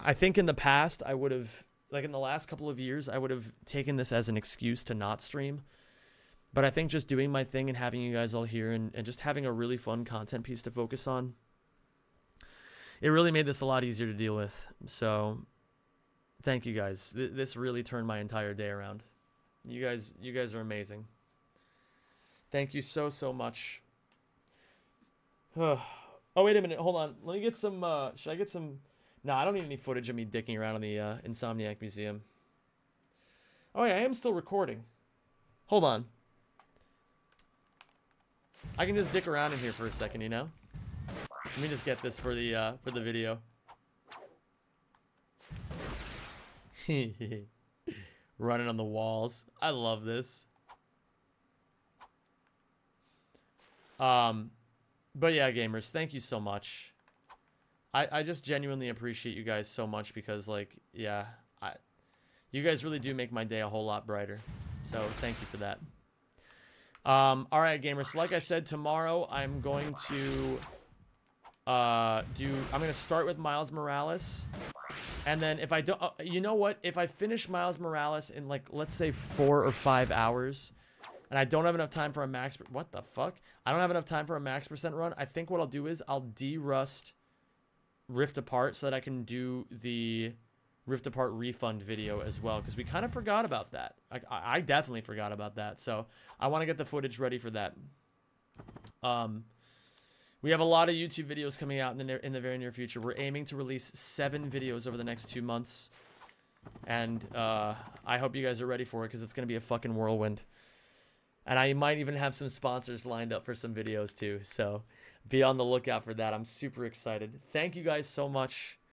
I think in the past I would have like in the last couple of years I would have taken this as an excuse to not stream. But I think just doing my thing and having you guys all here and, and just having a really fun content piece to focus on it really made this a lot easier to deal with. So, thank you guys. Th- this really turned my entire day around. You guys, you guys are amazing. Thank you so so much. oh wait a minute, hold on. Let me get some. Uh, should I get some? No, I don't need any footage of me dicking around in the uh, Insomniac Museum. Oh yeah, I am still recording. Hold on. I can just dick around in here for a second, you know. Let me just get this for the uh, for the video. Running on the walls. I love this. Um, but yeah, gamers, thank you so much. I I just genuinely appreciate you guys so much because like yeah, I you guys really do make my day a whole lot brighter. So thank you for that. Um, all right, gamers. So like I said, tomorrow I'm going to uh do I'm gonna start with Miles Morales, and then if I don't, uh, you know what? If I finish Miles Morales in like let's say four or five hours, and I don't have enough time for a max, what the fuck? I don't have enough time for a max percent run. I think what I'll do is I'll de-rust Rift Apart so that I can do the Rift Apart refund video as well because we kind of forgot about that. I, I definitely forgot about that. So I want to get the footage ready for that. Um, we have a lot of YouTube videos coming out in the near, in the very near future. We're aiming to release seven videos over the next two months, and uh, I hope you guys are ready for it because it's gonna be a fucking whirlwind. And I might even have some sponsors lined up for some videos too. So be on the lookout for that. I'm super excited. Thank you guys so much.